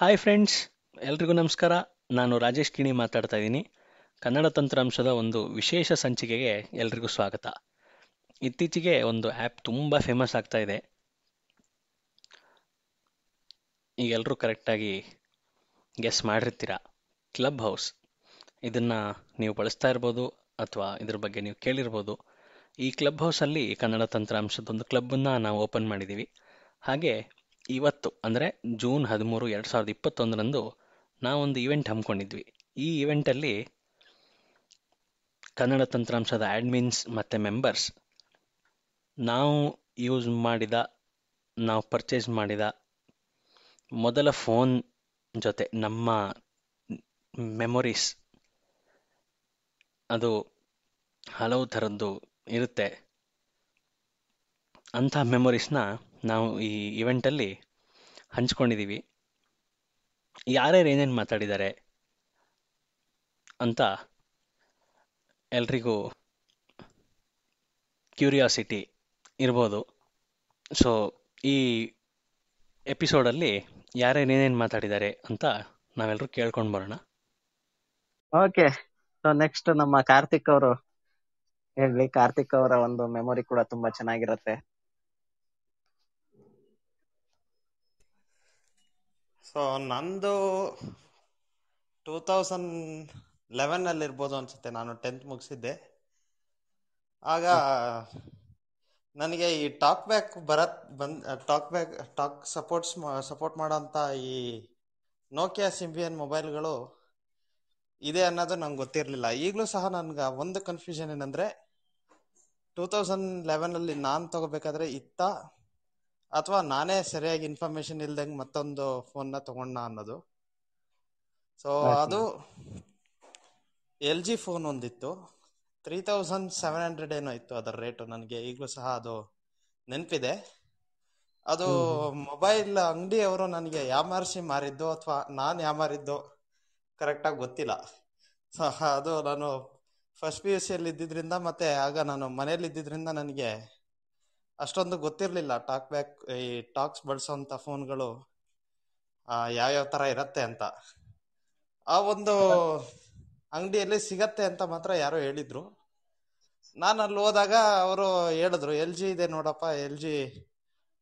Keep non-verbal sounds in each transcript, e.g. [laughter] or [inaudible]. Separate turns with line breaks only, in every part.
Hi friends ಎಲ್ರಿಗೂ ನಮಸ್ಕಾರ. ನಾನು ರಾಜೇಶ್ ಕಿಣಿ ಮಾತಾಡ್ತಾ ಇದ್ದೀನಿ. ಕನ್ನಡ ತಂತ್ರಾಂಶದ ಒಂದು ವಿಶೇಷ ಸಂಚಿಕೆಗೆ ಎಲ್ರಿಗೂ ಸ್ವಾಗತ. ಇತ್ತೀಚೆಗೆ ಒಂದು ಆ್ಯಪ್ ತುಂಬ ಫೇಮಸ್ ಆಗ್ತಾ ಇದೆ. ಈಗ ಎಲ್ಲರೂ ಕರೆಕ್ಟಾಗಿ ಗೆಸ್ ಮಾಡಿರ್ತೀರ? ಕ್ಲಬ್ ಹೌಸ್ ಇದನ್ನು ನೀವು ಬಳಸ್ತಾ ಇರ್ಬೋದು ಅಥವಾ ಇದ್ರ ಬಗ್ಗೆ ನೀವು ಕೇಳಿರ್ಬೋದು. ಈ ಕ್ಲಬ್ ಹೌಸಲ್ಲಿ ಕನ್ನಡ ತಂತ್ರಾಂಶದ ಒಂದು ಕ್ಲಬ್ಬನ್ನು ನಾವು ಓಪನ್ ಮಾಡಿದ್ದೀವಿ ಹಾಗೆ ಇವತ್ತು, ಅಂದರೆ ಜೂನ್ ಹದಿಮೂರು ಎರಡು ಸಾವಿರದ ಇಪ್ಪತ್ತೊಂದರಂದು ನಾವೊಂದು ಇವೆಂಟ್ ಹಮ್ಮಿಕೊಂಡಿದ್ವಿ. ಈ ಇವೆಂಟಲ್ಲಿ ಕನ್ನಡ ತಂತ್ರಾಂಶದ ಆಡ್ಮಿನ್ಸ್ ಮತ್ತು ಮೆಂಬರ್ಸ್ ನಾವು ಯೂಸ್ ಮಾಡಿದ, ನಾವು ಪರ್ಚೇಸ್ ಮಾಡಿದ ಮೊದಲ ಫೋನ್ ಜೊತೆ ನಮ್ಮ ಮೆಮೊರೀಸ್ ಅದು ಹಲವು ಥರದ್ದು ಇರುತ್ತೆ. ಅಂಥ ಮೆಮೊರೀಸ್ನ ನಾವು ಈ ಇವೆಂಟಲ್ಲಿ ಹಂಚ್ಕೊಂಡಿದ್ದೀವಿ ಯಾರ್ಯಾರು ಏನೇನು ಮಾತಾಡಿದ್ದಾರೆ ಅಂತ ಎಲ್ರಿಗೂ ಕ್ಯೂರಿಯಾಸಿಟಿ ಇರ್ಬೋದು. ಸೊ ಈ ಎಪಿಸೋಡಲ್ಲಿ ಯಾರ್ಯಾರು ಏನೇನು ಮಾತಾಡಿದ್ದಾರೆ ಅಂತ ನಾವೆಲ್ಲರೂ ಕೇಳ್ಕೊಂಡು ಬರೋಣ.
ಓಕೆ. ಸೊ ನೆಕ್ಸ್ಟ್ ನಮ್ಮ ಕಾರ್ತಿಕ್ ಅವರು. ಹೇಳಿ, ಕಾರ್ತಿಕ್ ಅವರ ಒಂದು ಮೆಮೊರಿ ಕೂಡ ತುಂಬಾ ಚೆನ್ನಾಗಿರುತ್ತೆ.
ಸೊ ನಂದು ಟೂ ತೌಸಂಡ್ ಲೆವೆನ್ ಅಲ್ಲಿ ಇರ್ಬೋದು ಅನ್ಸುತ್ತೆ. ನಾನು ಟೆಂತ್ ಮುಗಿಸಿದ್ದೆ. ಆಗ ನನಗೆ ಈ ಟಾಕ್ ಬ್ಯಾಕ್ ಬರತ್ ಬಂದ್ talk back talk supports support ಮಾಡೋಂಥ ಈ ನೋಕಿಯಾ ಸಿಂಬಿಯನ್ ಮೊಬೈಲ್ಗಳು ಇದೆ ಅನ್ನೋದು ನಂಗೆ ಗೊತ್ತಿರಲಿಲ್ಲ. ಈಗಲೂ ಸಹ ನನ್ಗೆ ಒಂದು ಕನ್ಫ್ಯೂಷನ್ ಏನಂದ್ರೆ ಟೂ ತೌಸಂಡ್ ಲೆವೆನಲ್ಲಿ ನಾನು ತಗೋಬೇಕಾದ್ರೆ ಇತ್ತ ಅಥವಾ ನಾನೇ ಸರಿಯಾಗಿ ಇನ್ಫಾರ್ಮೇಶನ್ ಇಲ್ದಂಗೆ ಮತ್ತೊಂದು ಫೋನ್ನ ತಗೊಂಡ ಅನ್ನೋದು. ಸೊ ಅದು ಎಲ್ ಜಿ ಫೋನ್ ಒಂದಿತ್ತು. ತ್ರೀ ತೌಸಂಡ್ ಸೆವೆನ್ ಹಂಡ್ರೆಡ್ ಏನೋ ಇತ್ತು ಅದರ ರೇಟು ನನಗೆ ಈಗಲೂ ಸಹ ಅದು ನೆನಪಿದೆ. ಅದು ಮೊಬೈಲ್ ಅಂಗಡಿಯವರು ನನಗೆ ಯಾಮಾರಿಸಿ ಮಾರಿದ್ದು ಅಥವಾ ನಾನು ಯಾಮಾರಿದ್ದು ಕರೆಕ್ಟಾಗಿ ಗೊತ್ತಿಲ್ಲ. ಸೊ ಅದು ನಾನು ಫಸ್ಟ್ ಪಿ ಯು ಸಿಯಲ್ಲಿ ಇದ್ದಿದ್ದರಿಂದ ಮತ್ತೆ ಆಗ ನಾನು ಮನೇಲಿ ಇದ್ದಿದ್ದರಿಂದ ನನಗೆ ಅಷ್ಟೊಂದು ಗೊತ್ತಿರಲಿಲ್ಲ. ಟಾಕ್ ಬ್ಯಾಕ್ ಈ ಟಾಕ್ಸ್ ಬಳಸೋಂಥ ಫೋನ್ಗಳು ಯಾವ್ಯಾವ ಥರ ಇರತ್ತೆ ಅಂತ. ಆ ಒಂದು ಅಂಗಡಿಯಲ್ಲಿ ಸಿಗತ್ತೆ ಅಂತ ಮಾತ್ರ ಯಾರೋ ಹೇಳಿದ್ರು. ನಾನು ಅಲ್ಲಿ ಹೋದಾಗ ಅವರು ಹೇಳಿದ್ರು ಎಲ್ ಜಿ ಇದೆ ನೋಡಪ್ಪ ಎಲ್ ಜಿ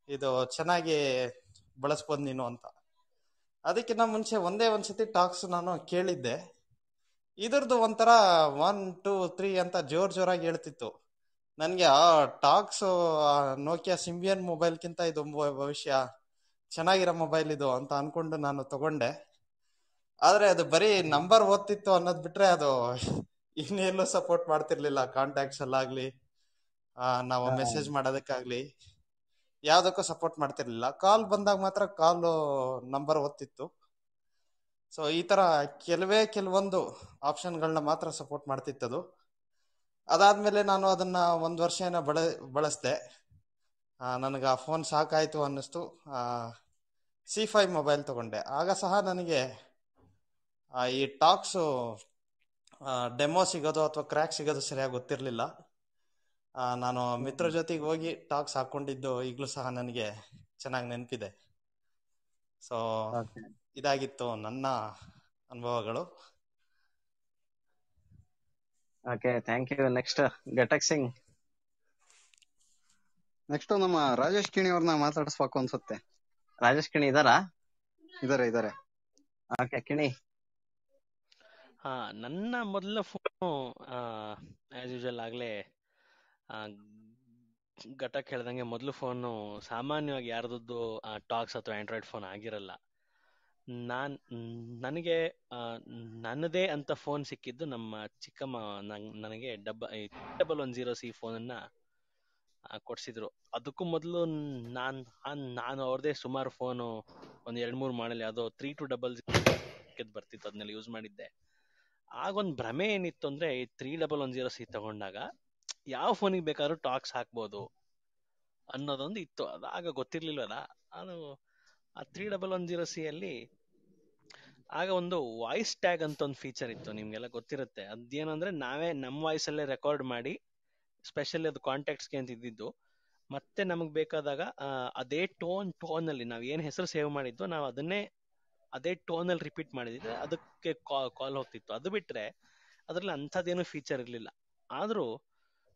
ಇದು ಚೆನ್ನಾಗಿ ಬಳಸ್ಬೋದು ನೀನು ಅಂತ. ಅದಕ್ಕಿಂತ ಮುಂಚೆ ಒಂದೇ ಒಂದ್ಸತಿ ಟಾಕ್ಸ್ ನಾನು ಕೇಳಿದ್ದೆ. ಇದ್ರದ್ದು ಒಂಥರ ಒನ್ ಟೂ ತ್ರೀ ಅಂತ ಜೋರ್ ಜೋರಾಗಿ ಹೇಳ್ತಿತ್ತು. ನನಗೆ ಆ ಟಾಕ್ಸ್ ನೋಕಿಯಾ ಸಿಂಬಿಯನ್ ಮೊಬೈಲ್ಗಿಂತ ಇದು ಭವಿಷ್ಯ ಚೆನ್ನಾಗಿರೋ ಮೊಬೈಲ್ ಇದು ಅಂತ ಅನ್ಕೊಂಡು ನಾನು ತಗೊಂಡೆ. ಆದ್ರೆ ಅದು ಬರೀ ನಂಬರ್ ಓದ್ತಿತ್ತು ಅನ್ನೋದು ಬಿಟ್ರೆ ಅದು ಇನ್ನೆಲ್ಲೂ ಸಪೋರ್ಟ್ ಮಾಡ್ತಿರ್ಲಿಲ್ಲ. ಕಾಂಟ್ಯಾಕ್ಟ್ಸ್ ಅಲ್ಲಾಗ್ಲಿ ನಾವು ಮೆಸೇಜ್ ಮಾಡೋದಕ್ಕಾಗ್ಲಿ ಯಾವುದಕ್ಕೂ ಸಪೋರ್ಟ್ ಮಾಡ್ತಿರ್ಲಿಲ್ಲ. ಕಾಲ್ ಬಂದಾಗ ಮಾತ್ರ ಕಾಲ್ ನಂಬರ್ ಓದ್ತಿತ್ತು. ಸೊ ಈ ತರ ಕೆಲವೇ ಕೆಲವೊಂದು ಆಪ್ಷನ್ಗಳನ್ನ ಮಾತ್ರ ಸಪೋರ್ಟ್ ಮಾಡ್ತಿತ್ತದು. ಅದಾದ್ಮೇಲೆ ನಾನು ಅದನ್ನ ಒಂದು ವರ್ಷ ಏನೋ ಬಳ ಬಳಸ್ದೆ. ನನಗೆ ಆ ಫೋನ್ ಸಾಕಾಯಿತು ಅನ್ನಿಸ್ತು. ಸಿ ಫೈವ್ ಮೊಬೈಲ್ ತಗೊಂಡೆ. ಆಗ ಸಹ ನನಗೆ ಈ ಟಾಕ್ಸು ಡೆಮೋ ಸಿಗೋದು ಅಥವಾ ಕ್ರ್ಯಾಕ್ ಸಿಗೋದು ಸರಿಯಾಗಿ ಗೊತ್ತಿರಲಿಲ್ಲ. ನಾನು ಮಿತ್ರ ಜೊತೆಗೆ ಹೋಗಿ ಟಾಕ್ಸ್ ಹಾಕೊಂಡಿದ್ದು ಈಗಲೂ ಸಹ ನನಗೆ ಚೆನ್ನಾಗಿ ನೆನಪಿದೆ. ಸೊ ಇದಾಗಿತ್ತು ನನ್ನ ಅನುಭವಗಳು.
Okay thank you next Ghatak Singh
next ನಮ್ಮ ರಾಜೇಶ್ ಕಿಣಿ ಅವ್ರನ್ನ ಮಾತಾಡಿಸ್ಬೇಕು ಅನ್ಸುತ್ತೆ.
ರಾಜೇಶ್ ಕಿಣಿ ಇದಾರಾ?
ಇದಾರೆ ಇದಾರೆ.
ಓಕೆ ಕಿಣಿ
ಹಾ ನನ್ನ ಮೊದಲ ಫೋನು ಆಸ್ ಯೂಶಲ್ ಆಗಲೇ ಘಟಕ್ ಹೇಳ್ದಂಗೆ ಮೊದಲು ಫೋನು ಸಾಮಾನ್ಯವಾಗಿ ಯಾರ್ದದ್ದು ಟಾಕ್ಸ್ ಅಥವಾ ಆಂಡ್ರಾಯ್ಡ್ ಫೋನ್ ಆಗಿರಲ್ಲ. ನಾನ್, ನನಗೆ ನನ್ನದೇ ಅಂತ ಫೋನ್ ಸಿಕ್ಕಿದ್ದು ನಮ್ಮ ಚಿಕ್ಕಮ್ಮ ನನಗೆ ಡಬ್ಬ ಡಬಲ್ ಒನ್ ಜೀರೋ ಸಿ ಫೋನನ್ನ ಕೊಡ್ಸಿದ್ರು. ಅದಕ್ಕೂ ಮೊದಲು ನಾನ್ ನಾನು ಅವ್ರದೇ ಸುಮಾರು ಫೋನು ಒಂದು ಎರಡ್ ಮೂರು ಮಾಡಲಿ ಯಾವುದೋ ತ್ರೀ ಟು ಡಬಲ್ ಬರ್ತಿತ್ತು ಅದನ್ನೆಲ್ಲ ಯೂಸ್ ಮಾಡಿದ್ದೆ. ಆಗೊಂದು ಭ್ರಮೆ ಏನಿತ್ತು ಅಂದ್ರೆ, ಈ three double one zero C ತಗೊಂಡಾಗ, ಯಾವ ಫೋನಿಗೆ ಬೇಕಾದ್ರೂ ಟಾಕ್ಸ್ ಹಾಕ್ಬೋದು ಅನ್ನೋದೊಂದು ಇತ್ತು ಅದಾಗ ಗೊತ್ತಿರ್ಲಿಲ್ವಲ್ಲ ಅದು, ಆ three double one zero C ಅಲ್ಲಿ ಆಗ ಒಂದು ವಾಯ್ಸ್ ಟ್ಯಾಗ್ ಅಂತ ಒಂದು ಫೀಚರ್ ಇತ್ತು, ನಿಮ್ಗೆಲ್ಲ ಗೊತ್ತಿರುತ್ತೆ. ಅದೇನಂದ್ರೆ ನಾವೇ ನಮ್ಮ ವಾಯ್ಸ್ ಅಲ್ಲೇ ರೆಕಾರ್ಡ್ ಮಾಡಿ ಸ್ಪೆಷಲಿ ಅದು ಕಾಂಟ್ಯಾಕ್ಟ್ಸ್ಗೆ ಅಂತ ಇದ್ದಿದ್ದು, ಮತ್ತೆ ನಮಗೆ ಬೇಕಾದಾಗ ಅದೇ ಟೋನ್ ಟೋನ್ ಅಲ್ಲಿ ನಾವು ಏನ್ ಹೆಸರು ಸೇವ್ ಮಾಡಿದ್ದು ನಾವು ಅದನ್ನೇ ಅದೇ ಟೋನ್ ಅಲ್ಲಿ ರಿಪೀಟ್ ಮಾಡಿದ್ರೆ ಅದಕ್ಕೆ ಕಾಲ್ ಹೋಗ್ತಿತ್ತು. ಅದು ಬಿಟ್ರೆ ಅದ್ರಲ್ಲಿ ಅಂಥದ್ದೇನು ಫೀಚರ್ ಇರಲಿಲ್ಲ. ಆದರೂ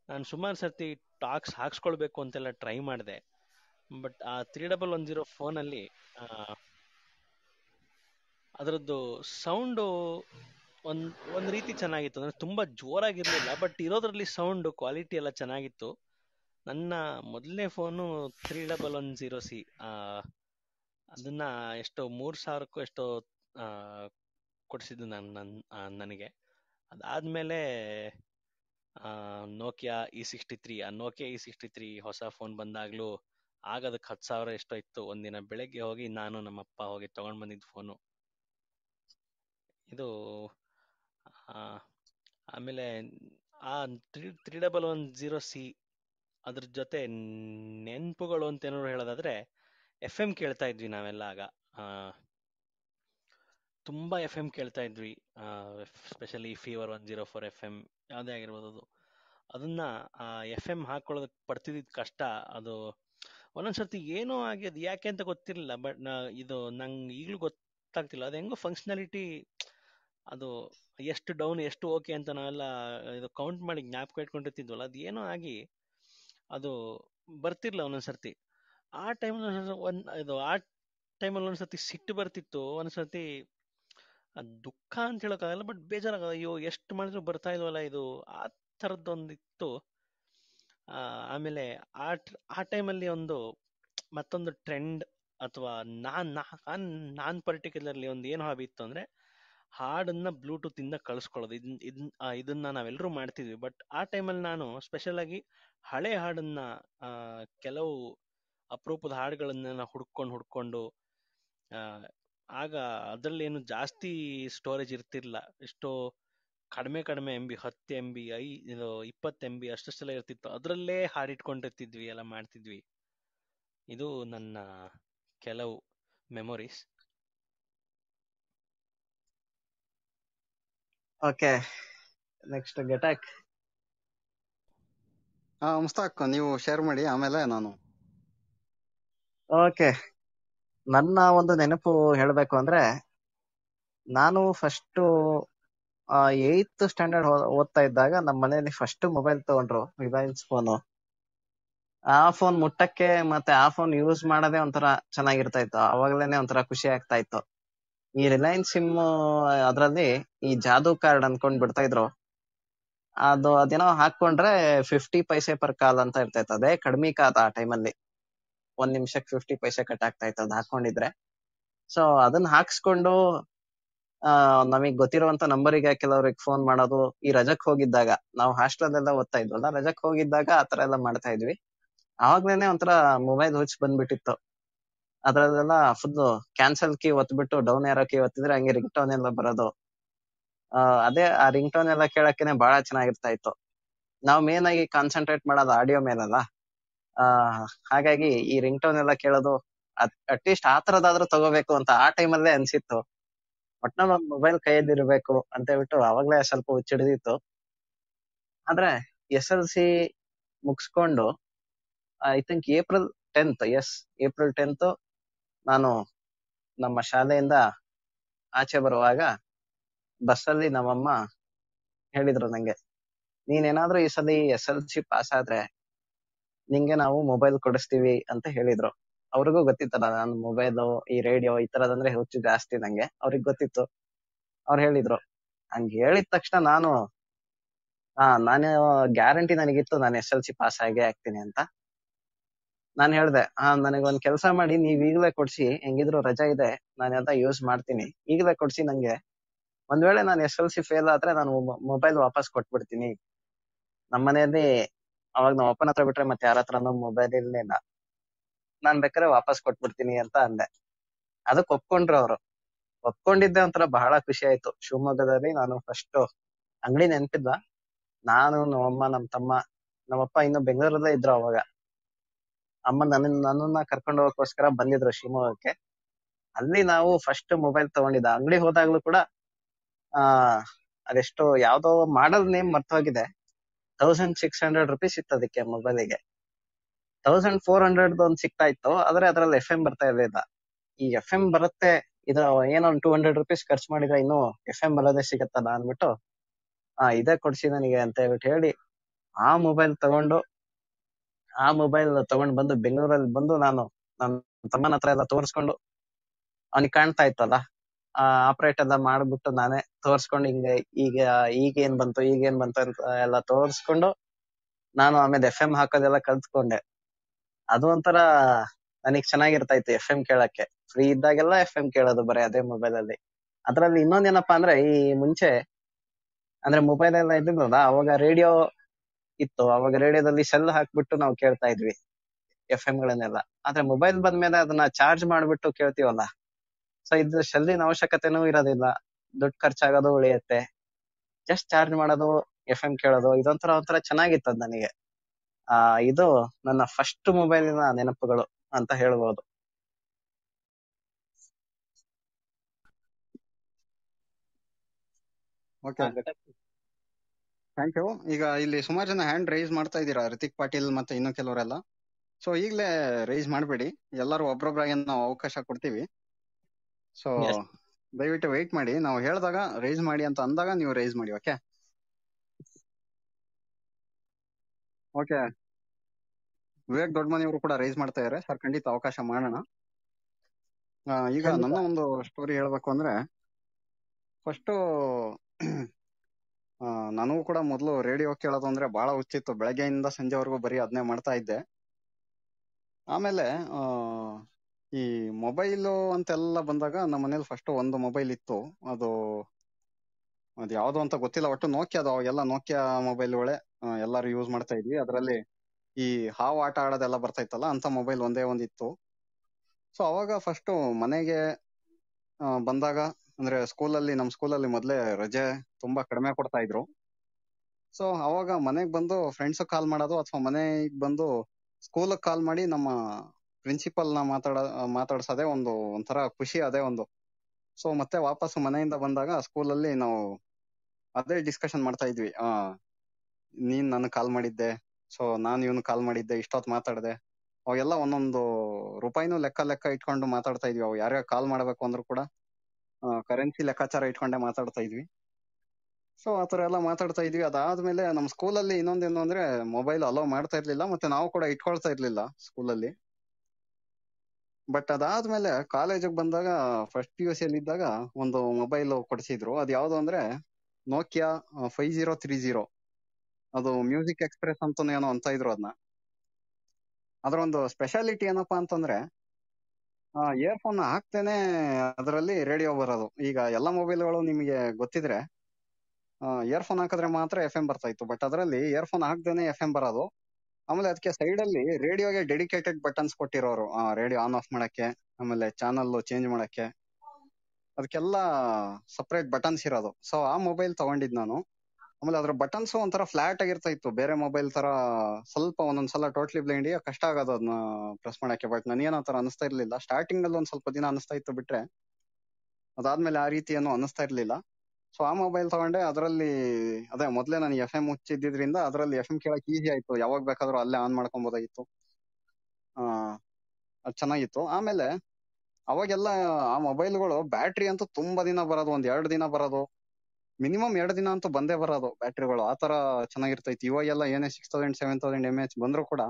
ನಾನು ಸುಮಾರು ಸರ್ತಿ ಟಾಕ್ಸ್ ಹಾಕ್ಸ್ಕೊಳ್ಬೇಕು ಅಂತೆಲ್ಲ ಟ್ರೈ ಮಾಡಿದೆ. ಬಟ್ ಆ ತ್ರೀ ಡಬಲ್ ಒನ್ ಜೀರೋ ಫೋನಲ್ಲಿ ಅದರದ್ದು ಸೌಂಡು ಒಂದ್ ಒಂದ್ ರೀತಿ ಚೆನ್ನಾಗಿತ್ತು. ಅಂದ್ರೆ ತುಂಬಾ ಜೋರಾಗಿರ್ಲಿಲ್ಲ ಬಟ್ ಇರೋದ್ರಲ್ಲಿ ಸೌಂಡ್ ಕ್ವಾಲಿಟಿ ಎಲ್ಲ ಚೆನ್ನಾಗಿತ್ತು. ನನ್ನ ಮೊದಲನೇ phone three double one zero C ಅದನ್ನ ಎಷ್ಟೋ ಮೂರ್ ಸಾವಿರಕ್ಕೂ ಎಷ್ಟೋ ಕೊಡಿಸಿದ್ದು ನಾನು, ನನ್ ನನಗೆ. ಅದಾದ್ಮೇಲೆ ನೋಕಿಯಾ ಇ ಸಿಕ್ಸ್ಟಿ ತ್ರೀ ಆ ನೋಕಿಯಾ ಇ ಸಿಕ್ಸ್ಟಿ ತ್ರೀ ಹೊಸ ಫೋನ್ ಬಂದಾಗ್ಲೂ ಆಗ ಅದಕ್ಕೆ ಹತ್ತು ಸಾವಿರ ಎಷ್ಟೋ ಇತ್ತು. ಒಂದಿನ ಬೆಳಗ್ಗೆ ಹೋಗಿ ನಾನು ನಮ್ಮಪ್ಪ ಹೋಗಿ ತಗೊಂಡ್ ಬಂದಿದ್ದು ಫೋನು ಇದು ಆಮೇಲೆ ಆ three three double one zero C ಅದ್ರ ಜೊತೆ ನೆನಪುಗಳು ಅಂತ ಏನಾದ್ರು ಹೇಳೋದಾದ್ರೆ ಎಫ್ ಎಂ ಕೇಳ್ತಾ ಇದ್ವಿ ನಾವೆಲ್ಲ ಆಗ. ತುಂಬಾ ಎಫ್ ಎಂ ಕೇಳ್ತಾ ಇದ್ವಿ. Specially Fever one zero four F M ಯಾವುದೇ ಆಗಿರ್ಬೋದು ಅದು. ಆ ಎಫ್ ಎಂ ಹಾಕೊಳ್ಳೋದಕ್ಕೆ ಪಡ್ತಿದ್ದ ಕಷ್ಟ. ಅದು ಒಂದೊಂದ್ಸರ್ತಿ ಏನೋ ಆಗ್ಯದ ಯಾಕೆ ಅಂತ ಗೊತ್ತಿರಲಿಲ್ಲ. ಬಟ್ ಇದು ನಂಗೆ ಈಗಲೂ ಗೊತ್ತಾಗ್ತಿಲ್ಲ. ಅದು ಹೆಂಗೋ ಫಂಕ್ಷನಾಲಿಟಿ ಅದು ಎಷ್ಟು ಡೌನ್ ಎಷ್ಟು ಓಕೆ ಅಂತ ನಾವೆಲ್ಲ ಇದು ಕೌಂಟ್ ಮಾಡಿ ಜ್ಞಾಪಕ ಇಟ್ಕೊಂಡಿರ್ತಿದ್ವಲ್ಲ, ಅದು ಏನೋ ಆಗಿ ಅದು ಬರ್ತಿರ್ಲಿಲ್ಲ ಒಂದೊಂದ್ಸರ್ತಿ. ಆ ಟೈಮಲ್ಲಿ ಒಂದು ಇದು ಆ ಟೈಮಲ್ಲಿ ಒಂದ್ಸರ್ತಿ ಸಿಟ್ಟು ಬರ್ತಿತ್ತು ಒಂದ್ಸರ್ತಿ ದುಃಖ ಅಂತ ಹೇಳೋಕ್ಕಾಗಲ್ಲ ಬಟ್ ಬೇಜಾರಾಗಲ್ಲ ಅಯ್ಯೋ, ಎಷ್ಟು ಮಾಡಿದ್ರು ಬರ್ತಾ ಇಲ್ವಲ್ಲ ಇದು, ಆ ಥರದ್ದೊಂದಿತ್ತು. ಆಮೇಲೆ ಆ ಆ ಟೈಮಲ್ಲಿ ಒಂದು ಮತ್ತೊಂದು ಟ್ರೆಂಡ್ ಅಥವಾ ನಾನ್ ನಾನ್ ಪರ್ಟಿಕ್ಯುಲರ್ಲಿ ಒಂದು ಏನು ಹಾಬಿ ಇತ್ತು ಅಂದ್ರೆ ಹಾಡನ್ನ ಬ್ಲೂಟೂತ್ ಇಂದ ಕಳಿಸ್ಕೊಳ್ಳೋದು. ಇದನ್ ಇದನ್ ಆ, ಇದನ್ನ ನಾವೆಲ್ಲರೂ ಮಾಡ್ತಿದ್ವಿ. ಬಟ್ ಆ ಟೈಮಲ್ಲಿ ನಾನು ಸ್ಪೆಷಲ್ ಆಗಿ ಹಳೆ ಹಾಡನ್ನ ಕೆಲವು ಅಪರೂಪದ ಹಾಡುಗಳನ್ನ ಹುಡ್ಕೊಂಡು ಹುಡ್ಕೊಂಡು ಆಗ ಅದ್ರಲ್ಲಿ ಏನು ಜಾಸ್ತಿ ಸ್ಟೋರೇಜ್ ಇರ್ತಿರ್ಲಿಲ್ಲ. ಎಷ್ಟೋ ಕಡಿಮೆ ಕಡಿಮೆ ಎಂ ಬಿ ಹತ್ತು ಎಂ ಬಿ ಐ ಇದು ಇಪ್ಪತ್ತು ಎಂ ಬಿ ಅಷ್ಟಷ್ಟೆಲ್ಲ ಇರ್ತಿತ್ತು. ಅದರಲ್ಲೇ ಹಾಡಿಟ್ಕೊಂಡಿರ್ತಿದ್ವಿ ಎಲ್ಲ ಮಾಡ್ತಿದ್ವಿ. ಇದು ನನ್ನ ಕೆಲವು ಮೆಮೊರೀಸ್
ಓಕೆ ನೆಕ್ಸ್ಟ್ ಗೆಟಾಕ್
ಹಾ ಮುಸ್ತಾಕ್ ನೀವು ಶೇರ್ ಮಾಡಿ ಆಮೇಲೆ ನಾನು.
ಓಕೆ ನನ್ನ ಒಂದು ನೆನಪು ಹೇಳಬೇಕು ಅಂದ್ರೆ ನಾನು ಫಸ್ಟ್ ಏತ್ ಸ್ಟ್ಯಾಂಡರ್ಡ್ ಓದ್ತಾ ಇದ್ದಾಗ ನಮ್ಮ ಮನೆಯಲ್ಲಿ ಫಸ್ಟ್ ಮೊಬೈಲ್ ತಗೊಂಡ್ರು ರಿಲಯನ್ಸ್ ಫೋನ್ ಆ ಫೋನ್ ಮುಟ್ಟಕ್ಕೆ ಮತ್ತೆ ಆ ಫೋನ್ ಯೂಸ್ ಮಾಡೋದೇ ಒಂಥರ ಚೆನ್ನಾಗಿರ್ತಾ ಇತ್ತು ಅವಾಗ್ಲೇನೆ ಒಂಥರ ಖುಷಿ ಆಗ್ತಾ ಇತ್ತು. ಈ ರಿಲಯನ್ಸ್ ಸಿಮ್ ಅದ್ರಲ್ಲಿ ಈ ಜಾದೂ ಕಾರ್ಡ್ ಅನ್ಕೊಂಡ್ ಬಿಡ್ತಾ ಇದ್ರು. ಅದು ಅದೇನೋ ಹಾಕೊಂಡ್ರೆ ಫಿಫ್ಟಿ ಪೈಸೆ ಪರ್ ಕಾಲ್ ಅಂತ ಇರ್ತೈತೆ. ಅದೇ ಕಡಿಮೆ ಕಾದ ಆ ಟೈಮಲ್ಲಿ ಒಂದ್ ನಿಮಿಷಕ್ಕೆ ಫಿಫ್ಟಿ ಪೈಸೆ ಕಟ್ ಆಗ್ತಾ ಇತ್ತು. ಅದು ಹಾಕೊಂಡಿದ್ರೆ. ಸೊ ಅದನ್ನ ಹಾಕ್ಸ್ಕೊಂಡು, ಆ, ನಮಗ್ ಗೊತ್ತಿರುವಂತ ನಂಬರಿಗೆ ಕೆಲವ್ರಿಗೆ ಫೋನ್ ಮಾಡೋದು. ಈ ರಜಕ್ ಹೋಗಿದ್ದಾಗ, ನಾವು ಹಾಸ್ಟೆಲ್ ಎಲ್ಲ ಓದ್ತಾ ಇದ್ವಲ್ಲ, ರಜಕ್ ಹೋಗಿದ್ದಾಗ ಆತರ ಎಲ್ಲ ಮಾಡ್ತಾ ಇದ್ವಿ. ಅವಾಗ್ಲೇನೆ ಒಂಥರ ಮೊಬೈಲ್ ಹುಚ್ಚ್ ಬಂದ್ಬಿಟ್ಟಿತ್ತು. ಅದ್ರಲ್ಲೆಲ್ಲ ಫುಲ್ ಕ್ಯಾನ್ಸಲ್ ಕೀ ಒತ್ಬಿಟ್ಟು ಡೌನ್ ಏರೋ ಕೀ ಒತ್ತಿದ್ರೆ ಹಂಗೆ ರಿಂಗ್ ಟೋನ್ ಎಲ್ಲ ಬರೋದು. ಅದೇ ಆ ರಿಂಗ್ ಟೋನ್ ಎಲ್ಲ ಕೇಳಕ್ಕೆನೆ ಬಹಳ ಚೆನ್ನಾಗಿರ್ತಾ ಇತ್ತು ನಾವು ಮೇನ್ ಆಗಿ ಕಾನ್ಸಂಟ್ರೇಟ್ ಮಾಡೋದು ಆಡಿಯೋ ಮೇಲಲ್ಲ. ಹಾಗಾಗಿ ಈ ರಿಂಗ್ ಟೋನ್ ಎಲ್ಲ ಕೇಳೋದು ಅಟ್ಲೀಸ್ಟ್ ಆ ತರದಾದ್ರೂ ತಗೋಬೇಕು ಅಂತ ಆ ಟೈಮಲ್ಲೇ ಅನ್ಸಿತ್ತು. ಒಟ್ನಲ್ಲಿ ಒಂದ್ ಮೊಬೈಲ್ ಕೈಯಲ್ಲಿ ಇರಬೇಕು ಅಂತ ಹೇಳ್ಬಿಟ್ಟು ಅವಾಗ್ಲೇ ಸ್ವಲ್ಪ ಹುಚ್ಚಿಡಿದಿತ್ತು. ಆದ್ರೆ ಎಸ್ ಎಲ್ ಸಿ ಮುಗಿಸ್ಕೊಂಡು I think April tenth yes April tenth ನಾನು ನಮ್ಮ ಶಾಲೆಯಿಂದ ಆಚೆ ಬರುವಾಗ ಬಸ್ಸಲ್ಲಿ ನಮ್ಮಮ್ಮ ಹೇಳಿದ್ರು ನಂಗೆ, ನೀನೇನಾದ್ರೂ ಈ ಸಲ ಎಸ್ ಎಲ್ ಸಿ ಪಾಸ್ ಆದ್ರೆ ನಿಂಗೆ ನಾವು ಮೊಬೈಲ್ ಕೊಡಿಸ್ತೀವಿ ಅಂತ ಹೇಳಿದ್ರು. ಅವ್ರಿಗೂ ಗೊತ್ತಿತ್ತಲ್ಲ, ನಾನು ಮೊಬೈಲ್ ಈ ರೇಡಿಯೋ ಈ ತರದಂದ್ರೆ ಹುಚ್ಚು ಜಾಸ್ತಿ ನಂಗೆ. ಅವ್ರಿಗೆ ಗೊತ್ತಿತ್ತು. ಅವ್ರು ಹೇಳಿದ್ರು. ಹಂಗ ಹೇಳಿದ ತಕ್ಷಣ ನಾನು ಹಾ ನಾನು ಗ್ಯಾರಂಟಿ ನನಗಿತ್ತು, ನಾನು ಎಸ್ ಎಲ್ ಸಿ ಪಾಸ್ ಆಗೇ ಆಗ್ತೀನಿ ಅಂತ. ನಾನ್ ಹೇಳ್ದೆ ಹಾ ನನಗೊಂದ್ ಕೆಲಸ ಮಾಡಿ ನೀವ್ ಈಗ್ಲೇ ಕೊಡ್ಸಿ, ಹೆಂಗಿದ್ರು ರಜಾ ಇದೆ, ನಾನು ಅದ ಯೂಸ್ ಮಾಡ್ತೀನಿ. ಈಗ್ಲೇ ಕೊಡ್ಸಿ ನಂಗೆ. ಒಂದ್ ವೇಳೆ ನಾನು ಎಸ್ ಎಲ್ ಸಿ ಫೇಲ್ ಆದ್ರೆ ನಾನು ಮೊಬೈಲ್ ವಾಪಸ್ ಕೊಟ್ಬಿಡ್ತೀನಿ. ನಮ್ಮ ಮನೆಯಲ್ಲಿ ಅವಾಗ ನಮ್ಮ ಅಪ್ಪನ ಹತ್ರ ಬಿಟ್ರೆ ಮತ್ತೆ ಯಾರ ಹತ್ರನೂ ಮೊಬೈಲ್ ಇರ್ಲಿಲ್ಲ. ನಾನ್ ಬೇಕಾದ್ರೆ ವಾಪಸ್ ಕೊಟ್ಬಿಡ್ತೀನಿ ಅಂತ ಅಂದೆ. ಅದಕ್ಕೆ ಒಪ್ಕೊಂಡ್ರು ಅವ್ರು. ಒಪ್ಕೊಂಡಿದ್ದೆ ಒಂಥರ ಬಹಳ ಖುಷಿ ಆಯ್ತು. ಶಿವಮೊಗ್ಗದಲ್ಲಿ ನಾನು ಫಸ್ಟ್ ಅಂಗಡಿ ನೆನ್ಪಿದ್ವಾ? ನಾನು, ನಮ್ಮಮ್ಮ, ನಮ್ ತಮ್ಮ, ನಮ್ಮಪ್ಪ ಇನ್ನು ಬೆಂಗಳೂರಲ್ಲೇ ಇದ್ರು ಅವಾಗ. ಅಮ್ಮ ನನ್ನ ನನ್ನನ್ನ ಕರ್ಕೊಂಡು ಹೋಗೋಕೋಸ್ಕರ ಬಂದಿದ್ರು ಶಿವಮೊಗ್ಗಕ್ಕೆ. ಅಲ್ಲಿ ನಾವು ಫಸ್ಟ್ ಮೊಬೈಲ್ ತಗೊಂಡಿದ್ದ. ಅಂಗಡಿ ಹೋದಾಗ್ಲೂ ಕೂಡ, ಆ, ಅದೆಷ್ಟೋ ಯಾವ್ದೋ ಮಾಡಲ್ ನೇಮ್ ಮರ್ತೋಗಿದೆ. ತೌಸಂಡ್ ಸಿಕ್ಸ್ ಹಂಡ್ರೆಡ್ ರುಪೀಸ್ ಇತ್ತು ಅದಕ್ಕೆ ಮೊಬೈಲಿಗೆ ತೌಸಂಡ್ ಫೋರ್ ಹಂಡ್ರೆಡ್ ಒಂದ್ ಸಿಗ್ತಾ ಇತ್ತು ಆದ್ರೆ ಅದ್ರಲ್ಲಿ ಎಫ್ ಎಂ ಬರ್ತಾ ಇರ್ಲಿಲ್ಲ. ಈ ಎಫ್ ಎಂ ಬರುತ್ತೆ, ಇದು ಏನೋ ಒಂದು ಟೂ ಹಂಡ್ರೆಡ್ ರುಪೀಸ್ ಖರ್ಚು ಮಾಡಿದ್ರೆ ಇನ್ನು ಎಫ್ ಎಂ ಬರೋದೇ ಸಿಗತ್ತಲ್ಲ ಅಂದ್ಬಿಟ್ಟು, ಆ, ಇದೇ ಕೊಡ್ಸಿ ನನಗೆ ಅಂತ ಹೇಳ್ಬಿಟ್ಟು ಹೇಳಿ, ಆ ಮೊಬೈಲ್ ತಗೊಂಡು ಆ ಮೊಬೈಲ್ ತಗೊಂಡ್ ಬಂದು ಬೆಂಗಳೂರಲ್ಲಿ ಬಂದು ನಾನು ನನ್ನ ತಮ್ಮನ ಹತ್ರ ಎಲ್ಲ ತೋರಿಸ್ಕೊಂಡು ಅವ್ನಿಗೆ ಕಾಣ್ತಾ ಇತ್ತಲ್ಲ, ಆ ಆಪರೇಟ್ ಎಲ್ಲ ಮಾಡ್ಬಿಟ್ಟು ನಾನೇ ತೋರ್ಸ್ಕೊಂಡು ಹಿಂಗೆ ಈಗ ಈಗ ಏನ್ ಬಂತು, ಈಗ ಏನ್ ಬಂತು ಅಂತ ಎಲ್ಲ ತೋರ್ಸ್ಕೊಂಡು ನಾನು ಆಮೇಲೆ ಎಫ್ ಎಂ ಹಾಕೋದೆಲ್ಲ ಕಲ್ತ್ಕೊಂಡೆ. ಅದು ಒಂಥರ ನನಗ್ ಚೆನ್ನಾಗಿರ್ತಾ ಇತ್ತು ಎಫ್ ಎಂ ಕೇಳಕ್ಕೆ. ಫ್ರೀ ಇದ್ದಾಗೆಲ್ಲ ಎಫ್ ಎಂ ಕೇಳೋದು ಬರೀ ಅದೇ ಮೊಬೈಲ್ ಅಲ್ಲಿ. ಅದ್ರಲ್ಲಿ ಇನ್ನೊಂದೇನಪ್ಪಾ ಅಂದ್ರೆ ಈ ಮುಂಚೆ, ಅಂದ್ರೆ ಮೊಬೈಲ್ ಎಲ್ಲ ಇದ್ದಿದ್ದಲ್ಲ ಅವಾಗ ರೇಡಿಯೋ ಇತ್ತು. ಅವಾಗ ರೇಡಿಯೋದಲ್ಲಿ ಸೆಲ್ ಹಾಕ್ಬಿಟ್ಟು ನಾವು ಕೇಳ್ತಾ ಇದ್ವಿ ಎಫ್ ಎಂ ಗಳನ್ನೆಲ್ಲ. ಆದ್ರೆ ಮೊಬೈಲ್ ಬಂದ್ಮೇಲೆ ಅದನ್ನ ಚಾರ್ಜ್ ಮಾಡ್ಬಿಟ್ಟು ಕೇಳ್ತೀವಲ್ಲ? ಸೊ ಇದು ಶೆಲ್ಲಿನ ಅವಶ್ಯಕತೆನೂ ಇರೋದಿಲ್ಲ. ದುಡ್ಡು ಖರ್ಚಾಗೋದು ಉಳಿಯುತ್ತೆ. ಜಸ್ಟ್ ಚಾರ್ಜ್ ಮಾಡೋದು ಎಫ್ ಎಂ ಕೇಳೋದು, ಇದೊಂಥರ ಒಂಥರ ಚೆನ್ನಾಗಿತ್ತು ನನಗೆ. ಆ, ಇದು ನನ್ನ ಫಸ್ಟ್ ಮೊಬೈಲಿನ ನೆನಪುಗಳು ಅಂತ ಹೇಳ್ಬೋದು.
ಓಕೆ ಥ್ಯಾಂಕ್ ಯು ಈಗ ಇಲ್ಲಿ ಸುಮಾರು ಜನ ಹ್ಯಾಂಡ್ ರೈಸ್ ಮಾಡ್ತಾ ಇದ್ದೀರಾ ರಿತಿಕ್ ಪಾಟೀಲ್ ಮತ್ತೆ ಇನ್ನು ಕೆಲವರೆಲ್ಲ. ಸೊ ಈಗಲೇ ರೈಸ್ ಮಾಡಬೇಡಿ. ಎಲ್ಲರೂ ಒಬ್ಬೊಬ್ಬರಾಗಿ ನಾವು ಅವಕಾಶ ಕೊಡ್ತೀವಿ. So
Yes.
ದಯವಿಟ್ಟು ವೆಯ್ಟ್ ಮಾಡಿ. ನಾವು ಹೇಳಿದಾಗ ರೈಸ್ ಮಾಡಿ ಅಂತ ಅಂದಾಗ ನೀವು ರೈಸ್ ಮಾಡಿ ಓಕೆ ಓಕೆ ವಿವೇಕ್ ದೊಡ್ಡಮನಿ ಅವರು ಕೂಡ ರೈಸ್ ಮಾಡ್ತಾ ಇದಾರೆ. ಸರ್ ಖಂಡಿತ ಅವಕಾಶ ಮಾಡೋಣ. ಆ, ಈಗ
ಖಂಡಿತ.
ನನ್ನ ಒಂದು ಸ್ಟೋರಿ ಹೇಳ್ಬೇಕು ಅಂದ್ರೆ ಫಸ್ಟ್ ನನಗೂ ಕೂಡ ಮೊದಲು ರೇಡಿಯೋ ಕೇಳೋದು ಅಂದ್ರೆ ಬಹಳ ಹುಚ್ಚಿತ್ತು. ಬೆಳಗ್ಗೆಯಿಂದ ಸಂಜೆವರೆಗೂ ಬರೀ ಅದನ್ನೇ ಮಾಡ್ತಾ ಇದ್ದೆ. ಆಮೇಲೆ ಆ, ಈ ಮೊಬೈಲು ಅಂತೆಲ್ಲ ಬಂದಾಗ ನಮ್ಮ ಮನೇಲಿ ಫಸ್ಟ್ ಒಂದು ಮೊಬೈಲ್ ಇತ್ತು. ಅದು ಅದು ಯಾವ್ದು ಅಂತ ಗೊತ್ತಿಲ್ಲ. ಒಟ್ಟು ನೋಕಿಯಾದ ಅವಾಗೆಲ್ಲ ನೋಕಿಯಾ ಮೊಬೈಲ್ ಒಳೆ ಎಲ್ಲಾರು ಯೂಸ್ ಮಾಡ್ತಾ ಇದ್ವಿ. ಅದರಲ್ಲಿ ಈ ಹಾವು ಆಟ ಆಡೋದೆಲ್ಲ ಬರ್ತಾ ಇತ್ತಲ್ಲ ಅಂತ ಮೊಬೈಲ್ ಒಂದೇ ಒಂದಿತ್ತು. ಸೊ ಅವಾಗ ಫಸ್ಟ್ ಮನೆಗೆ ಬಂದಾಗ ಅಂದ್ರೆ ಸ್ಕೂಲಲ್ಲಿ ನಮ್ ಸ್ಕೂಲಲ್ಲಿ ಮೊದ್ಲೇ ರಜೆ ತುಂಬಾ ಕಡಿಮೆ ಕೊಡ್ತಾ ಇದ್ರು. ಸೊ ಅವಾಗ ಮನೆಗ್ ಬಂದು ಫ್ರೆಂಡ್ಸ್ ಕಾಲ್ ಮಾಡೋದು ಅಥವಾ ಮನೆಗ್ ಬಂದು ಸ್ಕೂಲ್ ಕಾಲ್ ಮಾಡಿ ನಮ್ಮ ಪ್ರಿನ್ಸಿಪಲ್ನ ಮಾತಾಡ, ಮಾತಾಡ್ಸೋದೇ ಒಂದು, ಒಂಥರ ಖುಷಿ ಅದೇ ಒಂದು. ಸೊ ಮತ್ತೆ ವಾಪಸ್ ಮನೆಯಿಂದ ಬಂದಾಗ ಸ್ಕೂಲಲ್ಲಿ ನಾವು ಅದೇ ಡಿಸ್ಕಷನ್ ಮಾಡ್ತಾ ಇದ್ವಿ. ಆ, ನೀನ್ ನನ್ ಕಾಲ್ ಮಾಡಿದ್ದೆ. ಸೊ ನಾನ್ ಇವನ್ ಕಾಲ್ ಮಾಡಿದ್ದೆ, ಇಷ್ಟೊತ್ ಮಾತಾಡ್ದೆ. ಅವಾಗೆಲ್ಲ ಒಂದೊಂದು ರೂಪಾಯಿನೂ ಲೆಕ್ಕ ಲೆಕ್ಕ ಇಟ್ಕೊಂಡು ಮಾತಾಡ್ತಾ ಇದ್ವಿ. ಅವ್ ಯಾರ್ಯಾರು ಕಾಲ್ ಮಾಡ್ಬೇಕು ಅಂದ್ರು ಕೂಡ ಕರೆನ್ಸಿ ಲೆಕ್ಕಾಚಾರ ಇಟ್ಕೊಂಡೆ ಮಾತಾಡ್ತಾ ಇದ್ವಿ. ಸೊ ಆತರ ಎಲ್ಲ ಮಾತಾಡ್ತಾ ಇದ್ವಿ. ಅದಾದ್ಮೇಲೆ ನಮ್ ಸ್ಕೂಲಲ್ಲಿ ಇನ್ನೊಂದೇನು ಅಂದ್ರೆ ಮೊಬೈಲ್ ಅಲೋ ಮಾಡ್ತಾ ಇರ್ಲಿಲ್ಲ ಮತ್ತೆ ನಾವು ಕೂಡ ಇಟ್ಕೊಳ್ತಾ ಇರ್ಲಿಲ್ಲ ಸ್ಕೂಲಲ್ಲಿ ಬಟ್ ಅದಾದ್ಮೇಲೆ ಕಾಲೇಜಿಗೆ ಬಂದಾಗ ಫಸ್ಟ್ ಪಿ ಯು ಸಿ ಅಲ್ಲಿ ಇದ್ದಾಗ ಒಂದು ಮೊಬೈಲ್ ಕೊಡಿಸಿದ್ರು. ಅದು ಯಾವ್ದು ಅಂದ್ರೆ Nokia five zero three zero ಅದು ಮ್ಯೂಸಿಕ್ ಎಕ್ಸ್ಪ್ರೆಸ್ ಅಂತ ಏನೋ ಅಂತ ಇದ್ರು ಅದನ್ನ ಅದ್ರ ಒಂದು ಸ್ಪೆಷಾಲಿಟಿ ಏನಪ್ಪಾ ಅಂತಂದ್ರೆ ಇಯರ್ಫೋನ್ ಹಾಕ್ತೇನೆ ಅದರಲ್ಲಿ ರೇಡಿಯೋ ಬರೋದು. ಈಗ ಎಲ್ಲಾ ಮೊಬೈಲ್ಗಳು ನಿಮಗೆ ಗೊತ್ತಿದ್ರೆ ಇಯರ್ ಫೋನ್ ಹಾಕಿದ್ರೆ ಮಾತ್ರ ಎಫ್ ಎಂ ಬರ್ತಾ ಇತ್ತು. ಬಟ್ ಅದರಲ್ಲಿ ಇಯರ್ಫೋನ್ ಹಾಕ್ದೇನೆ ಎಫ್ ಎಂ ಬರೋದು. ಆಮೇಲೆ ಅದಕ್ಕೆ ಸೈಡ್ ಅಲ್ಲಿ ರೇಡಿಯೋಗೆ ಡೆಡಿಕೇಟೆಡ್ ಬಟನ್ಸ್ ಕೊಟ್ಟಿರೋರು. ರೇಡಿಯೋ ಆನ್ ಆಫ್ ಮಾಡಕ್ಕೆ, ಆಮೇಲೆ ಚಾನಲ್ ಚೇಂಜ್ ಮಾಡಕ್ಕೆ. ಅದಕ್ಕೆಲ್ಲ ಸಪರೇಟ್ ಬಟನ್ಸ್ ಇರೋದು. ಸೊ ಆ ಮೊಬೈಲ್ ತಗೊಂಡಿದ್ ನಾನು. ಆಮೇಲೆ ಅದ್ರ ಬಟನ್ಸ್ ಒಂಥರ ಫ್ಲಾಟ್ ಆಗಿರ್ತಾ ಇತ್ತು. ಬೇರೆ ಮೊಬೈಲ್ ತರ ಸ್ವಲ್ಪ ಒಂದೊಂದ್ಸಲ ಟೋಟ್ಲಿ ಬ್ಲೈಂಡ್ ಕಷ್ಟ ಆಗೋದು ಅದನ್ನ ಪ್ರೆಸ್ ಮಾಡಕ್ಕೆ. ಬಟ್ ನನಗೇನು ಆತರ ಅನಿಸ್ತಾ ಇರ್ಲಿಲ್ಲ. ಸ್ಟಾರ್ಟಿಂಗ್ ಅಲ್ಲಿ ಒಂದ್ ಸ್ವಲ್ಪ ದಿನ ಅನಿಸ್ತಾ ಇತ್ತು ಬಿಟ್ರೆ ಅದಾದ್ಮೇಲೆ ಆ ರೀತಿ ಏನು ಅನಿಸ್ತಾ ಇರ್ಲಿಲ್ಲ. ಸೊ ಆ ಮೊಬೈಲ್ ತಗೊಂಡೆ. ಅದರಲ್ಲಿ ಅದೇ ಮೊದ್ಲೇ ನಾನು ಎಫ್ ಎಂ ಮುಚ್ಚಿದ್ರಿಂದ ಅದರಲ್ಲಿ ಎಫ್ ಎಂ ಕೇಳಕ್ ಈಸಿ ಆಯ್ತು. ಯಾವಾಗ ಬೇಕಾದ್ರೂ ಅಲ್ಲೇ ಆನ್ ಮಾಡ್ಕೊಬೋದಾಗಿತ್ತು. ಆ, ಅದ್ ಚೆನ್ನಾಗಿತ್ತು. ಆಮೇಲೆ ಅವಾಗೆಲ್ಲ ಆ ಮೊಬೈಲ್ಗಳು ಬ್ಯಾಟ್ರಿ ಅಂತೂ ತುಂಬಾ ದಿನ ಬರೋದು. ಒಂದ್ ಎರಡು ದಿನ ಬರೋದು. ಮಿನಿಮಮ್ ಎರಡು ದಿನ ಅಂತೂ ಬಂದೇ ಬರೋದು ಬ್ಯಾಟ್ರಿಗಳು ಆತರ ಚೆನ್ನಾಗಿರ್ತೈತಿ. ಇವಾಗೆಲ್ಲ ಏನೇ six thousand seven thousand M H ಬಂದ್ರು ಕೂಡ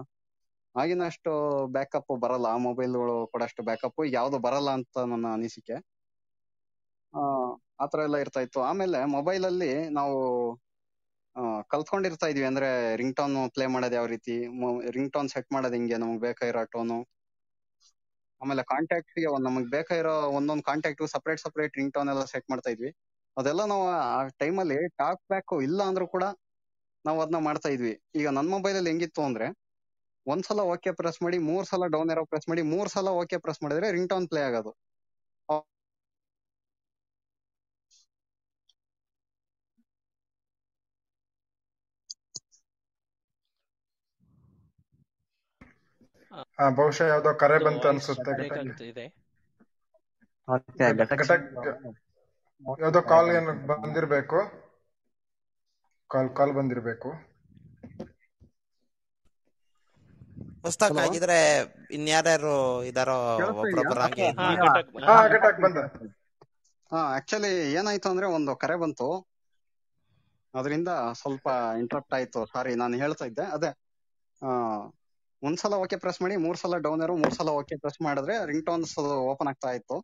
ಆಗಿನಷ್ಟು ಬ್ಯಾಕಪ್ ಬರಲ್ಲ. ಆ ಮೊಬೈಲ್ಗಳು ಕೂಡ ಅಷ್ಟು ಬ್ಯಾಕಪ್ ಯಾವ್ದು ಬರಲ್ಲ ಅಂತ ನನ್ನ ಅನಿಸಿಕೆ. ಆ ಆತರ ಎಲ್ಲ ಇರ್ತಾ ಇತ್ತು ಆಮೇಲೆ ಮೊಬೈಲ್ ಅಲ್ಲಿ ನಾವು ಕಲ್ತ್ಕೊಂಡಿರ್ತಾ ಇದ್ವಿ. ಅಂದ್ರೆ ರಿಂಗ್ ಟೋನ್ ಪ್ಲೇ ಮಾಡೋದು ಯಾವ ರೀತಿ? ರಿಂಗ್ ಟೋನ್ ಸೆಟ್ ಮಾಡೋದು ಹಿಂಗೆ? ನಮ್ಗೆ ಬೇಕಾಗಿರೋ ಟೋನು ಆಮೇಲೆ ಕಾಂಟ್ಯಾಕ್ಟ್ ನಮಗ್ ಬೇಕಾಗಿರೋ ಒಂದೊಂದ್ contact separate separate ring tone ಎಲ್ಲ ಸೆಟ್ ಮಾಡ್ತಾ ಇದ್ವಿ. ಅದೆಲ್ಲ ನಾವು ಆ ಟೈಮಲ್ಲಿ ಟಾಕ್ ಬ್ಯಾಕ್ ಇಲ್ಲ ಅಂದ್ರೂ ಕೂಡ ನಾವು ಅದನ್ನ ಮಾಡ್ತಾ ಇದ್ವಿ. ಈಗ ನನ್ ಮೊಬೈಲ್ ಅಲ್ಲಿ ಹೆಂಗಿತ್ತು ಅಂದ್ರೆ ಒಂದ್ಸಲ ಓಕೆ ಪ್ರೆಸ್ ಮಾಡಿ ಮೂರ್ ಸಲ ಡೌನ್ ಏರೋ ಪ್ರೆಸ್ ಮಾಡಿ ಮೂರ್ ಸಲ ಓಕೆ ಪ್ರೆಸ್ ಮಾಡಿದ್ರೆ ರಿಂಗ್ ಟೋನ್ ಪ್ಲೇ ಆಗೋದು.
ಆ, ಬಹುಶಃ ಯಾವ್ದೋ ಕರೆ ಬಂತು ಅನ್ಸುತ್ತೆ ಯಾವ್ದೋ ಕಾಲ್ ಏನು ಬಂದಿರ್ಬೇಕು? ಕಾಲ್ ಕಾಲ್ ಬಂದಿರ್ಬೇಕು.
ಪುಸ್ತಕ
Hello?
ಆಗಿದ್ರೆ ಇನ್ಯಾರ್ಯಾರು ಇದಾರೋ
ಆಕ್ಚುಲಿ ಏನಾಯ್ತು ಅಂದ್ರೆ ಒಂದು ಕರೆ ಬಂತು. ಅದರಿಂದ ಸ್ವಲ್ಪ ಇಂಟ್ರಪ್ಟ್ ಆಯ್ತು. ಸಾರಿ ನಾನು ಹೇಳ್ತಾ ಇದ್ದೆ. ಅದೇ ಆ ಒಂದ್ಸಲ ಓಕೆ ಪ್ರೆಸ್ ಮಾಡಿ ಮೂರ್ ಸಲ ಡೌನ್ ಏರೋ ಮೂರ್ ಸಲ ಓಕೆ ಪ್ರೆಸ್ ಮಾಡಿದ್ರೆ ರಿಂಗ್ ಟೋನ್ಸ್ ಓಪನ್ ಆಗ್ತಾ ಇತ್ತು.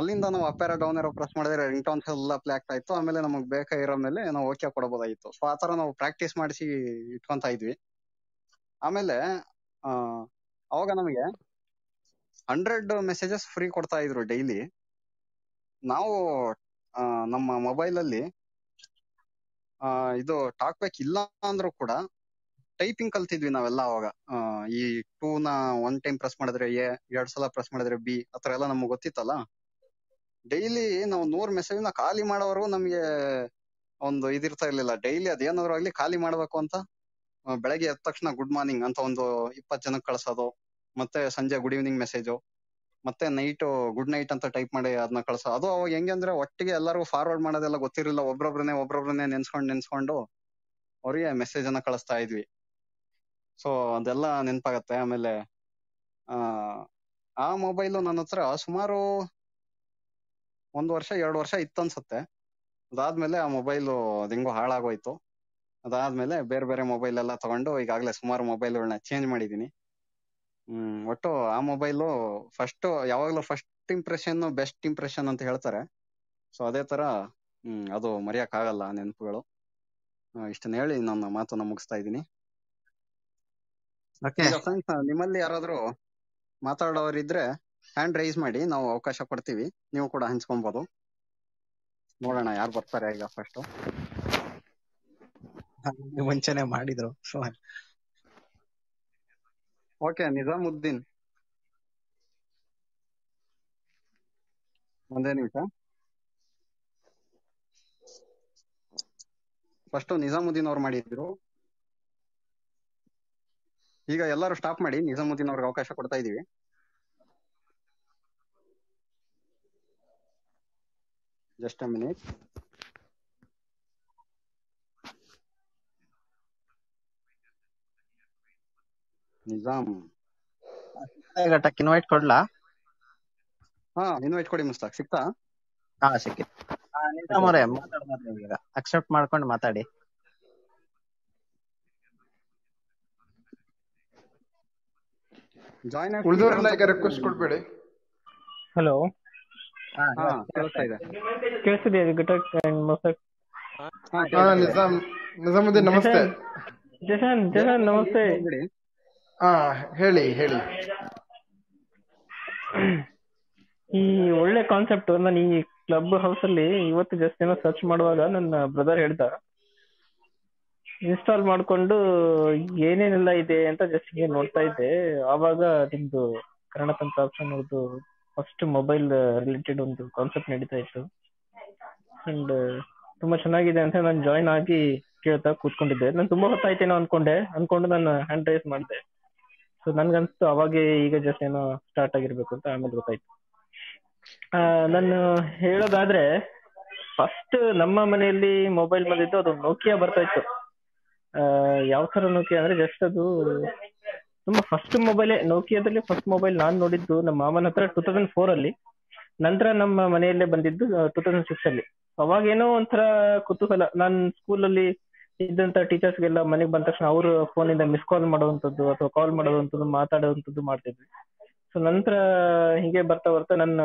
ಅಲ್ಲಿಂದ ನಾವು up arrow down arrow press ಮಾಡಿದ್ರೆ ರಿಂಗ್ ಟೋನ್ಸ್ ಎಲ್ಲ ಪ್ಲೇ ಆಗ್ತಾ ಇತ್ತು ಆಮೇಲೆ ನಮಗ್ ಬೇಕಾಗಿರೋ ಮೇಲೆ ನಾವು ಓಕೆ ಕೊಡಬಹುದಾಗಿತ್ತು ಸೊ ಆತರ ನಾವು ಪ್ರಾಕ್ಟೀಸ್ ಮಾಡಿಸಿ ಇಟ್ಕೊಂತ ಇದ್ವಿ. ಆಮೇಲೆ ಅವಾಗ ನಮಗೆ ಹಂಡ್ರೆಡ್ ಮೆಸೇಜಸ್ ಫ್ರೀ ಕೊಡ್ತಾ ಇದ್ರು ಡೈಲಿ ನಾವು ನಮ್ಮ ಮೊಬೈಲ್ ಅಲ್ಲಿ ಇದು ಟಾಕ್ ಬ್ಯಾಕ್ ಇಲ್ಲ ಅಂದ್ರೂ ಕೂಡ ಟೈಪಿಂಗ್ ಕಲ್ತಿದ್ವಿ ನಾವೆಲ್ಲ ಅವಾಗ. ಈ ಟೂ ನ ಒನ್ ಟೈಮ್ ಪ್ರೆಸ್ ಮಾಡಿದ್ರೆ ಎ ಎರಡ್ ಸಲ ಪ್ರೆಸ್ ಮಾಡಿದ್ರೆ ಬಿ ಆತರ ಎಲ್ಲ ನಮ್ಗೆ ಗೊತ್ತಿತ್ತಲ್ಲ? ಡೈಲಿ ನಾವು ನೂರ್ ಮೆಸೇಜ್ ಖಾಲಿ ಮಾಡೋವರೆಗೂ ನಮಗೆ ಒಂದು ಇದಿರ್ತಾ ಇರ್ಲಿಲ್ಲ. ಡೈಲಿ ಅದೇನಾದ್ರು ಆಗ್ಲಿ ಖಾಲಿ ಮಾಡ್ಬೇಕು ಅಂತ ಬೆಳಗ್ಗೆ ಎದ್ದ ತಕ್ಷಣ ಗುಡ್ ಮಾರ್ನಿಂಗ್ ಅಂತ ಒಂದು ಇಪ್ಪತ್ ಜನಕ್ಕೆ ಕಳ್ಸೋದು, ಮತ್ತೆ ಸಂಜೆ ಗುಡ್ ಈವ್ನಿಂಗ್ ಮೆಸೇಜು ಮತ್ತೆ ನೈಟ್ ಗುಡ್ ನೈಟ್ ಅಂತ ಟೈಪ್ ಮಾಡಿ ಅದನ್ನ ಕಳ್ಸೋ. ಅದು ಅವಾಗ ಹೆಂಗೆ ಅಂದ್ರೆ ಒಟ್ಟಿಗೆ ಎಲ್ಲರಿಗೂ ಫಾರ್ವರ್ಡ್ ಮಾಡೋದೆಲ್ಲ ಗೊತ್ತಿರಲಿಲ್ಲ. ಒಬ್ರೊಬ್ರನ್ನೇ ಒಬ್ರೊಬ್ರನ್ನೇ ನೆನ್ಸ್ಕೊಂಡು ನೆನ್ಸ್ಕೊಂಡು ಅವ್ರಿಗೆ ಮೆಸೇಜ್ ಅನ್ನ ಕಳಿಸ್ತಾ ಇದ್ವಿ. ಸೊ ಅದೆಲ್ಲ ನೆನಪಾಗತ್ತೆ. ಆಮೇಲೆ, ಆ ಮೊಬೈಲ್ ನನ್ನ ಹತ್ರ ಸುಮಾರು ಒಂದ್ ವರ್ಷ ಎರಡು ವರ್ಷ ಇತ್ತನ್ಸತ್ತೆ. ಅದಾದ್ಮೇಲೆ ಆ ಮೊಬೈಲ್ ಹೆಂಗೋ ಹಾಳಾಗೋಯ್ತು. ಅದಾದ್ಮೇಲೆ ಬೇರೆ ಬೇರೆ ಮೊಬೈಲ್ ಎಲ್ಲ ತಗೊಂಡು ಈಗಾಗಲೇ ಸುಮಾರು ಮೊಬೈಲ್ಗಳನ್ನ ಚೇಂಜ್ ಮಾಡಿದೀನಿ. ಹ್ಮ್ ಒಟ್ಟು ಆ ಮೊಬೈಲು ಫಸ್ಟ್ ಯಾವಾಗ್ಲೂ ಫಸ್ಟ್ ಇಂಪ್ರೆಷನ್ ಬೆಸ್ಟ್ ಇಂಪ್ರೆಷನ್ ಅಂತ ಹೇಳ್ತಾರೆ. ಸೊ ಅದೇ ತರ ಹ್ಮ್ ಅದು ಮರೆಯಕ್ ಆಗಲ್ಲ ಆ ನೆನಪುಗಳು. ಇಷ್ಟನ್ನ ಹೇಳಿ ನನ್ನ ಮಾತನ್ನ ಮುಗಿಸ್ತಾ ಇದ್ದೀನಿ. ನಿಮ್ಮಲ್ಲಿ ಯಾರಾದ್ರೂ ಮಾತಾಡೋರಿದ್ರೆ ಹ್ಯಾಂಡ್ ರೈಸ್ ಮಾಡಿ ನಾವು ಅವಕಾಶ ಕೊಡ್ತೀವಿ. ನೀವು ಕೂಡ ಹಂಚ್ಕೊಬಹುದು ನೋಡೋಣ ಯಾರು ಬರ್ತಾರೆ ಈಗ ಫಸ್ಟ್
ವಂಚನೆ ಮಾಡಿದ್ರು.
ಓಕೆ ನಿಜಾಮುದ್ದೀನ್. ಒಂದೇ ನಿಮಿಷ. ಫಸ್ಟ್ ನಿಜಾಮುದ್ದೀನ್ ಅವ್ರು ಮಾಡಿದ್ರು. ಈಗ ಎಲ್ಲರೂ ಸ್ಟಾಪ್ ಮಾಡಿ ನಿಜಾಮುದ್ದೀನ್ ಅವ್ರಿಗೆ ಅವಕಾಶ ಕೊಡ್ತಾ ಇದೀವಿ. Just minute Nizam
Ghatak invite ಕೊಡ್ಲಾ
ಹಾ ಇನ್ವೈಟ್ ಕೊಡಿ ಮುಸ್ತಾಕ್ ಸಿಕ್ತಾ
ಹಾ ಸಿಕ್ಕಿತ್ತು ಹಾ, ನಿಜಾಮ್ ಅವರೇ ಮಾತಾಡ್ಬೋದು ನೀವು ಈಗ ಅಕ್ಸೆಪ್ಟ್ ಮಾಡ್ಕೊಂಡು ಮಾತಾಡಿ
ಜಾಯ್ನ್
ಉಳಿದವರೆಲ್ಲ ಈಗ ರಿಕ್ವೆಸ್ಟ್ ಕೊಡ್ಬೇಡಿ
ಹಲೋ ಘಟಕ್ ಅಂಡ್ ಮೊಸಕ್.
ನಿಜಾಮ್ ನಿಜಾಮುದ್ದೀನ್ ನಮಸ್ತೆ.
ಜಶನ್ ಜಶನ್ ನಮಸ್ತೆ.
ಹಾ ಹೇಳಿ ಹೇಳಿ.
ಈ ಒಳ್ಳೆ ಕಾನ್ಸೆಪ್ಟ್ ನಾನು ಈ ಕ್ಲಬ್ ಹೌಸ್ ಅಲ್ಲಿ ಇವತ್ತು ಜಸ್ಟ್ ಏನೋ ಸರ್ಚ್ ಮಾಡುವಾಗ ನನ್ನ ಬ್ರದರ್ ಹೇಳ್ದ. ಇನ್ಸ್ಟಾಲ್ ಮಾಡ್ಕೊಂಡು ಏನೇನೆಲ್ಲ ಇದೆ ಅಂತ ಜಸ್ಟ್ ಹೀಗೆ ನೋಡ್ತಾ ಇದ್ದೆ. ಆವಾಗ ನಿಮ್ದು ಕನ್ನಡ ತಂತ್ರ ಆಪ್ಷನ್ ಅವ್ರದ್ದು ಫಸ್ಟ್ ಮೊಬೈಲ್ ರಿಲೇಟೆಡ್ ಒಂದು ಕಾನ್ಸೆಪ್ಟ್ ನಡೀತಾ ಇತ್ತು. ಅಂಡ್ ತುಂಬಾ ಚೆನ್ನಾಗಿದೆ ಅಂತ ನಾನು ಜಾಯಿನ್ ಆಗಿ ಕೇಳ್ತಾ ಕೂತ್ಕೊಂಡಿದ್ದೆ. ನಾನು ತುಂಬಾ ಹೊತ್ತಾಯ್ತೇನೋ ಅನ್ಕೊಂಡೆ. ಅನ್ಕೊಂಡು ನಾನು ಹ್ಯಾಂಡ್ ರೈಸ್ ಮಾಡಿದೆ. ಸೊ ನನ್ಗನ್ಸ್ತು ಅವಾಗೆ ಈಗ ಜಸ್ಟ್ ಏನೋ ಸ್ಟಾರ್ಟ್ ಆಗಿರ್ಬೇಕು ಅಂತ ಆಮೇಲೆ ಗೊತ್ತಾಯ್ತು. ನಾನು ಹೇಳೋದಾದ್ರೆ ಫಸ್ಟ್ ನಮ್ಮ ಮನೆಯಲ್ಲಿ ಮೊಬೈಲ್ ಬಂದಿದ್ದು ಅದು ನೋಕಿಯಾ ಬರ್ತಾ ಇತ್ತು. ಯಾವ ತರ ನೋಕಿಯಾ ಅಂದ್ರೆ ಜಸ್ಟ್ ಅದು ತುಂಬಾ ಫಸ್ಟ್ ಮೊಬೈಲ್ ನೋಕಿಯಾದಲ್ಲಿ ಫಸ್ಟ್ ಮೊಬೈಲ್ ನಾನ್ ನೋಡಿದ್ದು ನಮ್ಮ ಮಾಮನ ಹತ್ರ ಟೂ ತೌಸಂಡ್ ಫೋರ್ ಅಲ್ಲಿ. ನಂತರ ನಮ್ಮ ಮನೆಯಲ್ಲೇ ಬಂದಿದ್ದು ಟೂ ತೌಸಂಡ್ ಸಿಕ್ಸ್ ಅಲ್ಲಿ. ಅವಾಗ ಏನೋ ಒಂಥರ ಕುತೂಹಲ. ನಾನ್ ಸ್ಕೂಲಲ್ಲಿ ಇದ್ದಂತ ಟೀಚರ್ಸ್ಗೆಲ್ಲ ಮನೆಗೆ ಬಂದ ತಕ್ಷಣ ಅವರು ಫೋನಿಂದ ಮಿಸ್ ಕಾಲ್ ಮಾಡುವಂತದ್ದು ಅಥವಾ ಕಾಲ್ ಮಾಡುವಂತದ್ದು ಮಾತಾಡುವಂತದ್ದು ಮಾಡ್ತಿದ್ವಿ. ಸೊ ನಂತರ ಹೀಗೆ ಬರ್ತಾ ಬರ್ತಾ ನನ್ನ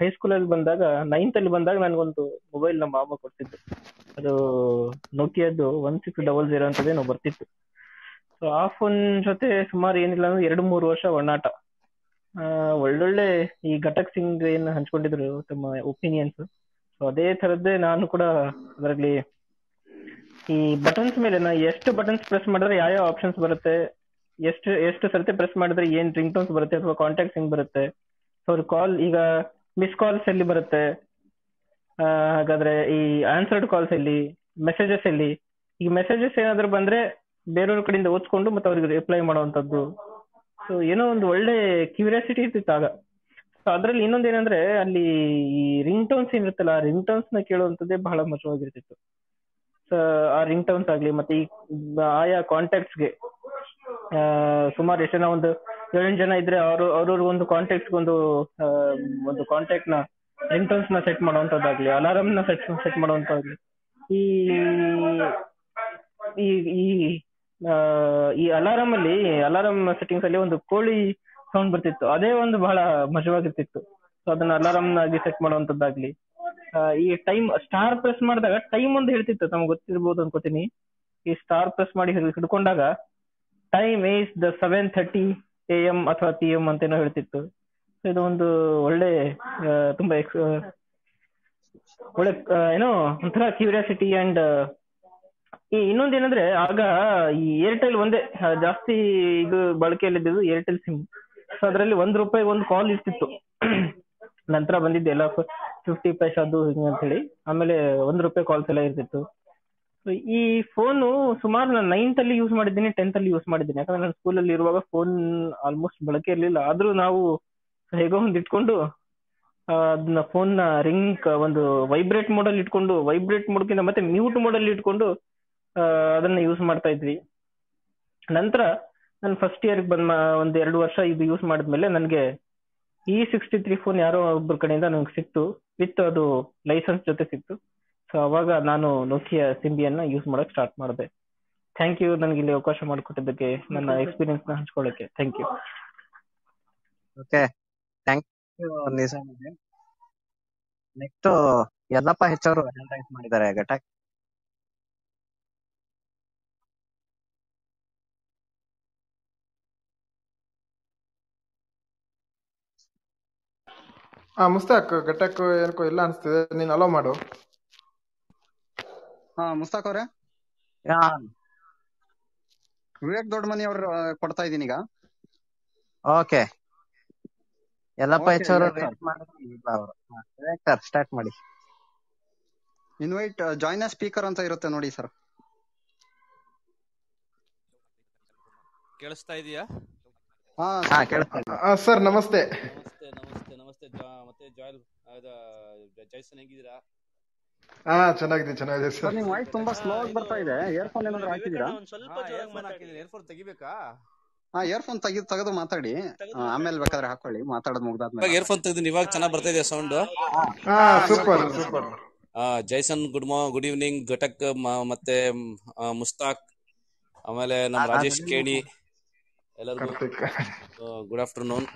ಹೈಸ್ಕೂಲ್ ಅಲ್ಲಿ ಬಂದಾಗ ನೈನ್ತ್ ಅಲ್ಲಿ ಬಂದಾಗ ನನ್ಗೊಂದು ಮೊಬೈಲ್ ನಮ್ಮ ಮಾಮ ಕೊಡ್ತಿದ್ದು ಅದು ನೋಕಿಯಾದ್ದು ಒನ್ ಸಿಕ್ಸ್ ಡಬಲ್ ಜೀರೋ ಅಂತದೇನೋ ಬರ್ತಿತ್ತು. ಸೊ ಆಫ್ ಒನ್ ಜೊತೆ ಸುಮಾರು ಏನಿಲ್ಲ ಅಂದ್ರೆ ಎರಡು ಮೂರು ವರ್ಷ ಒಡನಾಟ ಒಳ್ಳೊಳ್ಳೆ ಈ ಘಟಕ್ ಸಿಂಗ್ ಏನ್ ಹಂಚ್ಕೊಂಡಿದ್ರು ತಮ್ಮ ಒಪಿನಿಯನ್ಸ್ ಸೊ ಅದೇ ತರದ್ದೇ ನಾನು ಕೂಡ ಅದರಲ್ಲಿ ಈ ಬಟನ್ಸ್ ಮೇಲೆ ನಾ ಎಷ್ಟು ಬಟನ್ಸ್ ಪ್ರೆಸ್ ಮಾಡಿದ್ರೆ ಯಾವ ಯಾವ ಆಪ್ಷನ್ಸ್ ಬರುತ್ತೆ, ಎಷ್ಟು ಎಷ್ಟು ಸರ್ತಿ ಪ್ರೆಸ್ ಮಾಡಿದ್ರೆ ಏನ್ ರಿಂಗ್ ಟೋನ್ಸ್ ಬರುತ್ತೆ ಅಥವಾ ಕಾಂಟ್ಯಾಕ್ಟ್ಸ್ ಸಿಂಗ್ ಬರುತ್ತೆ. ಸೊ ಅವ್ರ ಕಾಲ್ ಈಗ ಮಿಸ್ ಕಾಲ್ಸ್ ಎಲ್ಲಿ ಬರುತ್ತೆ ಹಾಗಾದ್ರೆ ಈ ಆನ್ಸರ್ಡ್ ಕಾಲ್ಸ್ ಎಲ್ಲಿ ಮೆಸೇಜಸ್ ಎಲ್ಲಿ, ಈಗ ಮೆಸೇಜಸ್ ಏನಾದ್ರು ಬಂದ್ರೆ ಬೇರೆಯವ್ರ ಕಡೆಯಿಂದ ಓದ್ಕೊಂಡು ಮತ್ತೆ ಅವ್ರಿಗೆ ರಿಪ್ಲೈ ಮಾಡುವಂತದ್ದು ಸೊ ಏನೋ ಒಂದು ಒಳ್ಳೆ ಕ್ಯೂರಿಯಾಸಿಟಿ ಇರ್ತಿತ್ತು ಆಗ. ಸೊ ಅದ್ರಲ್ಲಿ ಇನ್ನೊಂದ್ ಏನಂದ್ರೆ, ಅಲ್ಲಿ ಈ ರಿಂಗ್ ಟೋನ್ಸ್ ಏನಿರುತ್ತಲ್ಲ, ಆ ರಿಂಗ್ ಟೋನ್ಸ್ನ ಕೇಳುವಂತದ್ದೇ ಬಹಳ ಮಜವಾಗಿರ್ತಿತ್ತು. ಸೊ ಆ ರಿಂಗ್ ಟೋನ್ಸ್ ಆಗ್ಲಿ, ಮತ್ತೆ ಈ, ಆಯಾ ಕಾಂಟ್ಯಾಕ್ಟ್ಸ್ಗೆ ಸುಮಾರು ಎಷ್ಟು ಜನ ಒಂದು ಏಳೆಂಟು ಜನ ಇದ್ರೆ ಅವರು ಅವ್ರವ್ರ ಒಂದು ಕಾಂಟ್ಯಾಕ್ಟ್ ಒಂದು ಒಂದು ಕಾಂಟ್ಯಾಕ್ಟ್ನ ರಿಂಗ್ ಟೋನ್ಸ್ನ ಸೆಟ್ ಮಾಡುವಂತದ್ದಾಗ್ಲಿ ಅಲಾರಂ ನ ಸೆಟ್ ಸೆಟ್ ಮಾಡುವಂತಾಗ್ಲಿ ಈ ಈ ಈ ಅಲಾರಂ ಅಲ್ಲಿ ಅಲಾರಂ ಸೆಟ್ಟಿಂಗ್ಸ್ ಅಲ್ಲಿ ಒಂದು ಕೋಳಿ ಸೌಂಡ್ ಬರ್ತಿತ್ತು. ಅದೇ ಒಂದು ಬಹಳ ಮಜವಾಗಿರ್ತಿತ್ತು. ಸೊ ಅದನ್ನ ಅಲಾರಂ ಆಗಿ ಸೆಟ್ ಮಾಡುವಂತದ್ದಾಗ್ಲಿ. ಈ ಟೈಮ್ ಸ್ಟಾರ್ ಪ್ರೆಸ್ ಮಾಡಿದಾಗ ಟೈಮ್ ಒಂದು ಹೇಳ್ತಿತ್ತು. ತಮ್ಗೆ ಗೊತ್ತಿರ್ಬೋದು ಅನ್ಕೋತೀನಿ. ಈ ಸ್ಟಾರ್ ಪ್ರೆಸ್ ಮಾಡಿ ಹಿಡ್ಕೊಂಡಾಗ time is the seven thirty A M ಅಥವಾ ಪಿ ಎಂ ಅಂತೇನೋ ಹೇಳ್ತಿತ್ತು. ಇದು ಒಂದು ಒಳ್ಳೆ ತುಂಬಾ ಒಳ್ಳೆ ಏನೋ ಒಂಥರ ಕ್ಯೂರಿಯಾಸಿಟಿ ಅಂಡ್ ಈ ಇನ್ನೊಂದ್ ಏನಂದ್ರೆ, ಆಗ ಈ ಏರ್ಟೆಲ್ ಒಂದೇ ಜಾಸ್ತಿ ಇದು ಬಳಕೆಯಲ್ಲಿದ್ದು ಏರ್ಟೆಲ್ ಸಿಮ್ ಸೊ ಅದರಲ್ಲಿ ಒಂದ್ ರೂಪಾಯಿ ಒಂದು ಕಾಲ್ ಇರ್ತಿತ್ತು. [clears throat] ನಂತರ ಬಂದಿದ್ದು ಎಲ್ಲ ಫಿಫ್ಟಿ ಪೈಸಾದು ಹಿಂಗೆ ಅಂತ ಹೇಳಿ ಆಮೇಲೆ ಒಂದ್ ರೂಪಾಯಿ ಕಾಲ್ಸ್ ಎಲ್ಲ ಇರ್ತಿತ್ತು. ಈ ಫೋನು ಸುಮಾರು ನಾನು ನೈನ್ತ್ ಅಲ್ಲಿ ಯೂಸ್ ಮಾಡಿದ್ದೀನಿ ಟೆಂತ್ ಅಲ್ಲಿ ಯೂಸ್ ಮಾಡಿದ್ದೀನಿ. ಯಾಕಂದ್ರೆ ನಾನು ಸ್ಕೂಲಲ್ಲಿ ಇರುವಾಗ ಫೋನ್ ಆಲ್ಮೋಸ್ಟ್ ಬಳಕೆ ಇರಲಿಲ್ಲ. ಆದ್ರೂ ನಾವು ಹೇಗೋ ಒಂದು ಇಟ್ಕೊಂಡು ಅದನ್ನ ಫೋನ್ನ ರಿಂಗ್ ಒಂದು ವೈಬ್ರೇಟ್ ಮೋಡಲ್ಲಿ ಇಟ್ಕೊಂಡು ವೈಬ್ರೇಟ್ ಮೋಡ್ಕಿಂತ ಮತ್ತೆ ಮ್ಯೂಟ್ ಮೋಡಲ್ಲಿ ಇಟ್ಕೊಂಡು ಅದನ್ನ ಯೂಸ್ ಮಾಡ್ತಾ ಇದ್ವಿ. ನಂತರ ನಾನು ಫಸ್ಟ್ ಇಯರ್ ಬಂದ್ ಮಾ- ಒಂದ್ ಎರಡು ವರ್ಷ ಇದು ಯೂಸ್ ಮಾಡಿದ್ಮೇಲೆ ನನಗೆ ಇ ಸಿಕ್ಸ್ಟಿ ತ್ರೀ ಫೋನ್ ಯಾರೋ ಒಬ್ಬರ ಕಡೆಯಿಂದ ನನಗೆ ಸಿಕ್ತು. ವಿತ್ ಅದು ಲೈಸೆನ್ಸ್ ಜೊತೆ ಸಿಕ್ತು. ಸೊ ಅವಾಗ ನಾನು ನೋಕಿಯಾ ಸಿಂಬಿಯನ್ನ ಯೂಸ್ ಮಾಡಕ್ ಸ್ಟಾರ್ಟ್ ಮಾಡಿದೆ. ಥ್ಯಾಂಕ್ ಯು ನನಗೆ ಇಲ್ಲಿ ಅವಕಾಶ ಮಾಡಿಕೊಟ್ಟಿದ್ದಕ್ಕೆ ನನ್ನ ಎಕ್ಸ್ಪೀರಿಯನ್ಸ್ನ ಹಂಚ್ಕೊಳ್ಳಕ್ಕೆ thank you
okay thank you Nizam next Yellappa ಹೆಚ್ಚವರು hand raise ಮಾಡಿದ್ದಾರೆ ಘಟಕ್.
ಹಾ ಮುಸ್ತಾಕ್ ಘಟಕ್ ಏನಕ್ಕೋ ಇಲ್ಲ ಅನ್ಸ್ತಿದೆ. ನೀನ್ ಅಲೋ ಮಾಡು.
ಹಾ ಮುಸ್ತಾಕ್ ಅವ್ರೆ? ವಿವೇಕ್ ದೊಡ್ಡಮನಿ ಅವ್ರು ಕೊಡ್ತಾ ಇದೀನಿ ಈಗ.
ಓಕೆ.
ಎಲ್ಲಪ್ಪ
ಹೆಚ್ಚವರು ಸರ್. ಸ್ಟಾರ್ಟ್ ಮಾಡಿ.
ಇನ್ವೈಟ್ ಜಾಯ್ನ್ ಸ್ಪೀಕರ್ ಅಂತ ಇರುತ್ತೆ ನೋಡಿ ಸರ್.
ಕೇಳಿಸ್ತಾ ಇದೆಯಾ?
ಹಾ.
ಸರ್ ನಮಸ್ತೆ.
ಮತ್ತೆ ಜಾಯಲ್ ಜೈಸನ್ ಹೆಂಗಿದ್ದೀರಾ?
ಹಾ ಚೆನ್ನಾಗಿದೆ ಚೆನ್ನಾಗಿದೆ
ಸರ್. ನಿಮ್ಮ ವಾಯ್ಸ್ ತುಂಬಾ ಸ್ಲೋ ಆಗಿ ಬರ್ತಾ ಇದೆ. ಇಯರ್ಫೋನ್ ಏನಾದ್ರು ಹಾಕಿದ್ದೀರಾ?
ಒಂದ್ ಸ್ವಲ್ಪ ಜೋರಾಗಿ
ಏರ್ಫೋನ್
ಮಾತಾಡಿ.
ಹಾಕಿದ್ದೀನಿ. ಏರ್ಫೋನ್ ತೆಗಿಬೇಕಾ?
ಹಾ ಇಯರ್ಫೋನ್ ತೆಗೆದು ತೆಗೆದು ಮಾತಾಡಿ. ಆಮೇಲೆ ಬೇಕಾದ್ರೆ ಹಾಕೊಳ್ಳಿ ಮಾತಾಡೋದು
ಇವಾಗ
ಇಯರ್
ಏರ್ಫೋನ್ ತೆಗೆದು ಇವಾಗ ಚೆನ್ನಾಗಿ ಬರ್ತಾ ಇದೆ ಸೌಂಡ್
ಹಾ ಸೂಪರ್ ಸೂಪರ್
ಜೈಸನ್ ಗುಡ್ ಮಾ ಗುಡ್ ಈವ್ನಿಂಗ್ ಘಟಕ್ ಮತ್ತೆ ಮುಸ್ತಾಕ್ ಆಮೇಲೆ ನಮ್ಮ ರಾಜೇಶ್ ಕೇಣಿ ಎಲ್ಲರಿಗೂ ಗುಡ್ ಆಫ್ಟರ್ನೂನ್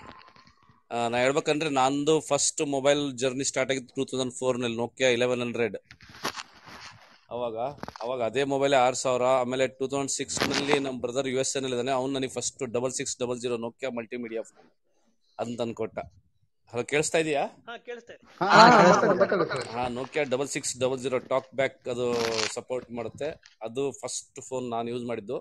ನಾ ಹೇಳ್ಬೇಕಂದ್ರೆ ನಂದು ಫಸ್ಟ್ ಮೊಬೈಲ್ ಜರ್ನಿ ಸ್ಟಾರ್ಟ್ ಆಗಿದ್ದು ಟೂ ತೌಸಂಡ್ ಫೋರ್ನಲ್ಲಿ ನೋಕಿಯಾ ಇಲೆವೆನ್ ಹಂಡ್ರೆಡ್ ಅವಾಗ ಅವಾಗ ಅದೇ ಮೊಬೈಲ್ ಆರು ಸಾವಿರ ಆಮೇಲೆ ಟೂ ತೌಸಂಡ್ ಸಿಕ್ಸ್ನಲ್ಲಿ ನಮ್ಮ ಬ್ರದರ್ ಯು ಎಸ್ ಎನ್ ಇದ್ದಾನೆ ಅವ್ನು ನನಗೆ first double six double zero Nokia multimedia phone ಅಂತ ಅನ್ಕೊಟ್ಟ ಹಲೋ ಕೇಳಿಸ್ತಾ ಇದೆಯಾ?
ಹಾ
Nokia double six double zero talk back ಅದು ಸಪೋರ್ಟ್ ಮಾಡುತ್ತೆ. ಅದು ಫಸ್ಟ್ ಫೋನ್ ನಾನು ಯೂಸ್ ಮಾಡಿದ್ದು.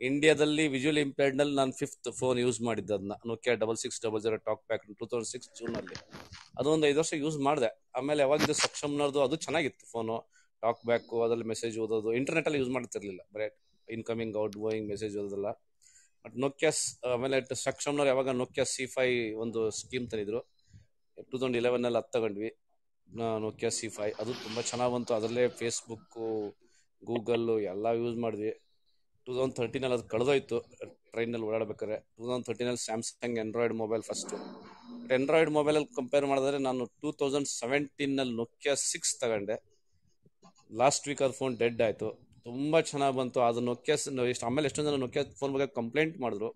ಇಂಡಿಯಾದಲ್ಲಿ ವಿಜುವಲ್ ಇಂಪೇರ್ಡ್ನಲ್ಲಿ ನಾನು ಫಿಫ್ತ್ ಫೋನ್ ಯೂಸ್ ಮಾಡಿದ್ದೆ ಅದನ್ನ Nokia double six double zero talk pack two thousand six June ಅಲ್ಲಿ ಅದೊಂದು ಐದು ವರ್ಷ ಯೂಸ್ ಮಾಡಿದೆ. ಆಮೇಲೆ ಯಾವಾಗಿದ್ದು ಸಕ್ಷಮ್ನರ್ದು ಅದು ಚೆನ್ನಾಗಿತ್ತು ಫೋನು ಟಾಕ್ ಬ್ಯಾಕು ಅದರಲ್ಲಿ ಮೆಸೇಜ್ ಓದೋದು ಇಂಟರ್ನೆಟ್ ಅಲ್ಲಿ ಯೂಸ್ ಮಾಡ್ತಿರ್ಲಿಲ್ಲ. ಬರೀ ಇನ್ಕಮಿಂಗ್ ಔಟ್ ಗೋಯಿಂಗ್ ಮೆಸೇಜ್ ಓದೋದಲ್ಲ ಬಟ್ ನೋಕಿಯಾ ಆಮೇಲೆ ಸಕ್ಷಮ್ನವ್ರು ಯಾವಾಗ ನೋಕಿಯಾ ಸಿ ಫೈ ಒಂದು ಸ್ಕೀಮ್ ತಂದಿದ್ರು ಟೂ ತೌಸಂಡ್ ಇಲೆವೆನ್ ಅಲ್ಲಿ ಅದು ತಗೊಂಡ್ವಿ. ನೋಕಿಯಾ ಸಿ ಫೈ ಅದು ತುಂಬ ಚೆನ್ನಾಗಿ ಬಂತು. ಅದರಲ್ಲೇ ಫೇಸ್ಬುಕ್ಕು ಗೂಗಲ್ಲು ಎಲ್ಲ ಯೂಸ್ ಮಾಡಿದ್ವಿ. ಟೂ ತೌಸಂಡ್ ತರ್ಟೀನಲ್ಲಿ ಅದು ಕಳೆದೋಯ್ತು ಟ್ರೈನಲ್ಲಿ ಓಡಾಡ್ಬೇಕಾದ್ರೆ. Two thousand ತರ್ಟೀನಲ್ಲಿ Samsung Android mobile first but Android ಮೊಬೈಲಲ್ಲಿ ಕಂಪೇರ್ ಮಾಡಿದ್ರೆ ನಾನು ಟೂ ತೌಸಂಡ್ ಸೆವೆಂಟೀನಲ್ಲಿ ನೋಕಿಯಾ ಸಿಕ್ಸ್ ತಗೊಂಡೆ. ಲಾಸ್ಟ್ ವೀಕ್ ಅದು ಫೋನ್ ಡೆಡ್ ಆಯಿತು. ತುಂಬ ಚೆನ್ನಾಗಿ ಬಂತು. ಅದು ನೋಕಿಯಾ ಎಷ್ಟು, ಆಮೇಲೆ ಎಷ್ಟೊಂದು ಜನ ನೋಕಿಯಾ ಫೋನ್ ಬಗ್ಗೆ ಕಂಪ್ಲೇಂಟ್ ಮಾಡಿದ್ರು.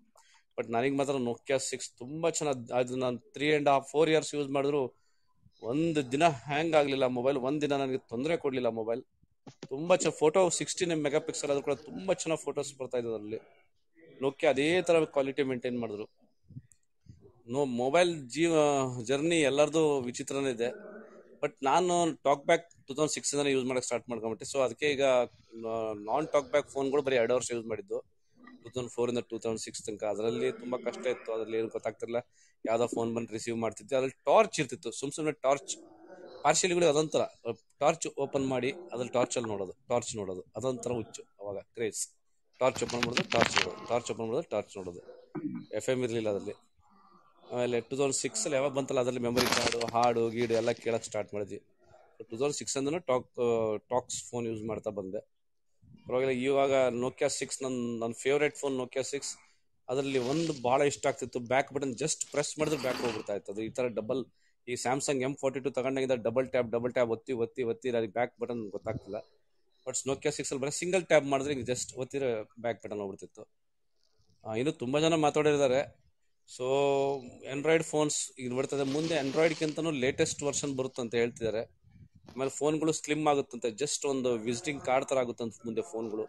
ಬಟ್ ನನಗೆ ಮಾತ್ರ ನೋಕಿಯಾ ಸಿಕ್ಸ್ ತುಂಬ ಚೆನ್ನಾಗಿ, ಅದು ನಾನು three and half four years use ಮಾಡಿದ್ರು. ಒಂದು ದಿನ ಹ್ಯಾಂಗ್ ಆಗಲಿಲ್ಲ ಮೊಬೈಲ್ ಒಂದು ದಿನ ನನಗೆ ತೊಂದರೆ ಕೊಡಲಿಲ್ಲ ಮೊಬೈಲ್ ತುಂಬ ಚೆನ್ನಾಗಿ ಫೋಟೋ ಸಿಕ್ಸ್ಟೀನ್ ಮೆಗಾ ಪಿಕ್ಸೆಲ್ ಆದ್ರೂ ಕೂಡ ತುಂಬಾ ಚೆನ್ನಾಗಿ ಫೋಟೋಸ್ ಬರ್ತಾ ಇದ್ದವು ಅದರಲ್ಲಿ. ನೋಕೆ ಅದೇ ತರ ಕ್ವಾಲಿಟಿ ಮೇಂಟೈನ್ ಮಾಡಿದ್ರು. ನೋ ಮೊಬೈಲ್ ಜೀವ ಜರ್ನಿ ಎಲ್ಲರದು ವಿಚಿತ್ರನೇ ಇದೆ. ಬಟ್ ನಾನು talk back two thousand six use ಮಾಡಕ್ಕೆ ಸ್ಟಾರ್ಟ್ ಮಾಡ್ಕೊಂಬಿಟ್ಟೆ. ಸೊ ಅದಕ್ಕೆ ಈಗ ನಾನ್ ಟಾಕ್ ಬ್ಯಾಕ್ ಫೋನ್ಗಳು ಬರೀ ಎರಡು ವರ್ಷ ಯೂಸ್ ಮಾಡಿದ್ದು. ಟೂ ತೌಸಂಡ್ ಫೋರ್ ಇಂದ ಟೂ ತೌಸಂಡ್ ಸಿಕ್ಸ್ ತನಕ. ಅದರಲ್ಲಿ ತುಂಬಾ ಕಷ್ಟ ಇತ್ತು. ಅದರಲ್ಲಿ ಏನು ಗೊತ್ತಾಗ್ತಿರಲಿಲ್ಲ. ಯಾವ್ದೋ ಫೋನ್ ಬಂದು ರಿಸೀವ್ ಮಾಡ್ತಿದ್ದೆ. ಅದ್ರಲ್ಲಿ ಟಾರ್ಚ್ ಇರ್ತಿತ್ತು. ಸುಮ್ ಸುಮ್ಮನೆ ಟಾರ್ಚ್ ಪಾರ್ಶಿಯಲ್ಗಳು ಅದೊಂಥರ. ಟಾರ್ಚ್ ಓಪನ್ ಮಾಡಿ ಅದ್ರಲ್ಲಿ ಟಾರ್ಚ್ ಅಲ್ಲಿ ನೋಡೋದು, ಟಾರ್ಚ್ ನೋಡೋದು. ಅದೊಂಥರ ಹುಚ್ಚು ಅವಾಗ, ಕ್ರೇಜ್. ಟಾರ್ಚ್ ಓಪನ್ ಮಾಡೋದು ಟಾರ್ಚ್ ನೋಡೋದು, ಟಾರ್ಚ್ ಓಪನ್ ಮಾಡೋದು ಟಾರ್ಚ್ ನೋಡೋದು. ಎಫ್ ಎಂ ಇರಲಿಲ್ಲ ಅದರಲ್ಲಿ. ಆಮೇಲೆ ಟೂ ತೌಸಂಡ್ ಸಿಕ್ಸ್ ಅಲ್ಲಿ ಯಾವಾಗ ಬಂತಲ್ಲ ಅದರಲ್ಲಿ ಮೆಮೊರಿ ಕಾರ್ಡು ಹಾಡು, ಗೀಡು ಎಲ್ಲ ಕೇಳಕ್ಕೆ ಸ್ಟಾರ್ಟ್ ಮಾಡಿದ್ವಿ. ಟೂ ತೌಸಂಡ್ ಸಿಕ್ಸ್ ಅಂದ್ರೆ ಟಾಕ್, ಟಾಕ್ಸ್ ಫೋನ್ ಯೂಸ್ ಮಾಡ್ತಾ ಬಂದೆ. ಪರವಾಗಿಲ್ಲ, ಇವಾಗ ನೋಕಿಯಾ ಸಿಕ್ಸ್ ನನ್ನ ನನ್ನ ಫೇವ್ರೇಟ್ ಫೋನ್ ನೋಕಿಯಾ ಸಿಕ್ಸ್ ಅದರಲ್ಲಿ ಒಂದು ಬಹಳ ಇಷ್ಟ ಆಗ್ತಿತ್ತು. ಬ್ಯಾಕ್ ಬಟನ್ ಜಸ್ಟ್ ಪ್ರೆಸ್ ಮಾಡಿದ್ರೆ ಬ್ಯಾಕ್ ಹೋಗ್ಬಿಡ್ತಾ ಇತ್ತು. ಅದು ಈ ಥರ ಡಬಲ್ ಈ ಸ್ಯಾಮ್ಸಂಗ್ ಎಂ ಫೋರ್ಟಿ ಟು ತಗೊಂಡಾಗಿಂದ ಡಬಲ್ ಟ್ಯಾಪ್ ಡಬಲ್ ಟ್ಯಾಪ್ ಒತ್ತಿ ಒತ್ತಿ ಒತ್ತಿ ಅದಕ್ಕೆ ಬ್ಯಾಕ್ ಬಟನ್ ಗೊತ್ತಾಗ್ತಿಲ್ಲ. ಬಟ್ ನೋಕಿಯಾ ಸಿಕ್ಸ್ ಅಲ್ಲಿ ಬರೀ ಸಿಂಗಲ್ ಟ್ಯಾಬ್ ಮಾಡಿದ್ರೆ ಹಿಂಗೆ ಜಸ್ಟ್ ಒತ್ತಿರ ಬ್ಯಾಕ್ ಬಟನ್ ಹೋಗ್ಬಿಡ್ತಿತ್ತು. ಇನ್ನು ತುಂಬಾ ಜನ ಮಾತಾಡಿದ್ದಾರೆ ಸೊ ಆಂಡ್ರಾಯ್ಡ್ ಫೋನ್ಸ್ ಈಗ ಬರ್ತದೆ. ಮುಂದೆ ಆಂಡ್ರಾಯ್ಡ್ಗಿಂತನೂ ಲೇಟೆಸ್ಟ್ ವರ್ಷನ್ ಬರುತ್ತೆ ಅಂತ ಹೇಳ್ತಿದ್ದಾರೆ. ಆಮೇಲೆ ಫೋನ್ಗಳು ಸ್ಲಿಮ್ ಆಗುತ್ತಂತೆ. ಜಸ್ಟ್ ಒಂದು ವಿಸಿಟಿಂಗ್ ಕಾರ್ಡ್ ತರ ಆಗುತ್ತಂತೆ ಮುಂದೆ ಫೋನ್ಗಳು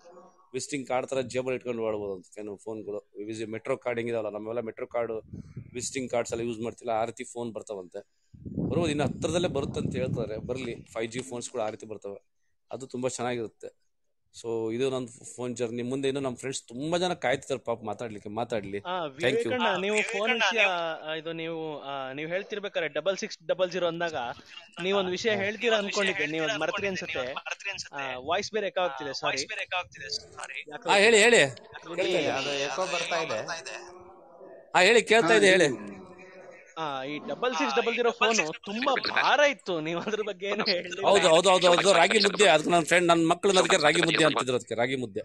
ವಿಸಿಟಿಂಗ್ ಕಾರ್ಡ್ ತರ ಜೇಬಲ್ ಇಟ್ಕೊಂಡು ಮಾಡ್ಬೋದು ಅಂತ ಏನು ಫೋನ್ಗಳು ವಿಸಿ ಮೆಟ್ರೋ ಕಾರ್ಡ್ ಇದಾವಲ್ಲ ನಮ್ಮೆಲ್ಲ ಮೆಟ್ರೋ ಕಾರ್ಡ್ ವಿಸಿಟಿಂಗ್ ಕಾರ್ಡ್ಸ್ ಎಲ್ಲ ಯೂಸ್ ಮಾಡ್ತಿಲ್ಲ, ಆ ರೀತಿ ಫೋನ್ ಬರ್ತಾವಂತೆ. ಬರ್ಬೋದು ಇನ್ನು ಹತ್ರದಲ್ಲೇ ಬರುತ್ತೆ ಅಂತ ಹೇಳ್ತಾರೆ, ಬರಲಿ. ಫೈವ್ ಜಿ ಫೋನ್ಸ್ ಕೂಡ ಆ ರೀತಿ ಬರ್ತವೆ. ಅದು ತುಂಬಾ ಚೆನ್ನಾಗಿರುತ್ತೆ. ಸೊ ಇದು ನನ್ನ ಫೋನ್ ಜರ್ನಿ ಮುಂದೆ ಇನ್ನು ನಮ್ಮ ಫ್ರೆಂಡ್ಸ್ ತುಂಬಾ ಜನ ಕಾಯ್ತಿದ್ದಾರೆ ಪಾಪ ಮಾತಾಡ್ಲಿಕ್ಕೆ ಮಾತಾಡ್ಲಿ. ಥ್ಯಾಂಕ್ ಯು
ನೀವು ಫೋನ್ ವಿಷಯ ಇದು ನೀವು ಆ, ನೀವು ಹೇಳ್ತಿರ್ಬೇಕಾದ್ರೆ ಡಬಲ್ ಸಿಕ್ಸ್ ಡಬಲ್ ಜೀರೋ ಅಂದಾಗ ನೀವೊಂದು ವಿಷಯ ಹೇಳ್ತೀರಾ ಅನ್ಕೊಂಡಿದ್ದೆ. ನೀವು ಮರ್ತೀರಿ ಮರ್ತ್ರಿ ಅನ್ಸುತ್ತೆ. ವಾಯ್ಸ್ ಬೇರೆ ಎಕ್ಕ ಆಗ್ತಿದೆ ಸಾರಿ
ಹಾ ಹೇಳಿ ಹೇಳಿ.
ಅದು ಎಕೋ ಬರ್ತಾ ಇದೆ.
ಹಾ ಹೇಳಿ ಕೇಳ್ತಾ ಇದೆ ಹೇಳಿ.
ಆ ಈ double six double zero phone ತುಂಬಾ ಭಾರ ಇತ್ತು. ನೀವು ಅದ್ರ ಬಗ್ಗೆ ಏನು ಹೇಳಿದ್ರಿ
ಹೌದು ಹೌದು ಹೌದು ಹೌದು. ರಾಗಿ ಮುದ್ದೆ. ಅದಕ್ಕೆ ನನ್ನ ಫ್ರೆಂಡ್ ನನ್ನ ಮಕ್ಕಳು ಅದಕ್ಕೆ ರಾಗಿ ಮುದ್ದೆ ಅಂತಿದ್ರು ಅದಕ್ಕೆ ರಾಗಿ ಮುದ್ದೆ.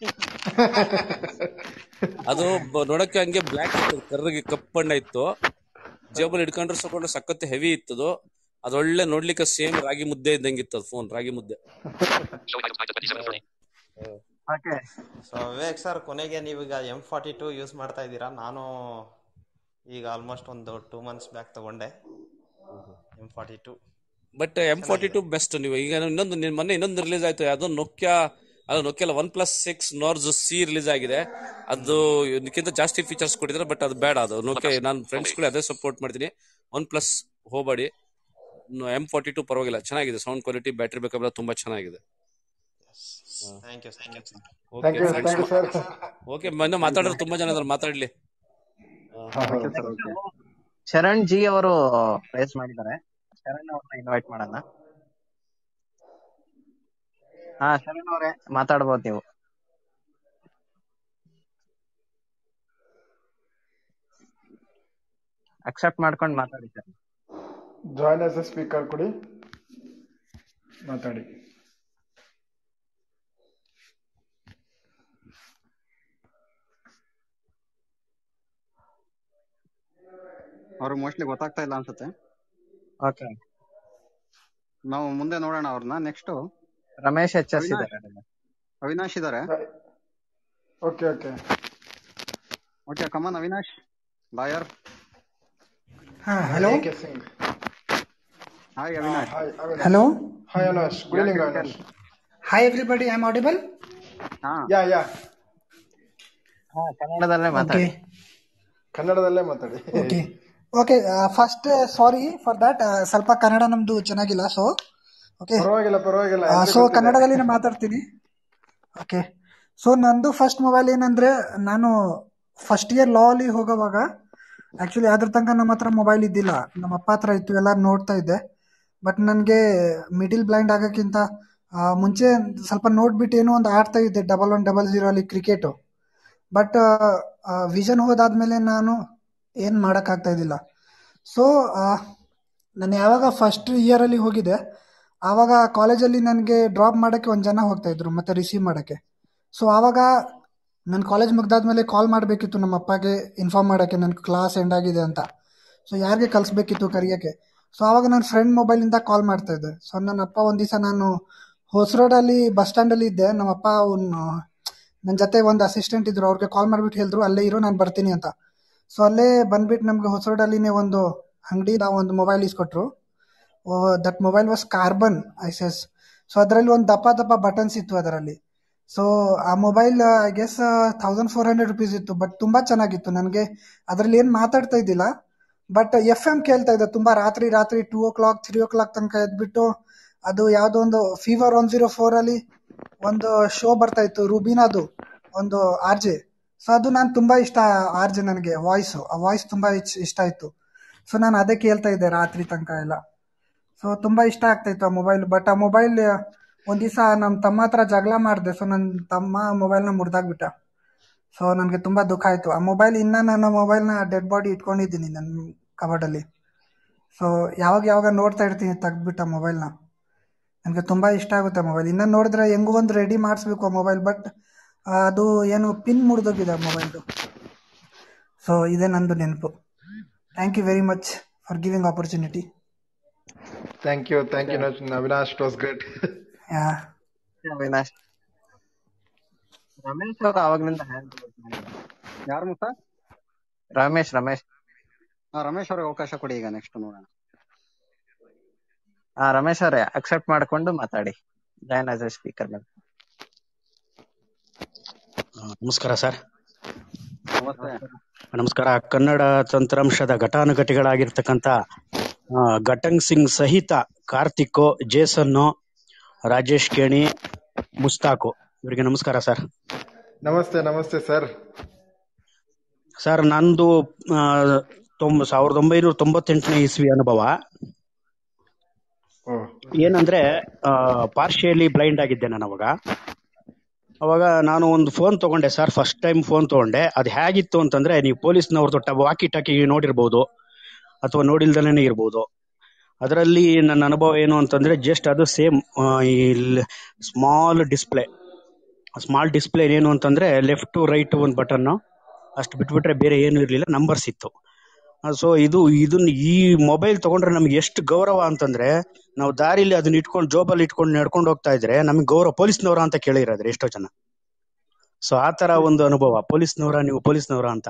[laughs] ಅದು ನೋಡಕ್ಕೆ ಹಂಗೆ ಬ್ಲ್ಯಾಕ್ ಇತ್ತು ಕರ್ರಗೆ ಕಪ್ಪು ಬಣ್ಣ ಇತ್ತು. ಜೇಬಲ್ ಹಿಡ್ಕೊಂಡ್ರೆ ಸಕೊಂಡ್ರೆ ಸಖತ್ ಹೆವಿ ಅದು ಅದೊಳ್ಳೆ ನೋಡ್ಲಿಕ್ಕೆ ಸೇಮ್ ರಾಗಿ ಮುದ್ದೆ ಇದ್ದಂಗೆ ಇತ್ತು ಅದು ಫೋನ್ ರಾಗಿ ಮುದ್ದೆ.
ಓಕೆ.
ಸೊ ವಿವೇಕ್ ಸರ್ ಕೊನೆಗೆ ನೀವೀಗ ಎಂ ಫಾರ್ಟಿ ಟು ಯೂಸ್ ಮಾಡ್ತಾ ಇದ್ದೀರಾ? ನಾನು ಈಗ ಆಲ್ಮೋಸ್ಟ್ ಒಂದು ಟೂ ಮಂತ್ಸ್ ಬ್ಯಾಕ್ ತಗೊಂಡೆ. M forty two
but M forty two best ನೀವು. ಈಗ ಇನ್ನೊಂದು ನಿಮ್ಮ ಮೊನ್ನೆ ಇನ್ನೊಂದು ರಿಲೀಸ್ ಆಯ್ತು. ಅದು ನೋಕ್ಯಾ ಅದು Nokia one plus six Nord C release ಆಗಿದೆ. ಅದು ಇದಕ್ಕಿಂತ ಜಾಸ್ತಿ ಫೀಚರ್ಸ್ ಕೊಟ್ಟಿದ್ರೆ ಬಟ್ ಅದು ಬೇಡ ಅದು. ನೋಕೆ ನಾನು ಫ್ರೆಂಡ್ಸ್ ಕೂಡ ಅದೇ ಸಪೋರ್ಟ್ ಮಾಡ್ತೀನಿ. ಒನ್ ಪ್ಲಸ್ ಹೋಗಬೇಡಿ ಎಂ ಫಾರ್ಟಿ ಟು ಪರವಾಗಿಲ್ಲ. ಚೆನ್ನಾಗಿದೆ. ಸೌಂಡ್ ಕ್ವಾಲಿಟಿ ಬ್ಯಾಟ್ರಿ ಬ್ಯಾಕಪ್ ಎಲ್ಲ ತುಂಬಾ ಚೆನ್ನಾಗಿದೆ. Okay
thank you sir
okay ಮೊನ್ನೆ ಮಾತಾಡೋರು ತುಂಬಾ ಜನ ಮಾತಾಡ್ಲಿ.
ಶರಣ್ ಜಿ ಅವರು ರೇಸ್ ಮಾಡಿದ್ದಾರೆ. ಶರಣ್ ಅವ್ರನ್ನ ಇನ್ವೈಟ್ ಮಾಡೋಣ. ಹಾ ಶರಣ್ ಅವರೇ ಮಾತಾಡ್ಬೋದು ನೀವು. ಅಕ್ಸೆಪ್ಟ್ ಮಾಡ್ಕೊಂಡು ಮಾತಾಡಿ ಸರ್.
ಜಾಯ್ನ್ ಆಸ್ ಸ್ಪೀಕರ್ ಕೊಡಿ. ಮಾತಾಡಿ.
ಅವ್ರಿಗೆ ಮೋಸ್ಟ್ಲಿ ಗೊತ್ತಾಗ್ತಾ ಇಲ್ಲ ಅನ್ಸುತ್ತೆ.
ಓಕೆ
ನಾವು ಮುಂದೆ ನೋಡೋಣ ಅವ್ರನ್ನ. Next
Ramesh H S
Avinash
ಇದ್ದಾರೆ
ಅವಿನಾಶ್ ಇದಾರೆ
okay okay
okay come on Avinash lawyer
ಹಾ hello
Singh
hi Avinash
hello
hi Avinash good evening Avinash
hi everybody I am audible
ಹಾ.
ಯಾ ಯಾ
ಹಾ ಕನ್ನಡದಲ್ಲೇ ಮಾತಾಡಿ.
ಕನ್ನಡದಲ್ಲೇ ಮಾತಾಡಿ.
Okay okay first sorry for that ಸ್ವಲ್ಪ ಕನ್ನಡ ನಮ್ದು ಚೆನ್ನಾಗಿಲ್ಲ ಸೊ ಓಕೆ
ಪರವಾಗಿಲ್ಲ ಪರವಾಗಿಲ್ಲ.
ಸೊ
ಎಲ್ರಿಗೂ
ಕನ್ನಡದಲ್ಲಿ ನಾನು ಮಾತಾಡ್ತೀನಿ. ಓಕೆ ಸೊ ನಂದು ಫಸ್ಟ್ ಮೊಬೈಲ್ ಏನಂದ್ರೆ ನಾನು ಫಸ್ಟ್ ಇಯರ್ ಲಾ ಅಲ್ಲಿ ಹೋಗೋವಾಗ ಆಕ್ಚುಲಿ ಅದ್ರ ತನಕ ನಮ್ಮ ಹತ್ರ ಮೊಬೈಲ್ ಇದ್ದಿಲ್ಲ. ನಮ್ಮ ಅಪ್ಪ ಹತ್ರ ಇತ್ತು ಎಲ್ಲ ನೋಡ್ತಾ ಇದ್ದೆ. ಬಟ್ ನನಗೆ ಮಿಡಿಲ್ ಬ್ಲೈಂಡ್ ಆಗೋಕ್ಕಿಂತ ಮುಂಚೆ ಸ್ವಲ್ಪ ನೋಡ್ಬಿಟ್ಟು ಏನೋ ಒಂದು ಆಡ್ತಾ ಇದ್ದೆ ಡಬಲ್ ಒನ್ ಡಬಲ್ ಜೀರೋ ಅಲ್ಲಿ ಕ್ರಿಕೆಟು ಬಟ್ ವಿಷನ್ ಹೋದಾದ್ಮೇಲೆ ನಾನು ಏನು ಮಾಡೋಕ್ಕಾಗ್ತಾ ಇದ್ದಿಲ್ಲ. ಸೊ ನಾನು ಯಾವಾಗ ಫಸ್ಟ್ ಇಯರಲ್ಲಿ ಹೋಗಿದ್ದೆ, ಆವಾಗ ಕಾಲೇಜಲ್ಲಿ ನನಗೆ ಡ್ರಾಪ್ ಮಾಡೋಕ್ಕೆ ಒಂದು ಜನ ಹೋಗ್ತಾ ಇದ್ರು, ಮತ್ತೆ ರಿಸೀವ್ ಮಾಡೋಕ್ಕೆ. ಸೊ ಆವಾಗ ನನ್ನ ಕಾಲೇಜ್ ಮುಗ್ದಾದ್ಮೇಲೆ ಕಾಲ್ ಮಾಡಬೇಕಿತ್ತು ನಮ್ಮ ಅಪ್ಪಗೆ ಇನ್ಫಾರ್ಮ್ ಮಾಡೋಕ್ಕೆ ನನ್ನ ಕ್ಲಾಸ್ ಎಂಡ್ ಆಗಿದೆ ಅಂತ. ಸೊ ಯಾರಿಗೆ ಕಲಿಸ್ಬೇಕಿತ್ತು ಕರೆಯೋಕ್ಕೆ? ಸೊ ಆವಾಗ ನನ್ನ ಫ್ರೆಂಡ್ ಮೊಬೈಲಿಂದ ಕಾಲ್ ಮಾಡ್ತಾ ಇದ್ದೆ. ಸೊ ನನ್ನ ಅಪ್ಪ ಒಂದು ದಿವಸ ನಾನು ಹೊಸ ರೋಡಲ್ಲಿ ಬಸ್ ಸ್ಟ್ಯಾಂಡಲ್ಲಿ ಇದ್ದೆ, ನಮ್ಮ ಅಪ್ಪ ಅವ್ನು ನನ್ನ ಜೊತೆ ಒಂದು ಅಸಿಸ್ಟೆಂಟ್ ಇದ್ದರು ಅವ್ರಿಗೆ ಕಾಲ್ ಮಾಡಿಬಿಟ್ಟು ಹೇಳಿದ್ರು, ಅಲ್ಲೇ ಇರೋ, ನಾನು ಬರ್ತೀನಿ ಅಂತ. ಸೊ ಅಲ್ಲೇ ಬಂದ್ಬಿಟ್ಟು ನಮಗೆ ಹೊಸರೋಡಲ್ಲಿನೇ ಒಂದು ಅಂಗಡಿ ನಾವು ಒಂದು ಮೊಬೈಲ್ ಇಸ್ಕೊಟ್ರು. ದಟ್ ಮೊಬೈಲ್ ವಾಸ್ ಕಾರ್ಬನ್ ಐಸೆಸ್ ಸೊ ಅದರಲ್ಲಿ ಒಂದು ದಪ್ಪ ದಪ್ಪ ಬಟನ್ಸ್ ಇತ್ತು ಅದರಲ್ಲಿ. ಸೊ ಆ mobile I guess thousand four hundred rupees ಇತ್ತು ಬಟ್ ತುಂಬಾ ಚೆನ್ನಾಗಿತ್ತು. ನನಗೆ ಅದರಲ್ಲಿ ಏನು ಮಾತಾಡ್ತಾ ಇದ್ದಿಲ್ಲ. ಬಟ್ ಎಫ್ ಎಂ ಕೇಳ್ತಾ ಇದ್ದೆ, ತುಂಬಾ ರಾತ್ರಿ ರಾತ್ರಿ two o'clock three o'clock ತನಕ ಎದ್ಬಿಟ್ಟು ಅದು ಯಾವುದೋ ಒಂದು ಫೀವರ್ ಒನ್ ಜೀರೋ ಫೋರ್ ಅಲ್ಲಿ ಒಂದು ಶೋ ಬರ್ತಾ ಇತ್ತು ರೂಬಿನಾದು ಒಂದು ಆರ್ ಜೆ. ಸೊ ಅದು ನಾನು ತುಂಬಾ ಇಷ್ಟ ಆರ್ ಜೆ ನನಗೆ ವಾಯ್ಸ್ ಆ ವಾಯ್ಸ್ ತುಂಬಾ ಇಷ್ಟ ಆಯ್ತು. ಸೊ ನಾನು ಅದೇ ಕೇಳ್ತಾ ಇದ್ದೆ ರಾತ್ರಿ ತನಕ ಎಲ್ಲ. ಸೊ ತುಂಬಾ ಇಷ್ಟ ಆಗ್ತಾಯಿತ್ತು ಆ ಮೊಬೈಲ್ ಬಟ್ ಆ ಮೊಬೈಲ್ ಒಂದ್ ದಿವಸ ನಮ್ಮ ತಮ್ಮ ಹತ್ರ ಜಗಳ ಮಾಡಿದೆ. ಸೊ ನನ್ನ ತಮ್ಮ ಮೊಬೈಲ್ನ ಮುರಿದಾಗ್ಬಿಟ್ಟ. ಸೊ ನನಗೆ ತುಂಬಾ ದುಃಖ ಆಯ್ತು. ಆ ಮೊಬೈಲ್ ಇನ್ನ ನನ್ನ ಮೊಬೈಲ್ನ ಡೆಡ್ ಬಾಡಿ ಇಟ್ಕೊಂಡಿದ್ದೀನಿ ನನ್ನ ಕಬರ್ಡಲ್ಲಿ ಸೊ ಯಾವಾಗ ಯಾವಾಗ ನೋಡ್ತಾ ಇರ್ತೀನಿ ತೆಗ್ದ್ಬಿಟ್ಟು ಮೊಬೈಲ್ ಮೊಬೈಲ್ನ ನನಗೆ ತುಂಬಾ ಇಷ್ಟ ಆಗುತ್ತೆ ಮೊಬೈಲ್ ಇನ್ನ ನೋಡಿದ್ರೆ ಹೆಂಗೂ ಒಂದು ರೆಡಿ ಮಾಡಿಸ್ಬೇಕು ಆ ಮೊಬೈಲ್ ಬಟ್ ಅದು ಏನು ಪಿನ್ ಮುರಿದೋಗಿದೆ ಮೊಬೈಲ್ದು. ಸೊ ಇದೇ ನಂದು ನೆನಪು. Thank you very much for giving opportunity
thank you thank you Avinash it was great
yeah
Avinash Ramesh ಅವರು ಅವಾಗ್ಲಿಂದ
ಯಾರು ಮುತ್ತ
ರಮೇಶ್ ರಮೇಶ್.
ಹಾ ರಮೇಶ್ ಅವ್ರಿಗೆ ಅವಕಾಶ ಕೊಡಿ ಈಗ ನೆಕ್ಸ್ಟ್ ನೋಡೋಣ.
ಹಾ ರಮೇಶ್ ಅವರೇ ಅಕ್ಸೆಪ್ಟ್ ಮಾಡ್ಕೊಂಡು ಮಾತಾಡಿ. ಜಾಯ್ನ್ ಆಸ್ ಎ ಸ್ಪೀಕರ್ ಮೇಲೆ
ನಮಸ್ಕಾರ ಸರ್. ನಮಸ್ಕಾರ. ಕನ್ನಡ ತಂತ್ರಾಂಶದ ಘಟಾನುಘಟಿಗಳಾಗಿರ್ತಕ್ಕಂಥ ಆ, ಘಟಂಗ್ ಸಿಂಗ್ ಸಹಿತ ಕಾರ್ತಿಕ್ ಜೇಸನ್ ರಾಜೇಶ್ ಕೇಣಿ ಮುಸ್ತಾಕು ಇವರಿಗೆ ನಮಸ್ಕಾರ ಸರ್.
ನಮಸ್ತೆ ನಮಸ್ತೆ ಸರ್.
ಸರ್ ನಂದು ಆ, ತೊಂಬ ಸಾವಿರದ ಒಂಬೈನೂರ ತೊಂಬತ್ತೆಂಟನೇ ಇಸ್ವಿ ಅನುಭವ.
ಓ.
ಏನಂದ್ರೆ ಪಾರ್ಶಿಯಲಿ ಬ್ಲೈಂಡ್ ಆಗಿದ್ದೆ ನಾನು ಅವಾಗ ಅವಾಗ ನಾನು ಒಂದು ಫೋನ್ ತಗೊಂಡೆ ಸರ್ ಫಸ್ಟ್ ಟೈಮ್ ಫೋನ್ ತಗೊಂಡೆ. ಅದು ಹೇಗಿತ್ತು ಅಂತಂದ್ರೆ, ನೀವು ಪೊಲೀಸ್ನವ್ರದ್ದು ವಾಕಿ ಟಾಕಿ ನೋಡಿರ್ಬೋದು, ಅಥವಾ ನೋಡಿಲ್ದಲೇ ಇರ್ಬೋದು. ಅದರಲ್ಲಿ ನನ್ನ ಅನುಭವ ಏನು ಅಂತಂದ್ರೆ ಜಸ್ಟ್ ಅದು same small display small display ಏನು ಅಂತಂದ್ರೆ ಲೆಫ್ಟ್ ಟು ರೈಟ್ ಒಂದು ಬಟನ್ ಅಷ್ಟು ಬಿಟ್ಬಿಟ್ರೆ ಬೇರೆ ಏನು ಇರಲಿಲ್ಲ ನಂಬರ್ಸ್ ಇತ್ತು. ಸೊ ಇದು ಇದನ್ನ ಈ ಮೊಬೈಲ್ ತಗೊಂಡ್ರೆ ನಮ್ಗೆ ಎಷ್ಟು ಗೌರವ ಅಂತಂದ್ರೆ ನಾವು ದಾರಿಲಿ ಅದನ್ನ ಇಟ್ಕೊಂಡು ಜೋಬಲ್ಲಿ ಇಟ್ಕೊಂಡು ನಡ್ಕೊಂಡು ಹೋಗ್ತಾ ಇದ್ರೆ ನಮ್ಗೆ ಗೌರವ ಪೊಲೀಸ್ನವರ ಅಂತ ಕೇಳಿರೋದ್ರೆ ಎಷ್ಟೋ ಜನ. ಸೊ ಆ ತರ ಒಂದು ಅನುಭವ ಪೊಲೀಸ್ನವರ ನೀವು ಪೊಲೀಸ್ನವರ ಅಂತ.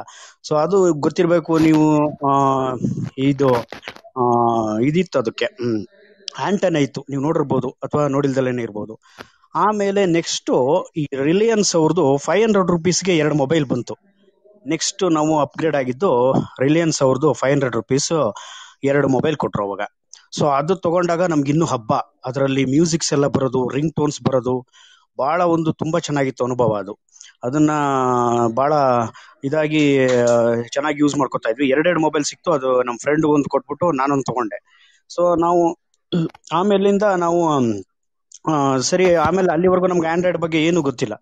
ಸೊ ಅದು ಗೊತ್ತಿರ್ಬೇಕು ನೀವು ಆ, ಇದು ಇದಿತ್ತು ಅದಕ್ಕೆ ಆಂಟನ್ ಇತ್ತು ನೀವು ನೋಡಿರ್ಬೋದು ಅಥವಾ ನೋಡಿಲ್ದಲೇನೆ ಇರ್ಬೋದು. ಆಮೇಲೆ ನೆಕ್ಸ್ಟ್ ಈ ರಿಲಯನ್ಸ್ ಅವ್ರದ್ದು ಫೈವ್ ಹಂಡ್ರೆಡ್ ರುಪೀಸ್ಗೆ ಎರಡು ಮೊಬೈಲ್ ಬಂತು. ನೆಕ್ಸ್ಟ್ ನಾವು ಅಪ್ಗ್ರೇಡ್ ಆಗಿದ್ದು ರಿಲಯನ್ಸ್ ಅವ್ರದ್ದು ಫೈವ್ ಹಂಡ್ರೆಡ್ ರುಪೀಸ್ ಎರಡು ಮೊಬೈಲ್ ಕೊಟ್ರು ಅವಾಗ. ಸೊ ಅದು ತಗೊಂಡಾಗ ನಮ್ಗೆ ಇನ್ನೂ ಹಬ್ಬ. ಅದರಲ್ಲಿ ಮ್ಯೂಸಿಕ್ಸ್ ಎಲ್ಲ ಬರೋದು ರಿಂಗ್ ಟೋನ್ಸ್ ಬರೋದು ಬಹಳ ಒಂದು ತುಂಬಾ ಚೆನ್ನಾಗಿತ್ತು ಅನುಭವ ಅದು. ಅದನ್ನ ಬಹಳ ಇದಾಗಿ ಚೆನ್ನಾಗಿ ಯೂಸ್ ಮಾಡ್ಕೊತಾ ಇದ್ವಿ. ಎರಡೆರಡು ಮೊಬೈಲ್ ಸಿಕ್ತು, ಅದು ನಮ್ಮ ಫ್ರೆಂಡ್ ಒಂದು ಕೊಟ್ಬಿಟ್ಟು ನಾನೊಂದು ತಗೊಂಡೆ. ಸೊ ನಾವು ಆಮೇಲಿಂದ ನಾವು ಸರಿ, ಆಮೇಲೆ ಅಲ್ಲಿವರೆಗೂ ನಮ್ಗೆ ಆಂಡ್ರಾಯ್ಡ್ ಬಗ್ಗೆ ಏನು ಗೊತ್ತಿಲ್ಲ.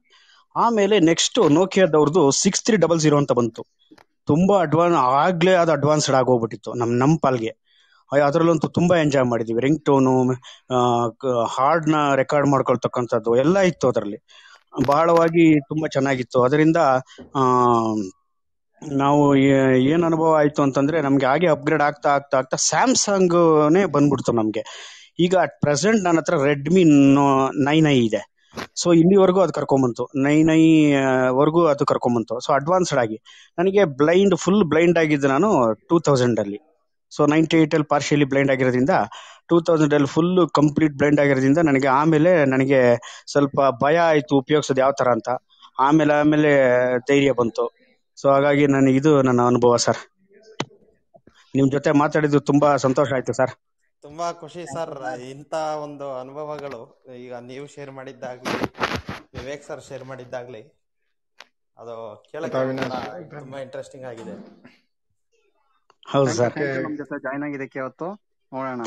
ಆಮೇಲೆ ನೆಕ್ಸ್ಟ್ ನೋಕಿಯಾದವ್ರದ್ದು ಸಿಕ್ಸ್ ತ್ರೀ ಡಬಲ್ ಜೀರೋ ಅಂತ ಬಂತು. ತುಂಬಾ ಅಡ್ವಾನ್ಸ್ ಆಗ್ಲೇ ಅದು ಅಡ್ವಾನ್ಸ್ಡ್ ಆಗೋಗ್ಬಿಟ್ಟಿತ್ತು ನಮ್ ನಮ್ ಪಾಲ್ಗೆ. ಅದರಲ್ಲಂತೂ ತುಂಬಾ ಎಂಜಾಯ್ ಮಾಡಿದೀವಿ. ರಿಂಗ್ ಟೋನು ನ ರೆಕಾರ್ಡ್ ಮಾಡ್ಕೊಳ್ತಕ್ಕಂಥದ್ದು ಎಲ್ಲ ಇತ್ತು ಅದರಲ್ಲಿ. ಬಹಳವಾಗಿ ತುಂಬಾ ಚೆನ್ನಾಗಿತ್ತು. ಅದರಿಂದ, ಆ, ನಾವು ಏನ್ ಅನುಭವ ಆಯ್ತು ಅಂತಂದ್ರೆ ನಮ್ಗೆ ಹಾಗೆ ಅಪ್ಗ್ರೇಡ್ ಆಗ್ತಾ ಆಗ್ತಾ ಆಗ್ತಾ ಸ್ಯಾಮ್ಸಂಗ್ ಬಂದ್ಬಿಡ್ತು ನಮ್ಗೆ. ಈಗ ಅಟ್ ಪ್ರೆಸೆಂಟ್ ನನ್ನ ಹತ್ರ ರೆಡ್ಮಿ ನೈನ್ ಐ ಇದೆ. ಸೊ ಇಲ್ಲಿವರೆಗೂ ಅದು ಕರ್ಕೊಂಬಂತು. ನೈ ನೈ ವರೆಗೂ ಅದು ಕರ್ಕೊಂಬಂತು. ಸೊ ಅಡ್ವಾನ್ಸ್ಡ್ ಆಗಿ. ನನಗೆ ಬ್ಲೈಂಡ್ ಫುಲ್ ಬ್ಲೈಂಡ್ ಆಗಿದ್ದು ನಾನು ಟೂ ತೌಸಂಡ್ ಅಲ್ಲಿ. ಸೊ ನೈಂಟಿ ಅಲ್ಲಿ ಪಾರ್ಷಿಯಲಿ ಬ್ಲೈಂಡ್ ಆಗಿರೋದ್ರಿಂದ ಟೂ ತೌಸಂಡ್ ಅಲ್ಲಿ ಫುಲ್ ಕಂಪ್ಲೀಟ್ ಬ್ಲೈಂಡ್ ಆಗಿರೋದ್ರಿಂದ ನನಗೆ ಆಮೇಲೆ ನನಗೆ ಸ್ವಲ್ಪ ಭಯ ಆಯ್ತು ಉಪಯೋಗಿಸೋದು ಯಾವ ತರ ಅಂತ. ಆಮೇಲೆ ಆಮೇಲೆ ಧೈರ್ಯ ಬಂತು. ಸೊ ಹಾಗಾಗಿ ನನಗೆ ಇದು ನನ್ನ ಅನುಭವ ಸರ್. ನಿಮ್ ಜೊತೆ ಮಾತಾಡಿದ್ದು ತುಂಬಾ ಸಂತೋಷ ಆಯ್ತು ಸರ್.
ತುಂಬಾ ಖುಷಿ ಸರ್. ಇಂತ ಒಂದು ಅನುಭವಗಳು ಈಗ ನೀವು ಶೇರ್ ಮಾಡಿದ್ದಾಗ್ಲಿ ವಿವೇಕ್ ಸರ್ ಶೇರ್ ಮಾಡಿದ್ದಾಗ್ಲಿ ಅದು ಕೇಳಕ್ಕೆ ತುಂಬಾ ಇಂಟ್ರೆಸ್ಟಿಂಗ್ ಆಗಿದೆ.
ಹೌದು ಸರ್.
ಜಾಯ್ನ್ ಆಗಿದ್ದಕ್ಕೆ ಇವತ್ತು ನೋಡೋಣ.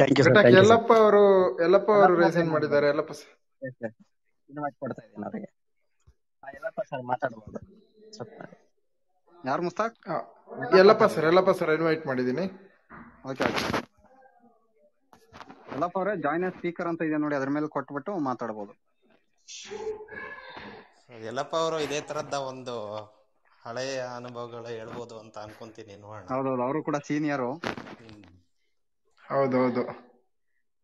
ಯಲ್ಲಪ್ಪ ಅವರು ಯಲ್ಲಪ್ಪ ಅವರು ರೆಸೈನ್ ಮಾಡಿದ್ದಾರೆ? ಎಲ್ಲಪ್ಪ ಸರ್
ಇನ್ವೈಟ್ ಕೊಡ್ತಾ ಇದ್ದೀನಿ ಅವರಿಗೆ. ಎಲ್ಲಪ್ಪ ಸರ್ ಮಾತಾಡ್ಬೋದು. ಸ್ವಲ್ಪ.
ಯಾರು ಮುಸ್ತಾಕ್?
ಆ, Yellappa sir Yellappa sir invite ಮಾಡಿದ್ದೀನಿ.
ಓಕೆ ಓಕೆ ಎಲ್ಲಪ್ಪ ಅವರೇ ಜಾಯ್ನ್ ಸ್ಪೀಕರ್ ಅಂತ ಇದೆ ನೋಡಿ ಅದ್ರ ಮೇಲೆ ಕೊಟ್ಬಿಟ್ಟು ಮಾತಾಡಬಹುದು
ಯಲ್ಲಪ್ಪ ಅವರು ಇದೇ ತರದ ಒಂದು ಹಳೆಯ ಅನುಭವಗಳು ಹೇಳ್ಬೋದು ಅಂತ ಅನ್ಕೊಂತೀನಿ ನೋಡೋಣ
ಹೌದೌದು ಅವರು ಕೂಡ ಸೀನಿಯರ್.
ಹೌದೌದು.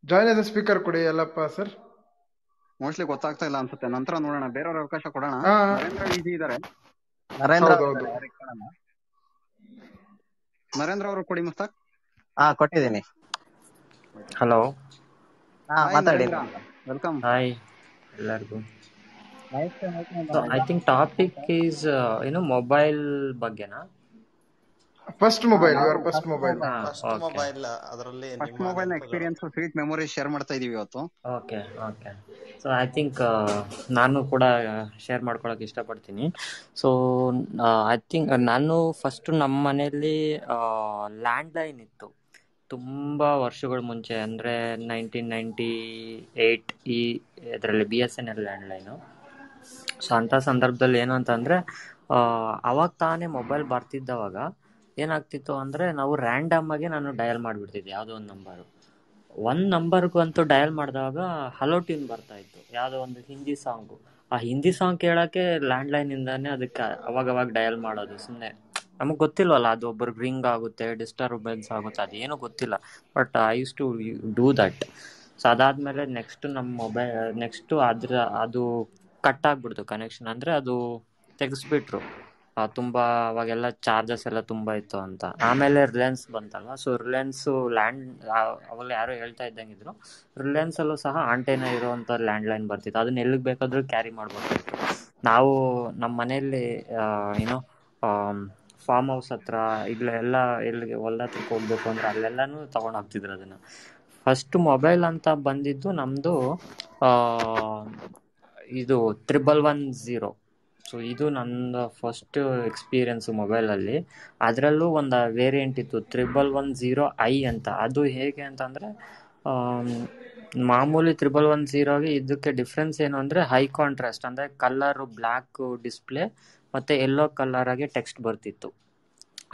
ಜಾಯಿನ್ ಆದ ಸ್ಪೀಕರ್ ಕೊಡಿ ಯಲ್ಲಪ್ಪ ಸರ್
ಮೋಸ್ಟ್ಲಿ ಗೊತ್ತಾಗ್ತಾ ಇಲ್ಲ ಅನ್ಸುತ್ತೆ. ನಂತರ ನೋಡೋಣ ಬೇರೆಯವ್ರ ಅವಕಾಶ ಕೊಡೋಣ. ನರೇಂದ್ರ ಈಸಿ ಇದಾರೆ.
ನರೇಂದ್ರ
ನರೇಂದ್ರ ಅವರು ಕೊಡಿ ಮುಸ್ತಾಕ್.
ಹಾ ಕೊಟ್ಟಿದ್ದೀನಿ.
ಹಲೋ
ಮಾತಾಡಿ.
ವೆಲ್ಕಮ್
ಹಾಯ್ ಎಲ್ಲರಿಗೂ. ಐ ಥಿಂಕ್ ಟಾಪಿಕ್ ಈಸ್ ಏನು mobile ಬಗ್ಗೆನಾ?
First mobile your first mobile
ಹಾ
ಫಸ್ಟ್ ಮೊಬೈಲ್ ಅದರಲ್ಲಿ
ಫಸ್ಟ್
ನಿಮ್ಮ
mobile experience sweet memory share ಮಾಡ್ತಾ ಇದೀವಿ ಇವತ್ತು.
Okay okay so I think ನಾನು ಕೂಡ ಶೇರ್ ಮಾಡ್ಕೊಳಕ್ ಇಷ್ಟಪಡ್ತೀನಿ. ಸೊ ಐ ಥಿಂಕ್ ನಾನು ಫಸ್ಟ್ ನಮ್ಮ ಮನೆಯಲ್ಲಿ ಲ್ಯಾಂಡ್ಲೈನ್ ಇತ್ತು. ತುಂಬ ವರ್ಷಗಳ ಮುಂಚೆ, ಅಂದರೆ ನೈನ್ಟೀನ್ ನೈಂಟಿ ಏಯ್ಟ್ ಈ ಅದರಲ್ಲಿ B S N L landline so ಅಂಥ ಸಂದರ್ಭದಲ್ಲಿ ಏನು ಅಂತಂದರೆ ಅವಾಗ ತಾನೇ ಮೊಬೈಲ್ ಬರ್ತಿದ್ದವಾಗ ಏನಾಗ್ತಿತ್ತು ಅಂದರೆ, ನಾವು ರ್ಯಾಂಡಮ್ ಆಗಿ ನಾನು ಡಯಲ್ ಮಾಡಿಬಿಡ್ತಿದ್ದೆ, ಯಾವುದೋ ಒಂದು ನಂಬರು ಒಂದು ನಂಬರ್ಗೂ ಅಂತೂ ಡಯಲ್ ಮಾಡಿದಾಗ ಹಲೋ ಟ್ಯೂನ್ ಬರ್ತಾ ಇತ್ತು, ಯಾವುದೋ ಒಂದು ಹಿಂದಿ ಸಾಂಗು ಆ ಹಿಂದಿ ಸಾಂಗ್ ಕೇಳೋಕ್ಕೆ ಲ್ಯಾಂಡ್ಲೈನಿಂದಾನೇ ಅದಕ್ಕೆ ಅವಾಗವಾಗ ಅವಾಗ ಡಯಲ್ ಮಾಡೋದು ಸುಮ್ಮನೆ ನಮಗ್ ಗೊತ್ತಿಲ್ವಲ್ಲ ಅದು ಒಬ್ರಿಗೆ ರಿಂಗ್ ಆಗುತ್ತೆ ಡಿಸ್ಟರ್ಬೆನ್ಸ್ ಆಗುತ್ತೆ, ಅದೇನು ಗೊತ್ತಿಲ್ಲ. But I use to do that so ಅದಾದ್ಮೇಲೆ ನೆಕ್ಸ್ಟ್ ನಮ್ಮ ಮೊಬೈಲ್ ನೆಕ್ಸ್ಟ್ ಅದ್ರ, ಅದು ಕಟ್ ಆಗ್ಬಿಡ್ತು ಕನೆಕ್ಷನ್ ಅಂದ್ರೆ ಅದು ತೆಗೆಸ್ಬಿಟ್ರು. ತುಂಬಾ ಅವಾಗೆಲ್ಲ ಚಾರ್ಜಸ್ ಎಲ್ಲ ತುಂಬಾ ಇತ್ತು ಅಂತ. ಆಮೇಲೆ ರಿಲಯನ್ಸ್ ಬಂತಲ್ವಾ? ಸೊ ರಿಲಯನ್ಸ್ ಲ್ಯಾಂಡ್ ಅವಾಗ ಯಾರೋ ಹೇಳ್ತಾ ಇದ್ದಂಗಿದ್ರು ರಿಲಯನ್ಸ್ ಅಲ್ಲೂ ಸಹ ಆಂಟೆನ ಲ್ಯಾಂಡ್ ಲೈನ್ ಬರ್ತಿತ್ತು. ಅದನ್ನ ಎಲ್ಲಿಗೆ ಬೇಕಾದ್ರೂ ಕ್ಯಾರಿ ಮಾಡ್ಬೋದು. ನಾವು ನಮ್ಮ ಮನೆಯಲ್ಲಿ ಏನೋ ಫಾರ್ಮ್ ಹೌಸ್ ಹತ್ರ ಇಲ್ಲ ಎಲ್ಲ ಎಲ್ಲಿಗೆ ಹೊಲ್ದ ಹತ್ರಕ್ಕೆ ಹೋಗ್ಬೇಕು ಅಂದ್ರೆ ಅಲ್ಲೆಲ್ಲಾನು ತಗೊಂಡು ಹೋಗ್ತಿದ್ರು ಅದನ್ನ. ಫಸ್ಟ್ ಮೊಬೈಲ್ ಅಂತ ಬಂದಿದ್ದು ನಮ್ದು ಇದು ತ್ರಿಬಲ್ ಒನ್ ಝೀರೋ ಸೊ ಇದು ನನ್ನ ಫಸ್ಟ್ ಎಕ್ಸ್ಪೀರಿಯನ್ಸ್ ಮೊಬೈಲಲ್ಲಿ ಅದರಲ್ಲೂ ಒಂದು ವೇರಿಯಂಟ್ ಇತ್ತು ತ್ರಿಬಲ್ ಒನ್ ಝೀರೋ ಐ ಅಂತ. ಅದು ಹೇಗೆ ಅಂತಂದರೆ ಮಾಮೂಲಿ ತ್ರಿಬಲ್ ಒನ್ ಝೀರೋಗೆ ಇದಕ್ಕೆ ಡಿಫ್ರೆನ್ಸ್ ಏನು ಅಂದರೆ ಹೈ ಕಾಂಟ್ರಾಸ್ಟ್ ಅಂದರೆ ಕಲರು ಬ್ಲ್ಯಾಕ್ ಡಿಸ್ಪ್ಲೇ ಮತ್ತು ಎಲ್ಲೋ ಕಲರ್ ಆಗಿ ಟೆಕ್ಸ್ಟ್ ಬರ್ತಿತ್ತು.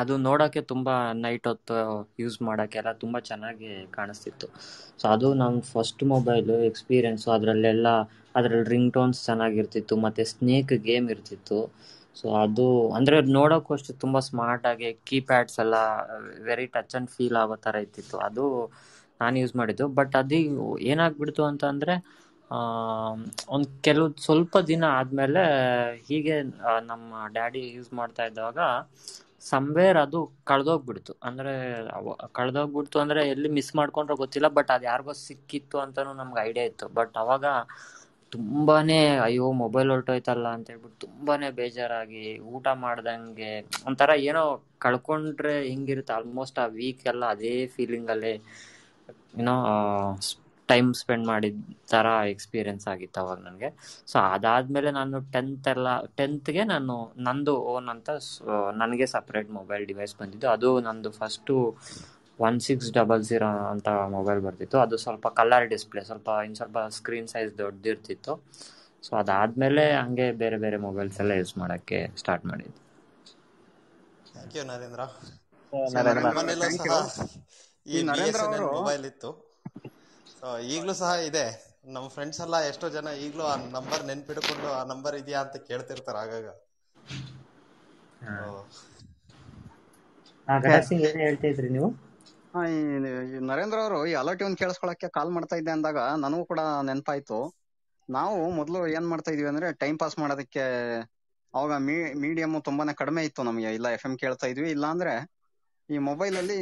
ಅದು ನೋಡೋಕ್ಕೆ ತುಂಬ ನೈಟ್ ಹೊತ್ತು ಯೂಸ್ ಮಾಡೋಕ್ಕೆಲ್ಲ ತುಂಬ ಚೆನ್ನಾಗಿ ಕಾಣಿಸ್ತಿತ್ತು. ಸೊ ಅದು ನನ್ನ ಫಸ್ಟ್ ಮೊಬೈಲು ಎಕ್ಸ್ಪೀರಿಯೆನ್ಸು ಅದರಲ್ಲೆಲ್ಲ, ಅದರಲ್ಲಿ ರಿಂಗ್ ಟೋನ್ಸ್ ಚೆನ್ನಾಗಿರ್ತಿತ್ತು, ಮತ್ತು ಸ್ನೇಕ್ ಗೇಮ್ ಇರ್ತಿತ್ತು. ಸೊ ಅದು, ಅಂದರೆ ನೋಡೋಕ್ಕೂ ಅಷ್ಟು ತುಂಬ ಸ್ಮಾರ್ಟಾಗಿ ಕೀಪ್ಯಾಡ್ಸ್ ಎಲ್ಲ ವೆರಿ ಟಚ್ ಆ್ಯಂಡ್ ಫೀಲ್ ಆಗೋ ಥರ ಇರ್ತಿತ್ತು. ಅದು ನಾನು ಯೂಸ್ ಮಾಡಿದ್ದು. ಬಟ್ ಅದು ಏನಾಗ್ಬಿಡ್ತು ಅಂತ ಅಂದರೆ ಒಂದು ಕೆಲವು ಸ್ವಲ್ಪ ದಿನ ಆದಮೇಲೆ ಹೀಗೆ ನಮ್ಮ ಡ್ಯಾಡಿ ಯೂಸ್ ಮಾಡ್ತಾ ಇದ್ದಾಗ ಸಮ್ವೇರ್ ಅದು ಕಳ್ದೋಗ್ಬಿಡ್ತು. ಅಂದರೆ ಕಳ್ದೋಗ್ಬಿಡ್ತು ಅಂದರೆ ಎಲ್ಲಿ ಮಿಸ್ ಮಾಡ್ಕೊಂಡ್ರೆ ಗೊತ್ತಿಲ್ಲ ಬಟ್ ಅದು ಯಾರಿಗೋ ಸಿಕ್ಕಿತ್ತು ಅಂತಲೂ ನಮ್ಗೆ ಐಡಿಯಾ ಇತ್ತು. ಬಟ್ ಅವಾಗ ತುಂಬಾನೇ, ಅಯ್ಯೋ ಮೊಬೈಲ್ ಹೊರಟೋಯ್ತಲ್ಲ ಅಂತ ಹೇಳ್ಬಿಟ್ಟು ತುಂಬಾನೇ ಬೇಜಾರಾಗಿ, ಊಟ ಮಾಡ್ದಂಗೆ, ಒಂಥರ ಏನೋ ಕಳ್ಕೊಂಡ್ರೆ ಹಿಂಗಿರುತ್ತೆ ಆಲ್ಮೋಸ್ಟ್ ಆ ವೀಕ್ ಎಲ್ಲ ಅದೇ ಫೀಲಿಂಗಲ್ಲಿ ಏನೋ ಟೈಮ್ ಸ್ಪೆಂಡ್ ಮಾಡಿದ ತರ ಎಕ್ಸ್ಪೀರಿಯನ್ಸ್ ಆಗಿತ್ತು ಅವಾಗ ನನಗೆ. ಸೊ ಅದಾದ್ಮೇಲೆ ನಾನು ಟೆಂತ್ ಎಲ್ಲ ಟೆಂತ್ಗೆ ನಾನು ನಂದು ಓನ್ ಅಂತ ನನಗೆ ಸಪ್ರೇಟ್ ಮೊಬೈಲ್ ಡಿವೈಸ್ ಬಂದಿದ್ದು. ಅದು ನಂದು first one six double zero ಅಂತ ಮೊಬೈಲ್ ಬರ್ತಿತ್ತು. ಅದು ಸ್ವಲ್ಪ ಕಲರ್ ಡಿಸ್ಪ್ಲೇ ಸ್ವಲ್ಪ ಇನ್ನು ಸ್ವಲ್ಪ ಸ್ಕ್ರೀನ್ ಸೈಜ್ ದೊಡ್ಡದಿರ್ತಿತ್ತು ಸೊ ಅದಾದ್ಮೇಲೆ ಹಂಗೆ ಬೇರೆ ಬೇರೆ ಮೊಬೈಲ್ಸ್ ಎಲ್ಲ ಯೂಸ್ ಮಾಡೋಕ್ಕೆ ಸ್ಟಾರ್ಟ್ ಮಾಡಿದ್ದು.
Thank you Narendra. ಮನೇಲೂ ಸಹ ಈ
ಅವರು
ಮೊಬೈಲ್ ಇತ್ತು. ಈಗಲೂ ಸಹ ಇದೆ. ನಮ್ಮ ಫ್ರೆಂಡ್ಸ್ ಎಲ್ಲ ಎಷ್ಟೋ ಜನ ಈಗಲೂ ಆ ನಂಬರ್ ನೆನ್ಪಿಡ್ಕೊಂಡು ಆ ನಂಬರ್ ಇದೆಯಾ ಅಂತ ಕೇಳ್ತಿರ್ತಾರೆ ಆಗಾಗ.
ನೀವು
ನರೇಂದ್ರ ಅವರು ಈ ಅಲರ್ಟ್ ಇವನ್ ಕೇಳಿಸ್ಕೊಳಕ್ಕೆ ಕಾಲ್ ಮಾಡ್ತಾ ಇದ್ದೆ ಅಂದಾಗ ನನಗೂ ಕೂಡ ನೆನಪಾಯ್ತು. ನಾವು ಮೊದಲು ಏನ್ ಮಾಡ್ತಾ ಇದೀವಿ ಅಂದ್ರೆ ಟೈಮ್ ಪಾಸ್ ಮಾಡೋದಕ್ಕೆ ಅವಾಗ ಮೀಡಿಯಂ ತುಂಬಾನೇ ಕಡಿಮೆ ಇತ್ತು ನಮಗೆ. ಇಲ್ಲ ಎಫ್ ಎಂ ಕೇಳ್ತಾ ಇದ್ವಿ. ಇಲ್ಲ ಅಂದ್ರೆ ಈ ಮೊಬೈಲ್ ಅಲ್ಲಿ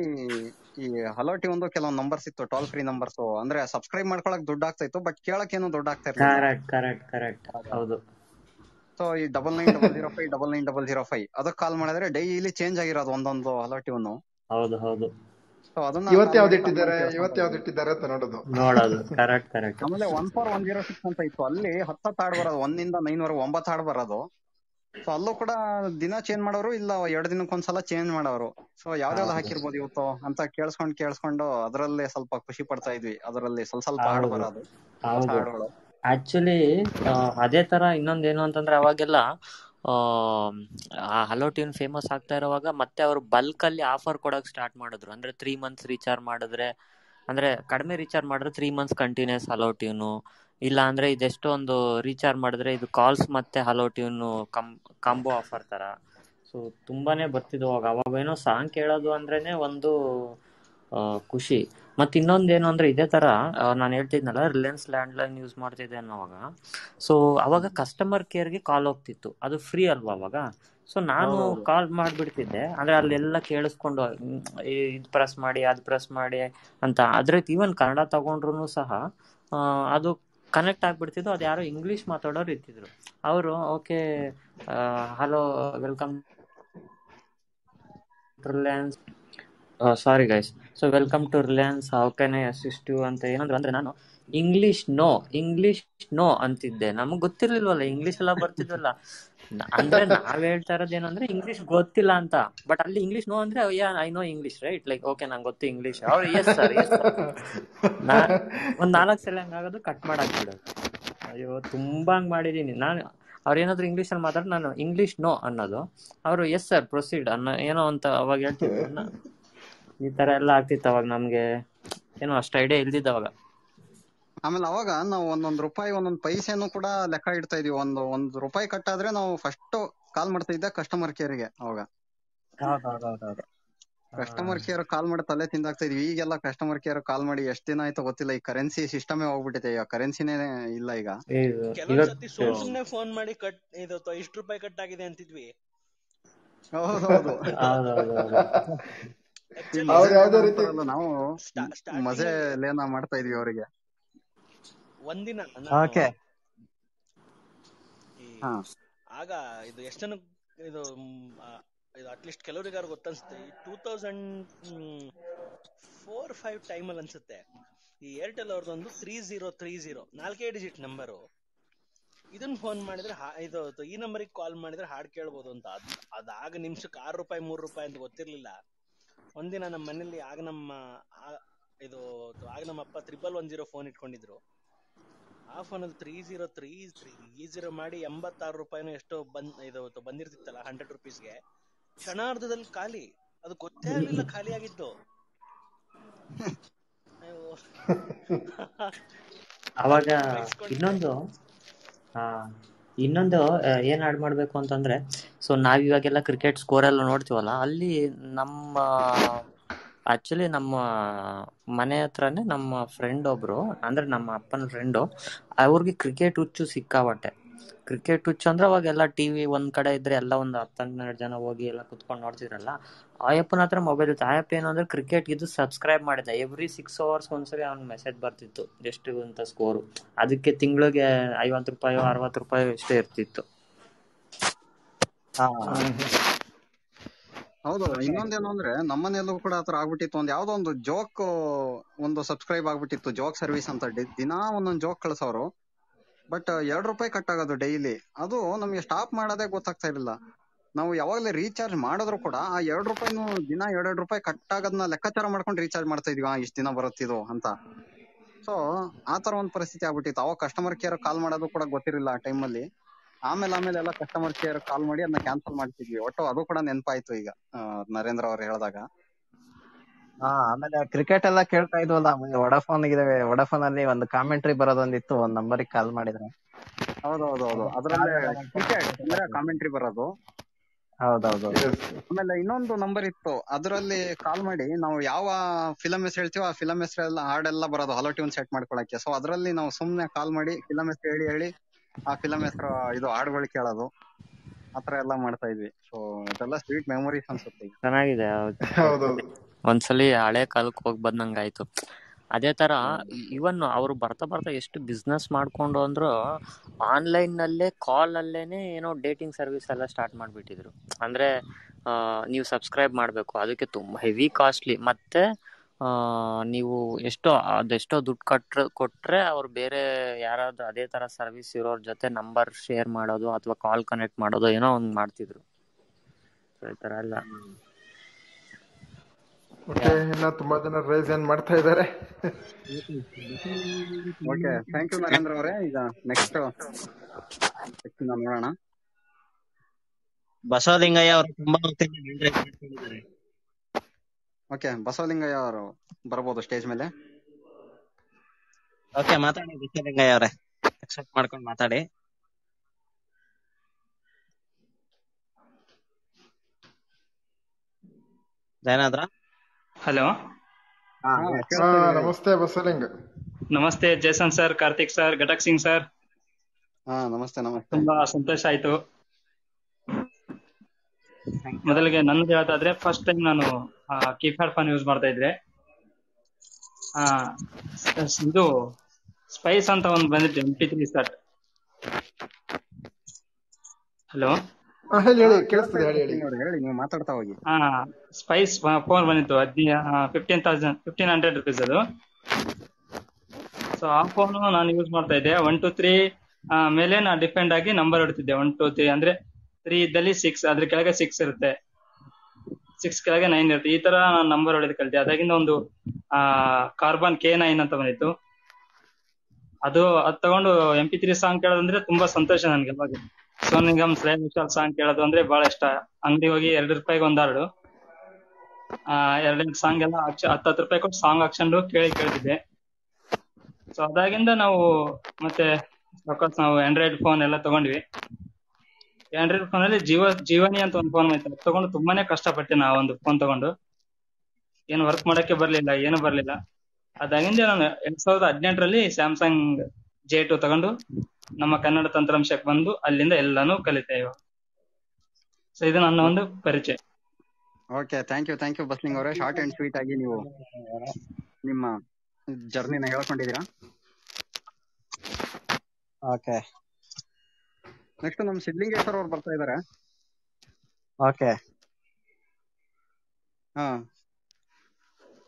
ಈ ಹಲೋ ಒಂದು ಕೆಲವೊಂದು ನಂಬರ್ಸ್ ಇತ್ತು ಟೋಲ್ ಫ್ರೀ ನಂಬರ್ಸ್ ಅಂದ್ರೆ ಸಬ್ಸ್ಕ್ರೈಬ್ ಮಾಡ್ಕೊಳಕ್ ದುಡ್ಡು ಆಗ್ತಾ ಇತ್ತು ಬಟ್ ಕೇಳಕ್ ಏನೋ ದುಡ್ಡು ಆಗ್ತಾ ಇರ್ಲಿಲ್ಲ.
ಕರೆಕ್ಟ್ ಕರೆಕ್ಟ್ ಕರೆಕ್ಟ್ ಹೌದು.
ಸೊ ಈ double nine double zero five double nine double zero five ಅದಕ್ಕೆ ಕಾಲ್ ಮಾಡಿದ್ರೆ ಡೈಲಿ ಚೇಂಜ್ ಆಗಿರೋದು ಒಂದೊಂದು ಹಲೋ ಟ್ಯೂನ್
ಹೌದು ಹೌದು.
ಸೊ ಅದನ್ನ
ಇವತ್ತು ಯಾವ್ದು ಇಟ್ಟಿದ್ದಾರೆ? ಇವತ್ತು ಯಾವ್ದು ಇಟ್ಟಿದ್ದಾರೆ ಅಂತ ನೋಡೋದು.
ನೋಡೋದು. ಕರೆಕ್ಟ್ ಕರೆಕ್ಟ್
ಆಮೇಲೆ one four one zero six ಅಂತ ಇತ್ತು. ಅಲ್ಲಿ ಹತ್ತತ್ತು ಹಾಡ್ ಬರೋದು ಒಂದಿಂದ ನೈನ್ ವರೆಗೂ ಒಂಬತ್ತು ಹಾಡ್ ಬರೋದು. ಸೊ ಅಲ್ಲೂ ಕೂಡ ದಿನ ಚೇಂಜ್ ಮಾಡೋರು ಇಲ್ಲ ಎರಡ್ ದಿನಕ್ಕೊಂದ್ಸಲ ಚೇಂಜ್ ಮಾಡೋರು. ಸೊ ಯಾವ್ದೆಲ್ಲ
ಹೌದು.
ಹಾಕಿರ್ಬೋದು ಇವತ್ತು ಅಂತ ಕೇಳಿಸ್ಕೊಂಡ್ ಕೇಳಿಸ್ಕೊಂಡು ಅದರಲ್ಲೇ ಸ್ವಲ್ಪ ಖುಷಿ ಪಡ್ತಾ ಇದ್ವಿ. ಅದರಲ್ಲಿ ಸ್ವಲ್ಪ ಸ್ವಲ್ಪ ಹಾಡು ಬರೋದು. ಹಾಡುಗಳು.
ಆಕ್ಚುಲಿ ಅದೇ ತರ ಇನ್ನೊಂದೇನು ಅಂತಂದ್ರೆ ಅವಾಗೆಲ್ಲ ಆ ಹಲೋ ಟ್ಯೂನ್ ಫೇಮಸ್ ಆಗ್ತಾ ಇರುವಾಗ ಮತ್ತೆ ಅವರು ಬಲ್ಕ್ ಅಲ್ಲಿ ಆಫರ್ ಕೊಡಕ್ ಸ್ಟಾರ್ಟ್ ಮಾಡಿದ್ರು. ಅಂದ್ರೆ ತ್ರೀ ಮಂತ್ಸ್ ರೀಚಾರ್ಜ್ ಮಾಡಿದ್ರೆ ಅಂದ್ರೆ ಕಡಿಮೆ ರೀಚಾರ್ಜ್ ಮಾಡಿದ್ರೆ three months continues hello tune ಇಲ್ಲ ಅಂದ್ರೆ ಇದೆಷ್ಟೋ ಒಂದು ರೀಚಾರ್ಜ್ ಮಾಡಿದ್ರೆ ಇದು ಕಾಲ್ಸ್ ಮತ್ತೆ ಹಲೋ ಟ್ಯೂನ್ ಕಂ ಕಾಂಬೋ ಆಫರ್ ತರ. ಸೊ ತುಂಬಾನೇ ಬರ್ತಿದ್ವು ಅವಾಗ. ಏನೋ ಸಾಂಗ್ ಕೇಳೋದು ಅಂದ್ರೇನೆ ಒಂದು ಖುಷಿ. ಮತ್ತೆ ಇನ್ನೊಂದೇನು ಅಂದ್ರೆ ಇದೇ ತರ ನಾನು ಹೇಳ್ತಿದ್ನಲ್ಲ ರಿಲಯನ್ಸ್ ಲ್ಯಾಂಡ್ ಲೈನ್ ಯೂಸ್ ಮಾಡ್ತಿದ್ದೆ ಅನ್ನೋವಾಗ. ಸೊ ಅವಾಗ ಕಸ್ಟಮರ್ ಕೇರ್ಗೆ ಕಾಲ್ ಹೋಗ್ತಿತ್ತು. ಅದು ಫ್ರೀ ಅಲ್ವಾ ಅವಾಗ? ಸೊ ನಾನು ಕಾಲ್ ಮಾಡ್ಬಿಡ್ತಿದ್ದೆ. ಅಂದ್ರೆ ಅಲ್ಲೆಲ್ಲ ಕೇಳಿಸ್ಕೊಂಡು ಇದು ಪ್ರೆಸ್ ಮಾಡಿ ಅದ್ ಪ್ರೆಸ್ ಮಾಡಿ ಅಂತ. ಅದ್ರ ಈವನ್ ಕನ್ನಡ ತಗೊಂಡ್ರು ಸಹ ಅದು ಕನೆಕ್ಟ್ ಆಗ್ಬಿಡ್ತಿದ್ರು ಅದು ಯಾರೋ ಇಂಗ್ಲಿಷ್ ಮಾತಾಡೋರು ಇರ್ತಿದ್ರು ಅವರು okay hello welcome Reliance sorry guys so welcome to Reliance how can I assist you ಅಂತ ಏನಂದ್ರೆ. ಅಂದ್ರೆ ನಾನು ಇಂಗ್ಲಿಷ್ ನೋ ಇಂಗ್ಲಿಷ್ ನೋ ಅಂತಿದ್ದೆ. ನಮಗೆ ಗೊತ್ತಿರ್ಲಿಲ್ವಲ್ಲ ಇಂಗ್ಲಿಷ್ ಎಲ್ಲ ಬರ್ತಿದ್ವಲ್ಲ. ಅಂದ್ರೆ ನಾವ್ ಹೇಳ್ತಾ ಇರೋದ್ ಏನಂದ್ರೆ ಇಂಗ್ಲಿಷ್ ಗೊತ್ತಿಲ್ಲ ಅಂತ. ಬಟ್ ಅಲ್ಲಿ ಇಂಗ್ಲಿಷ್ ನೋ ಅಂದ್ರೆ yeah I know English right like okay ನಂಗೆ ಗೊತ್ತು ಇಂಗ್ಲಿಷ್ ಅವ್ರು ಎಸ್ ಸರ್ ಒಂದ್ ನಾಲ್ಕು ಸಲ ಹಂಗಾಗೋದು ಕಟ್ ಮಾಡಕ್ ಬಿಡೋದು ಅಯ್ಯೋ, ತುಂಬಾ ಹಂಗ್ ಮಾಡಿದೀನಿ. ನಾನು, ಅವ್ರು ಏನಾದ್ರು ಇಂಗ್ಲಿಷ್ ಅಲ್ಲಿ ಮಾತಾಡ್ ನಾನು ಇಂಗ್ಲಿಷ್ ನೋ ಅನ್ನೋದು. ಅವರು ಎಸ್ ಸರ್ ಪ್ರೊಸೀಡ್ ಅನ್ನೋ, ಏನೋ ಅಂತ ಅವಾಗ ಹೇಳ್ತಿದ್ರು. ಈ ತರ ಎಲ್ಲ ಆಗ್ತಿತ್ತು ಅವಾಗ ನಮ್ಗೆ. ಏನೋ ಅಷ್ಟು ಐಡಿಯಾ ಇಲ್ದಿದ್ದ ಅವಾಗ
ಆಮೇಲೆ ಅವಾಗ ನಾವು ಒಂದೊಂದ್ ರೂಪಾಯಿ ಒಂದೊಂದ್ ಪೈಸೆನು ಕೂಡ ಲೆಕ್ಕ ಇಡ್ತಾ ಇದೀವಿ. ಒಂದು ಒಂದ್ ರೂಪಾಯಿ ಕಟ್ಟಾದ್ರೆ ನಾವು ಫಸ್ಟ್ ಕಾಲ್ ಮಾಡ್ತಾ ಇದ್ದ ಕಸ್ಟಮರ್ ಕೇರ್ಗೆ ಅವಾಗ.
ಹೌದೌದೌದೌದು.
ಕಸ್ಟಮರ್ ಕೇರ್ ಕಾಲ್ ಮಾಡಿ ತಲೆ ತಿಂದಾಗ್ತಾ ಇದೀವಿ. ಈಗೆಲ್ಲ ಕಸ್ಟಮರ್ ಕೇರ್ ಕಾಲ್ ಮಾಡಿ ಎಷ್ಟ್ ದಿನ ಆಯ್ತು ಗೊತ್ತಿಲ್ಲ. ಈ ಕರೆನ್ಸಿ ಸಿಸ್ಟಮೇ ಹೋಗ್ಬಿಟ್ಟಿದೆ. ಈಗ ಕರೆನ್ಸಿನೇ ಇಲ್ಲ ಈಗ.
ಕೆಲವೊಂದ್ ಸತಿ ಸುಮ್ನೆ ಫೋನ್ ಮಾಡಿ ಕಟ್ ಇದು ತ- ಇಷ್ಟು ರೂಪಾಯಿ ಕಟ್ ಆಗಿದೆ ಅಂತಿದ್ವಿ.
ಹೌದೌದು.
ಅವ್ರು ಯಾವ್ದೇ ರೀತಿ
ನಾವು ಮಜೆ ಲೇನ ಮಾಡ್ತಾ ಇದೀವಿ ಅವರಿಗೆ.
ಒಂದಿನ
ಓಕೆ.
ಆಗ ಇದು ಎಷ್ಟು ಜನ ಇದು ಇದು ಅಟ್ಲೀಸ್ಟ್ ಕೆಲವರಿಗಾರು ಗೊತ್ತನ್ಸುತ್ತೆ. ಟೂ ತೌಸಂಡ್ ಫೋರ್ ಫೈವ್ ಟೈಮಲ್ಲಿ ಅನ್ಸುತ್ತೆ. ಈ ಏರ್ಟೆಲ್ ಅವ್ರದ್ದೊಂದು ತ್ರೀ ಜೀರೋ ತ್ರೀ ಜೀರೋ ನಾಲ್ಕೇ ಡಿಜಿಟ್ ನಂಬರು ಇದನ್ನ ಫೋನ್ ಮಾಡಿದ್ರೆ ಇದು ಈ ನಂಬರಿಗೆ ಕಾಲ್ ಮಾಡಿದ್ರೆ ಹಾಡ್ ಕೇಳ್ಬೋದು ಅಂತ. ಅದ್ ಅದಾಗ ನಿಮಿಷಕ್ಕೆ ಆರು ರೂಪಾಯಿ ಮೂರು ರೂಪಾಯಿ ಅಂತ ಗೊತ್ತಿರ್ಲಿಲ್ಲ. ಒಂದಿನ ನಮ್ಮ ಮನೇಲಿ ಆಗ ನಮ್ಮ ಇದು ಆಗ ನಮ್ಮ ಅಪ್ಪ ತ್ರಿಬಲ್ ಒನ್ ಜೀರೋ ಫೋನ್ ಇಟ್ಕೊಂಡಿದ್ರು. ಆ ಅನ್ three zero three three zero ಮಾಡಿ ಎಂಬತ್ತಾರು ರೂಪಾಯಿನೂ ಎಷ್ಟೋ ಬಂದ್ ಇದು ಬಂದಿರ್ತಿತ್ತಲ್ಲ ಹಂಡ್ರೆಡ್ ರುಪೀಸ್ಗೆ ಕ್ಷಣಾರ್ಧದಲ್ಲಿ ಖಾಲಿ. ಅದು ಗೊತ್ತೇ ಆಗಲಿಲ್ಲ ಖಾಲಿ ಆಗಿದ್ದು.
ಅವಾಗ ಇನ್ನೊಂದು ಹಾ ಇನ್ನೊಂದು ಏನ್ ಆಡ್ ಮಾಡ್ಬೇಕು ಅಂತಂದ್ರೆ ಸೊ ನಾವಿವಾಗೆಲ್ಲ ಕ್ರಿಕೆಟ್ ಸ್ಕೋರ್ ಎಲ್ಲ ನೋಡ್ತೀವಲ್ಲ ಅಲ್ಲಿ ನಮ್ಮ ಆಕ್ಚುಲಿ ನಮ್ಮ ಮನೆ ಹತ್ರನೇ ನಮ್ಮ ಫ್ರೆಂಡ್ ಒಬ್ರು, ಅಂದ್ರೆ ನಮ್ಮ ಅಪ್ಪನ ಫ್ರೆಂಡು ಅವ್ರಿಗೆ ಕ್ರಿಕೆಟ್ ಹುಚ್ಚು ಸಿಕ್ಕಾಬಟ್ಟೆ ಕ್ರಿಕೆಟ್ ಹುಚ್ಚು ಅಂದ್ರೆ ಅವಾಗೆಲ್ಲ ಟಿವಿ ಒಂದ್ ಕಡೆ ಇದ್ರೆ ಎಲ್ಲ ಒಂದು ಹತ್ತು ಹನ್ನೆರಡು ಜನ ಹೋಗಿ ಎಲ್ಲ ಕುತ್ಕೊಂಡು ನೋಡ್ತಿದ್ರಲ್ಲ, ಆಯಪ್ಪನ ಹತ್ರ ಮೊಬೈಲ್ ಇತ್ತು. ಆಯಪ್ಪ ಏನು ಅಂದ್ರೆ ಕ್ರಿಕೆಟ್ ಇದು ಸಬ್ಸ್ಕ್ರೈಬ್ ಮಾಡಿದ್ದ. ಎವ್ರಿ ಸಿಕ್ಸ್ ಅವರ್ಸ್ ಒಂದ್ಸರಿ ಅವ್ನ ಮೆಸೇಜ್ ಬರ್ತಿತ್ತು. ಎಷ್ಟು ಅಂತ ಸ್ಕೋರು ಅದಕ್ಕೆ ತಿಂಗಳಿಗೆ ಐವತ್ತು ರೂಪಾಯಿ, ಅರವತ್ತು ರೂಪಾಯಿ ಇಷ್ಟೇ ಇರ್ತಿತ್ತು.
ಹೌದು ಇನ್ನೊಂದೇನು ಅಂದ್ರೆ ನಮ್ಮನೆಯಲ್ಲೂ ಕೂಡ ಆತರ ಆಗ್ಬಿಟ್ಟಿತ್ತು. ಒಂದ್ ಯಾವ್ದೋ ಒಂದು ಜೋಕ್ ಒಂದು ಸಬ್ಸ್ಕ್ರೈಬ್ ಆಗ್ಬಿಟ್ಟಿತ್ತು ಜೋಕ್ ಸರ್ವಿಸ್ ಅಂತ. ದಿನಾ ಒಂದೊಂದ್ ಜೋಕ್ ಕಳ್ಸೋರು. ಬಟ್ ಎರಡ್ ರೂಪಾಯಿ ಕಟ್ ಆಗೋದು ಡೈಲಿ ಅದು ನಮ್ಗೆ ಸ್ಟಾಪ್ ಮಾಡೋದೇ ಗೊತ್ತಾಗ್ತಾ ಇರಲಿಲ್ಲ. ನಾವು ಯಾವಾಗ್ಲೇ ರೀಚಾರ್ಜ್ ಮಾಡಿದ್ರು ಕೂಡ ಆ ಎರಡ್ ರೂಪಾಯಿನು ದಿನ ಎರಡೆರಡು ರೂಪಾಯಿ ಕಟ್ ಆಗೋದನ್ನ ಲೆಕ್ಕಾಚಾರ ಮಾಡ್ಕೊಂಡು ರೀಚಾರ್ಜ್ ಮಾಡ್ತಾ ಇದ್ವಿ ಇಷ್ಟ ದಿನ ಬರುತ್ತಿದು ಅಂತ. ಸೊ ಆತರ ಒಂದ್ ಪರಿಸ್ಥಿತಿ ಆಗ್ಬಿಟ್ಟಿತ್ತು. ಅವಾಗ ಕಸ್ಟಮರ್ ಕೇರ್ ಕಾಲ್ ಮಾಡೋದು ಕೂಡ ಗೊತ್ತಿರಲಿಲ್ಲ ಆ ಟೈಮಲ್ಲಿ ಅಲ್ಲಿ. ಆಮೇಲೆ ಆಮೇಲೆ ಎಲ್ಲ ಕಸ್ಟಮರ್ ಕೇರ್ ಕಾಲ್ ಮಾಡಿ ಅದನ್ನ ಕ್ಯಾನ್ಸಲ್ ಮಾಡ್ತಿದ್ವಿ. ಒಟ್ಟು ಅದು ಕೂಡ ನೆನಪಾಯ್ತು ಈಗ ನರೇಂದ್ರ ಅವ್ರು ಹೇಳಿದಾಗ.
ಹಾ ಆಮೇಲೆ ಕ್ರಿಕೆಟ್ ಎಲ್ಲ ಕೇಳ್ತಾ ಇದ್ವಲ್ಲ ವಡಾಫೋನ್ ಇದಾವೆ. ವಡಾಫೋನ್ ಅಲ್ಲಿ ಒಂದು ಕಾಮೆಂಟ್ರಿ ಬರೋದೊಂದಿತ್ತು ಒಂದ್ ನಂಬರಿಗೆ ಕಾಲ್ ಮಾಡಿದ್ರೆ.
ಹೌದೌದೌದು. ಅದ್ರಲ್ಲೇ ಕ್ರಿಕೆಟ್ ಅಂದ್ರೆ ಕಾಮೆಂಟ್ರಿ ಬರೋದು.
ಹೌದೌದು.
ಆಮೇಲೆ ಇನ್ನೊಂದು ನಂಬರ್ ಇತ್ತು. ಅದರಲ್ಲಿ ಕಾಲ್ ಮಾಡಿ ನಾವು ಯಾವ ಫಿಲಂ ಹೆಸರು ಹೇಳ್ತೀವೋ ಆ ಫಿಲಂ ಹೆಸರೆಲ್ಲ ಹಾಡೆಲ್ಲ ಬರೋದು ಹಲೋ ಟ್ಯೂನ್ ಸೆಟ್ ಮಾಡ್ಕೊಳಕ್ಕೆ. ಸೊ ಅದ್ರಲ್ಲಿ ನಾವು ಸುಮ್ನೆ ಕಾಲ್ ಮಾಡಿ ಫಿಲಂ ಹೆಸರು ಹೇಳಿ ಹೇಳಿ ಆ ಫಿಲಂ ಹೆಸರು ಇದು ಹಾಡುಗಳು ಕೇಳೋದು. ಆತರ ಎಲ್ಲ ಮಾಡ್ತಾ ಇದ್ವಿ. ಸೊ ಅದೆಲ್ಲ ಸ್ವೀಟ್ ಮೆಮೊರೀಸ್ ಅನ್ಸುತ್ತೆ
ಚೆನ್ನಾಗಿದೆ ಒಂದ್ಸಲಿ ಹಳೆ ಕಾಲಕ್ಕೆ ಹೋಗಿ ಬಂದಂಗ ಆಯ್ತು. ಅದೇ ತರ ಇವನ್ ಅವ್ರು ಬರ್ತಾ ಬರ್ತಾ ಎಷ್ಟು ಬಿಸ್ನೆಸ್ ಮಾಡ್ಕೊಂಡು ಅಂದ್ರು ಆನ್ಲೈನ್ ನಲ್ಲೇ ಕಾಲ್ ಅಲ್ಲೇನೆ ಏನೋ ಡೇಟಿಂಗ್ ಸರ್ವಿಸ್ ಎಲ್ಲ ಸ್ಟಾರ್ಟ್ ಮಾಡ್ಬಿಟ್ಟಿದ್ರು. ಅಂದ್ರೆ ನೀವು ಸಬ್ಸ್ಕ್ರೈಬ್ ಮಾಡ್ಬೇಕು. ಅದಕ್ಕೆ ತುಂಬಾ ಹೆವಿ ಕಾಸ್ಟ್ಲಿ ಮತ್ತೆ ನೀವು ಎಷ್ಟೋ ಅದೆಷ್ಟೋ ದುಡ್ಡು ಕಟ್ರೆ ಕೊಟ್ರೆ ಅವ್ರು ಬೇರೆ ಯಾರಾದ್ರೂ ಅದೇ ತರ ಸರ್ವಿಸ್ ಇರೋರ್ ಜೊತೆ ನಂಬರ್ ಶೇರ್ ಮಾಡೋದು ಅಥವಾ ಕಾಲ್ ಕನೆಕ್ಟ್ ಮಾಡೋದು ಏನೋ ಒಂದ್ ಮಾಡ್ತಿದ್ರು. ಈ ತರ ಎಲ್ಲ.
ಓಕೆ ಇನ್ನ ತುಂಬಾ ಜನ ರೈಸ್ ಏನ್ ಮಾಡ್ತಾ ಇದ್ದಾರೆ
ಓಕೆ ಥ್ಯಾಂಕ್ ಯು ನರೇಂದ್ರ ಅವರೇ. ಈಗ ನೆಕ್ಸ್ಟ್ ನೋಡೋಣ.
ಬಸವಲಿಂಗಯ್ಯ ಅವರು ತುಂಬಾ ಮಾಡ್ಕೊಂಡಿದ್ದಾರೆ.
ಓಕೆ ಬಸವಲಿಂಗಯ್ಯ ಅವರು ಬರಬಹುದು ಸ್ಟೇಜ್ ಮೇಲೆ.
ಓಕೆ ಮಾತಾಡಿ ಬಸವಲಿಂಗಯ್ಯ ಅವರೇ ಎಕ್ಸೆಪ್ಟ್ ಮಾಡ್ಕೊಂಡು ಮಾತಾಡಿ. ಜಯನಾದ್ರ
ಹಲೋ.
ನಮಸ್ತೆ ಬಸವಲಿಂಗ.
ನಮಸ್ತೆ Jason sir Karthik sir Ghatak Singh sir.
ಹಾ ನಮಸ್ತೆ ನಮಸ್ತೆ.
ತುಂಬಾ ಸಂತೋಷ ಆಯ್ತು. ಮೊದಲಿಗೆ ನನ್ನದು ಹೇಳೋದಾದ್ರೆ ಫಸ್ಟ್ ಟೈಮ್ ನಾನು ಕೀಪ್ಯಾಡ್ ಫೋನ್ ಯೂಸ್ ಮಾಡ್ತಾ ಇದ್ರೆ. ಇದು ಸ್ಪೈಸ್ ಅಂತ ಒಂದು ಬಂದಿತ್ತು ಎಂ ಪಿ ತ್ರೀ ಸಟ್ ಹಲೋ
ಹಾ ಹೇಳಿ ಹೇಳಿ ಕೇಳಿಸ್ತದೆ ಹೇಳಿ ಹೇಳಿ.
ಹೇಳಿ ನೀವು ಮಾತಾಡ್ತಾ ಹೋಗಿ.
ಹಾ ಸ್ಪೈಸ್ ಫೋನ್ ಬಂದಿತ್ತು fifteen thousand fifteen hundred rupees ಅದು. ಸೊ ಆ ಫೋನ್ ನಾನು ಯೂಸ್ ಮಾಡ್ತಾ ಇದ್ದೆ. ಒನ್ ಟು ತ್ರೀ ಮೇಲೆ ನಾನು ಡಿಪೆಂಡ್ ಆಗಿ ನಂಬರ್ ಹೊಡ್ತಿದ್ದೆ. ಒನ್ ಟು ತ್ರೀ ಅಂದ್ರೆ ತ್ರೀ ಇದ್ದಲ್ಲಿ ಸಿಕ್ಸ್ ಅದ್ರ ಕೆಳಗೆ ಸಿಕ್ಸ್ ಇರುತ್ತೆ. ಸಿಕ್ಸ್ ಕೆಳಗೆ ನೈನ್ ಇರುತ್ತೆ. ಈ ತರ ನಂಬರ್ ಹೊಡೆದು ಕಲಿತೆ. ಅದಾಗಿಂದ ಒಂದು, ಆ ಕಾರ್ಬನ್ ಕೆ ನೈನ್ ಅಂತ ಬಂದಿತ್ತು. ಅದು, ಅದ್ ತಗೊಂಡು ಎಂ ಪಿ ತ್ರೀ ಸಾಂಗ್ ಕೇಳೋದಂದ್ರೆ ತುಂಬಾ ಸಂತೋಷ ನನ್ಗೆ ಅವಾಗ ಸೋನು ನಿಗಮ್ ಶ್ರೇಯಾ ಸಾಂಗ್ ಕೇಳೋದು ಅಂದ್ರೆ ಬಹಳ ಇಷ್ಟ. ಅಂಗಡಿ ಹೋಗಿ ಎರಡು ರೂಪಾಯಿಗೆ ಒಂದಾರ್ಡು ಆ ಎರಡೆರಡು ಸಾಂಗ್ ಎಲ್ಲ ಹಚ್ಚ, ಹತ್ತತ್ತು ರೂಪಾಯಿ ಕೊಟ್ಟು ಸಾಂಗ್ ಹಾಕ್ಸ್ಕೊಂಡು ಕೇಳಿ ಕೇಳ್ತಿದ್ದೆ. ಸೊ ಅದಾಗಿಂದ ನಾವು ಮತ್ತೆ ನಾವು ಆಂಡ್ರಾಯ್ಡ್ ಫೋನ್ ಎಲ್ಲ ತಗೊಂಡ್ವಿ. ಆಂಡ್ರಾಯ್ಡ್ ಫೋನ್ ಅಲ್ಲಿ? ಜೀವ, ಜೀವನಿ ಅಂತ ಒಂದು ಫೋನ್ ಐತೆ. ತಗೊಂಡು ತುಂಬಾನೇ ಕಷ್ಟಪಟ್ಟೆ ನಾ ಒಂದು ಫೋನ್ ತಗೊಂಡು. ಏನು ವರ್ಕ್ ಮಾಡಕ್ಕೆ ಬರ್ಲಿಲ್ಲ, ಏನು ಬರ್ಲಿಲ್ಲ. ಅದಾಗಿಂದ ನಾನು ಎರಡ್ ಸಾವಿರದ ಹದಿನೆಂಟರಲ್ಲಿ ಸ್ಯಾಮ್ಸಂಗ್ ಜೆ ಟು ತಗೊಂಡು ನಮ್ಮ ಕನ್ನಡ ತಂತ್ರಾಂಶಕ್ಕೆ ಬಂದು ಅಲ್ಲಿಂದ ಎಲ್ಲಾನು ಕಲಿತೆ ಇವಾಗ. ಸೊ ಇದು ನನ್ನ ಒಂದು ಪರಿಚಯ.
Okay thank you thank you bustling ಅವರೇ. ಶಾರ್ಟ್ ಅಂಡ್ ಸ್ವೀಟ್ ಆಗಿ ನೀವು ನಿಮ್ಮ ಜರ್ನಿನ ಹೇಳ್ಕೊಂಡಿದ್ದೀರಾ?
ಓಕೆ
ನೆಕ್ಸ್ಟ್ ನಮ್ ಸಿದ್ಲಿಂಗೇಶ್ವರ ಅವ್ರು ಬರ್ತಾ ಇದಾರೆ.
ಓಕೆ
ಹಾ.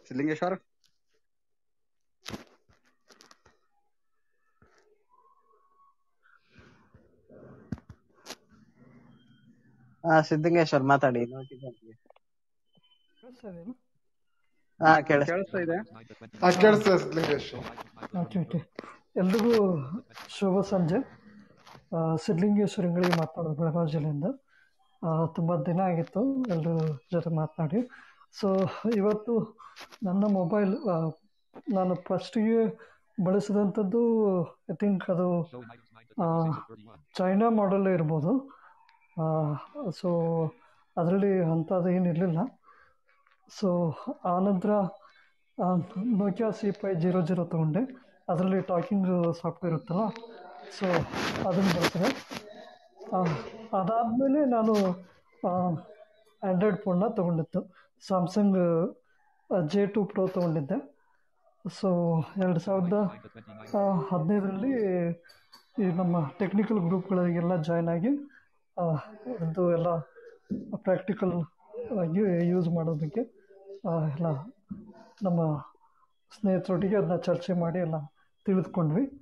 ಸಿದ್ಲಿಂಗೇಶ್ವರ್
ಹಾ ಸಿದ್ಲಿಂಗೇಶ್ವರ್ ಮಾತಾಡಿ. ಹಾ
ಕೇಳಿಸ್ತಾ ಇದೆ.
ಹಾ
ಓಕೆ ಓಕೆ ಎಲ್ರಿಗೂ ಶುಭ ಸಂಜೆ. ಆ, ಮಾತಾಡೋದು ಬೆಳಗಾವಿ ಜಿಲ್ಲೆಯಿಂದ. ತುಂಬ ದಿನ ಆಗಿತ್ತು ಎಲ್ಲರ ಜೊತೆ ಮಾತನಾಡಿ ಸೊ ಇವತ್ತು ನನ್ನ ಮೊಬೈಲ್ ನಾನು ಫಸ್ಟಿಗೆ ಬಳಸಿದಂಥದ್ದು ಐ ಥಿಂಕ್ ಅದು ಚೈನಾ ಮಾಡೆಲ್ ಇರ್ಬೋದು. ಸೊ ಅದರಲ್ಲಿ ಅಂಥದ್ದು ಏನಿರಲಿಲ್ಲ ಸೊ ಆನಂತರ Nokia C five zero zero ತೊಗೊಂಡೆ. ಅದರಲ್ಲಿ ಟಾಕಿಂಗ್ ಸಾಫ್ಟ್ವೇರ್ ಇರುತ್ತಲ್ಲ ಸೊ, ಅದನ್ನು ಬಳಸಿದೆ ಅದಾದಮೇಲೆ ನಾನು ಆ್ಯಂಡ್ರಾಯ್ಡ್ ಫೋನ್ನ ತೊಗೊಂಡಿದ್ದು. ಸ್ಯಾಮ್ಸಂಗ್ ಜೆ ಟು ಪ್ರೋ ತೊಗೊಂಡಿದ್ದೆ. ಸೊ, ಎರಡು ಸಾವಿರದ ಹದಿನೈದರಲ್ಲಿ ಈ ನಮ್ಮ ಟೆಕ್ನಿಕಲ್ ಗ್ರೂಪ್ಗಳಿಗೆಲ್ಲ ಜಾಯ್ನ್ ಆಗಿ ಇದು ಎಲ್ಲ ಪ್ರಾಕ್ಟಿಕಲ್ ಆಗಿ ಯೂಸ್ ಮಾಡೋದಕ್ಕೆ ಎಲ್ಲ ನಮ್ಮ ಸ್ನೇಹಿತರೊಟ್ಟಿಗೆ ಅದನ್ನ ಚರ್ಚೆ ಮಾಡಿ ಎಲ್ಲ ತಿಳಿದುಕೊಂಡ್ವಿ.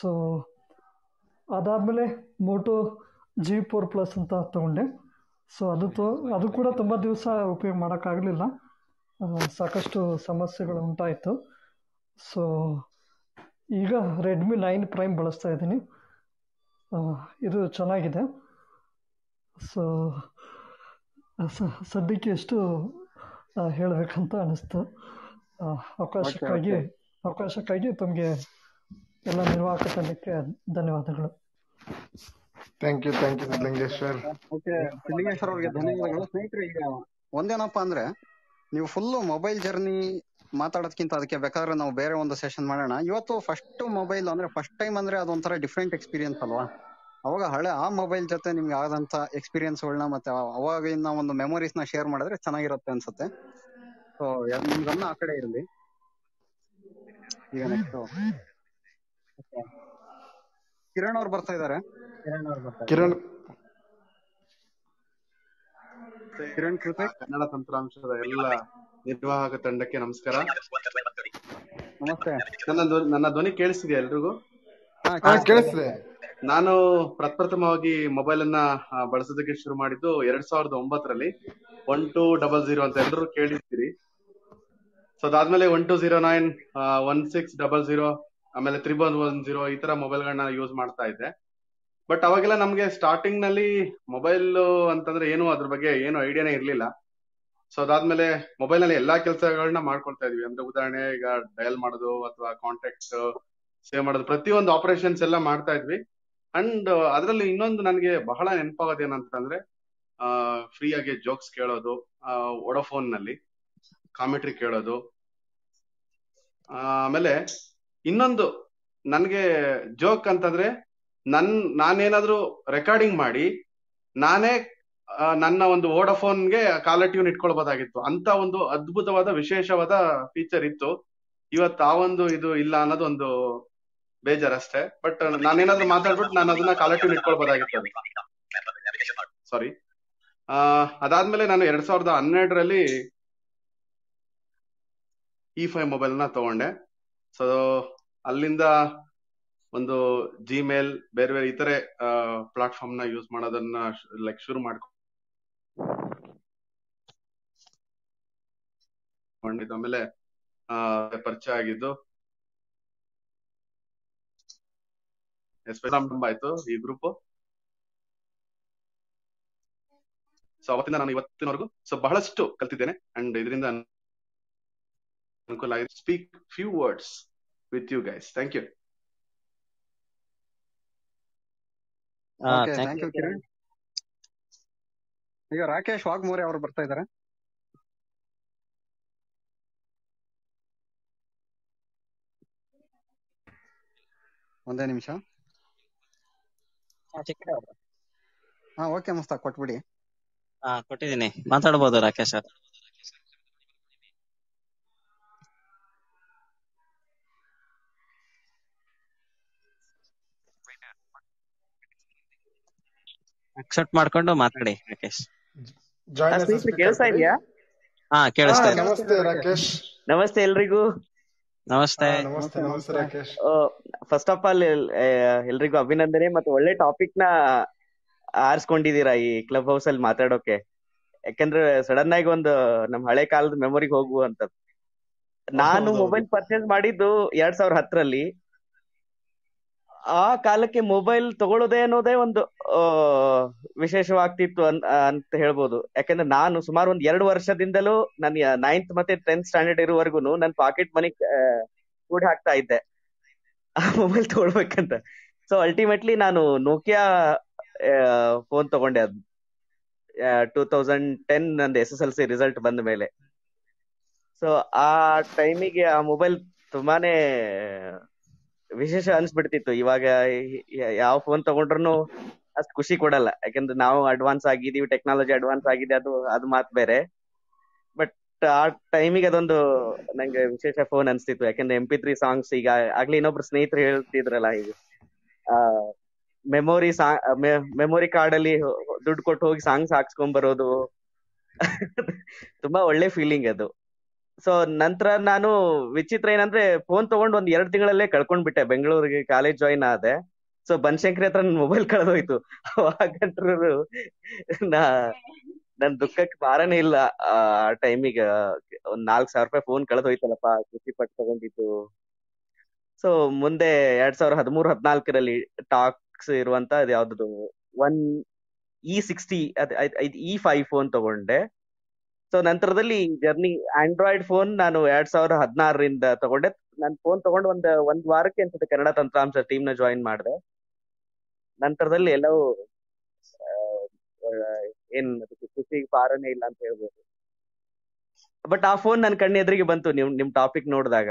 ಸೊ ಅದಾದಮೇಲೆ ಮೋಟೋ ಜಿ ಫೋರ್ ಪ್ಲಸ್ ಅಂತ ತೊಗೊಂಡೆ. ಸೊ ಅದು ತೊ ಅದು ಕೂಡ ತುಂಬ ದಿವಸ ಉಪಯೋಗ ಮಾಡೋಕ್ಕಾಗಲಿಲ್ಲ. ಸಾಕಷ್ಟು ಸಮಸ್ಯೆಗಳು ಉಂಟಾಯಿತು. ಸೊ ಈಗ ರೆಡ್ಮಿ ನೈನ್ ಪ್ರೈಮ್ ಬಳಸ್ತಾ ಇದ್ದೀನಿ. ಇದು ಚೆನ್ನಾಗಿದೆ. ಸೊ ಸದ್ಯಕ್ಕೆ ಎಷ್ಟು ಹೇಳಬೇಕಂತ ಅನಿಸ್ತು. ಅವಕಾಶಕ್ಕಾಗಿ ಅವಕಾಶಕ್ಕಾಗಿ ತಮಗೆ ಎಲ್ಲ ನಿರ್ವಾಹಕ ತಂಡಕ್ಕೆ ಧನ್ಯವಾದಗಳು.
Thank you thank you Siddhalingeshwar
okay Siddalingeshwar ಅವರಿಗೆ ಧನ್ಯವಾದಗಳು. ಸ್ನೇಹಿತರೆ ಈಗ ಒಂದೇನಪ್ಪ ಅಂದ್ರೆ ನೀವು ಫುಲ್ ಮೊಬೈಲ್ ಜರ್ನಿ ಮಾತಾಡೋದಕ್ಕಿಂತ ಅದಕ್ಕೆ ಬೇಕಾದ್ರೆ ನಾವು ಬೇರೆ ಒಂದು ಸೆಷನ್ ಮಾಡೋಣ. ಇವತ್ತು ಫಸ್ಟ್ ಮೊಬೈಲ್ ಅಂದ್ರೆ ಫಸ್ಟ್ ಟೈಮ್ ಅಂದ್ರೆ ಅದೊಂಥರ ಡಿಫ್ರೆಂಟ್ ಎಕ್ಸ್ಪೀರಿಯನ್ಸ್ ಅಲ್ವಾ? ಅವಾಗ ಹಳೆ ಆ ಮೊಬೈಲ್ ಜೊತೆ ನಿಮ್ಗೆ ಆದಂತ ಎಕ್ಸ್ಪೀರಿಯನ್ಸ್ಗಳನ್ನ ಮತ್ತೆ ಅವಾಗಿನ ಒಂದು ಮೆಮೊರೀಸ್ನ ಶೇರ್ ಮಾಡಿದ್ರೆ ಚೆನ್ನಾಗಿರುತ್ತೆ ಅನ್ಸುತ್ತೆ. ಸೊ ನಿಮ್ಗನ್ನ ಆ ಕಡೆ ಇರಲಿ. ಈಗ ನೆಕ್ಸ್ಟ್ ಕಿರಣ್ ಅವ್ರು ಬರ್ತಾ ಇದಾರೆ.
ಕಿರಣ್
ಕಿರಣ್.
ಕನ್ನಡ ತಂತ್ರಾಂಶದ ಎಲ್ಲ ನಿರ್ವಾಹಕ ತಂಡಕ್ಕೆ ನಮಸ್ಕಾರ.
ನಮಸ್ತೆ.
ನನ್ನ ಧ್ವನಿ ನನ್ನ ಧ್ವನಿ ಕೇಳಿಸ್ತಿದೆಯಾ ಎಲ್ರಿಗೂ?
ಕೇಳಿಸ್ತದೆ.
ನಾನು ಪ್ರಪ್ರಥಮವಾಗಿ ಮೊಬೈಲ್ ಅನ್ನ ಬಳಸೋದಕ್ಕೆ ಶುರು ಮಾಡಿದ್ದು ಎರಡ್ ಸಾವಿರದ ಒಂಬತ್ತರಲ್ಲಿ. ಒನ್ ಟು ಡಬಲ್ ಜೀರೋ ಅಂತ ಎಲ್ಲರೂ ಕೇಳಿರ್ತೀರಿ. ಸೊ ಅದಾದ್ಮೇಲೆ one two zero nine one six double zero ಆಮೇಲೆ ತ್ರಿಬಲ್ ಒನ್ ಜೀರೋ ಈ ತರ ಮೊಬೈಲ್ಗಳನ್ನ ಯೂಸ್ ಮಾಡ್ತಾ ಇದ್ದೆ. ಬಟ್ ಅವಾಗೆಲ್ಲ ನಮ್ಗೆ ಸ್ಟಾರ್ಟಿಂಗ್ನಲ್ಲಿ ಮೊಬೈಲ್ ಅಂತಂದ್ರೆ ಏನು ಅದ್ರ ಬಗ್ಗೆ ಏನು ಐಡಿಯಾನೇ ಇರ್ಲಿಲ್ಲ. ಸೊ ಅದಾದ್ಮೇಲೆ ಮೊಬೈಲ್ನಲ್ಲಿ ಎಲ್ಲಾ ಕೆಲಸಗಳನ್ನ ಮಾಡ್ಕೊಳ್ತಾ ಇದೀವಿ. ಅಂದ್ರೆ ಉದಾಹರಣೆ ಈಗ ಡಯಲ್ ಮಾಡೋದು ಅಥವಾ ಕಾಂಟ್ಯಾಕ್ಟ್ ಸೇವ್ ಮಾಡೋದು ಪ್ರತಿಯೊಂದು ಆಪರೇಷನ್ಸ್ ಎಲ್ಲ ಮಾಡ್ತಾ ಇದ್ವಿ. ಅಂಡ್ ಅದರಲ್ಲಿ ಇನ್ನೊಂದು ನನಗೆ ಬಹಳ ನೆನಪಾಗೋದು ಏನಂತಂದ್ರೆ ಫ್ರೀ ಆಗಿ ಜೋಕ್ಸ್ ಕೇಳೋದು ವೊಡಾಫೋನ್ನಲ್ಲಿ ಕಾಮೆಟ್ರಿ ಕೇಳೋದು ಆ, ಆಮೇಲೆ ಇನ್ನೊಂದು, ನನ್ಗೆ ಜೋಕ್ ಅಂತಂದ್ರೆ, ನನ್, ನಾನೇನಾದ್ರೂ ರೆಕಾರ್ಡಿಂಗ್ ಮಾಡಿ, ನಾನೇ ನನ್ನ ಒಂದು ವೋಡಫೋನ್ಗೆ ಕಾಲರ್ ಟ್ಯೂನ್ ಇಟ್ಕೊಳ್ಬೋದಾಗಿತ್ತು. ಅಂತ ಒಂದು ಅದ್ಭುತವಾದ, ವಿಶೇಷವಾದ ಫೀಚರ್ ಇತ್ತು. ಇವತ್ತು ಆ ಒಂದು ಇದು ಇಲ್ಲ ಅನ್ನೋದು ಒಂದು ಬೇಜಾರ್ ಅಷ್ಟೇ ಬಟ್ ನಾನೇನಾದ್ರೂ ಮಾತಾಡ್ಬಿಟ್ಟು ನಾನು ಅದನ್ನ ಕಾಲರ್ ಟ್ಯೂನ್ ಇಟ್ಕೊಳ್ಬೋದಾಗಿತ್ತು ಸಾರಿ ಅದಾದ್ಮೇಲೆ ನಾನು ಎರಡ್ ಸಾವಿರದ ಹನ್ನೆರಡರಲ್ಲಿ ಇ ಫೈವ್ ಮೊಬೈಲ್ನ ತಗೊಂಡೆ. ಸೊ ಅಲ್ಲಿಂದ ಒಂದು ಜಿಮೇಲ್ ಬೇರೆ ಬೇರೆ ಇತರೆ ಪ್ಲಾಟ್ಫಾರ್ಮ್ನ ಯೂಸ್ ಮಾಡೋದನ್ನ ಲೈಕ್ ಶುರು ಮಾಡ್ಕೊಂಡಿದ್ದು ಆಮೇಲೆ ಪರಿಚಯ ಆಗಿದ್ದು. ಆಯ್ತು ಈ ಗ್ರೂಪ್ ಸೊ ಅವತ್ತಿಂದ ನಾನು ಇವತ್ತಿನವರೆಗೂ ಸೊ ಬಹಳಷ್ಟು ಕಲ್ತಿದ್ದೇನೆ. ಅಂಡ್ ಇದರಿಂದ ಅನುಕೂಲ ಆಗಿದೆ speak few words with you guys thank you
thank you
Kiran ಈಗ ರಾಕೇಶ್ ವಾಗ್ಮೋರೆ ಅವರು ಬರ್ತಾ ಇದಾರೆ. ಒಂದೇ ನಿಮಿಷ. ಹಾ ಓಕೆ ಮುಸ್ತಾಕ್ ಕೊಟ್ಬಿಡಿ.
ಹಾ ಕೊಟ್ಟಿದ್ದೀನಿ. ಮಾತಾಡಬಹುದು ರಾಕೇಶ್ ಸರ್ ಅಕ್ಸೆಪ್ಟ್ ಮಾಡ್ಕೊಂಡು ಮಾತಾಡಿ ರಾಕೇಶ್.
ಕೇಳಿಸ್ತಾ ಇದೆಯಾ?
ಹಾ ಕೇಳಿಸ್ತಾ ಇದೆ.
ನಮಸ್ತೆ ರಾಕೇಶ್.
ನಮಸ್ತೆ ಎಲ್ರಿಗೂ.
ನಮಸ್ತೆ.
ನಮಸ್ತೆ ನಮಸ್ತೆ ರಾಕೇಶ್.
ಫಸ್ಟ್ ಆಫ್ ಆಲ್ ಎಲ್ರಿಗೂ ಅಭಿನಂದನೆ ಮತ್ತೆ ಒಳ್ಳೆ ಟಾಪಿಕ್ನ ಆರಿಸ್ಕೊಂಡಿದೀರಾ ಈ ಕ್ಲಬ್ ಹೌಸ್ ಅಲ್ಲಿ ಮಾತಾಡೋಕೆ? ಯಾಕಂದ್ರೆ ಸಡನ್ ಆಗಿ ಒಂದು ನಮ್ ಹಳೆ ಕಾಲದ ಮೆಮೊರಿಗೆ ಹೋಗುವಂತ ನಾನು ಮೊಬೈಲ್ ಪರ್ಚೇಸ್ ಮಾಡಿದ್ದು ಎರಡ್ ಸಾವಿರ ಹತ್ತರಲ್ಲಿ. ಆ ಕಾಲಕ್ಕೆ ಮೊಬೈಲ್ ತಗೊಳ್ಳೋದೇ ಅನ್ನೋದೇ ಒಂದು ವಿಶೇಷವಾಗ್ತಿತ್ತು ಅನ್- ಅಂತ ಹೇಳ್ಬೋದು. ಯಾಕಂದ್ರೆ ನಾನು ಸುಮಾರು ಒಂದ್ ಎರಡು ವರ್ಷದಿಂದಲೂ ನನ್ನ ನೈನ್ತ್ ಮತ್ತೆ ಟೆಂತ್ ಸ್ಟ್ಯಾಂಡರ್ಡ್ ಇರುವವರೆಗೂ ನನ್ನ ಪಾಕೆಟ್ ಮನಿ ಕೂಡಿ ಹಾಕ್ತಾ ಇದ್ದೆ. ಆ ಮೊಬೈಲ್ ತಗೊಳ್ಬೇಕಂತ. ಸೊ ಅಲ್ಟಿಮೇಟ್ಲಿ ನಾನು ನೋಕಿಯಾ ಫೋನ್ ತಗೊಂಡೆ ಅದು. ಟೂ ತೌಸಂಡ್ ಟೆನ್ ನಂದು S S L C result ಬಂದ ಮೇಲೆ. ಸೊ ಆ ಟೈಮಿಗೆ ಆ ಮೊಬೈಲ್ ತುಂಬಾನೇ ವಿಶೇಷ ಅನ್ಸ್ಬಿಡ್ತಿತ್ತು. ಇವಾಗ ಯಾವ ಫೋನ್ ತಗೊಂಡ್ರು ಅಷ್ಟ್ ಖುಷಿ ಕೊಡಲ್ಲ. ಯಾಕಂದ್ರೆ ನಾವು ಅಡ್ವಾನ್ಸ್ ಆಗಿದೀವಿ ಟೆಕ್ನಾಲಜಿ ಅಡ್ವಾನ್ಸ್ ಆಗಿದೆ, ಅದು ಅದು ಮಾತ್ ಬೇರೆ. ಬಟ್ ಆ ಟೈಮಿಗೆ ಅದೊಂದು ನಂಗೆ ವಿಶೇಷ ಫೋನ್ ಅನ್ಸ್ತಿತ್ತು. ಯಾಕಂದ್ರೆ ಎಂ ಪಿ ತ್ರೀ ಸಾಂಗ್ಸ್ ಈಗ ಆಗ್ಲಿ ಇನ್ನೊಬ್ರು ಸ್ನೇಹಿತರು ಹೇಳ್ತಿದ್ರಲ್ಲ ಈಗ. ಮೆಮೊರಿ ಸಾ ಮೆಮೊರಿ ಕಾರ್ಡ್ ಅಲ್ಲಿ ದುಡ್ಡು ಕೊಟ್ಟು ಹೋಗಿ ಸಾಂಗ್ಸ್ ಹಾಕ್ಸ್ಕೊಂಡ್ ಬರೋದು. [laughs] ತುಂಬಾ ಒಳ್ಳೆ ಫೀಲಿಂಗ್ ಅದು. ಸೊ ನಂತರ ನಾನು ವಿಚಿತ್ರ ಏನಂದ್ರೆ ಫೋನ್ ತಗೊಂಡು ಒಂದ್ ಎರಡ್ ತಿಂಗಳಲ್ಲೇ ಕಳ್ಕೊಂಡ್ಬಿಟ್ಟೆ ಬೆಂಗಳೂರಿಗೆ ಕಾಲೇಜ್ ಜಾಯಿನ್ ಆದೆ. ಸೊ ಬನಶಂಕರಿ ಹತ್ರ ನನ್ ಮೊಬೈಲ್ ಕಳೆದೋಯ್ತು. ಅವಾಗಂತ್ರು ನಾ, ನನ್ ದುಃಖಕ್ಕೆ ಬಾರನೇ ಇಲ್ಲ. ಆ ಟೈಮಿಗೆ ಒಂದ್ ನಾಲ್ಕ್ ಸಾವಿರ ರೂಪಾಯಿ ಫೋನ್ ಕಳೆದೋಯ್ತಲ್ಲಪ್ಪ. ಖುಷಿ ಪಟ್ಟು ತಗೊಂಡಿದ್ದು. ಸೊ ಮುಂದೆ ಎರಡ್ ಸಾವಿರದ ಹದಿಮೂರು, ಹದಿನಾಲ್ಕರಲ್ಲಿ ಟಾಕ್ಸ್ ಇರುವಂತ ಯಾವ್ದು ಒನ್ ಇ ಸಿಕ್ಸ್ಟಿ ಅದ್ ಇ ಫೈವ್ ಫೋನ್ ತಗೊಂಡೆ. ಸೊ ನಂತರದಲ್ಲಿ ಜರ್ನಿ ಆಂಡ್ರಾಯ್ಡ್ ಫೋನ್ ನಾನು ಎರಡ್ ಸಾವಿರದ ಹದಿನಾರರಿಂದ ತಗೊಂಡೆ. ನಾನು ಫೋನ್ ತಗೊಂಡು ಒಂದ್ ಒಂದ್ ವಾರಕ್ಕೆ ಅನ್ಸುತ್ತೆ ಕನ್ನಡ ತಂತ್ರಾಂಶ ಟೀಮ್ನ ಜಾಯಿನ್ ಮಾಡಿದೆ. ನಂತರದಲ್ಲಿ ಎಲ್ಲವೂ ಏನ್ ಖುಷಿ ಪಾರನೇ ಇಲ್ಲ ಅಂತ ಹೇಳ್ಬೋದು. ಬಟ್ ಆ ಫೋನ್ ನನ್ನ ಕಣ್ಣು ಎದುರಿಗೆ ಬಂತು ನಿಮ್ ನಿಮ್ ಟಾಪಿಕ್ ನೋಡಿದಾಗ.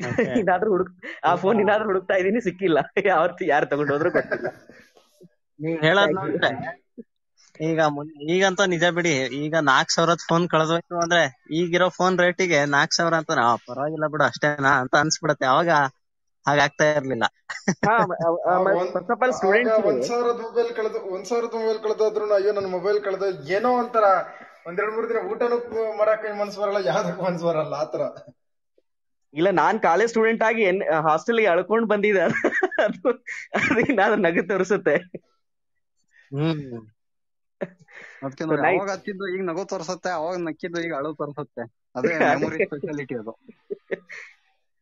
ಏನಾದ್ರೂ
ಇನ್ನಾದ್ರೂ ಹುಡುಕ್ ಆ ಫೋನ್ ಇನ್ನಾದ್ರೂ ಹುಡುಕ್ತಾ ಇದೀನಿ ಸಿಕ್ಕಿಲ್ಲ. [laughs] ಯಾವತ್ತು ಯಾರು ತಗೊಂಡು ಹೋದ್ರು ಗೊತ್ತಿಲ್ಲ. [laughs]
ಈಗ ಮುನ್- ಈಗಂತೂ ನಿಜ ಬಿಡಿ ಈಗ ನಾಕ್ ಸಾವಿರದ ಫೋನ್ ಕಳೆದೋಯ್ತು ಅಂದ್ರೆ ಈಗಿರೋ ಫೋನ್ ರೇಟಿಗೆ ನಾಲ್ಕ್ ಸಾವಿರ ಅಂತ ಪರವಾಗಿಲ್ಲ ಬಿಡು ಅಷ್ಟೇನಾ ಅಂತ ಅನ್ಸ್ಬಿಡತ್ತೆ ಅವಾಗ ಹಾಗಾಗ್ತಾ ಇರ್ಲಿಲ್ಲ.
ಹಾ
ಆ ಒಂದ್
ಫಸ್ಟ್ ಆಫ್ ಆಲ್
ಆಗ
ಸ್ಟೂಡೆಂಟ್ಸ್
ಒಂದ್ ಸಾವಿರದ ಮೊಬೈಲ್ ಕಳೆದು ಒಂದ್ ಸಾವಿರದ ಮೊಬೈಲ್ ಕಳೆದಾದ್ರು ಅಯ್ಯೋ ನನ್ನ ಮೊಬೈಲ್ ಕಳೆದ ಏನೋ ಒಂಥರ ಒಂದೆರಡ್ ಮೂರ್ ದಿನ ಊಟನೂ ಮಾಡಕ್ ಮನ್ಸ್ ಬರಲ್ಲ ಯಾವ್ದಕ್ ಮನ್ಸ್ ಬರಲ್ಲ ಆತರ
ಇಲ್ಲ ನಾನ್ ಕಾಲೇಜ್ ಸ್ಟೂಡೆಂಟ್ ಆಗಿ ಹಾಸ್ಟೆಲ್ಗೆ ಅಳ್ಕೊಂಡ್ ಬಂದಿದ್ದೆ ಅದು ಅದು ನಾನು ನಗು ತೋರಿಸುತ್ತೆ.
ಹ್ಮ್.
ಅದಕ್ಕೆ ನೋಡಿ ಅವಾಗ ಹತ್ತಿದ್ದು ಈಗ ನಗು ತೋರ್ಸತ್ತೆ ಅವಾಗ ನಕ್ಕಿದ್ದು ಈಗ ಅಳು ತೋರ್ಸತ್ತೆ. ಅದೇ [laughs] ಮೆಮೊರಿ ಸ್ಪೆಷಾಲಿಟಿ ಅದು.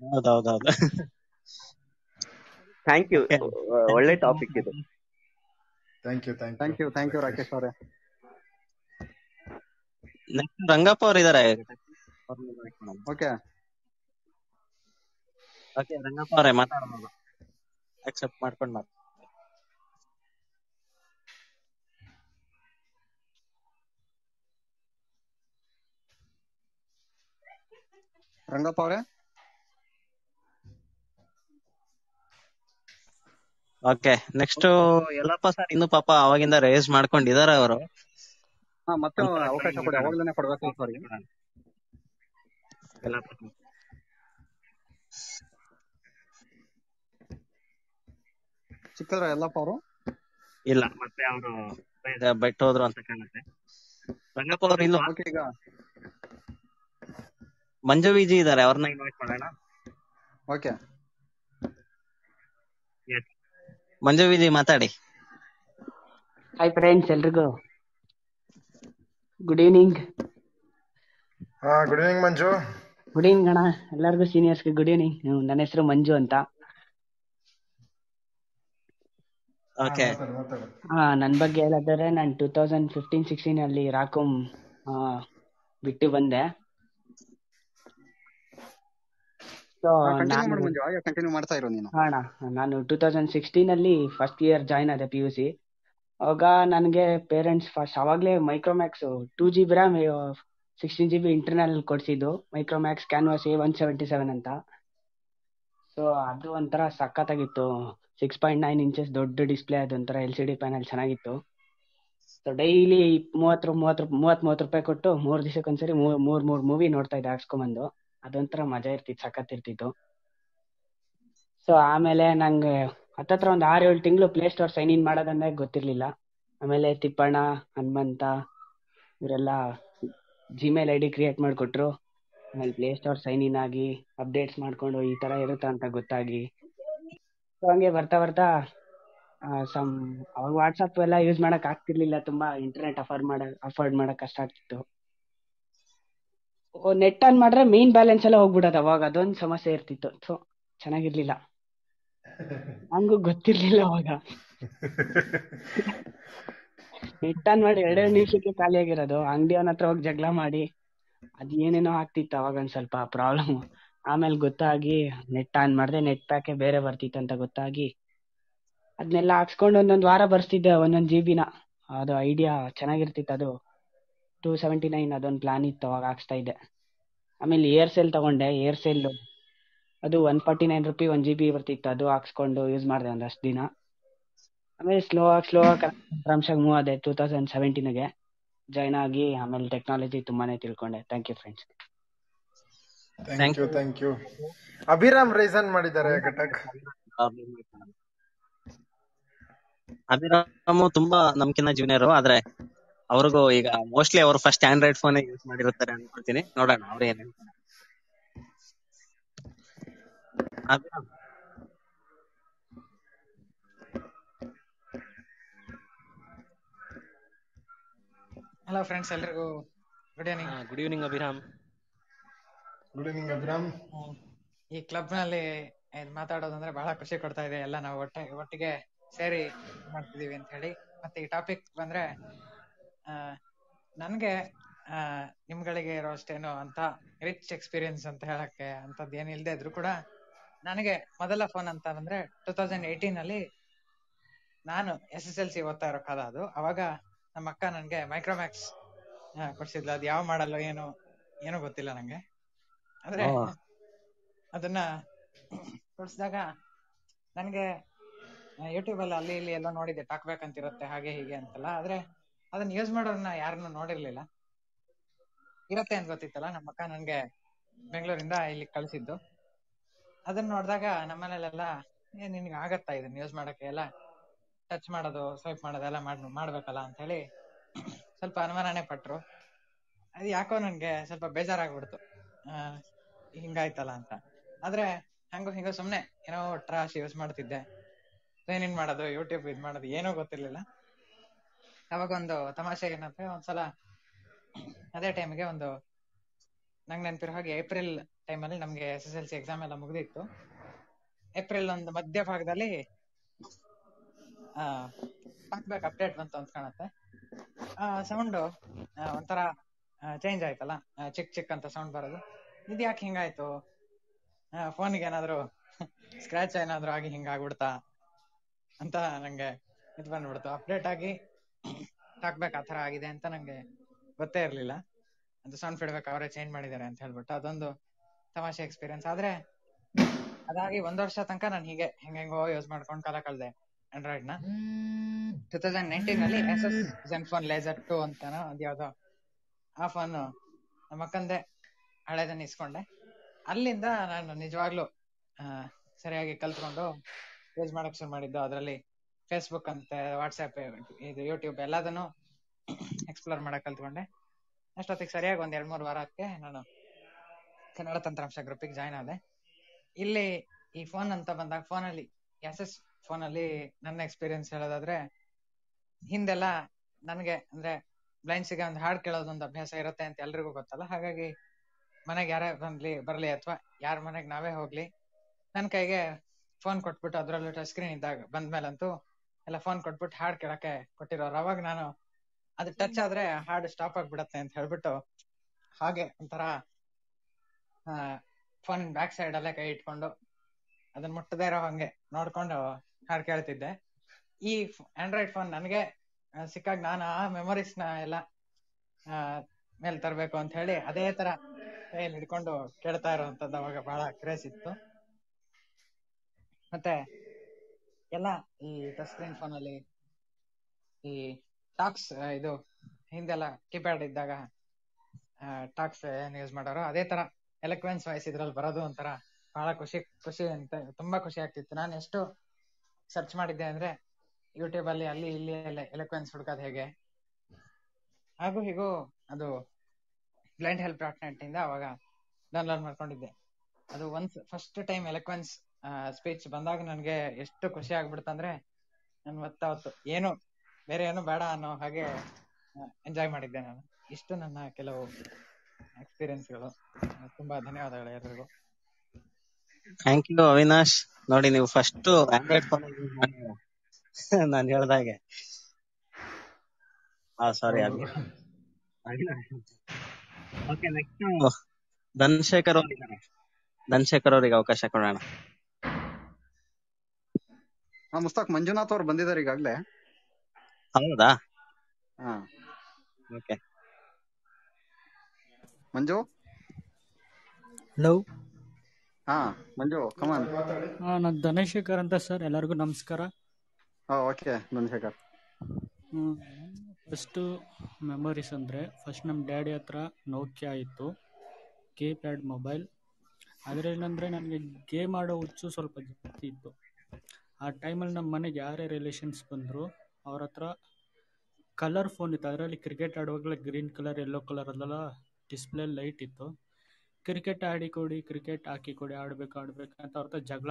ಹೌದೌದೌದು. [laughs]
ಥ್ಯಾಂಕ್ ಯು ಒಳ್ಳೆ ಟಾಪಿಕ್ ಇದು.
Thank you thank
you thank you Rakesh ಅವರೇ.
ರಂಗಪ್ಪ ಅವ್ರು ಇದಾರೆ.
ಓಕೆ
ಓಕೆ ರಂಗಪ್ಪ ಅವರೇ ಮಾತಾಡ್ಬೋದು. ಅಕ್ಸೆಪ್ಟ್ ಮಾಡ್ಕೊಂಡು ಮಾತಾಡಿ
ರಂಗಪ್ಪ ಅವರೇ?
ಓಕೆ ನೆಕ್ಸ್ಟ್ ಎಲ್ಲಪ್ಪ ಸರ್ ಇನ್ನು ಪಾಪ ಅವಾಗಿಂದ ರೇಸ್ ಮಾಡ್ಕೊಂಡಿದಾರ ಅವರು.
ಹಾ ಮತ್ತೆ ಅವಕಾಶ ಕೊಡಿ ಅವಾಗ್ಲೇನೆ ಕೊಡ್ಬೇಕು ಅವ್ರಿಗೆ ಚಿಕ್ಕದ್ರ ಎಲ್ಲಪ್ಪ ಅವರು?
ಇಲ್ಲ ಮತ್ತೆ ಅವರು ಬೆಟ್ಟ ಹೋದ್ರು ಅಂತ ಕಾಣುತ್ತೆ. ರಂಗಪ್ಪ ಅವ್ರು ಇನ್ನು
ಓಕೆ ಈಗ
ಮಂಜು ವಿಜಿ ಇದಾರೆ ಅವ್ರನ್ನ ಇನ್ವೈಟ್ ಮಾಡೋಣ.
ಓಕೆ.
ಮಂಜು ವಿಜಿ ಮಾತಾಡಿ.
ಹಾಯ್ ಫ್ರೆಂಡ್ಸ್ ಎಲ್ರಿಗೂ. ಗುಡ್ ಈವ್ನಿಂಗ್
ಹಾ good evening Manju.
Good evening ಅಣ್ಣ ಎಲ್ಲರಿಗೂ ಸೀನಿಯರ್ಸ್ಗೆ ಗುಡ್ ಈವ್ನಿಂಗ್ ನನ್ನ ಹೆಸರು ಮಂಜು ಅಂತ.
ಓಕೆ
ಹಾ ನನ್ನ ಬಗ್ಗೆ ಹೇಳೋದಾದ್ರೆ ನಾನು ಟೂ ತೌಸಂಡ್ ಫಿಫ್ಟೀನ್ ಸಿಕ್ಸ್ಟೀನ್ ಅಲ್ಲಿ ರಾಕುಮ್ ಬಿಟ್ಟು ಬಂದೆ ಸೊ
ಕಂಟಿನ್ಯೂ
ನಾನು
ಮಾಡು ಕಂಟಿನ್ಯೂ ಮಾಡ್ತಾ ಇರು ನೀನು.
ಹಾ ಅಣ್ಣ ನಾನು ಟೂ ತೌಸಂಡ್ ಸಿಕ್ಸ್ಟೀನ್ ಅಲ್ಲಿ ಫಸ್ಟ್ ಇಯರ್ ಜಾಯ್ನ್ ಆದೆ ಪಿ ಯು ಸಿ ಅವಾಗ ನನಗೆ ಪೇರೆಂಟ್ಸ್ ಫಸ್ಟ್ ಅವಾಗಲೇ Micromax two G B RAM sixteen G B internal ಕೊಡಿಸಿದ್ದು. Micromax Canvas A one seventy seven ಅಂತ. ಸೊ ಅದು ಒಂಥರ ಸಖತ್ತಾಗಿತ್ತು. ಸಿಕ್ಸ್ ಪಾಯಿಂಟ್ ನೈನ್ ಇಂಚಸ್ ದೊಡ್ಡ ಡಿಸ್ಪ್ಲೇ ಅದೊಂಥರ ಎಲ್ ಸಿ ಡಿ ಪ್ಯಾನಲ್ ಚೆನ್ನಾಗಿತ್ತು. ಸೊ ಡೈಲಿ ಮೂವತ್ತು ಮೂವತ್ತು ಮೂವತ್ತು ಮೂವತ್ತು ರೂಪಾಯಿ ಕೊಟ್ಟು ಮೂರು ದಿವಸಕ್ಕೊಂದ್ಸರಿ ಮೂರು ಮೂರ್ ಮೂರ್ ಮೂವಿ ನೋಡ್ತಾ ಇದ್ದೆ ಹಾಕ್ಸ್ಕೊಂಬಂದು. ಅದೊಂಥರ ಮಜಾ ಇರ್ತಿತ್ತು, ಸಖತ್ ಇರ್ತಿತ್ತು. ಸೊ ಆಮೇಲೆ ನಂಗೆ ಹತ್ತತ್ರ ಒಂದು ಆರು ಏಳು ತಿಂಗಳು ಪ್ಲೇ ಸ್ಟೋರ್ ಸೈನ್ ಇನ್ ಮಾಡೋದಂದ್ರೆ ಗೊತ್ತಿರ್ಲಿಲ್ಲ. ಆಮೇಲೆ ತಿಪ್ಪಣ್ಣ, ಹನುಮಂತ ಇವರೆಲ್ಲ ಜಿಮೇಲ್ ಐ ಡಿ ಕ್ರಿಯೇಟ್ ಮಾಡಿಕೊಟ್ರು. ಆಮೇಲೆ ಪ್ಲೇ ಸ್ಟೋರ್ ಸೈನ್ ಇನ್ ಆಗಿ ಅಪ್ಡೇಟ್ಸ್ ಮಾಡ್ಕೊಂಡು ಈ ತರ ಇರುತ್ತ ಅಂತ ಗೊತ್ತಾಗಿ. ಸೊ ಹಂಗೆ ಬರ್ತಾ ಬರ್ತಾ ಸಮ್ ಅವಾಗ ವಾಟ್ಸಪ್ ಎಲ್ಲ ಯೂಸ್ ಮಾಡಕ್ ಆಗ್ತಿರ್ಲಿಲ್ಲ, ತುಂಬಾ ಇಂಟರ್ನೆಟ್ ಅಫೋರ್ಡ್ ಮಾಡ ಅಫೋರ್ಡ್ ಮಾಡಕ್ ಕಷ್ಟ ಆಗ್ತಿತ್ತು. ನೆಟ್ ಆನ್ ಮಾಡಿದ್ರೆ ಮೇನ್ ಬ್ಯಾಲೆನ್ಸ್ ಎಲ್ಲ ಹೋಗ್ಬಿಡೋದು. ಅವಾಗ ಅದೊಂದು ಸಮಸ್ಯೆ ಇರ್ತಿತ್ತು. ಸೊ ಚೆನ್ನಾಗಿರ್ಲಿಲ್ಲ. ನಂಗೂ ಗೊತ್ತಿರ್ಲಿಲ್ಲ ಅವಾಗ. ನೆಟ್ ಆನ್ ಮಾಡಿ ಎರಡೆರಡು ನಿಮಿಷಕ್ಕೆ ಖಾಲಿ ಆಗಿರೋದು. ಅಂಗಡಿಯವನ ಹತ್ರ ಹೋಗಿ ಜಗಳ ಮಾಡಿ. ಅದ್ ಏನೇನೋ ಆಗ್ತಿತ್ತು ಅವಾಗ ಒಂದ್ ಸ್ವಲ್ಪ ಪ್ರಾಬ್ಲಮ್ ಆಮೇಲೆ ಗೊತ್ತಾಗಿ ನೆಟ್ ಆನ್ ಮಾಡಿದೆ ನೆಟ್ ಪ್ಯಾಕೆ ಬೇರೆ ಬರ್ತಿತ್ತು ಅಂತ ಗೊತ್ತಾಗಿ ಅದನ್ನೆಲ್ಲ ಹಾಕ್ಸ್ಕೊಂಡು ಒಂದೊಂದ್ ವಾರ ಬರ್ಸ್ತಿದ್ದೆ, ಒಂದೊಂದ್ ಜಿ ಬಿನ ಅದು ಐಡಿಯಾ ಚೆನ್ನಾಗಿರ್ತಿತ್ತು ಅದು. ಟೂ ಸೆವೆಂಟಿ ನೈನ್ ಅದೊಂದು ಪ್ಲಾನ್ ಇತ್ತು ಅವಾಗ ಹಾಕ್ಸ್ತಾ ಇದ್ದೆ. ಆಮೇಲೆ ಏರ್ಸೆಲ್ ತಗೊಂಡೆ ಏರ್ಸೆಲ್ ಅದು one forty nine rupee one G B ಬರ್ತಿತ್ತು ಅದು ಹಾಕ್ಸ್ಕೊಂಡು ಯೂಸ್ ಮಾಡಿದೆ ಒಂದಷ್ಟು ದಿನ. ಆಮೇಲೆ ಸ್ಲೋ ಆಗಿ ಸ್ಲೋ ಆಗಿ ತಂತ್ರಾಂಶಕ್ಕೆ ಮೂವ್ ಆದೆ ಟೂ ತೌಸಂಡ್ ಸೆವೆಂಟೀನ್ಗೆ ಜಾಯ್ನ್ ಆಗಿ ಆಮೇಲೆ ಟೆಕ್ನಾಲಜಿ ತುಂಬಾನೇ ತಿಳ್ಕೊಂಡೆ. Thank you friends
thank you thank you Abhiram raise hand ಮಾಡಿದ್ದಾರೆ ಘಟಕ್.
ಅಭಿರಾಮು ತುಂಬಾ ನಮ್ಕಿನ್ನ ಜೂನಿಯರ್ ಆದ್ರೆ ಅವ್ರಿಗೂ ಈಗ ಮೋಸ್ಟ್ಲಿ ಅವರು ಫಸ್ಟ್ ಆಂಡ್ರಾಯ್ಡ್ ಫೋನ್ ಯೂಸ್ ಮಾಡಿರುತ್ತಾರೆ ಅನ್ಕೊಳ್ತೀನಿ. ನೋಡೋಣ ಅವ್ರು ಏನ್ ಹೇಳ್ತಾರೆ.
ಹಲೋ ಫ್ರೆಂಡ್ಸ್ ಎಲ್ರಿಗೂ good evening
good evening Abhiram.
Good evening Abhiram.
ಈ ಕ್ಲಬ್ನಲ್ಲಿ ಮಾತಾಡೋದು ಮಾತಾಡೋದಂದ್ರೆ ಬಹಳ ಖುಷಿ ಕೊಡ್ತಾ ಇದೆ. ಎಲ್ಲ ನಾವು ಒಟ್ಟಿಗೆ ಒಟ್ಟಿಗೆ ಸೇರಿ ಮಾಡ್ತಿದೀವಿ ಅಂತ ಹೇಳಿ. ಮತ್ತೆ ಈ ಟಾಪಿಕ್ ಬಂದ್ರೆ ನನ್ಗೆ ಆ ನಿಮ್ಗಳಿಗೆ ಇರೋ ಅಷ್ಟೇನು ಅಂತ ರಿಚ್ ಎಕ್ಸ್ಪೀರಿಯನ್ಸ್ ಅಂತ ಹೇಳಕ್ಕೆ ಅಂತದ್ ಏನ್ ಇಲ್ದೇ ಇದ್ರು ಕೂಡ ನನಗೆ ಮೊದಲ ಫೋನ್ ಅಂತ ಬಂದ್ರೆ ಟೂ ತೌಸಂಡ್ ಏಯ್ಟೀನ್ ಅಲ್ಲಿ ನಾನು ಎಸ್ ಎಸ್ ಎಲ್ ಸಿ ಓದ್ತಾ ಇರೋ ಕಾಲ ಅದು. ಅವಾಗ ನಮ್ಮ ಅಕ್ಕ ನನ್ಗೆ ಮೈಕ್ರೋಮ್ಯಾಕ್ಸ್ ಕೊಡ್ಸಿದ್ಲು. ಅದು ಯಾವ ಮಾಡಲ್ಲ ಏನು ಏನೂ ಗೊತ್ತಿಲ್ಲ ನಂಗೆ. ಆದ್ರೆ ಅದನ್ನ ಕೊಡ್ಸಿದಾಗ ನನ್ಗೆ ಯೂಟ್ಯೂಬ್ ಅಲ್ಲಿ ಅಲ್ಲಿ ಇಲ್ಲಿ ಎಲ್ಲ ನೋಡಿದ್ದೆ. ಟಾಕ್ ಬ್ಯಾಕ್ ಅಂತ ಇರುತ್ತೆ ಹಾಗೆ ಹೀಗೆ ಅಂತೆಲ್ಲ. ಆದ್ರೆ ಅದನ್ನ ಯೂಸ್ ಮಾಡೋರ್ನ ಯಾರನ್ನು ನೋಡಿರ್ಲಿಲ್ಲ. ಇರತ್ತೆ ಅಂತ ಗೊತ್ತಿತ್ತಲ್ಲ, ನಮ್ಮ ಅಕ್ಕ ನನ್ಗೆ ಬೆಂಗಳೂರಿಂದ ಇಲ್ಲಿ ಕಳ್ಸಿದ್ದು. ಅದನ್ನ ನೋಡಿದಾಗ ನಮ್ಮನೇಲೆಲ್ಲ, ಏ, ನಿನ್ಗೆ ಆಗತ್ತಾ ಇದನ್ನ ಯೂಸ್ ಮಾಡಕ್ಕೆ ಎಲ್ಲ? ಟಚ್ ಮಾಡೋದು ಸ್ವೈಪ್ ಮಾಡೋದು ಎಲ್ಲ ಮಾಡ್, ಮಾಡ್ಬೇಕಲ್ಲ? ಅಂತ ಹೇಳಿ ಸ್ವಲ್ಪ ಅನುಮಾನನೇ ಪಟ್ರು. ಅದು ಯಾಕೋ ನನ್ಗೆ ಸ್ವಲ್ಪ ಬೇಜಾರಾಗ್ಬಿಡ್ತು. ಆ, ಹಿಂಗಾಯ್ತಲ್ಲ ಅಂತ. ಆದ್ರೆ ಹಂಗೋ ಹಿಂಗೋ ಸುಮ್ನೆ ಏನೋ ಟ್ರಾಶ್ ಯೂಸ್ ಮಾಡ್ತಿದ್ದೆ. ಏನೇನ್ ಮಾಡೋದು ಯೂಟ್ಯೂಬ್ ಇದ್ ಮಾಡೋದು, ಏನೋ ಗೊತ್ತಿರ್ಲಿಲ್ಲ. ಅವಾಗ ಒಂದು ತಮಾಷೆ ಏನಂದ್ರೆ ಒಂದ್ಸಲ ಅದೇ ಟೈಮ್ಗೆ ಒಂದು ನಂಗೆ ನೆನಪಿರೋ ಹಾಗೆ ಏಪ್ರಿಲ್ ಟೈಮಲ್ಲಿ ನಮ್ಗೆ S S L C exam ಎಲ್ಲ ಮುಗ್ದಿತ್ತು. ಏಪ್ರಿಲ್ ಒಂದು ಮಧ್ಯಭಾಗದಲ್ಲಿ ಆ ಹಾಕ್ಬೇಕು ಅಪ್ಡೇಟ್ ಬಂತು ಅಂತ ಕಾಣುತ್ತೆ. ಸೌಂಡ್ ಒಂಥರ ಚೇಂಜ್ ಆಯ್ತಲ್ಲ ಚಿಕ್ ಚಿಕ್ ಅಂತ ಸೌಂಡ್ ಬರೋದು. ಇದು ಯಾಕೆ ಹಿಂಗಾಯ್ತು? ಫೋನಿಗೆ ಏನಾದ್ರು ಸ್ಕ್ರಾಚ್ ಏನಾದ್ರು ಆಗಿ ಹಿಂಗಾಗ್ಬಿಡ್ತಾ ಅಂತ ನಂಗೆ ಇದು ಬಂದ್ಬಿಡ್ತು. ಅಪ್ಡೇಟ್ ಆಗಿ ಹಾಕ್ಬೇಕು ಆ ತರ ಆಗಿದೆ ಅಂತ ನಂಗೆ ಗೊತ್ತೇ ಇರ್ಲಿಲ್ಲ. ಅದು ಸೌಂಡ್ ಫೀಡ್ಬ್ಯಾಕ್ ಅವರೇ ಚೇಂಜ್ ಮಾಡಿದ್ದಾರೆ ಅಂತ ಹೇಳ್ಬಿಟ್ಟು ಅದೊಂದು ತಮಾಷೆ ಎಕ್ಸ್ಪೀರಿಯನ್ಸ್ ಆದ್ರೆ ಅದಾಗಿ ಒಂದ್ ವರ್ಷ ತನಕ ನಾನು ಹೀಗೆ ಹೆಂಗೆಂಗೋ ಯೂಸ್ ಮಾಡ್ಕೊಂಡು ಕಾಲ ಕಳ್ದೆ ಆಂಡ್ರಾಯ್ಡ್ನ. ಟೂ ತೌಸಂಡ್ ನೈನ್ಟೀನ್ ಅಲ್ಲಿ Asus Zenfone laser two ಅಂತಾನೋ ಅದ್ಯಾವ್ದೋ ಆ ಫೋನ್ ನಮ್ಮ ಅಕ್ಕಂದೆ ಹಳೇದನ್ನ ಇಸ್ಕೊಂಡೆ. ಅಲ್ಲಿಂದ ನಾನು ನಿಜವಾಗ್ಲೂ ಸರಿಯಾಗಿ ಕಲ್ತ್ಕೊಂಡು ಯೂಸ್ ಮಾಡಕ್ ಶುರು ಮಾಡಿದ್ದು ಅದರಲ್ಲಿ ಫೇಸ್ಬುಕ್ ಅಂತೆ ವಾಟ್ಸಪ್ ಇದು ಯೂಟ್ಯೂಬ್ ಎಲ್ಲದನ್ನು ಎಕ್ಸ್ಪ್ಲೋರ್ ಮಾಡಕ್ ಕಲ್ತ್ಕೊಂಡೆ. ಅಷ್ಟೊತ್ತಿಗೆ ಸರಿಯಾಗಿ ಒಂದ್ ಎರಡ್ ಮೂರ್ ವಾರಕ್ಕೆ ನಾನು ಕನ್ನಡ ತಂತ್ರಾಂಶ ಗ್ರೂಪಿಗೆ ಜಾಯ್ನ್ ಆದೆ. ಇಲ್ಲಿ ಈ ಫೋನ್ ಅಂತ ಬಂದಾಗ ಫೋನಲ್ಲಿ ಎಸ್ ಎಸ್ ಅಲ್ಲಿ ನನ್ನ ಎಕ್ಸ್ಪೀರಿಯನ್ಸ್ ಹೇಳೋದಾದ್ರೆ, ಹಿಂದೆಲ್ಲ ನನಗೆ ಅಂದ್ರೆ ಬ್ಲೈಂಡ್ಸಿಗೆ ಒಂದು ಹಾಡು ಕೇಳೋದೊಂದು ಅಭ್ಯಾಸ ಇರುತ್ತೆ ಅಂತ ಎಲ್ರಿಗೂ ಗೊತ್ತಲ್ಲ. ಹಾಗಾಗಿ ಮನೆಗೆ ಯಾರೇ ಬಂದ್ಲಿ, ಬರಲಿ ಅಥವಾ ಯಾರ ಮನೆಗೆ ನಾವೇ ಹೋಗ್ಲಿ ನನ್ನ ಕೈಗೆ ಫೋನ್ ಕೊಟ್ಬಿಟ್ಟು ಅದರಲ್ಲೂ ಟಚ್ ಸ್ಕ್ರೀನ್ ಇದ್ದಾಗ ಬಂದ್ಮೇಲಂತೂ ಎಲ್ಲ ಫೋನ್ ಕೊಟ್ಬಿಟ್ಟು ಹಾಡ್ ಕೇಳಕ್ಕೆ ಕೊಟ್ಟಿರೋರು. ಅವಾಗ ನಾನು ಅದು ಟಚ್ ಆದ್ರೆ ಹಾಡ್ ಸ್ಟಾಪ್ ಆಗ್ಬಿಡತ್ತೆ ಅಂತ ಹೇಳ್ಬಿಟ್ಟು ಹಾಗೆ ಒಂಥರ ಫೋನ್ ಬ್ಯಾಕ್ ಸೈಡ್ ಅಲ್ಲೇ ಕೈ ಇಟ್ಕೊಂಡು ಅದನ್ನ ಮುಟ್ಟದೇ ಇರೋ ಹಂಗೆ ನೋಡ್ಕೊಂಡು ಹಾಡ್ ಕೇಳ್ತಿದ್ದೆ. ಈ ಆಂಡ್ರಾಯ್ಡ್ ಫೋನ್ ನನಗೆ ಸಿಕ್ಕಾಗ ನಾನು ಆ ಮೆಮೊರೀಸ್ನ ಎಲ್ಲ ಮೇಲ್ ತರಬೇಕು ಅಂತ ಹೇಳಿ ಅದೇ ತರ ಕೈಯಲ್ಲಿ ಹಿಡ್ಕೊಂಡು ಕೇಳ್ತಾ ಇರುವಂತದ್ದು ಅವಾಗ ಬಹಳ ಕ್ರೇಜ್ ಇತ್ತು. ಮತ್ತೆ ಎಲ್ಲ ಈ ಟಚ್ ಸ್ಕ್ರೀನ್ ಫೋನ್ ಅಲ್ಲಿ ಈ ಟಾಕ್ಸ್ ಇದು ಹಿಂದೆಲ್ಲ ಕೀಪ್ಯಾಡ್ ಇದ್ದಾಗ ಟಾಕ್ಸ್ ಏನ್ ಯೂಸ್ ಮಾಡೋರು, ಅದೇ ತರ ಎಲೆಕ್ವೆನ್ಸ್ ವಾಯ್ಸ್ ಇದ್ರಲ್ಲಿ ಬರೋದು ಒಂಥರ ಬಹಳ ಖುಷಿ ಖುಷಿ ಅಂತ, ತುಂಬಾ ಖುಷಿ ಆಗ್ತಿತ್ತು. ನಾನು ಎಷ್ಟು ಸರ್ಚ್ ಮಾಡಿದ್ದೆ ಅಂದ್ರೆ ಯೂಟ್ಯೂಬ್ ಅಲ್ಲಿ ಅಲ್ಲಿ, ಇಲ್ಲಿ ಎಲೆಕ್ವೆನ್ಸ್ ಹುಡ್ಕೋದು ಹೇಗೆ. ಹಾಗೂ ಹೀಗೂ ಅದು ಬ್ಲೈಂಡ್ ಹೆಲ್ಪ್ ಡಾಟ್ ನೆಟ್ ಇಂದ ಅವಾಗ ಡೌನ್ಲೋಡ್ ಮಾಡ್ಕೊಂಡಿದ್ದೆ. ಅದು once first time eloquence speech ಬಂದಾಗ ನನಗೆ ಎಷ್ಟು ಖುಷಿ ಆಗ್ಬಿಡ್ತಂದ್ರೆ ನನ್ ಮತ್ತಾವತ್ತು ಏನು, ಬೇರೆ ಏನು ಬೇಡ ಅನ್ನೋ ಹಾಗೆ ಎಂಜಾಯ್ ಮಾಡಿದ್ದೆ ನಾನು. ಇಷ್ಟು ನನ್ನ ಕೆಲವು ಎಕ್ಸ್ಪೀರಿಯನ್ಸ್ಗಳು ತುಂಬಾ ಧನ್ಯವಾದಗಳು ಎಲ್ಲರಿಗೂ
ಥ್ಯಾಂಕ್ ಯು ಅವಿನಾಶ್ ನೋಡಿ, ನೀವು ಫಸ್ಟ್ ಆಂಡ್ರಾಯ್ಡ್ ಫೋನ್ ನಾನು ಹೇಳ್ದಾಗೆ ಆ ಸಾರಿ
ಅಲ್ಲಿ
ಓಕೆ ನೆಕ್ಸ್ಟ್ ಧನಶೇಖರ್ ಅವರಿದ್ದಾರೆ ಧನಶೇಖರ್ ಅವರಿಗೆ ಅವಕಾಶ ಕೊಡೋಣ.
ಹಾ ಮುಸ್ತಾಕ್ ಮಂಜುನಾಥ್ ಅವ್ರು ಬಂದಿದ್ದಾರೆ ಈಗಾಗ್ಲೇ.
ಹೌದಾ?
ಹಾ.
ಓಕೆ.
ಮಂಜು?
ಹಲೋ
ಹಾ ಮಂಜು ಕಮಾನ್ ಹಾ
ನಾನು ಧನಶೇಖರ್ ಅಂತ ಸರ್ ಎಲ್ಲರಿಗೂ ನಮಸ್ಕಾರ.
ಹಾ ಓಕೆ ಧನಶೇಖರ್.
ಫಸ್ಟು ಮೆಮೊರೀಸ್ ಅಂದ್ರೆ ಫಸ್ಟ್ ನಮ್ಮ ಡ್ಯಾಡಿ ಹತ್ರ ನೋಕಿಯಾ ಇತ್ತು ಕೀಪ್ಯಾಡ್ ಮೊಬೈಲ್ ಅದರೇನಂದರೆ ನನಗೆ ಗೇಮ್ ಆಡೋ ಹುಚ್ಚು ಸ್ವಲ್ಪ ಜಾಸ್ತಿ ಇತ್ತು. ಆ ಟೈಮಲ್ಲಿ ನಮ್ಮ ಮನೆಗೆ ಯಾರೇ ರಿಲೇಷನ್ಸ್ ಬಂದರು, ಅವ್ರ ಹತ್ರ ಕಲರ್ ಫೋನ್ ಇತ್ತು. ಅದರಲ್ಲಿ ಕ್ರಿಕೆಟ್ ಆಡುವಾಗಲೇ ಗ್ರೀನ್ ಕಲರ್ ಯೆಲ್ಲೋ ಕಲರ್ ಅದೆಲ್ಲ ಡಿಸ್ಪ್ಲೇ ಲೈಟ್ ಇತ್ತು. ಕ್ರಿಕೆಟ್ ಆಡಿ ಕೊಡಿ ಕ್ರಿಕೆಟ್ ಹಾಕಿ ಕೊಡಿ, ಆಡ್ಬೇಕು ಆಡ್ಬೇಕು ಅಂತ ಅವ್ರ ಹತ್ರ ಜಗಳ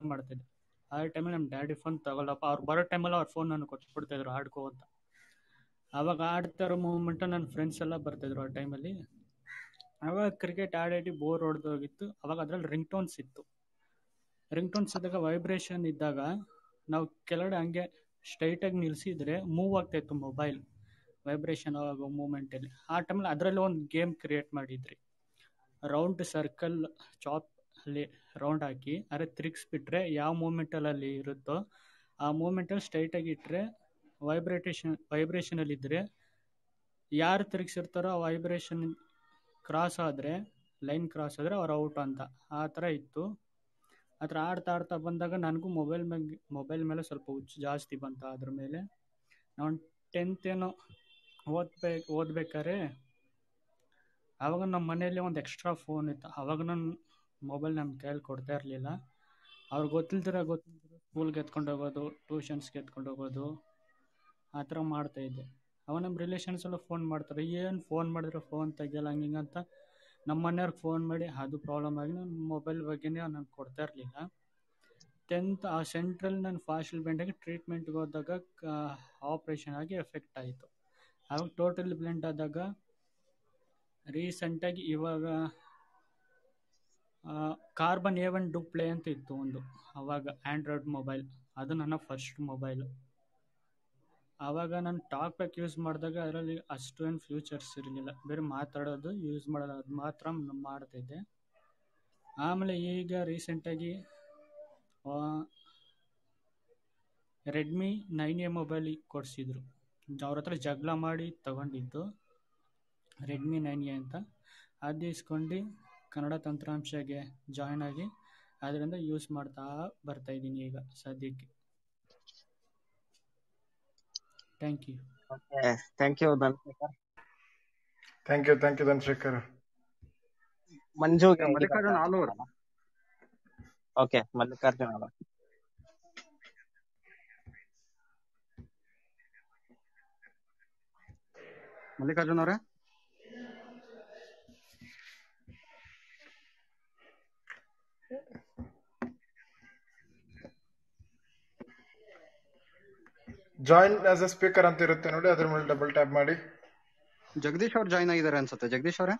ಮಾಡ್ತಿದ್ದೆ. ಆ ಟೈಮಲ್ಲಿ ನಮ್ಮ ಡ್ಯಾಡಿ ಫೋನ್ ತಗೊಳ್ಳಪ್ಪ. ಅವ್ರು ಬರೋ ಟೈಮಲ್ಲಿ ಅವ್ರ ಫೋನ್ ನಾನು ಕೊಟ್ಬಿಡ್ತಾಯಿದ್ರು ಆಡ್ಕೋ ಅಂತ. ಆವಾಗ ಆಡ್ತಾ ಇರೋ ಮೂಮೆಂಟು ನನ್ನ ಫ್ರೆಂಡ್ಸ್ ಎಲ್ಲ ಬರ್ತಿದ್ರು ಆ ಟೈಮಲ್ಲಿ ಆವಾಗ ಕ್ರಿಕೆಟ್ ಆಡಾಡಿ ಬೋರ್ ಹೊಡೆದೋಗಿತ್ತು. ಅವಾಗ ಅದ್ರಲ್ಲಿ ರಿಂಗ್ ಟೋನ್ಸ್ ಇತ್ತು. ರಿಂಗ್ ಟೋನ್ ಇದ್ದಾಗ ವೈಬ್ರೇಷನ್ ಇದ್ದಾಗ ನಾವು ಕೆಳಗಡೆ ಹಂಗೆ ಸ್ಟ್ರೈಟಾಗಿ ನಿಲ್ಲಿಸಿದ್ರೆ ಮೂವ್ ಆಗ್ತಾಯಿತ್ತು ಮೊಬೈಲ್ ವೈಬ್ರೇಷನ್ ಆಗೋ ಮೂಮೆಂಟಲ್ಲಿ ಆ ಟೈಮಲ್ಲಿ ಅದರಲ್ಲಿ ಒಂದು ಗೇಮ್ ಕ್ರಿಯೇಟ್ ಮಾಡಿದ್ರಿ. ರೌಂಡ್ ಸರ್ಕಲ್ ಚಾಪ್ ಅಲ್ಲಿ ರೌಂಡ್ ಹಾಕಿ, ಅರೆ ತಿರುಗಿಸ್ಬಿಟ್ರೆ ಯಾವ ಮೂಮೆಂಟಲ್ಲಿ ಅಲ್ಲಿ ಇರುತ್ತೋ ಆ ಮೂಮೆಂಟಲ್ಲಿ ಸ್ಟ್ರೈಟಾಗಿ ಇಟ್ಟರೆ ವೈಬ್ರೇಟೇಷನ್ ವೈಬ್ರೇಷನಲ್ಲಿ ಇದ್ದರೆ ಯಾರು ತಿರುಗಿಸಿರ್ತಾರೋ ಆ ವೈಬ್ರೇಷನ್ ಕ್ರಾಸ್ ಆದರೆ ಲೈನ್ ಕ್ರಾಸ್ ಆದರೆ ಅವ್ರು ಔಟ್ ಅಂತ. ಆ ಥರ ಇತ್ತು. ಆ ಥರ ಆಡ್ತಾ ಆಡ್ತಾ ಬಂದಾಗ ನನಗೂ ಮೊಬೈಲ್ ಮೇಲೆ ಮೊಬೈಲ್ ಮೇಲೆ ಸ್ವಲ್ಪ ಹುಚ್ಚು ಜಾಸ್ತಿ ಬಂತು ಅದ್ರ ಮೇಲೆ. ನಾನು ಟೆಂತ್ ಏನೋ ಓದ್ಬೇಕು ಓದ್ಬೇಕಾದ್ರೆ ಆವಾಗ ನಮ್ಮ ಮನೆಯಲ್ಲಿ ಒಂದು ಎಕ್ಸ್ಟ್ರಾ ಫೋನ್ ಇತ್ತು. ಅವಾಗ ನಾನು ಮೊಬೈಲ್ ನಮ್ಮ ಕೈಯಲ್ಲಿ ಕೊಡ್ತಾ ಇರಲಿಲ್ಲ. ಅವ್ರು ಗೊತ್ತಿಲ್ದಿರ ಗೊತ್ತಿಲ್ದಿರ ಸ್ಕೂಲ್ಗೆ ಎತ್ಕೊಂಡು ಹೋಗೋದು ಟ್ಯೂಷನ್ಸ್ಗೆ ಎತ್ಕೊಂಡು ಹೋಗೋದು ಆ ಥರ ಮಾಡ್ತಾಯಿದ್ದೆ ಅವಾಗ ನಮ್ಮ ರಿಲೇಷನ್ಸ್ ಎಲ್ಲ ಫೋನ್ ಮಾಡ್ತಾರೆ. ಏನು ಫೋನ್ ಮಾಡಿದ್ರೆ ಫೋನ್ ತೆಗಿಯಲ್ಲ ಹಂಗಿಂಗಂತ ನಮ್ಮ ಮನೆಯವ್ರಿಗೆ ಫೋನ್ ಮಾಡಿ, ಅದು ಪ್ರಾಬ್ಲಮ್ ಆಗಿ ನಾನು ಮೊಬೈಲ್ ಬಗ್ಗೆನೇ ನಾನು ಕೊಡ್ತಾ ಇರಲಿಲ್ಲ. ಟೆಂತ್ ಆ ಸೆಂಟ್ರಲ್ ನಾನು ಫಾಸ್ಟಲ್ ಬ್ಲೆಂಡಾಗಿ ಟ್ರೀಟ್ಮೆಂಟ್ಗೆ ಹೋದಾಗ ಆಪ್ರೇಷನ್ ಆಗಿ ಎಫೆಕ್ಟ್ ಆಯಿತು. ಆವಾಗ ಟೋಟಲ್ ಬ್ಲೆಂಡ್ ಆದಾಗ ರೀಸೆಂಟಾಗಿ ಇವಾಗ Karbonn A one do play ಅಂತ ಇತ್ತು ಒಂದು ಆವಾಗ ಆ್ಯಂಡ್ರಾಯ್ಡ್ ಮೊಬೈಲ್ ಅದು ನನ್ನ ಫಸ್ಟ್ ಮೊಬೈಲು ಆವಾಗ ನಾನು ಟಾಕ್ ಬ್ಯಾಕ್ ಯೂಸ್ ಮಾಡಿದಾಗ ಅದರಲ್ಲಿ ಅಷ್ಟು ಏನು ಫ್ಯೂಚರ್ಸ್ ಇರಲಿಲ್ಲ. ಬೇರೆ ಮಾತಾಡೋದು ಯೂಸ್ ಮಾಡೋದು ಅದು ಮಾತ್ರ ಮಾಡ್ತಿದ್ದೆ. ಆಮೇಲೆ ಈಗ ರೀಸೆಂಟಾಗಿ ರೆಡ್ಮಿ ನೈನ್ ಎ ಮೊಬೈಲ್ ಕೊಡಿಸಿದ್ರು. ಅವ್ರ ಹತ್ರ ಜಗಳ ಮಾಡಿ ತಗೊಂಡಿದ್ದು ರೆಡ್ಮಿ ನೈನ್ ಎ ಅಂತ. ಅದು ಇಸ್ಕೊಂಡು ಕನ್ನಡ ತಂತ್ರಾಂಶಗೆ ಜಾಯ್ನ್ ಆಗಿ ಅದರಿಂದ ಯೂಸ್ ಮಾಡ್ತಾ ಬರ್ತಾ ಇದ್ದೀನಿ ಈಗ ಸದ್ಯಕ್ಕೆ. Thank you
thank you Dhanashekar
thank you thank you Dhanashekar
ಮಂಜುಗೆ
Mallikarjun Alur
okay Mallikarjun Alur
Mallikarjun ಅವರೇ
ಜಾಯಿನ್ ಆಸ್ ಎ ಸ್ಪೀಕರ್ ಅಂತ ಇರುತ್ತೆ ನೋಡಿ ಅದ್ರ ಮೇಲೆ ಡಬಲ್ ಟ್ಯಾಪ್ ಮಾಡಿ.
ಜಗದೀಶ್ ಅವ್ರು ಜಾಯಿನ್ ಆಗಿದ್ದಾರೆ ಅನ್ಸುತ್ತೆ. ಜಗದೀಶ್ ಅವರೇ?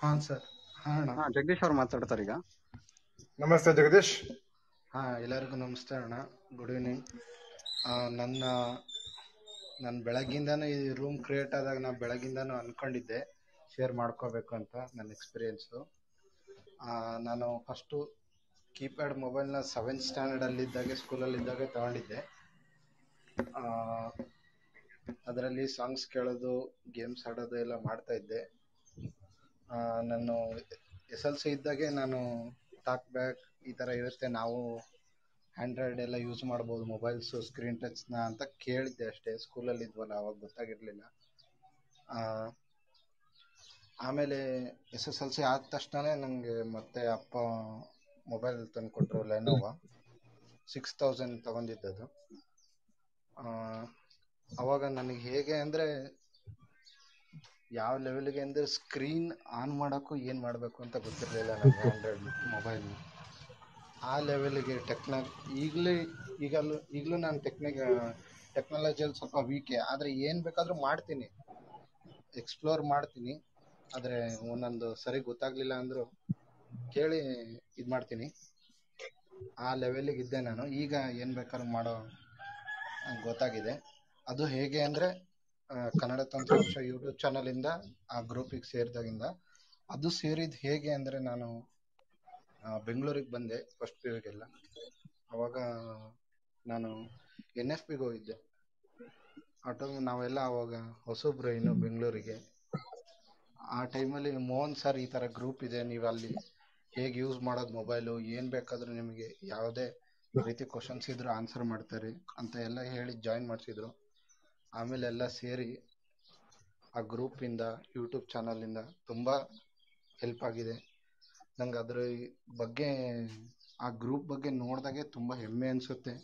ಹಾಂ ಸರ್ ಹಾ ಅಣ್ಣ.
ಜಗದೀಶ್ ಅವ್ರು ಮಾತಾಡ್ತಾರೆ ಈಗ.
ನಮಸ್ತೆ ಜಗದೀಶ್.
ಹಾ ಎಲ್ಲರಿಗೂ ನಮಸ್ತೆ ಅಣ್ಣ. ಗುಡ್ ಈವ್ನಿಂಗ್ ನನ್ನ ನಾನು ಬೆಳಗ್ಗಿಂದಾನು ಈ ರೂಮ್ ಕ್ರಿಯೇಟ್ ಆದಾಗ ನಾನು ಬೆಳಗ್ಗಿಂದಾನು ಅನ್ಕೊಂಡಿದ್ದೆ. ಶೇರ್ ಮಾಡ್ಕೋಬೇಕು ಅಂತ ನನ್ನ ಎಕ್ಸ್ಪೀರಿಯನ್ಸು ನಾನು ಫಸ್ಟು ಕೀಪ್ಯಾಡ್ ಮೊಬೈಲ್ನ ಸೆವೆಂತ್ ಸ್ಟ್ಯಾಂಡರ್ಡಲ್ಲಿದ್ದಾಗೆ ಸ್ಕೂಲಲ್ಲಿದ್ದಾಗೆ ತಗೊಂಡಿದ್ದೆ. ಅದರಲ್ಲಿ ಸಾಂಗ್ಸ್ ಕೇಳೋದು ಗೇಮ್ಸ್ ಆಡೋದು ಎಲ್ಲ ಮಾಡ್ತಾ ಇದ್ದೆ. ನಾನು ಎಸ್ ಎಲ್ ಸಿ ಇದ್ದಾಗೆ ನಾನು ಟಾಕ್ ಬ್ಯಾಕ್ ಈ ಥರ ಇರುತ್ತೆ. ನಾವು ಆ್ಯಂಡ್ರಾಯ್ಡ್ ಎಲ್ಲ ಯೂಸ್ ಮಾಡ್ಬೋದು ಮೊಬೈಲ್ಸು ಸ್ಕ್ರೀನ್ ಟಚ್ನ ಅಂತ ಕೇಳಿದ್ದೆ ಅಷ್ಟೇ. ಸ್ಕೂಲಲ್ಲಿ ಇದ್ವಲ್ಲ, ಅವಾಗ ಗೊತ್ತಾಗಿರಲಿಲ್ಲ. ಆಮೇಲೆ ಎಸ್ ಎಸ್ ಎಲ್ ಸಿ ಆದ ತಕ್ಷಣನೇ ನನಗೆ ಮತ್ತೆ ಅಪ್ಪ ಮೊಬೈಲ್ ತಂದುಕೊಟ್ರು ಲೆನೋವಾ ಸಿಕ್ಸ್ ತೌಸಂಡ್ ತಗೊಂಡಿದ್ದದು. ಅವಾಗ ನನಗೆ ಹೇಗೆ ಅಂದರೆ ಯಾವ ಲೆವೆಲ್ಗೆ ಅಂದರೆ ಸ್ಕ್ರೀನ್ ಆನ್ ಮಾಡೋಕ್ಕೂ ಏನು ಮಾಡಬೇಕು ಅಂತ ಗೊತ್ತಿರಲಿಲ್ಲ ನನಗೆ ಆ್ಯಂಡ್ರಾಯ್ಡ್ ಮೊಬೈಲ್ ಆ ಲೆವೆಲ್ಗೆ ಟೆಕ್ನ ಈಗಲೇ ಈಗಲೂ ಈಗಲೂ ನಾನು ಟೆಕ್ನಿಕ್ ಟೆಕ್ನಾಲಜಿಯಲ್ಲಿ ಸ್ವಲ್ಪ ವೀಕೆ ಆದರೆ ಏನು ಬೇಕಾದರೂ ಮಾಡ್ತೀನಿ. ಎಕ್ಸ್ಪ್ಲೋರ್ ಮಾಡ್ತೀನಿ. ಆದರೆ ಒಂದೊಂದು ಸರಿ ಗೊತ್ತಾಗ್ಲಿಲ್ಲ ಅಂದರೂ ಕೇಳಿ ಇದು ಮಾಡ್ತೀನಿ. ಆ ಲೆವೆಲಿಗೆ ಇದ್ದೆ ನಾನು. ಈಗ ಏನು ಬೇಕಾದ್ರೂ ಮಾಡೋ ಗೊತ್ತಾಗಿದೆ. ಅದು ಹೇಗೆ ಅಂದರೆ ಕನ್ನಡ ತಂತ್ರಾಂಶ ಯೂಟ್ಯೂಬ್ ಚಾನಲಿಂದ ಆ ಗ್ರೂಪಿಗೆ ಸೇರಿದಾಗಿಂದ ಅದು ಸೇರಿದ್ದು ಹೇಗೆ ಅಂದರೆ ನಾನು ಬೆಂಗಳೂರಿಗೆ ಬಂದೆ ಫಸ್ಟ್ ಪಿ ಯುಗೆಲ್ಲ ಅವಾಗ ನಾನು ಎನ್ ಎಫ್ ಪಿಗೆ ಹೋಗಿದ್ದೆ. ಆಟೋ ನಾವೆಲ್ಲ ಅವಾಗ ಹೊಸೊಬ್ರು ಇನ್ನು ಬೆಂಗಳೂರಿಗೆ. ಆ ಟೈಮಲ್ಲಿ ಮೋಹನ್ ಸರ್ ಈ ಥರ ಗ್ರೂಪ್ ಇದೆ, ನೀವು ಅಲ್ಲಿ ಹೇಗೆ ಯೂಸ್ ಮಾಡೋದು ಮೊಬೈಲು ಏನು ಬೇಕಾದರೂ ನಿಮಗೆ ಯಾವುದೇ ರೀತಿ ಕ್ವಶನ್ಸ್ ಇದ್ರು ಆನ್ಸರ್ ಮಾಡ್ತಾರೆ ಅಂತ ಎಲ್ಲ ಹೇಳಿ ಜಾಯಿನ್ ಮಾಡಿಸಿದ್ರು. ಆಮೇಲೆ ಎಲ್ಲ ಸೇರಿ ಆ ಗ್ರೂಪಿಂದ ಯೂಟ್ಯೂಬ್ ಚಾನಲಿಂದ ತುಂಬ ಹೆಲ್ಪ್ ಆಗಿದೆ. ನಂಗೆ ಅದ್ರ ಬಗ್ಗೆ, ಆ ಗ್ರೂಪ್ ಬಗ್ಗೆ ನೋಡಿದಾಗೆ ತುಂಬ ಹೆಮ್ಮೆ ಅನಿಸುತ್ತೆ.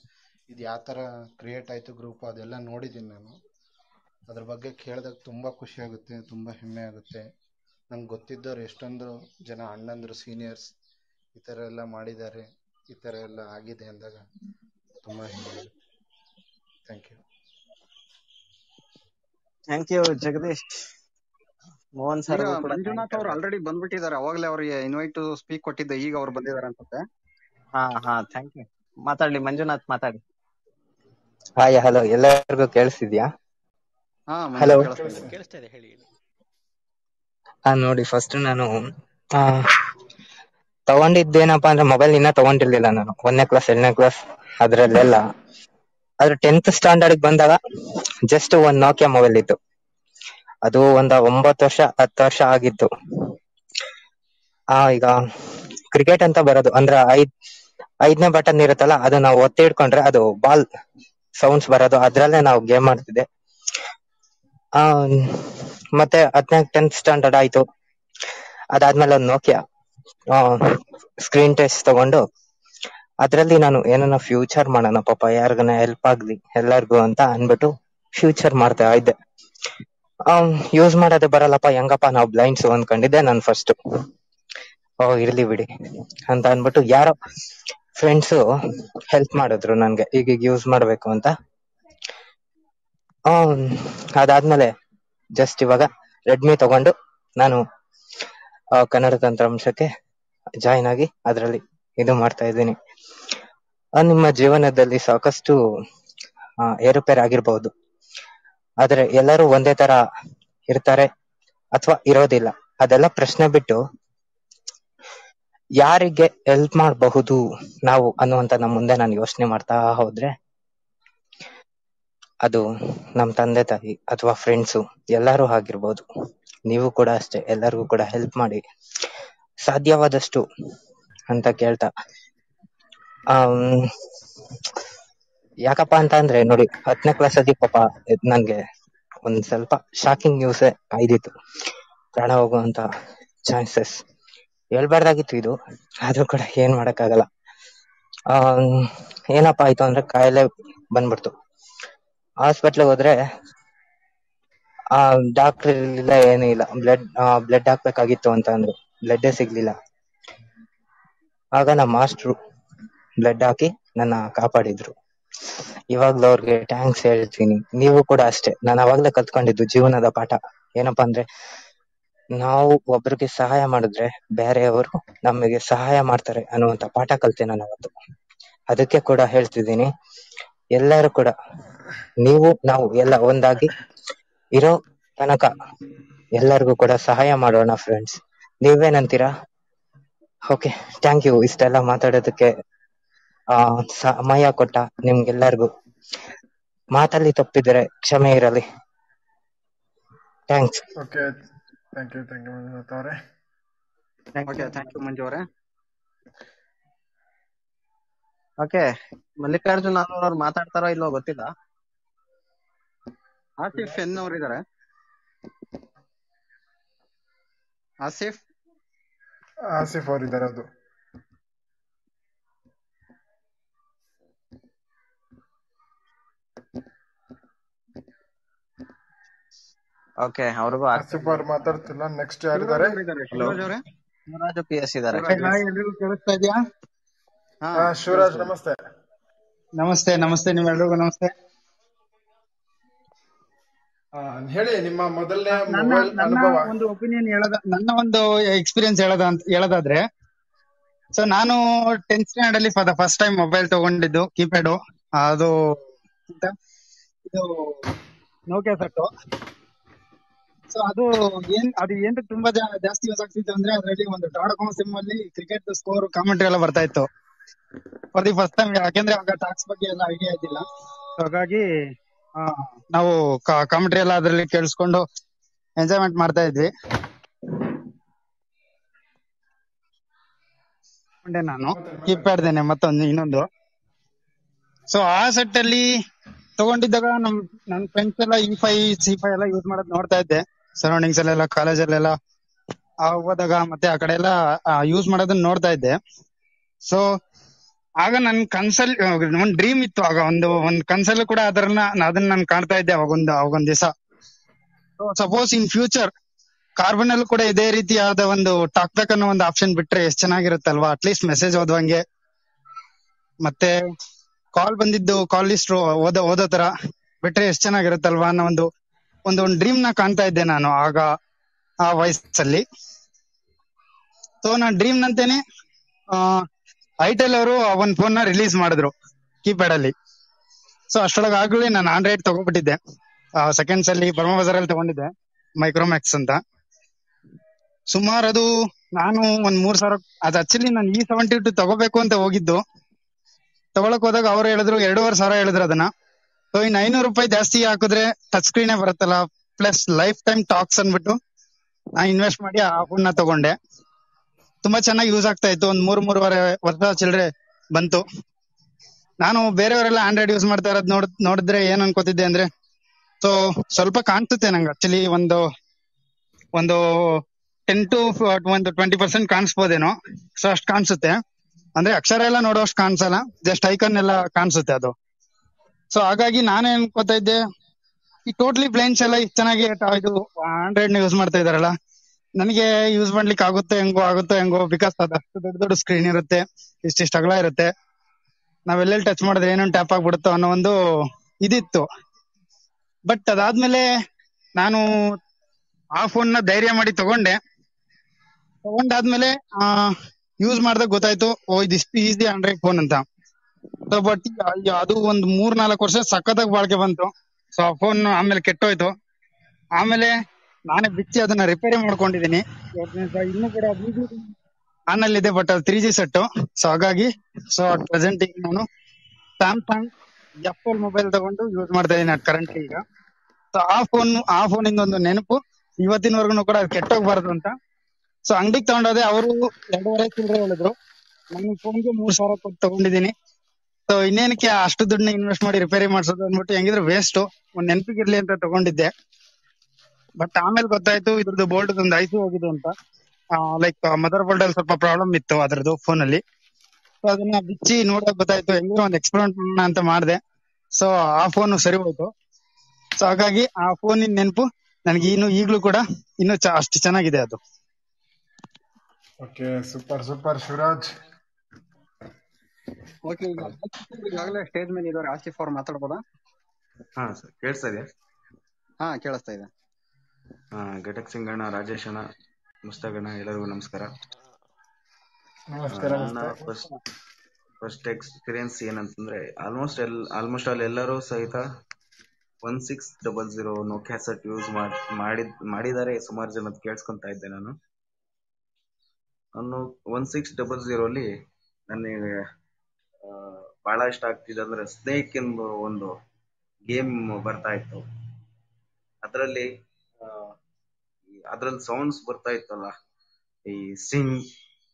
ಇದು ಯಾವ ಥರ ಕ್ರಿಯೇಟ್ ಆಯಿತು ಗ್ರೂಪ್ ಅದೆಲ್ಲ ನೋಡಿದ್ದೀನಿ ನಾನು. ಅದ್ರ ಬಗ್ಗೆ ಕೇಳಿದಾಗ ತುಂಬ ಖುಷಿ ಆಗುತ್ತೆ, ತುಂಬ ಹೆಮ್ಮೆ ಆಗುತ್ತೆ. ನಂಗೆ ಗೊತ್ತಿದ್ದವ್ರು ಎಷ್ಟೊಂದು ಜನ ಅಣ್ಣಂದ್ರು ಸೀನಿಯರ್ಸ್ ಈ ಥರ ಎಲ್ಲ ಮಾಡಿದ್ದಾರೆ. ಈ ತರ ಎಲ್ಲ ಆಗಿದೆ ಅಂದಾಗ ತುಂಬಾ thank you
thank you Jagadish Mohan sir
Manjunath ಅವ್ರು ಆಲ್ರೆಡಿ ಬಂದ್ಬಿಟ್ಟಿದ್ದಾರೆ. ಅವಾಗಲೇ ಅವ್ರಿಗೆ ಇನ್ವೈಟ್ ಟು ಸ್ಪೀಕ್ ಕೊಟ್ಟಿದ್ದೆ. ಈಗ ಅವ್ರು ಬಂದಿದ್ದಾರೆ ಅನ್ಸುತ್ತೆ.
ಹಾ ಹಾ ಥ್ಯಾಂಕ್ ಯು ಮಾತಾಡ್ಲಿ ಮಂಜುನಾಥ್ ಮಾತಾಡಿ.
ಹಾಯ್ ಹಲೋ ಎಲ್ಲರಿಗೂ ಕೇಳಿಸ್ತಿದ್ಯಾ?
ಹಾ
ಹಲೋ
ಕೇಳಿಸ್ತಾ ಇದೆ
ಹೇಳಿ
ನೋಡಿ ಫಸ್ಟ್ ನಾನು ಆ, ತಗೊಂಡಿದ್ದೇನಪ್ಪಾ ಅಂದ್ರೆ ಮೊಬೈಲ್ ಇನ್ನ ತಗೊಂಡಿರ್ಲಿಲ್ಲ ನಾನು. ಒಂದನೇ ಕ್ಲಾಸ್ ಎರಡನೇ ಕ್ಲಾಸ್ ಅದ್ರಲ್ಲೆಲ್ಲ. ಆದ್ರೆ ಟೆಂತ್ ಸ್ಟ್ಯಾಂಡರ್ಡ್ ಬಂದಾಗ ಜಸ್ಟ್ ಒಂದ್ ನೋಕಿಯಾ ಮೊಬೈಲ್ ಇತ್ತು. ಅದು ಒಂದ ಒಂಬತ್ತು ವರ್ಷ, ಹತ್ತು ವರ್ಷ ಆಗಿತ್ತು. ಆ, ಈಗ ಕ್ರಿಕೆಟ್ ಅಂತ ಬರೋದು. ಅಂದ್ರೆ ಐದ್, ಐದನೇ ಬಟನ್ ಇರುತ್ತಲ್ಲ ಅದು ನಾವು ಒತ್ತಿ ಹಿಡ್ಕೊಂಡ್ರೆ ಅದು ಬಾಲ್ ಸೌಂಡ್ಸ್ ಬರೋದು. ಅದ್ರಲ್ಲೇ ನಾವು ಗೇಮ್ ಆಡ್ತಿದ್ದೆ. ಆ, ಮತ್ತೆ ಹತ್ತನೇ ಟೆಂತ್ ಸ್ಟ್ಯಾಂಡರ್ಡ್ ಆಯ್ತು. ಅದಾದ್ಮೇಲೆ ಒಂದು ನೋಕಿಯಾ ಸ್ಕ್ರೀನ್ ಟೆಸ್ಟ್ ತಗೊಂಡು ಅದ್ರಲ್ಲಿ ನಾನು ಏನನ್ನ ಫ್ಯೂಚರ್ ಮಾಡೋಣ ಪಾಪ ಯಾರಿಗನ ಹೆಲ್ಪ್ ಆಗ್ಲಿ ಎಲ್ಲರಿಗೂ ಅಂತ ಅನ್ಬಿಟ್ಟು ಫ್ಯೂಚರ್ ಮಾಡ್ತಾ ಇದ್ದೆ. ಯೂಸ್ ಮಾಡೋದೇ ಬರಲ್ಲಪ್ಪ ಹೆಂಗಪ್ಪ ನಾವು ಬ್ಲೈಂಡ್ಸ್ ಅನ್ಕೊಂಡಿದ್ದೆ ನಾನು ಫಸ್ಟ್ ಓ ಇರ್ಲಿ ಬಿಡಿ ಅಂತ ಅನ್ಬಿಟ್ಟು ಯಾರೋ ಫ್ರೆಂಡ್ಸ್ ಹೆಲ್ಪ್ ಮಾಡಿದ್ರು ನನ್ಗೆ ಈಗ ಯೂಸ್ ಮಾಡ್ಬೇಕು ಅಂತ. ಆ, ಅದಾದ್ಮೇಲೆ ಜಸ್ಟ್ ಇವಾಗ ರೆಡ್ಮಿ ತಗೊಂಡು ನಾನು ಆ, ಕನ್ನಡ ತಂತ್ರಾಂಶಕ್ಕೆ ಜಾಯಿನ್ ಆಗಿ ಅದರಲ್ಲಿ ಇದು ಮಾಡ್ತಾ ಇದ್ದೀನಿ. ನಿಮ್ಮ ಜೀವನದಲ್ಲಿ ಸಾಕಷ್ಟು ಏರುಪೇರು ಆಗಿರ್ಬಹುದು ಆದ್ರೆ ಎಲ್ಲರೂ ಒಂದೇ ತರ ಇರ್ತಾರೆ ಅಥವಾ ಇರೋದಿಲ್ಲ. ಅದೆಲ್ಲ ಪ್ರಶ್ನೆ ಬಿಟ್ಟು ಯಾರಿಗೆ ಹೆಲ್ಪ್ ಮಾಡಬಹುದು ನಾವು ಅನ್ನುವಂತ ನಮ್ಮ ಮುಂದೆ ನಾನು ಯೋಚನೆ ಮಾಡ್ತಾ ಹೋದ್ರೆ ಅದು ನಮ್ ತಂದೆ ತಾಯಿ ಅಥವಾ ಫ್ರೆಂಡ್ಸು ಎಲ್ಲರೂ ಆಗಿರ್ಬೋದು. ನೀವು ಕೂಡ ಅಷ್ಟೇ, ಎಲ್ಲರಿಗೂ ಕೂಡ ಹೆಲ್ಪ್ ಮಾಡಿ ಸಾಧ್ಯವಾದಷ್ಟು ಅಂತ ಕೇಳ್ತಾ. ಆ ಯಾಕಪ್ಪ ಅಂತ ಅಂದ್ರೆ ನೋಡಿ ಹತ್ತನೇ ಕ್ಲಾಸ್ ಅಲ್ಲಿ ಪಾಪ ನನ್ಗೆ ಒಂದ್ ಸ್ವಲ್ಪ ಶಾಕಿಂಗ್ ನ್ಯೂಸ್ ಆಯ್ದಿತ್ತು ಪ್ರಾಣ ಹೋಗುವಂತ ಚಾನ್ಸಸ್ ಹೇಳ್ಬಾರ್ದಾಗಿತ್ತು ಇದು, ಆದ್ರೂ ಕೂಡ ಏನ್ ಮಾಡಕ್ಕಾಗಲ್ಲ. ಆ ಏನಪ್ಪಾ ಆಯ್ತು ಅಂದ್ರೆ ಕಾಯಿಲೆ ಬಂದ್ಬಿಡ್ತು. ಹಾಸ್ಪಿಟ್ಲ್ ಹೋದ್ರೆ, ಆ ಡಾಕ್ಟರ್ ಇರ್ಲಿಲ್ಲ ಏನೂ ಇಲ್ಲ. ಬ್ಲಡ್ ಬ್ಲಡ್ ಹಾಕ್ಬೇಕಾಗಿತ್ತು ಅಂತ ಅಂದ್ರು. ಬ್ಲಡ್ಡೇ ಸಿಗ್ಲಿಲ್ಲ. ಆಗ ನಮ್ಮ ಮಾಸ್ಟ್ರು ಬ್ಲಡ್ ಹಾಕಿ ನನ್ನ ಕಾಪಾಡಿದ್ರು. ಇವಾಗ್ಲೂ ಅವ್ರಿಗೆ ಥ್ಯಾಂಕ್ಸ್ ಹೇಳ್ತೀನಿ. ನೀವು ಕೂಡ ಅಷ್ಟೇ. ನಾನು ಅವಾಗ್ಲೇ ಕಲ್ತ್ಕೊಂಡಿದ್ದು ಜೀವನದ ಪಾಠ. ಏನಪ್ಪಾ ಅಂದ್ರೆ, ನಾವು ಒಬ್ರಿಗೆ ಸಹಾಯ ಮಾಡಿದ್ರೆ ಬೇರೆಯವರು ನಮಗೆ ಸಹಾಯ ಮಾಡ್ತಾರೆ ಅನ್ನುವಂತ ಪಾಠ ಕಲ್ತೆ ನಾನು ಅದಕ್ಕೆ ಕೂಡ ಹೇಳ್ತಿದ್ದೀನಿ. ಎಲ್ಲರೂ ಕೂಡ ನೀವು ನಾವು ಎಲ್ಲ ಒಂದಾಗಿ ಇರೋ ತನಕ ಎಲ್ಲರಿಗೂ ಕೂಡ ಸಹಾಯ ಮಾಡೋಣ ಫ್ರೆಂಡ್ಸ್ ನೀವೇನಂತೀರಾ? ಓಕೆ ಥ್ಯಾಂಕ್ ಯು ಇಷ್ಟೆಲ್ಲ ಮಾತಾಡೋದಕ್ಕೆ ಆ ಸಮಯ ಕೊಟ್ಟ ನಿಮ್ಗೆಲ್ಲರಿಗೂ. ಮಾತಲ್ಲಿ ತಪ್ಪಿದ್ರೆ ಕ್ಷಮೆ ಇರಲಿ. Thanks
okay thank you thank you Manjunath ಅವರೇ.
ಓಕೆ ಥ್ಯಾಂಕ್ ಯು ಮಂಜು ಅವರೇ. ಓಕೆ ಮಲ್ಲಿಕಾರ್ಜುನ್ ಅವ್ರು ಮಾತಾಡ್ತಾರೋ ಇಲ್ವೋ ಗೊತ್ತಿಲ್ಲ.
ಆಸಿಫ್ ಎನ್ ಅವ್ರು ಇದಾರೆ. ಆಸಿಫ್
ಆಸಿಫ್ ಅವ್ರು ಇದಾರೆ ಅದು.
ಓಕೆ ಅವ್ರಿಗೂ
ಆಸಿಫ್ ಅವ್ರು ಮಾತಾಡ್ತಿಲ್ಲ ನೆಕ್ಸ್ಟ್ ಯಾರಿದ್ದಾರೆ
ಶಿವರಾಜ್ ಪಿ ಎಸ್ ಇದಾರೆ.
ಎಲ್ರಿಗೂ ಕೇಳಿಸ್ತಾ ಇದೆಯಾ?
ಹಾ ಶಿವರಾಜ್ ನಮಸ್ತೆ.
ನಮಸ್ತೆ ನಮಸ್ತೆ ನಿಮ್ಮೆಲ್ರಿಗೂ ನಮಸ್ತೆ.
ಹೇಳಿ ನಿಮ್ಮ ಮೊದಲನೇ
ನನ್ನ
ಮೊಬೈಲ್ ಅನುಭವ.
ಒಂದು ಒಪಿನಿಯನ್ ಹೇಳದ ನನ್ನ ಒಂದು ಎಕ್ಸ್ಪೀರಿಯನ್ಸ್ ಹೇಳದ ಅಂತ ಹೇಳೋದಾದ್ರೆ ಸೊ ನಾನು ಟೆಂತ್ ಸ್ಟ್ಯಾಂಡರ್ಡ್ ಅಲ್ಲಿ for the first time mobile ತಗೊಂಡಿದ್ದು ಕೀಪ್ಯಾಡ್ ಅದು ನೋಕೆ ಇದು ನೋಕಿಯಾ ಸೆಟ್ ಸೊ ಅದು ಏನ್ ಅದು ಏನ್ ತುಂಬಾ ಜಾಸ್ತಿ ಯೂಸ್ ಆಗ್ತಿತ್ತು ಅಂದ್ರೆ ಅದರಲ್ಲಿ ಒಂದು ಡಾಟ್ ಸಿಮ್ ಅಲ್ಲಿ ಕ್ರಿಕೆಟ್ ಸ್ಕೋರ್ ಕಾಮೆಂಟ್ರಿ ಎಲ್ಲ ಬರ್ತಾ ಇತ್ತು. ಫಾರ್ ದಿ ಫಸ್ಟ್ ಟೈಮ್ ಯಾಕೆಂದ್ರೆ ಆಗ ಟಾಕ್ಸ್ ಬಗ್ಗೆ ಎಲ್ಲ ಐಡಿಯಾ ಇದ್ದಿಲ್ಲ. ಹಾಗಾಗಿ ನಾವು ಕಾಮೆಂಟ್ರಿ ಎಲ್ಲ ಅದ್ರಲ್ಲಿ ಕೇಳಿಸ್ಕೊಂಡು ಎಂಜಾಯ್ಮೆಂಟ್ ಮಾಡ್ತಾ ಇದ್ವಿ. ನಾನು ಕಿಪ್ ಆಡ್ದೇನೆ ಮತ್ತೊಂದು, ಇನ್ನೊಂದು. ಸೊ ಆ ಸೆಟ್ ಅಲ್ಲಿ ತಗೊಂಡಿದ್ದಾಗ ನಮ್, ನನ್ ಫ್ರೆಂಡ್ಸ್ ಎಲ್ಲ ಇ ಫೈ ಸಿ ಫೈ ಎಲ್ಲ ಯೂಸ್ ಮಾಡೋದ್ ನೋಡ್ತಾ ಇದ್ದೆ. ಸರೌಂಡಿಂಗ್ಸ್ ಅಲ್ಲೆಲ್ಲ ಕಾಲೇಜಲ್ಲೆಲ್ಲ ಹೋದಾಗ ಮತ್ತೆ ಆ ಕಡೆ ಎಲ್ಲ ಯೂಸ್ ಮಾಡೋದನ್ನ ನೋಡ್ತಾ ಇದ್ದೆ. ಸೊ ಆಗ ನನ್ ಕನ್ಸಲ್ ಒಂದ್ ಡ್ರೀಮ್ ಇತ್ತು. ಆಗ ಒಂದು, ಒಂದ್ ಕನ್ಸಲ್ ಕೂಡ ಅದನ್ನ ಅದನ್ನ ನಾನು ಕಾಣ್ತಾ ಇದ್ದೆ ಅವಾಗೊಂದು ಅವಾಗೊಂದ್ ದಿವಸ. ಸಪೋಸ್ ಇನ್ ಫ್ಯೂಚರ್ ಕಾರ್ಬನ್ ಅಲ್ಲೂ ಕೂಡ ಇದೇ ರೀತಿಯಾದ ಒಂದು ಟಾಕ್ ಬ್ಯಾಕ್ ಅನ್ನೋ ಒಂದು ಆಪ್ಷನ್ ಬಿಟ್ರೆ ಎಷ್ಟ್ ಚೆನ್ನಾಗಿರುತ್ತಲ್ವಾ? ಅಟ್ಲೀಸ್ಟ್ ಮೆಸೇಜ್ ಓದ್ವಂಗೆ. ಮತ್ತೆ ಕಾಲ್ ಬಂದಿದ್ದು ಕಾಲ್ ಲಿಸ್ಟ್ ಓದೋ ಓದೋ ತರ ಬಿಟ್ರೆ ಎಷ್ಟ್ ಚೆನ್ನಾಗಿರುತ್ತಲ್ವಾ ಅನ್ನೋ ಒಂದು ಒಂದು ಒಂದು ಡ್ರೀಮ್ನ ಕಾಣ್ತಾ ಇದ್ದೆ ನಾನು ಆಗ, ಆ ವಯಸ್ಸಲ್ಲಿ. ಸೊ ನಾನ್ ಡ್ರೀಮ್ ನಂತೇನೆ ಐಟೆಲ್ ಅವರು ಒಂದ್ ಫೋನ್ನ ರಿಲೀಸ್ ಮಾಡಿದ್ರು ಕೀಪ್ಯಾಡ್ ಅಲ್ಲಿ. ಸೊ ಅಷ್ಟೊಳಗೆ ಆಗ್ಲೇ ನಾನು ಆಂಡ್ರಾಯ್ಡ್ ತಗೊಂಡ್ಬಿಟ್ಟಿದ್ದೆ. ಸೆಕೆಂಡ್ಸ್ ಅಲ್ಲಿ ಬರ್ಮಾ ಬಜಾರ್ ಅಲ್ಲಿ ತಗೊಂಡಿದ್ದೆ ಮೈಕ್ರೋಮ್ಯಾಕ್ಸ್ ಅಂತ. ಸುಮಾರು ಅದು ನಾನು ಒಂದ್ ಮೂರ್ ಸಾವಿರ, ಅದು ಆಕ್ಚುಲಿ ನಾನು ಇ ಸೆವೆಂಟಿ ಟು ತಗೋಬೇಕು ಅಂತ ಹೋಗಿದ್ದು. ತಗೊಳಕ್ ಹೋದಾಗ ಅವ್ರು ಹೇಳಿದ್ರು ಎರಡೂವರೆ ಸಾವಿರ ಹೇಳಿದ್ರು ಅದನ್ನ. ಸೊ ಇನ್ ಐನೂರು ರೂಪಾಯಿ ಜಾಸ್ತಿ ಹಾಕಿದ್ರೆ ಟಚ್ ಸ್ಕ್ರೀನ್ ಬರುತ್ತಲ್ಲ ಪ್ಲಸ್ ಲೈಫ್ ಟೈಮ್ ಟಾಕ್ಸ್ ಅನ್ಬಿಟ್ಟು ನಾ ಇನ್ವೆಸ್ಟ್ ಮಾಡಿ ಆ ಫೋನ್ನ ತಗೊಂಡೆ. ತುಂಬಾ ಚೆನ್ನಾಗಿ ಯೂಸ್ ಆಗ್ತಾ ಇತ್ತು. ಒಂದ್ ಮೂರ್, ಮೂರುವರೆ ವರ್ಷ ಚಿಲ್ಲರೆ ಬಂತು. ನಾನು ಬೇರೆಯವರೆಲ್ಲ ಆಂಡ್ರಾಯ್ಡ್ ಯೂಸ್ ಮಾಡ್ತಾ ಇರೋದ್ ನೋಡ್, ನೋಡಿದ್ರೆ ಏನ್ ಅನ್ಕೋತಿದ್ದೆ ಅಂದ್ರೆ ಸೊ ಸ್ವಲ್ಪ ಕಾಣಿಸುತ್ತೆ ನಂಗೆ ಆಕ್ಚುಲಿ ಒಂದು ಒಂದು ಟೆನ್ ಟು ಒಂದು ಟ್ವೆಂಟಿ ಪರ್ಸೆಂಟ್ ಕಾಣಿಸ್ಬೋದೇನೋ. ಸೊ ಅಷ್ಟು ಕಾಣಿಸುತ್ತೆ. ಅಂದ್ರೆ ಅಕ್ಷರ ಎಲ್ಲ ನೋಡೋಷ್ಟು ಕಾಣಿಸಲ್ಲ. ಜಸ್ಟ್ ಐಕನ್ ಎಲ್ಲ ಕಾಣಿಸುತ್ತೆ ಅದು. ಸೊ ಹಾಗಾಗಿ ನಾನೇ ಅನ್ಕೋತಾ ಇದ್ದೆ, ಈ ಟೋಟ್ಲಿ ಬ್ಲೈಂಡ್ಸ್ ಎಲ್ಲ ಇಷ್ಟು ಚೆನ್ನಾಗಿ ಇದು ಆಂಡ್ರಾಯ್ಡ್ನ ಯೂಸ್ ಮಾಡ್ತಾ ಇದಾರಲ್ಲ ನನಗೆ ಯೂಸ್ ಮಾಡ್ಲಿಕ್ಕೆ ಆಗುತ್ತೆ, ಹೆಂಗೋ ಆಗುತ್ತೋ, ಹೆಂಗೋ ಬಿಕಾಸ್ ಅದು ದೊಡ್ಡ ದೊಡ್ಡ ಸ್ಕ್ರೀನ್ ಇರುತ್ತೆ ಇಷ್ಟಿಷ್ಟು ಅಗಲ ಇರುತ್ತೆ. ನಾವೆಲ್ಲೆಲ್ಲಿ ಟಚ್ ಮಾಡಿದ್ರೆ ಏನೇನು ಟ್ಯಾಪ್ ಆಗ್ಬಿಡುತ್ತೋ ಅನ್ನೋ ಒಂದು ಇದಿತ್ತು. ಬಟ್ ಅದಾದ್ಮೇಲೆ ನಾನು ಆ ಫೋನ್ನ ಧೈರ್ಯ ಮಾಡಿ ತಗೊಂಡೆ. ತಗೊಂಡಾದ್ಮೇಲೆ ಯೂಸ್ ಮಾಡ್ದಾಗ ಗೊತ್ತಾಯ್ತು, ಓ, ಇದಿಷ್ಟು ಈಸಿ ಆಂಡ್ರಾಯ್ಡ್ ಫೋನ್ ಅಂತ. ಬಟ್ ಅದು ಒಂದ್ ಮೂರ್ ನಾಲ್ಕು ವರ್ಷ ಸಖತ್ತಾಗಿ ಬಾಳ್ಕೆ ಬಂತು. ಸೊ ಆ ಫೋನ್ ಆಮೇಲೆ ಕೆಟ್ಟೋಯ್ತು. ಆಮೇಲೆ ನಾನೇ ಬಿಚ್ಚಿ ಅದನ್ನ ರಿಪೇರಿ ಮಾಡ್ಕೊಂಡಿದೀನಿ. ಇನ್ನು ಕೂಡ ಆನ್ ಇದೆ ಬಟ್ ಅದು ತ್ರೀ ಜಿ ಸೆಟ್ ಸೊ ಹಾಗಾಗಿ ಸೊ ಪ್ರೆಸೆಂಟ್ ಈಗ ನಾನು ಸ್ಯಾಮ್ಸಂಗ್ ಎಫ್ ಮೊಬೈಲ್ ತಗೊಂಡು ಯೂಸ್ ಮಾಡ್ತಾ ಇದೀನಿ ಕರೆಂಟ್ ಈಗ. ಸೊ ಆ ಫೋನ್ ಆ ಫೋನ್ ಇಂದ ಒಂದು ನೆನಪು. ಇವತ್ತಿನವರೆಗೂ ಕೂಡ ಅದು ಕೆಟ್ಟೋಗ್ಬಾರ್ದು ಅಂತ. ಸೊ ಅಂಗಡಿಗೆ ತಗೊಂಡೋದೆ ಅವರು ಎರಡೂವರೆ ಚಿಲ್ಲರೆ ಹೇಳಿದ್ರು. ನನ್ನ ಫೋನ್ಗೆ ಮೂರ್ ಸಾವಿರ ಕೊಟ್ಟು ತಗೊಂಡಿದ್ದೀನಿ ಸೊ ಇನ್ನೇನಕ್ಕೆ ಅಷ್ಟು ದುಡ್ಡನ್ನ ಇನ್ವೆಸ್ಟ್ ಮಾಡಿ ರಿಪೇರಿ ಮಾಡಿಸೋದು ಅಂದ್ಬಿಟ್ಟು ಹೆಂಗಿದ್ರು ವೇಸ್ಟ್ ಒಂದ್ ನೆನಪಿಗಿರ್ಲಿ ಅಂತ ತಗೊಂಡಿದ್ದೆ. ಬಟ್ ಆಮೇಲೆ ಗೊತ್ತಾಯ್ತು ಇದ್ರದ್ದು ಬೋಲ್ಡ್ ಒಂದು ಐಸಿ ಹೋಗಿದೆ ಅಂತ. ಲೈಕ್ ಮದರ್ ಬೋರ್ಡ್ ಅಲ್ಲಿ ಸ್ವಲ್ಪ ಪ್ರಾಬ್ಲಮ್ ಇತ್ತು ಅದ್ರದ್ದು ಫೋನ್ ಅಲ್ಲಿ. ಸೊ ಅದನ್ನ ಬಿಚ್ಚಿ ನೋಡಕ್ ಗೊತ್ತಾಯ್ತು ಹೆಂಗಿರೋ ಒಂದ್ ಎಕ್ಸ್ಪೆರಿಮೆಂಟ್ ಮಾಡೋಣ ಅಂತ ಮಾಡಿದೆ. ಸೊ ಆ ಫೋನ್ ಸರಿ ಹೋಯ್ತು. ಸೊ ಹಾಗಾಗಿ ಆ ಫೋನಿನ ನೆನಪು ನನಗೆ ಇನ್ನು ಈಗ್ಲೂ ಕೂಡ ಇನ್ನು ಅಷ್ಟು ಚೆನ್ನಾಗಿದೆ ಅದು.
Okay super super Shivaraj
okay ಈಗ ಈಗಾಗಲೇ ಸ್ಟೇಜ್ ಮೇಲೆ ಇದ್ದಾರೆ. ಆಸಿಫ್ ಅವ್ರು ಮಾತಾಡ್ಬೋದಾ?
ಹಾ ಸರ್ ಕೇಳಿಸ್ತಾ ಇದೆಯಾ?
ಹಾ ಕೇಳಿಸ್ತಾ ಇದೆ.
ಘಟಕ್ ಸಿಂಗಣ್ಣ ರಾಜೇಶ್ ಅಣ್ಣ ಮುಸ್ತಗಣ್ಣ ಎಲ್ಲರಿಗೂ ನಮಸ್ಕಾರ.
ನಮಸ್ಕಾರ
ನನ್ನ ಫಸ್ಟ್ ಫಸ್ಟ್ ಎಕ್ಸ್ಪೀರಿಯನ್ಸ್ ಏನಂತಂದ್ರೆ ಆಲ್ಮೋಸ್ಟ್ ಎಲ್ ಆಲ್ಮೋಸ್ಟ್ ಆಲ್ ಎಲ್ಲರೂ ಸಹಿತ one six double zero Nokia set use ಮಾಡಿದ್ ಮಾಡಿದ್ದಾರೆ ಸುಮಾರು ಜನ ಕೇಳಿಸ್ಕೊಂತ ಇದ್ದೆ ನಾನು. ನಾನು ಒನ್ ಸಿಕ್ಸ್ ಡಬಲ್ ಜೀರೋ ಅಲ್ಲಿ ನನಗೆ ಬಹಳ ಇಷ್ಟ ಆಗ್ತಿದೆ ಅಂದ್ರೆ ಸ್ನೇಕ್ ಎಂಬ ಒಂದು ಗೇಮ್ ಬರ್ತಾ ಇತ್ತು. ಅದರಲ್ಲಿ ಅದ್ರಲ್ಲಿ ಸೌಂಡ್ಸ್ ಬರ್ತಾ ಇತ್ತಲ್ಲ, ಈ ಸಿಂಗ್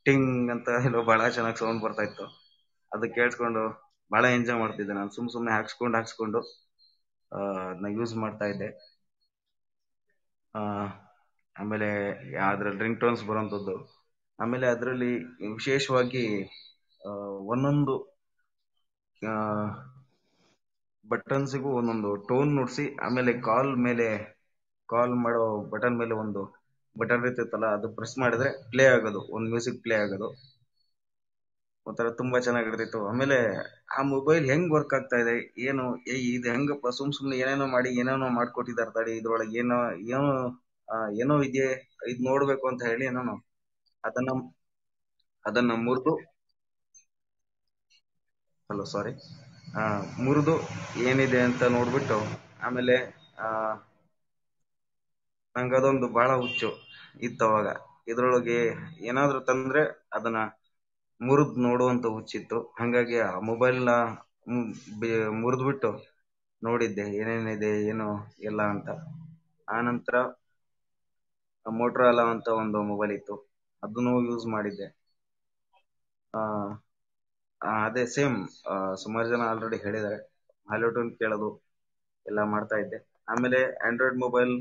ಟಿಂಗ್ ಅಂತ ಏನೋ ಬಹಳ ಚೆನ್ನಾಗಿ ಸೌಂಡ್ ಬರ್ತಾ ಇತ್ತು. ಅದು ಕೇಳಿಸ್ಕೊಂಡು ಬಹಳ ಎಂಜಾಯ್ ಮಾಡ್ತಿದ್ದೆ ನಾನು. ಸುಮ್ ಸುಮ್ನೆ ಹಾಕ್ಸ್ಕೊಂಡು ಹಾಕ್ಸ್ಕೊಂಡು ಅದನ್ನ ಯೂಸ್ ಮಾಡ್ತಾ ಇದ್ದೆ. ಆಮೇಲೆ ಅದ್ರಲ್ಲಿ ರಿಂಗ್ ಟೋನ್ಸ್ ಬರೋಂಥದ್ದು ಆಮೇಲೆ ಅದರಲ್ಲಿ ವಿಶೇಷವಾಗಿ ಒಂದೊಂದು ಬಟನ್ಸಿಗೂ ಒಂದೊಂದು ಟೋನ್ ನುಡಿಸಿ, ಆಮೇಲೆ ಕಾಲ್ ಮೇಲೆ ಕಾಲ್ ಮಾಡೋ ಬಟನ್ ಮೇಲೆ ಒಂದು ಬಟನ್ ಇರ್ತಿತ್ತಲ್ಲ ಅದು ಪ್ರೆಸ್ ಮಾಡಿದ್ರೆ ಪ್ಲೇ ಆಗೋದು, ಒಂದು ಮ್ಯೂಸಿಕ್ ಪ್ಲೇ ಆಗೋದು. ಒಂಥರ ತುಂಬಾ ಚೆನ್ನಾಗಿರ್ತಿತ್ತು. ಆಮೇಲೆ ಆ ಮೊಬೈಲ್ ಹೆಂಗ್ ವರ್ಕ್ ಆಗ್ತಾ ಇದೆ, ಏನು ಇದು ಹೆಂಗಪ್ಪ ಸುಮ್ ಸುಮ್ನೆ ಏನೇನೋ ಮಾಡಿ, ಏನೇನೋ ಮಾಡ್ಕೊಟ್ಟಿದ್ದಾರೆ ತಡಿ ಇದ್ರೊಳಗೆ, ಏನೋ ಏನೋ ಏನೋ ಇದೆ, ಇದ್ ನೋಡ್ಬೇಕು ಅಂತ ಹೇಳಿ ಏನೋ ಅದನ್ನ ಅದನ್ನ ಮುರಿದು, ಹಲೋ ಸಾರಿ ಮುರಿದು ಏನಿದೆ ಅಂತ ನೋಡ್ಬಿಟ್ಟು, ಆಮೇಲೆ, ಆ ನಂಗೆ ಅದೊಂದು ಬಹಳ ಹುಚ್ಚು ಇತ್ತು ಅವಾಗ. ಇದ್ರೊಳಗೆ ಏನಾದ್ರು ತಂದ್ರೆ ಅದನ್ನ ಮುರಿದ್ ನೋಡುವಂತ ಹುಚ್ಚಿತ್ತು. ಹಂಗಾಗಿ ಆ ಮೊಬೈಲ್ನ ಮುರಿದು ಬಿಟ್ಟು ನೋಡಿದ್ದೆ, ಏನೇನಿದೆ, ಏನು ಎಲ್ಲ ಅಂತ. ಆನಂತರ ನಂತರ ಮೋಟ್ರೋಲಾ ಅಂತ ಒಂದು ಮೊಬೈಲ್ ಇತ್ತು. ಅದನ್ನು ಯೂಸ್ ಮಾಡಿದ್ದೆ. ಅದೇ ಸೇಮ್ ಸುಮಾರು ಜನ ಆಲ್ರೆಡಿ ಹೇಳಿದ್ದಾರೆ. ಹ್ಯಾಲೋಟೋನ್ ಕೇಳೋದು, ಎಲ್ಲ ಮಾಡ್ತಾ ಇದ್ದೆ. ಆಮೇಲೆ ಆಂಡ್ರಾಯ್ಡ್ ಮೊಬೈಲ್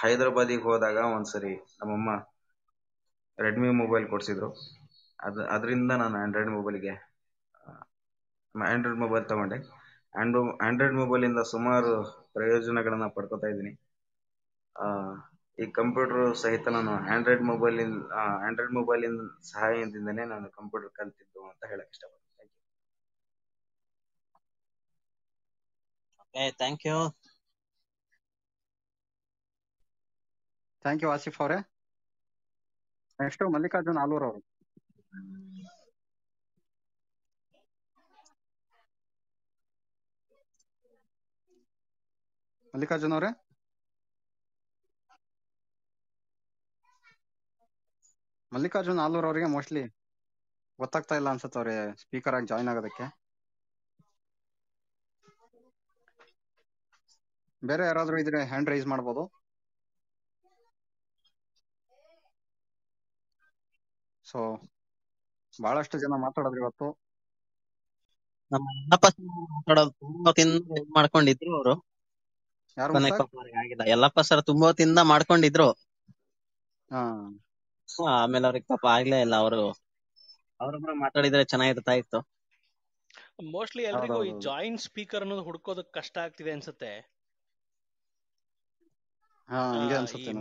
ಹೈದರಾಬಾದಿಗೆ ಹೋದಾಗ ಒಂದ್ಸರಿ ನಮ್ಮಮ್ಮ ರೆಡ್ಮಿ ಮೊಬೈಲ್ ಕೊಡ್ಸಿದ್ರು. ಅದ್, ಅದರಿಂದ ನಾನು ಆಂಡ್ರಾಯ್ಡ್ ಮೊಬೈಲ್ಗೆ ಆಂಡ್ರಾಯ್ಡ್ ಮೊಬೈಲ್ ತಗೊಂಡೆ. ಆ್ಯಂಡ್ರೋ ಆ್ಯಂಡ್ರಾಯ್ಡ್ ಮೊಬೈಲ್ ಇಂದ ಸುಮಾರು ಪ್ರಯೋಜನಗಳನ್ನ ಪಡ್ಕೊತಾ ಇದ್ದೀನಿ. ಈ ಕಂಪ್ಯೂಟರ್ ಸಹಿತ ನಾನು ಆಂಡ್ರಾಯ್ಡ್ ಮೊಬೈಲ್ ಆಂಡ್ರಾಯ್ಡ್ ಮೊಬೈಲ್ ಸಹಾಯದಿಂದನೇ ನಾನು ಕಂಪ್ಯೂಟರ್ ಕಲ್ತಿದ್ದು ಅಂತ ಹೇಳಕ್ ಇಷ್ಟಪಡ್ತೀನಿ.
Thank you
thank you Asif ಅವರೇ. ನೆಕ್ಸ್ಟ್ ಮಲ್ಲಿಕಾರ್ಜುನ್ ಆಲೂರ್ ಅವರು. ಮಲ್ಲಿಕಾರ್ಜುನ್ ಅವರೇ. ಮಲ್ಲಿಕಾರ್ಜುನ್ ಆಲೂರ್ ಅವರಿಗೆ ಮೋಸ್ಟ್ಲಿ ಗೊತ್ತಾಗ್ತಾ ಇಲ್ಲ ಅನ್ಸುತ್ತೆ ಅವ್ರಿಗೆ ಸ್ಪೀಕರ್ ಆಗಿ ಜಾಯಿನ್ ಆಗೋದಕ್ಕೆ. ಬೇರೆ ಯಾರಾದ್ರೂ ಇದ್ರೆ ಹ್ಯಾಂಡ್ ರೈಸ್ ಮಾಡ್ಬೋದು. ಸೊ ಬಹಳಷ್ಟು ಜನ ಮಾತಾಡಿದ್ರು ಇವತ್ತು.
ನಮ್ಮ ಯಲ್ಲಪ್ಪ ಸರ್ ಮಾತಾಡೋದು ತುಂಬಾ ತಿಂದ ಇದ್ ಮಾಡ್ಕೊಂಡಿದ್ರು ಅವರು.
ಯಾರು
ಅವ್ರಿಗೆ ಆಗಿಲ್ಲ. ಯಲ್ಲಪ್ಪ ಸರ್ ತುಂಬಾ ಹೊತ್ತಿಂದ ಮಾಡ್ಕೊಂಡಿದ್ರು.
ಹಾ.
ಆಮೇಲೆ ಅವ್ರಿಗೆ ಪಾಪ ಆಗ್ಲೇ ಇಲ್ಲ ಅವರು. ಅವ್ರೊಬ್ರು ಮಾತಾಡಿದ್ರೆ ಚೆನ್ನಾಗಿರ್ತಾ ಇತ್ತು.
ಮೋಸ್ಟ್ಲಿ ಎಲ್ರಿಗೂ ಈ ಜಾಯಿಂಟ್ ಸ್ಪೀಕರ್ ಅನ್ನೋದು ಹುಡ್ಕೋದಕ್ ಕಷ್ಟ ಆಗ್ತಿದೆ ಅನ್ಸುತ್ತೆ
ಹಾ
ಆ,
ಹಂಗೆ
ಈ
ಅನ್ಸುತ್ತೆ ನನಗೆ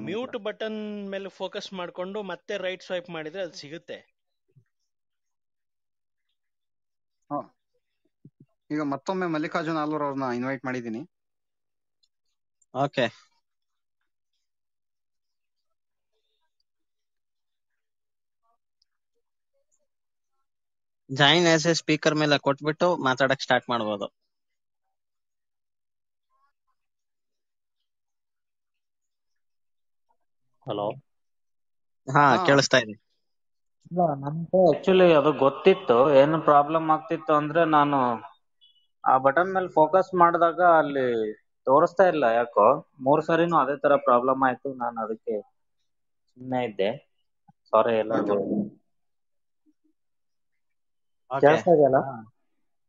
ಮ್ಯೂಟ್ ಬಟನ್ ಮೇಲೆ ಫೋಕಸ್ ಮಾಡ್ಕೊಂಡು ಮತ್ತೆ ರೈಟ್ ಸ್ವೈಪ್ ಮಾಡಿದ್ರೆ ಅದು ಸಿಗುತ್ತೆ.
ಹಾ. ಈಗ ಮತ್ತೊಮ್ಮೆ ಮಲ್ಲಿಕಾರ್ಜುನ್ ಆಲೂರ್ ಅವ್ರನ್ನ ಇನ್ವೈಟ್ ಮಾಡಿದ್ದೀನಿ.
Okay join as a speaker ಮೇಲೆ ಕೊಟ್ಬಿಟ್ಟು ಮಾತಾಡಕ್ ಸ್ಟಾರ್ಟ್ ಮಾಡ್ಬೋದು.
ಹಲೋ
ಹಾ ಕೇಳಿಸ್ತಾ ಇದೆ.
ಇಲ್ಲ ನನ್ಗೆ ಆಕ್ಚುಲಿ ಅದು ಗೊತ್ತಿತ್ತು. ಏನು ಪ್ರಾಬ್ಲಮ್ ಆಗ್ತಿತ್ತು ಅಂದ್ರೆ ನಾನು ಆ ಬಟನ್ ಮೇಲೆ ಫೋಕಸ್ ಮಾಡಿದಾಗ ಅಲ್ಲಿ ತೋರಿಸ್ತಾ ಇಲ್ಲ ಯಾಕೋ. ಮೂರ್ ಸರಿನು ಅದೇ ತರ ಪ್ರಾಬ್ಲಮ್ ಆಯ್ತು. ನಾನು ಅದಕ್ಕೆ ಸುಮ್ಮನೆ ಇದ್ದೆ. ಸಾರಿ
ಎಲ್ಲ
ಕೇಳಿಸ್ತಾ ಇದೆಯಲ್ಲ?
ಹಾ.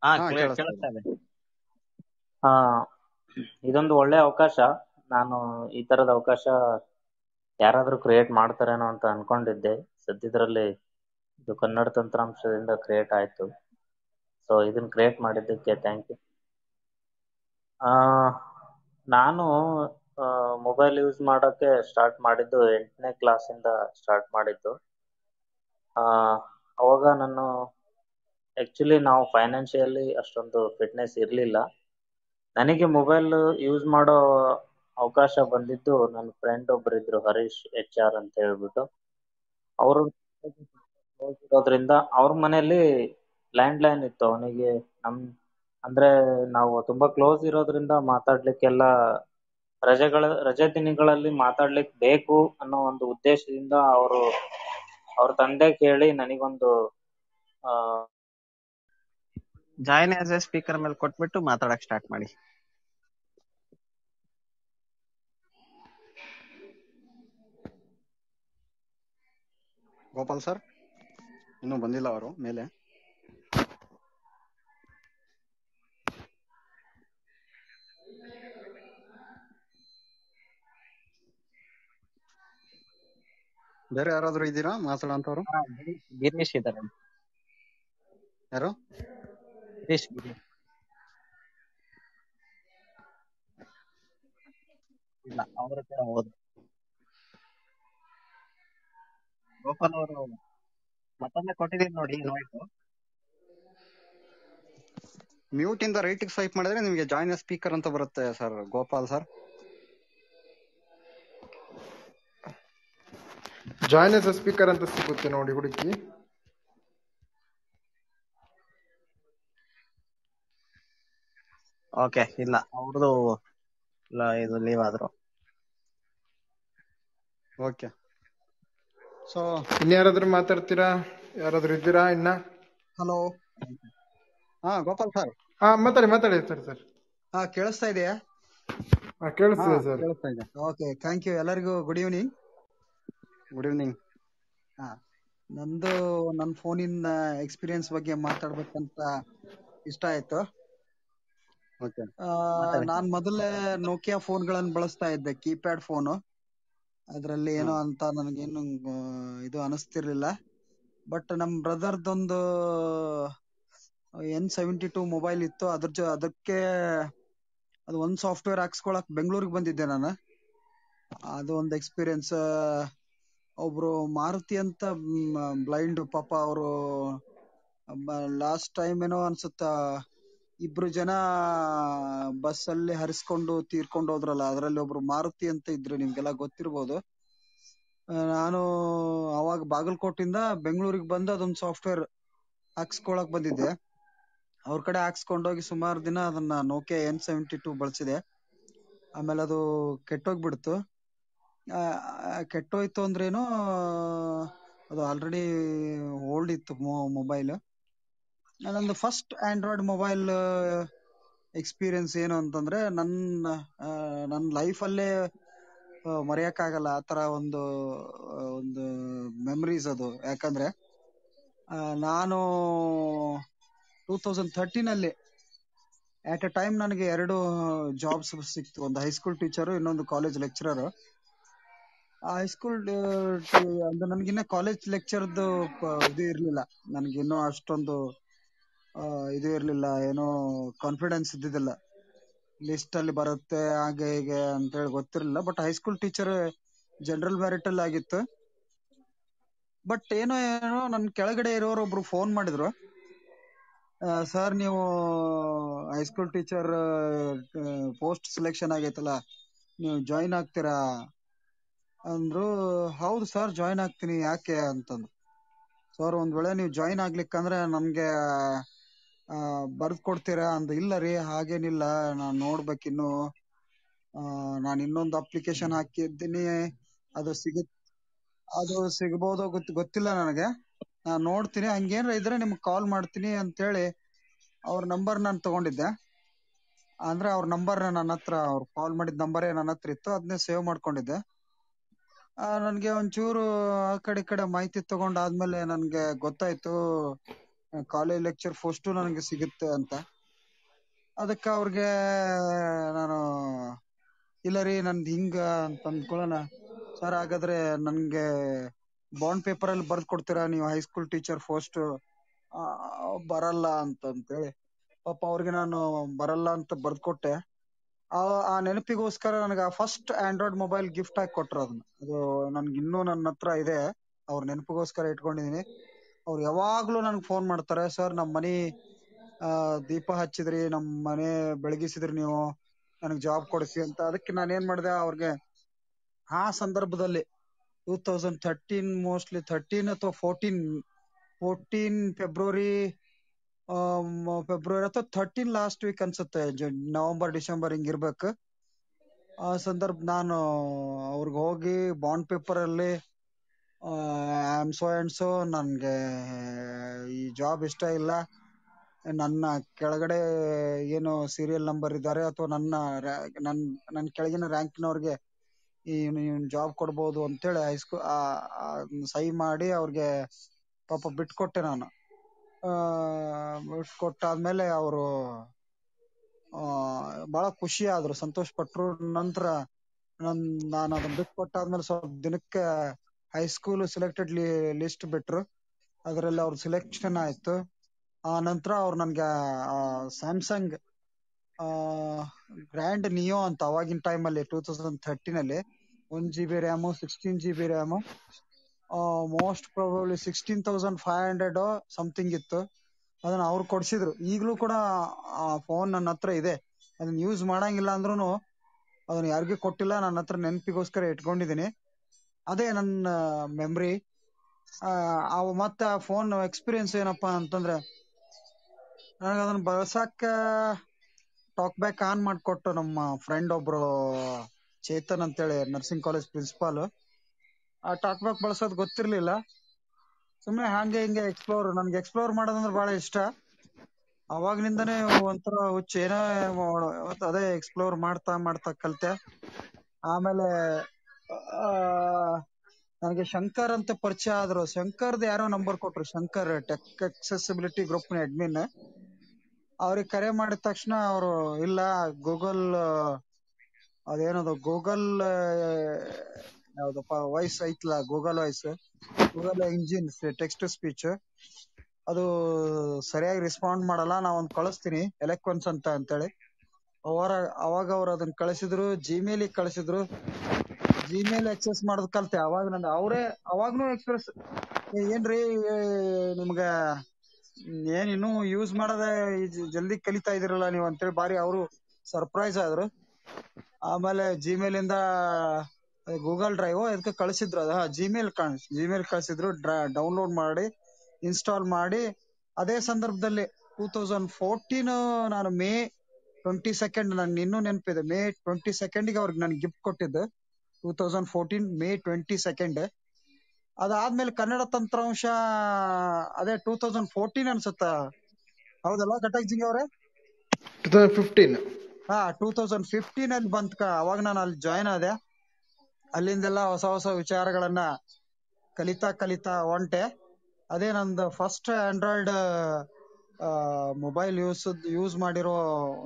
ಹಾ
ಕ್ಲಿಯರ್
ಕೇಳಿಸ್ತಾ ಇದೆ.
ಹಾ ಇದೊಂದು ಒಳ್ಳೆ ಅವಕಾಶ. ನಾನು ಈ ತರದ ಅವಕಾಶ ಯಾರಾದ್ರೂ ಕ್ರಿಯೇಟ್ ಮಾಡ್ತಾರೇನೋ ಅಂತ ಅನ್ಕೊಂಡಿದ್ದೆ. ಸದ್ಯದ್ರಲ್ಲಿ ಇದು ಕನ್ನಡ ತಂತ್ರಾಂಶದಿಂದ ಕ್ರಿಯೇಟ್ ಆಯಿತು. ಸೊ ಇದನ್ನ ಕ್ರಿಯೇಟ್ ಮಾಡಿದ್ದಕ್ಕೆ ಥ್ಯಾಂಕ್ ಯು ಆ, ನಾನು ಮೊಬೈಲ್ ಯೂಸ್ ಮಾಡೋಕ್ಕೆ ಸ್ಟಾರ್ಟ್ ಮಾಡಿದ್ದು ಎಂಟನೇ ಕ್ಲಾಸಿಂದ ಸ್ಟಾರ್ಟ್ ಮಾಡಿದ್ದು. ಅವಾಗ ನಾನು ಆಕ್ಚುಲಿ ನಾವು ಫೈನಾನ್ಷಿಯಲಿ ಅಷ್ಟೊಂದು ಫಿಟ್ನೆಸ್ ಇರಲಿಲ್ಲ. ನನಗೆ ಮೊಬೈಲ್ ಯೂಸ್ ಮಾಡೋ ಅವಕಾಶ ಬಂದಿದ್ದು ನನ್ನ ಫ್ರೆಂಡ್ ಒಬ್ರು ಇದ್ರು, ಹರೀಶ್ ಎಚ್ ಆರ್ ಅಂತ ಹೇಳ್ಬಿಟ್ಟು. ಅವರು ಇರೋದ್ರಿಂದ ಅವ್ರ ಮನೆಯಲ್ಲಿ ಲ್ಯಾಂಡ್ ಲೈನ್ ಇತ್ತು. ಅವನಿಗೆ ನಮ್, ಅಂದ್ರೆ ನಾವು ತುಂಬಾ ಕ್ಲೋಸ್ ಇರೋದ್ರಿಂದ ಮಾತಾಡ್ಲಿಕ್ಕೆಲ್ಲ ರಜೆಗಳ, ರಜೆ ದಿನಗಳಲ್ಲಿ ಮಾತಾಡ್ಲಿಕ್ಕೆ ಬೇಕು ಅನ್ನೋ ಒಂದು ಉದ್ದೇಶದಿಂದ ಅವರು, ಅವ್ರ ತಂದೆ ಕೇಳಿ ನನಗೊಂದು
ಜಾಯಿನ್ ಆಸ್ ಎ ಸ್ಪೀಕರ್ ಮೇಲೆ ಕೊಟ್ಬಿಟ್ಟು ಮಾತಾಡಕ್ ಸ್ಟಾರ್ಟ್ ಮಾಡಿ.
ಗೋಪಾಲ್ ಸರ್? ಇನ್ನು ಬಂದಿಲ್ಲ ಅವರು ಮೇಲೆ. ಬೇರೆ ಯಾರಾದ್ರೂ ಇದ್ದೀರಾ? ಮಾತಾಡೋಂಥವ್ರು?
ಗಿರೀಶ್ ಇದ್ದಾರೆ.
ಯಾರು?
ಗಿರೀಶ್ ಗಿರೀಶ್ ಇಲ್ಲ ಅವರು ಕೂಡ ಹೋದ್ರು ಗೋಪಾಲ್ ಅವರು ಮತ್ತೊಮ್ಮೆ ಕೊಟ್ಟಿದ್ದೀನಿ ನೋಡಿ ಇನ್ವೈಟ್
ಮ್ಯೂಟ್ ಇಂದ ರೈಟ್ ಸ್ವೈಪ್ ಮಾಡಿದ್ರೆ ನಿಮಗೆ ಜಾಯಿನ್ ಸ್ಪೀಕರ್ ಅಂತ ಬರುತ್ತೆ sir Gopal sir
join as speaker ಅಂತ ಸಿಗುತ್ತೆ ನೋಡಿ ಹುಡುಕಿ.
ಓಕೆ ಇಲ್ಲ ಅವ್ರದ್ದು ಇಲ್ಲ ಇದು ಲೀವ್ ಆದ್ರು.
ಓಕೆ ಸೊ
ಇನ್ಯಾರಾದ್ರೂ ಮಾತಾಡ್ತೀರಾ? ಯಾರಾದ್ರೂ ಇದ್ದೀರಾ ಇನ್ನ?
ಹಲೋ
ಹಾ ಗೋಪಾಲ್ ಸರ್
ಹಾ ಮಾತಾಡಿ ಮಾತಾಡಿ ಸರ್ ಸರ್
ಹಾ ಕೇಳಿಸ್ತಾ ಇದೆಯಾ?
ಹಾ ಕೇಳಿಸ್ತಿದೆ ಸರ್
ಕೇಳಿಸ್ತಾ ಇದೆ.
ಓಕೆ ಥ್ಯಾಂಕ್ ಯು ಎಲ್ಲರಿಗೂ ಗುಡ್ ಈವ್ನಿಂಗ್
ಗುಡ್ ಈವ್ನಿಂಗ್
ಹಾ ನಂದು ನನ್ನ ಫೋನಿನ ಎಕ್ಸ್ಪೀರಿಯನ್ಸ್ ಬಗ್ಗೆ ಮಾತಾಡ್ಬೇಕಂತ ಇಷ್ಟ ಆಯ್ತು.
ಓಕೆ
ಆ, ನಾನ್ ಮೊದಲೇ ನೋಕಿಯಾ ಫೋನ್ಗಳನ್ನು ಬಳಸ್ತಾ ಇದ್ದೆ ಕೀಪ್ಯಾಡ್ ಫೋನು ಅದ್ರಲ್ಲಿ ಏನೋ ಅಂತ ನನಗೇನು ಇದು ಅನಿಸ್ತಿರ್ಲಿಲ್ಲ. ಬಟ್ ನಮ್ ಬ್ರದರ್ದೊಂದು ಎನ್ ಸೆವೆಂಟಿ ಟೂ ಮೊಬೈಲ್ ಇತ್ತು. ಅದ್ರ ಜೊ ಅದಕ್ಕೆ ಅದು ಒಂದ್ ಸಾಫ್ಟ್ವೇರ್ ಹಾಕ್ಸ್ಕೊಳಕ್ ಬೆಂಗಳೂರಿಗೆ ಬಂದಿದ್ದೆ ನಾನು. ಅದು ಒಂದು ಎಕ್ಸ್ಪೀರಿಯನ್ಸ್ ಒಬ್ರು ಮಾರುತಿ ಅಂತ ಬ್ಲೈಂಡ್ ಪಾಪ ಅವರು ಲಾಸ್ಟ್ ಟೈಮ್ ಏನೋ ಅನ್ಸುತ್ತ ಇಬ್ರು ಜನ ಬಸ್ ಅಲ್ಲಿ ಹರಿಸ್ಕೊಂಡು ತೀರ್ಕೊಂಡು ಹೋದ್ರಲ್ಲ, ಅದ್ರಲ್ಲಿ ಒಬ್ರು ಮಾರುತಿ ಅಂತ ಇದ್ರು, ನಿಮ್ಗೆಲ್ಲ ಗೊತ್ತಿರ್ಬೋದು. ನಾನು ಅವಾಗ ಬಾಗಲಕೋಟಿಂದ ಬೆಂಗಳೂರಿಗೆ ಬಂದು ಅದೊಂದು ಸಾಫ್ಟ್ವೇರ್ ಹಾಕ್ಸ್ಕೊಳಕ್ ಬಂದಿದ್ದೆ. ಅವ್ರ ಕಡೆ ಹಾಕ್ಸ್ಕೊಂಡೋಗಿ ಸುಮಾರು ದಿನ ಅದನ್ನ ನೋಕಿಯಾ ಎನ್ ಸೆವೆಂಟಿ ಟೂ ಬಳಸಿದೆ. ಆಮೇಲೆ ಅದು ಕೆಟ್ಟೋಗ್ಬಿಡ್ತು. ಕೆಟ್ಟೋಯ್ತು ಅಂದ್ರೇನು, ಅದು ಆಲ್ರೆಡಿ ಓಲ್ಡ್ ಇತ್ತು ಮೊಬೈಲ್ ನಂದು ಫಸ್ಟ್ ಆಂಡ್ರಾಯ್ಡ್ ಮೊಬೈಲ್ ಎಕ್ಸ್ಪೀರಿಯನ್ಸ್ ಏನು ಅಂತಂದ್ರೆ ನನ್ನ ನನ್ನ ಅಲ್ಲೇ ಮರೆಯಕ್ಕಾಗಲ್ಲ. ಆ ತರ ಒಂದು ಒಂದು ಮೆಮರೀಸ್ ಅದು. ಯಾಕಂದ್ರೆ ನಾನು ಟೂ ತೌಸಂಡ್ ಥರ್ಟೀನ್ ಅಲ್ಲಿ ಅಟ್ ಎ ಟೈಮ್ ನನಗೆ ಎರಡು ಜಾಬ್ಸ್ ಸಿಕ್ತು. ಒಂದು ಹೈಸ್ಕೂಲ್ ಟೀಚರು ಇನ್ನೊಂದು ಕಾಲೇಜ್ ಲೆಕ್ಚರರ್ ಆ ಹೈಸ್ಕೂಲ್ ಅಂದ್ರೆ ನನಗಿನ್ನ ಕಾಲೇಜ್ ಲೆಕ್ಚರ್ದು ಇದು ಇರ್ಲಿಲ್ಲ. ನನಗಿನ್ನೂ ಅಷ್ಟೊಂದು ಇದು ಇರ್ಲಿಲ್ಲ, ಏನೋ ಕಾನ್ಫಿಡೆನ್ಸ್ ಇದ್ದಿದ್ದಿಲ್ಲ. ಲಿಸ್ಟ್ ಅಲ್ಲಿ ಬರುತ್ತೆ, ಹಾಗೆ ಹೀಗೆ ಅಂತ ಹೇಳಿ ಗೊತ್ತಿರಲಿಲ್ಲ but high school teacher general merit ಅಲ್ಲಿ ಆಗಿತ್ತು. ಬಟ್ ಏನೋ ಏನೋ ನನ್ ಕೆಳಗಡೆ ಇರೋರು ಒಬ್ರು ಫೋನ್ ಮಾಡಿದ್ರು. ಸರ್ ನೀವು high school teacher post selection ಆಗೈತಲ್ಲ, ನೀವು ಜಾಯಿನ್ ಆಗ್ತೀರಾ? ಅಂದ್ರು, ಹೌದು ಸರ್ ಜಾಯಿನ್ ಆಗ್ತೀನಿ, ಯಾಕೆ? ಅಂತಂದ್ರು. ಸರ್ ಒಂದ್ ವೇಳೆ ನೀವು ಜಾಯಿನ್ ಆಗ್ಲಿಕ್ಕಂದ್ರೆ ನಮ್ಗೆ ಬರ್ದ್ ಕೊಡ್ತೀರಾ ಅಂದ ಇಲ್ಲ ರೀ ಹಾಗೇನಿಲ್ಲ. ನಾನ್ ನೋಡ್ಬೇಕಿನ್ನು ಆ, ನಾನ್ ಇನ್ನೊಂದು ಅಪ್ಲಿಕೇಶನ್ ಹಾಕಿದ್ದೀನಿ. ಅದು ಸಿಗ ಅದು ಸಿಗ್ಬೋದೋ ಗೊತ್ತ ಗೊತ್ತಿಲ್ಲ ನನಗೆ. ನಾನ್ ನೋಡ್ತೀನಿ. ಹಂಗೇನ್ರ ಇದ್ರೆ ನಿಮ್ಗೆ ಕಾಲ್ ಮಾಡ್ತೀನಿ ಅಂತೇಳಿ ಅವ್ರ ನಂಬರ್ ನಾನು ತಗೊಂಡಿದ್ದೆ. ಅಂದ್ರೆ ಅವ್ರ ನಂಬರ್ ನನ್ನ ಹತ್ರ ಅವ್ರು ಕಾಲ್ ಮಾಡಿದ ನಂಬರೇ ನನ್ನ ಹತ್ರ ಇತ್ತು. ಅದನ್ನೇ ಸೇವ್ ಮಾಡ್ಕೊಂಡಿದ್ದೆ. ಆ, ನನ್ಗೆ ಒಂಚೂರು ಆ ಕಡೆ ಈ ಕಡೆ ಮಾಹಿತಿ ತಗೊಂಡಾದ್ಮೇಲೆ ನನ್ಗೆ ಗೊತ್ತಾಯ್ತು. ಕಾಲೇಜ್ ಲೆಕ್ಚರ್ ಪೋಸ್ಟ್ ನನಗೆ ಸಿಗುತ್ತೆ ಅಂತ. ಅದಕ್ಕ ಅವ್ರಿಗೆ, ನಾನು, ಇಲ್ಲ ರೀ, ನಂದ್ ಹಿಂಗ ಅಂತ ಅಂದ್ಕೊಳ್ಳೋಣ. ಸರ್, ಹಾಗಾದ್ರೆ ನನ್ಗೆ ಬಾಂಡ್ ಪೇಪರ್ ಅಲ್ಲಿ ಬರ್ದ್ ಕೊಡ್ತೀರಾ? ನೀವು ಹೈಸ್ಕೂಲ್ ಟೀಚರ್ ಪೋಸ್ಟ್ ಬರಲ್ಲ ಅಂತ ಅಂತೇಳಿ. ಪಾಪ ಅವ್ರಿಗೆ ನಾನು ಬರಲ್ಲ ಅಂತ ಬರ್ದ್ ಕೊಟ್ಟೆ. ಆ ನೆನಪಿಗೋಸ್ಕರ ನನಗೆ ಫಸ್ಟ್ ಆಂಡ್ರಾಯ್ಡ್ ಮೊಬೈಲ್ ಗಿಫ್ಟ್ ಆಗಿ ಕೊಟ್ರು ಅದನ್ನ ಅದು ನನ್ಗೆ ಇನ್ನೂ ನನ್ನ ಹತ್ರ ಇದೆ. ಅವ್ರ ನೆನಪಿಗೋಸ್ಕರ ಇಟ್ಕೊಂಡಿದೀನಿ. ಅವ್ರು ಯಾವಾಗ್ಲೂ ನನಗೆ ಫೋನ್ ಮಾಡ್ತಾರೆ, ಸರ್, ನಮ್ ಮನಿ, ಆ, ದೀಪ ಹಚ್ಚಿದ್ರಿ, ನಮ್ ಮನೆ ಬೆಳಗಿಸಿದ್ರಿ ನೀವು, ನನಗೆ ಜಾಬ್ ಕೊಡಿಸಿ ಅಂತ. ಅದಕ್ಕೆ ನಾನು ಏನ್ ಮಾಡಿದೆ, ಅವ್ರಿಗೆ ಆ ಸಂದರ್ಭದಲ್ಲಿ two thousand thirteen mostly thirteen ಅಥವಾ ಫೋರ್ಟೀನ್ ಫೋರ್ಟೀನ್ ಫೆಬ್ರವರಿ ಫೆಬ್ರವರಿ ಅಥವಾ ಥರ್ಟೀನ್ ಲಾಸ್ಟ್ ವೀಕ್ ಅನ್ಸುತ್ತೆ ನವೆಂಬರ್, ಡಿಸೆಂಬರ್ ಹಿಂಗಿರ್ಬೇಕು ಆ ಸಂದರ್ಭ, ನಾನು ಅವ್ರಿಗೆ ಹೋಗಿ ಬಾಂಡ್ ಪೇಪರ್ ಅಲ್ಲಿ ಆಮ್ ಸೋ ಅಂಡ್ ಸೋ ನನಗೆ, ಈ ಜಾಬ್ ಇಷ್ಟ ಇಲ್ಲ. ನನ್ನ ಕೆಳಗಡೆ ಏನು ಸೀರಿಯಲ್ ನಂಬರ್ ಇದ್ದಾರೆ, ಅಥವಾ ನನ್ನ ನನ್ ನನ್ನ ಕೆಳಗಿನ ರ್ಯಾಂಕ್ನವ್ರಿಗೆ ಈ ಜಾಬ್ ಕೊಡ್ಬೋದು ಅಂತೇಳಿ ಹೈಸ್ಕೂಲ್ ಸಹಿ ಮಾಡಿ ಅವ್ರಿಗೆ ಪಾಪ ಬಿಟ್ಕೊಟ್ಟೆ ನಾನು. ಬಿಟ್ಕೊಟ್ಟಾದ್ಮೇಲೆ ಅವರು ಬಹಳ ಖುಷಿ ಆದ್ರು ಸಂತೋಷ ಪಟ್ರು ನಂತರ ನನ್, ನಾನು ಅದನ್ನ ಬಿಟ್ಕೊಟ್ಟಾದ್ಮೇಲೆ ಸ್ವಲ್ಪ ದಿನಕ್ಕೆ ಹೈಸ್ಕೂಲ್ ಸೆಲೆಕ್ಟೆಡ್ ಲಿಸ್ಟ್ ಬಿಟ್ರು. ಅದರಲ್ಲಿ ಅವ್ರ ಸೆಲೆಕ್ಷನ್ ಆಯ್ತು. ಆ ನಂತರ ಅವ್ರು ನನ್ಗೆ ಸ್ಯಾಮ್ಸಂಗ್ ಗ್ರ್ಯಾಂಡ್ ನಿಯೋ ಅಂತ ಅವಾಗಿನ ಟೈಮ್ ಅಲ್ಲಿ ಟೂ ತೌಸಂಡ್ ಥರ್ಟೀನ್ ಅಲ್ಲಿ one G B RAM sixteen G B RAM most probably sixteen thousand five hundred something ಇತ್ತು. ಅದನ್ನ ಅವ್ರು ಕೊಡ್ಸಿದ್ರು. ಈಗಲೂ ಕೂಡ ಆ ಫೋನ್ ನನ್ನ ಹತ್ರ ಇದೆ. ಅದನ್ನ ಯೂಸ್ ಮಾಡಂಗಿಲ್ಲ ಅಂದ್ರೂ ಅದನ್ನ ಯಾರಿಗೂ ಕೊಟ್ಟಿಲ್ಲ ನನ್ನ ಹತ್ರ ನೆನಪಿಗೋಸ್ಕರ ಇಟ್ಕೊಂಡಿದೀನಿ. ಅದೇ ನನ್ನ ಮೆಮ್ರಿ ಅವ ಮತ್ತೆ ಫೋನ್ ಎಕ್ಸ್ಪೀರಿಯನ್ಸ್ ಏನಪ್ಪಾ ಅಂತಂದ್ರೆ, ನನಗೆ ಅದನ್ನ ಬಳಸಕ್ಕ ಟಾಕ್ ಬ್ಯಾಕ್ ಆನ್ ಮಾಡ್ಕೊಟ್ಟು ನಮ್ಮ ಫ್ರೆಂಡ್ ಒಬ್ರು ಚೇತನ್ ಅಂತೇಳಿ ನರ್ಸಿಂಗ್ ಕಾಲೇಜ್ ಪ್ರಿನ್ಸಿಪಾಲ್ ಆ ಟಾಕ್ ಬ್ಯಾಕ್ ಬಳಸೋದ್ ಗೊತ್ತಿರ್ಲಿಲ್ಲ. ಸುಮ್ನೆ ಹಂಗೆ ಹಿಂಗೆ ಎಕ್ಸ್ಪ್ಲೋರ್ ನನ್ಗೆ ಎಕ್ಸ್ಪ್ಲೋರ್ ಮಾಡೋದಂದ್ರೆ ಬಹಳ ಇಷ್ಟ. ಅವಾಗ್ಲಿಂದಾನೇ ಒಂಥರ ಹುಚ್ಚು, ಏನೋ ಅದೇ ಎಕ್ಸ್ಪ್ಲೋರ್ ಮಾಡ್ತಾ ಮಾಡ್ತಾ ಕಲ್ತೆ. ಆಮೇಲೆ ಆ, ನನಗೆ ಶಂಕರ್ ಅಂತ ಪರಿಚಯ ಆದ್ರು. ಶಂಕರ್ದು ಯಾರೋ ನಂಬರ್ ಕೊಟ್ರು, ಶಂಕರ್ ಟೆಕ್ ಅಕ್ಸೆಸಿಬಿಲಿಟಿ ಗ್ರೂಪ್ನ ಅಡ್ಮಿನ್ ಅವ್ರಿಗೆ ಕರೆ ಮಾಡಿದ ತಕ್ಷಣ ಅವರು, ಇಲ್ಲ ಗೂಗಲ್ ಅದೇನದು ಗೂಗಲ್ ಯಾವ್ದಪ್ಪ voice ಐತ್ಲ Google voice Google engine text speech ಅದು ಸರಿಯಾಗಿ ರೆಸ್ಪಾಂಡ್ ಮಾಡಲ್ಲ ನಾ ಒಂದ್ ಕಳಿಸ್ತೀನಿ ಎಲೆಕ್ವನ್ಸ್ ಅಂತ ಅಂತೇಳಿ. ಅವರ, ಅವಾಗ ಅವ್ರು ಅದನ್ನ ಕಳಿಸಿದ್ರು ಜಿಮೇಲ್ ಕಳಿಸಿದ್ರು. ಜಿಮೇಲ್ ಎಕ್ಸೆಸ್ ಮಾಡೋದ್ ಕಲ್ತೆ. ಅವಾಗ ನಾನು ಅವರೇ, ಅವಾಗ್ನು ಎಕ್ಸ್ಪ್ರೆಸ್ ಏನ್ರಿ ನಿಮ್ಗ, ಏನ್ ಇನ್ನು ಯೂಸ್ ಮಾಡದ ಜಲ್ದಿ ಕಲಿತಾ ಇದೀರಲ್ಲ ನೀವು ಅಂತೇಳಿ ಬಾರಿ ಅವರು ಸರ್ಪ್ರೈಸ್ ಆದ್ರು. ಆಮೇಲೆ ಜಿಮೇಲ್ ಇಂದ ಗೂಗಲ್ ಡ್ರೈವ್ ಅದಕ್ಕೆ ಕಳಿಸಿದ್ರು ಅದ? ಜಿಮೇಲ್ ಜಿಮೇಲ್ ಕಳಿಸಿದ್ರು. ಡೌನ್ಲೋಡ್ ಮಾಡಿ ಇನ್ಸ್ಟಾಲ್ ಮಾಡಿ. ಅದೇ ಸಂದರ್ಭದಲ್ಲಿ ಟೂ ತೌಸಂಡ್ ಫೋರ್ಟೀನ್ ನಾನು ಮೇ ಟ್ವೆಂಟಿ ಸೆಕೆಂಡ್ ನನ್ ಇನ್ನೂ ನೆನಪಿದೆ. ಮೇ ಟ್ವೆಂಟಿ ಸೆಕೆಂಡ್ಗೆ ಅವ್ರಿಗೆ ನಾನು ಗಿಫ್ಟ್ ಕೊಟ್ಟಿದ್ದು. Two thousand fourteen May twenty second ಅದಾದ್ಮೇಲೆ ಕನ್ನಡ ತಂತ್ರಾಂಶ ಅದೇ ಟೂ ತೌಸಂಡ್ ಫೋರ್ಟೀನ್ ಅನ್ಸುತ್ತ? ಹೌದಲ್ಲ ಘಟಕ್ ಜಿಂಗ್ ಅವ್ರೆ?
ಟೂ ತೌಸಂಡ್ ಫಿಫ್ಟೀನ್
ಹಾ ಟೂ ತೌಸಂಡ್ ಫಿಫ್ಟೀನ್ ಅಲ್ಲಿ ಬಂತ ಅವಾಗ ನಾನು ಅಲ್ಲಿ ಜಾಯ್ನ್ ಆದೆ. ಅಲ್ಲಿಂದೆಲ್ಲ ಹೊಸ ಹೊಸ ವಿಚಾರಗಳನ್ನ ಕಲಿತಾ ಕಲಿತಾ ಹೊಂಟೆ. ಅದೇ ನಂದು first android mobile use use ಮಾಡಿರೋ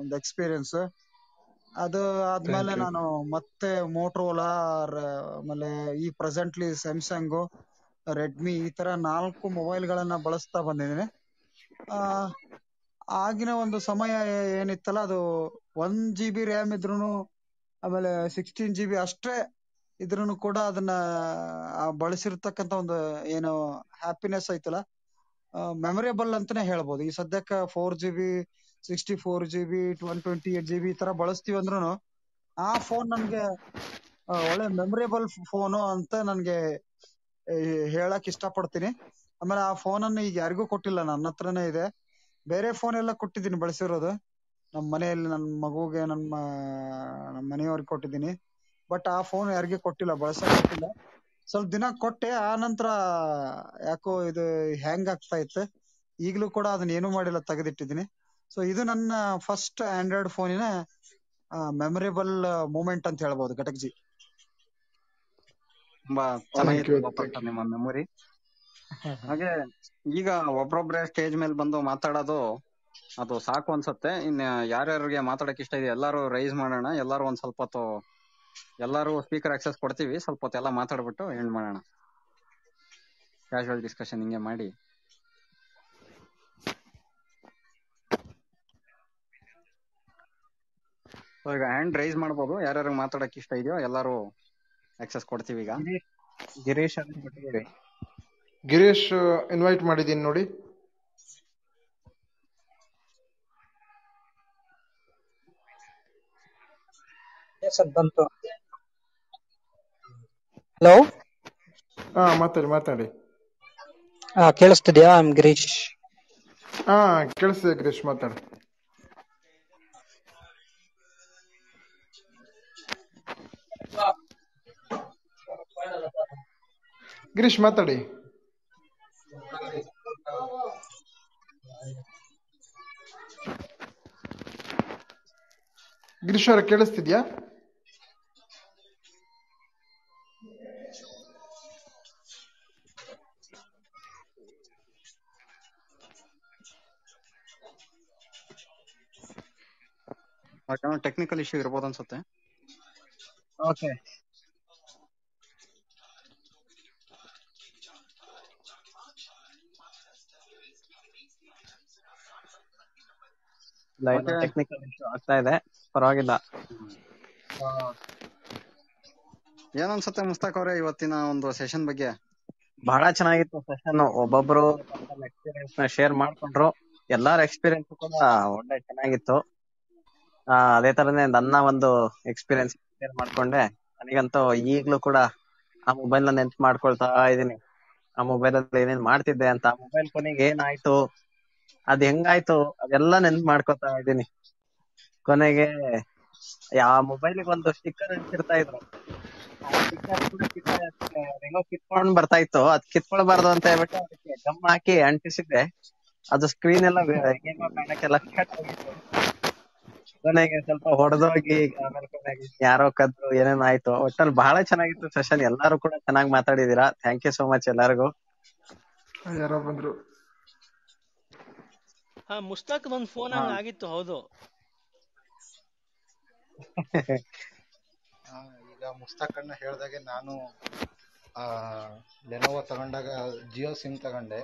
ಒಂದು ಎಕ್ಸ್ಪೀರಿಯನ್ಸ್ ಅದು ಆದ್ಮೇಲೆ ನಾನು ಮತ್ತೆ ಮೋಟ್ರೋಲಾ ಆಮೇಲೆ ಈ ಪ್ರೆಸೆಂಟ್ಲಿ ಸ್ಯಾಮ್ಸಂಗ್ ರೆಡ್ಮಿ ಈ ತರ ನಾಲ್ಕು ಮೊಬೈಲ್ ಗಳನ್ನ ಬಳಸ್ತಾ ಬಂದಿದ್ದೀನಿ. ಆ ಆಗಿನ ಒಂದು ಸಮಯ ಏನಿತ್ತಲ್ಲ ಅದು ಒನ್ ಜಿ ಬಿ ರ್ಯಾಮ್ ಇದ್ರೂನು ಆಮೇಲೆ ಸಿಕ್ಸ್ಟೀನ್ ಜಿ ಬಿ ಅಷ್ಟೇ ಇದ್ರೂನು ಕೂಡ ಅದನ್ನ ಬಳಸಿರ್ತಕ್ಕಂತ ಒಂದು ಏನು ಹ್ಯಾಪಿನೆಸ್ ಐತಲ್ಲ ಮೆಮೊರೇಬಲ್ ಅಂತಾನೆ ಹೇಳ್ಬೋದು. ಈ ಸದ್ಯಕ್ಕೆ four G B sixty four G B one twenty eight G B ಈ ತರ ಬಳಸ್ತೀವಿ ಅಂದ್ರೂ ಆ ಫೋನ್ ನನ್ಗೆ ಒಳ್ಳೆ ಮೆಮೊರೇಬಲ್ ಫೋನು ಅಂತ ನನ್ಗೆ ಹೇಳಕ್ ಇಷ್ಟ ಪಡ್ತೀನಿ ಆಮೇಲೆ ಆ ಫೋನ್ ಅನ್ನು ಈಗ ಯಾರಿಗೂ ಕೊಟ್ಟಿಲ್ಲ, ನನ್ನ ಹತ್ರನೇ ಇದೆ. ಬೇರೆ ಫೋನ್ ಎಲ್ಲ ಕೊಟ್ಟಿದ್ದೀನಿ ಬಳಸಿರೋದು. ನಮ್ಮ ಮನೆಯಲ್ಲಿ ನನ್ನ ಮಗುಗೆ, ನಮ್ಮ ನಮ್ಮ ಮನೆಯವ್ರಿಗೆ ಕೊಟ್ಟಿದ್ದೀನಿ. ಬಟ್ ಆ ಫೋನ್ ಯಾರಿಗೂ ಕೊಟ್ಟಿಲ್ಲ, ಬಳಸಕ್ ಕೊಟ್ಟಿಲ್ಲ. ಸ್ವಲ್ಪ ದಿನ ಕೊಟ್ಟೆ, ಆ ನಂತರ ಯಾಕೋ ಇದು ಹ್ಯಾಂಗ್ ಆಗ್ತಾ ಇತ್ತು. ಈಗಲೂ ಕೂಡ ಅದನ್ನ ಏನು ಮಾಡಿಲ್ಲ, ತೆಗೆದಿಟ್ಟಿದ್ದೀನಿ. ಸೊ ಇದು ನನ್ನ ಫಸ್ಟ್ ಆಂಡ್ರಾಯ್ಡ್ ಫೋನಿನ ಮೆಮೊರೇಬಲ್ ಮೂಮೆಂಟ್ ಅಂತ ಹೇಳ್ಬೋದು
ತುಂಬಾ ಚೆನ್ನಾಗಿತ್ತು
ಯು
ಗೋಪಾಲ್
ಥ್ಯಾಂಕ್
ನಿಮ್ಮ ಮೆಮೊರಿ [laughs] ಹಾಗೆ ಈಗ ಒಬ್ರೊಬ್ರೆ ಸ್ಟೇಜ್ ಮೇಲೆ ಬಂದು ಮಾತಾಡೋದು ಅದು ಸಾಕು ಅನ್ಸುತ್ತೆ. ಇನ್ ಯಾರ್ಯಾರಿಗೆ ಮಾತಾಡಕ್ ಇಷ್ಟ ಇದೆ ಎಲ್ಲಾರು ರೈಸ್ ಮಾಡೋಣ ಎಲ್ಲಾರು ಒಂದ್ ಸ್ವಲ್ಪ ಹೊತ್ತು ಎಲ್ಲಾರು ಸ್ಪೀಕರ್ ಆಕ್ಸೆಸ್ ಕೊಡ್ತೀವಿ ಸ್ವಲ್ಪ ಹೊತ್ತು ಎಲ್ಲ ಮಾತಾಡ್ಬಿಟ್ಟು ಎಂಡ್ ಮಾಡೋಣ. ಕ್ಯಾಶುವಲ್ ಡಿಸ್ಕಷನ್ ಹಿಂಗೆ ಮಾಡಿ. So ಈಗ ಹ್ಯಾಂಡ್ ರೈಸ್ ಮಾಡ್ಬೋದು. ಯಾರ್ಯಾರು ಮಾತಾಡಕ್ ಇಷ್ಟ ಇದೆಯೋ ಎಲ್ಲಾರು ಆಕ್ಸೆಸ್ ಕೊಡ್ತೀವಿ ಈಗ.
ಗಿರೀಶ್ ಅಂತ ಕೊಟ್ಟಿದ್ದೀವಿ
ಗಿರೀಶ್ ಇನ್ವೈಟ್ ಮಾಡಿದೀನಿ ನೋಡಿ.
ಸರ್ ಬಂತು. ಹಲೋ
ಹಾ ಮಾತಾಡಿ ಮಾತಾಡಿ.
ಹಾ ಕೇಳಿಸ್ತಿದ್ಯಾ? ಐ ಗಿರೀಶ್
ಹಾ ಕೇಳಿಸ್ತಿದೆ ಗಿರೀಶ್ ಮಾತಾಡಿ. ಗಿರೀಶ್ ಮಾತಾಡಿ. ಗಿರೀಶ್ ಅವರ ಕೇಳಿಸ್ತಿದ್ಯಾ?
ಟೆಕ್ನಿಕಲ್ ಇಶ್ಯೂ ಇರ್ಬೋದು ಅನ್ಸುತ್ತೆ.
ಓಕೆ ಟೆಕ್ನಿಕಲ್ ಇಶ್ಯೂ ಆಗ್ತಾ ಇದೆ ಪರವಾಗಿಲ್ಲ. ಆ,
ಏನ್ ಅನ್ಸುತ್ತೆ ಮುಸ್ತಾಕ್ ಅವ್ರೆ ಇವತ್ತಿನ ಒಂದು ಸೆಷನ್ ಬಗ್ಗೆ.
ಬಹಳ ಚೆನ್ನಾಗಿತ್ತು ಸೆಷನ್ ಒಬ್ಬೊಬ್ರು ಎಕ್ಸ್ಪೀರಿಯನ್ಸ್ನ ಶೇರ್ ಮಾಡ್ಕೊಂಡ್ರು. ಎಲ್ಲಾರ ಎಕ್ಸ್ಪೀರಿಯನ್ಸ್ ಕೂಡ ಒಳ್ಳೆ ಚೆನ್ನಾಗಿತ್ತು. ಅದೇ ತರನೇ ನನ್ನ ಒಂದು ಎಕ್ಸ್ಪೀರಿಯನ್ಸ್ ಶೇರ್ ಮಾಡ್ಕೊಂಡೆ. ನನಗಂತೂ ಈಗ್ಲೂ ಕೂಡ ಆ ಮೊಬೈಲ್ನ ನೆನ್ಪು ಮಾಡ್ಕೊಳ್ತಾ ಇದೀನಿ. ಆ ಮೊಬೈಲ್ ಅಲ್ಲಿ ಏನೇನ್ ಮಾಡ್ತಿದ್ದೆ ಅಂತ ಮೊಬೈಲ್ ಕೊನೆಗೆ ಏನಾಯ್ತು? ಅದ್ ಹೆಂಗಾಯ್ತು? ಅದೆಲ್ಲ ನೆನ್ಪ್ ಮಾಡ್ಕೊತಾ ಇದೀನಿ ಕೊನೆಗೆ ಯಾವ ಮೊಬೈಲ್ ಒಂದು ಸ್ಟಿಕ್ಕರ್ ಅಂಟಿರ್ತಾ ಇದ್ರು. ಆ ಹೆಂಗೋ ಕಿತ್ಕೊಂಡ್ ಬರ್ತಾ ಇತ್ತು. ಅದ್ ಕಿತ್ಕೊಳ್ಬಾರ್ದು ಅಂತ ಹೇಳ್ಬಿಟ್ಟು ಅದಕ್ಕೆ ಗಮ್ ಹಾಕಿ ಅಂಟಿಸಿದ್ರೆ ಅದು ಸ್ಕ್ರೀನ್ ಎಲ್ಲ ಕಟ್ ಆಗಿತ್ತು. ಕೊನೆಗೆ ಸ್ವಲ್ಪ ಹೊಡೆದೋಗಿ ಆಮೇಲೆ ಕೊನೆಗೆ ಯಾರೋ ಕದ್ದು ಏನೇನ್ ಆಯ್ತು. ಒಟ್ಟಲ್ಲಿ ಬಹಳ ಚೆನ್ನಾಗಿತ್ತು ಸೆಷನ್ ಎಲ್ಲಾರು ಕೂಡ ಚೆನ್ನಾಗಿ ಮಾತಾಡಿದೀರಾ. ಥ್ಯಾಂಕ್ ಯು ಸೋ ಮಚ್ ಎಲ್ಲರಿಗೂ.
ಯಾರೋ ಬಂದ್ರು.
ಮುಸ್ತಾಕ್ ಒಂದ್ ಫೋನ್. ಹಂಗ ಆಗಿತ್ತು ಹೌದು.
ಈಗ ಮುಸ್ತಾಕ್ ಅಣ್ಣ ಹೇಳ್ದಾಗೆ ನಾನು ಆ ಲೆನೋವೋ ತಗೊಂಡಾಗ ಜಿಯೋ ಸಿಮ್ ತಗೊಂಡೆ.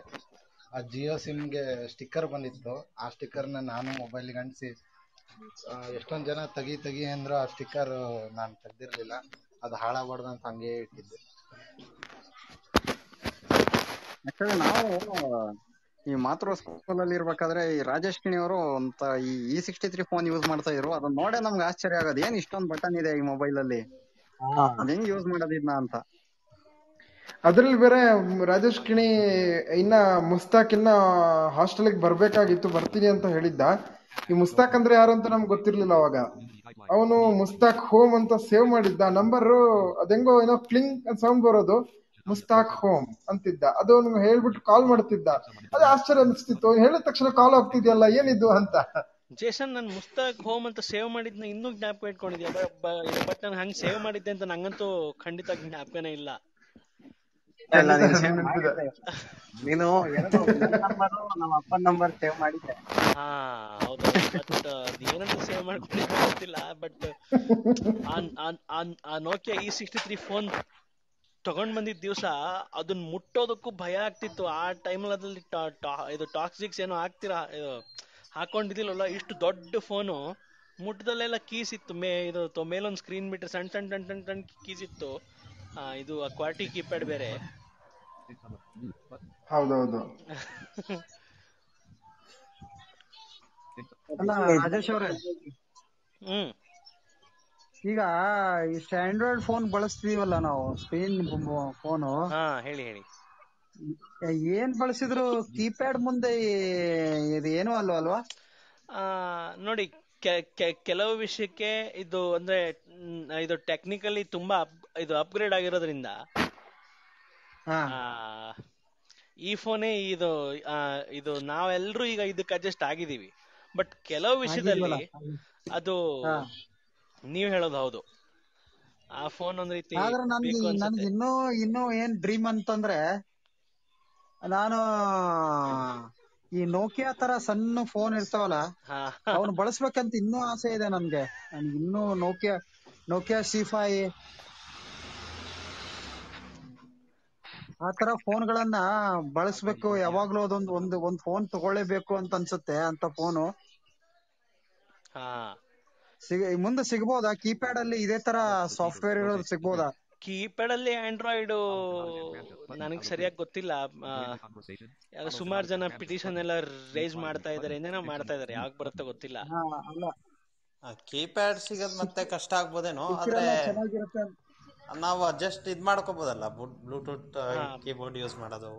ಆ ಜಿಯೋ ಸಿಮ್ಗೆ ಸ್ಟಿಕ್ಕರ್ ಬಂದಿತ್ತು. ಆ ಸ್ಟಿಕ್ಕರ್ನ ನಾನು ಮೊಬೈಲಿಗೆ ಅಂಟಿಸಿ ಎಷ್ಟೊಂದು ಜನ ತೆಗಿ ತೆಗಿ ಅಂದ್ರು ಆ ಸ್ಟಿಕ್ಕರ್ ನಾನು ತೆಗ್ದಿರ್ಲಿಲ್ಲ. ಅದು ಹಾಳಾಗಬಾರ್ದು ಅಂತ ಹಂಗೆ ಇಟ್ಟಿದ್ದೆ.
ನಾವು ಈ ಮಾತೃ ಸ್ಕೂಲ್ ಅಲ್ಲಿ ಇರ್ಬೇಕಾದ್ರೆ ಈ ರಾಜೇಶ್ ಕಿಣಿ ಅವರು ಅಂತ ಈ E sixty three phone use ಮಾಡ್ತಾ ಇದ್ರು ಅದನ್ನ ನೋಡೇ ನಮ್ಗೆ ಆಶ್ಚರ್ಯ ಆಗೋದು. ಏನ್ ಇಷ್ಟೊಂದು ಬಟನ್ ಇದೆ ಈ ಮೊಬೈಲ್ ಅಲ್ಲಿ? ಅದ್ ಹೆಂಗ್ ಯೂಸ್ ಮಾಡೋದಿದ್ನ ಅಂತ.
ಅದ್ರಲ್ಲಿ ಬೇರೆ ರಾಜೇಶ್ ಕಿಣಿ ಇನ್ನ ಮುಸ್ತಾಕ್ ಇನ್ನ ಹಾಸ್ಟೆಲ್ ಬರ್ಬೇಕಾಗಿತ್ತು ಬರ್ತೀನಿ ಅಂತ ಹೇಳಿದ್ದ. ಈ ಮುಸ್ತಾಕ್ ಅಂದ್ರೆ ಯಾರು ಅಂತ ನಮ್ಗೆ ಗೊತ್ತಿರ್ಲಿಲ್ಲ ಅವಾಗ. ಅವನು ಮುಸ್ತಾಕ್ ಹೋಮ್ ಅಂತ ಸೇವ್ ಮಾಡಿದ್ದ. ನಂಬರ್ ಅದೆಂಗೋ ಏನೋ ಕ್ಲಿಂಗ್ ಅಂತ ಸೌಂಡ್ ಬರೋದು. ಮುಸ್ತಾಕ್ ಹೋಮ್ ಅಂತಿದ್ದ. ಅದು ನಿಮ್ಗೆ ಹೇಳ್ಬಿಟ್ಟು ಕಾಲ್ ಮಾಡ್ತಿದ್ದ. ಅದೇ ಆಶ್ಚರ್ಯ ಅನಿಸ್ತಿತ್ತು. ಹೇಳಿದ ತಕ್ಷಣ ಕಾಲ್ ಹೋಗ್ತಿದ್ಯಲ್ಲ ಏನಿದು ಅಂತ.
ಜೇಸನ್ ನನ್ ಮುಸ್ತಾಕ್ ಹೋಮ್ ಅಂತ ಸೇವ್ ಮಾಡಿದ್ನ ಇನ್ನೂ ಜ್ಞಾಪಕ ಇಟ್ಕೊಂಡಿದ್ಯಾ? ಬಟ್ ನಾನು ಹಂಗ್ ಸೇವ್ ಮಾಡಿದ್ದೆ ಅಂತ ನಂಗಂತೂ ಖಂಡಿತ ಜ್ಞಾಪಕನೇ ಇಲ್ಲ.
ನೀನ್ ನಮ್ಮ ಅಪ್ಪನ ನಂಬರ್ ಸೇವ್ ಮಾಡಿದ್ದೆ.
ಹಾ ಹೌದು. ಬಟ್ ಏನಂತ ಸೇವ್ ಮಾಡ್ಕೊಂಡಿದ್ದೆ ಗೊತ್ತಿಲ್ಲ ಬಟ್ ಆ Nokia E sixty three phone ತಗೊಂಡ್ ಬಂದಿದ್ ದಿವಸ ಅದನ್ನ ಮುಟ್ಟೋದಕ್ಕೂ ಭಯ ಆಗ್ತಿತ್ತು. ಆ ಟೈಮ್ ಅದ್ರಲ್ಲಿ ಇದು ಟಾಕ್ಸಿಕ್ಸ್ ಏನೋ ಹಾಕ್ತಿರಾ ಇದು ಹಾಕೊಂಡಿದ್ದಿಲ್ಲಲ್ಲ ಇಷ್ಟು ದೊಡ್ಡ ಫೋನು ಮುಟ್ಟದಲ್ಲೆಲ್ಲ ಕೀಸ್ ಇತ್ತು ಮೇ ಇದು ಮೇಲೊಂದು ಮೇಲೊಂದ್ ಸ್ಕ್ರೀನ್ ಬಿಟ್ಟರೆ ಸಣ್ಣ ಸಣ್ಣ ಸಣ್ಣ ಸಣ್ಣ ಸಣ್ಣ ಕೀಸ್ ಇತ್ತು ಇದು ಕ್ವಾಟಿ ಕೀಪ್ಯಾಡ್ ಬೇರೆ.
ಹೌದೌದು.
ಅಲ್ಲ ರಾಜೇಶ್ ಅವ್ರೆ.
ಹ್ಮ್.
ಈಗ ಈ ಆಂಡ್ರಾಯ್ಡ್ ಫೋನ್ ಬಳಸ್ತೀವಲ್ಲ ನಾವು? ಸ್ಕ್ರೀನ್ ಫೋನ್
ಹಾ ಹೇಳಿ ಹೇಳಿ.
ಏನ್ ಬಳಸಿದ್ರು? ಕೀಪ್ಯಾಡ್ ಮುಂದೆ ಏನು ಅಲ್ವಾ ಅಲ್ವಾ?
ಆ ನೋಡಿ ಕೆಲವು ವಿಷಯಕ್ಕೆ ಇದು ಅಂದ್ರೆ ಇದು ಟೆಕ್ನಿಕಲಿ ತುಂಬಾ ಇದು ಅಪ್ಗ್ರೇಡ್ ಆಗಿರೋದ್ರಿಂದ ಈ ಫೋನೇ ಇದು ಇದು ನಾವೆಲ್ಲರೂ ಈಗ ಇದಕ್ಕೆ ಅಡ್ಜಸ್ಟ್ ಆಗಿದ್ದೀವಿ. ಬಟ್ ಕೆಲವು ವಿಷಯದಲ್ಲಿ ಅದು ನೀವ್ ಹೇಳೋದು ಹೌದು. ಆ ಫೋನ್ ಒಂದ್ ರೀತಿ
ಆದ್ರೆ ನನ್ಗೆ
ಬೇಕು
ನನ್ಗೆ ಇನ್ನೂ ಇನ್ನೂ ಏನ್ ಡ್ರೀಮ್ ಅಂತಂದ್ರೆ ನಾನು ಈ ನೋಕಿಯಾ ತರ ಸಣ್ಣ ಫೋನ್ ಇರ್ತಾವಲ್ಲ
ಹಾ.
ಅವ್ನ ಬಳಸ್ಬೇಕಂತ ಇನ್ನೂ ಆಸೆ ಇದೆ ನನ್ಗೆ. ನನ್ಗೆ ಇನ್ನೂ ನೋಕಿಯಾ ನೋಕಿಯಾ ಸಿ ಫೈ ಆ ತರ ಫೋನ್ ಗಳನ್ನ ಬಳಸ್ಬೇಕು ಯಾವಾಗ್ಲೂ ಅದೊಂದು ಒಂದು ಒಂದ್ ಫೋನ್ ತಗೊಳ್ಳೇಬೇಕು ಅಂತ ಅನ್ಸುತ್ತೆ ಅಂತ ಫೋನು
ಹಾ.
ಸಿಗ ಮುಂದೆ ಸಿಗ್ಬೋದಾ? ಕೀಪ್ಯಾಡ್ ಅಲ್ಲಿ ಇದೇ ತರ ಸಾಫ್ಟ್ವೇರ್ ಇರೋದು ಸಿಗ್ಬೋದಾ?
ಕೀಪ್ಯಾಡ್ ಅಲ್ಲಿ ಆಂಡ್ರಾಯ್ಡ್ ನನಗೆ ಸರಿಯಾಗಿ ಗೊತ್ತಿಲ್ಲ. ಸುಮಾರು ಜನ ಪಿಟಿಷನ್ ಎಲ್ಲ ರೇಸ್ ಮಾಡ್ತಾ ಇದಾರೆ ಏನೇನೋ ಮಾಡ್ತಾ ಇದಾರೆ. ಯಾವಾಗ ಬರುತ್ತೆ ಗೊತ್ತಿಲ್ಲ.
ಕೀಪ್ಯಾಡ್ ಸಿಗೋದ್ ಮತ್ತೆ ಕಷ್ಟ ಆಗ್ಬೋದೇನೋ? ಆದ್ರೆ. ನಾವು ಅಡ್ಜಸ್ಟ್ ಇದ್ ಮಾಡ್ಕೋಬಹುದಲ್ಲ ಬ್ಲೂಟೂತ್ ಕೀಬೋರ್ಡ್ ಯೂಸ್ ಮಾಡೋದು.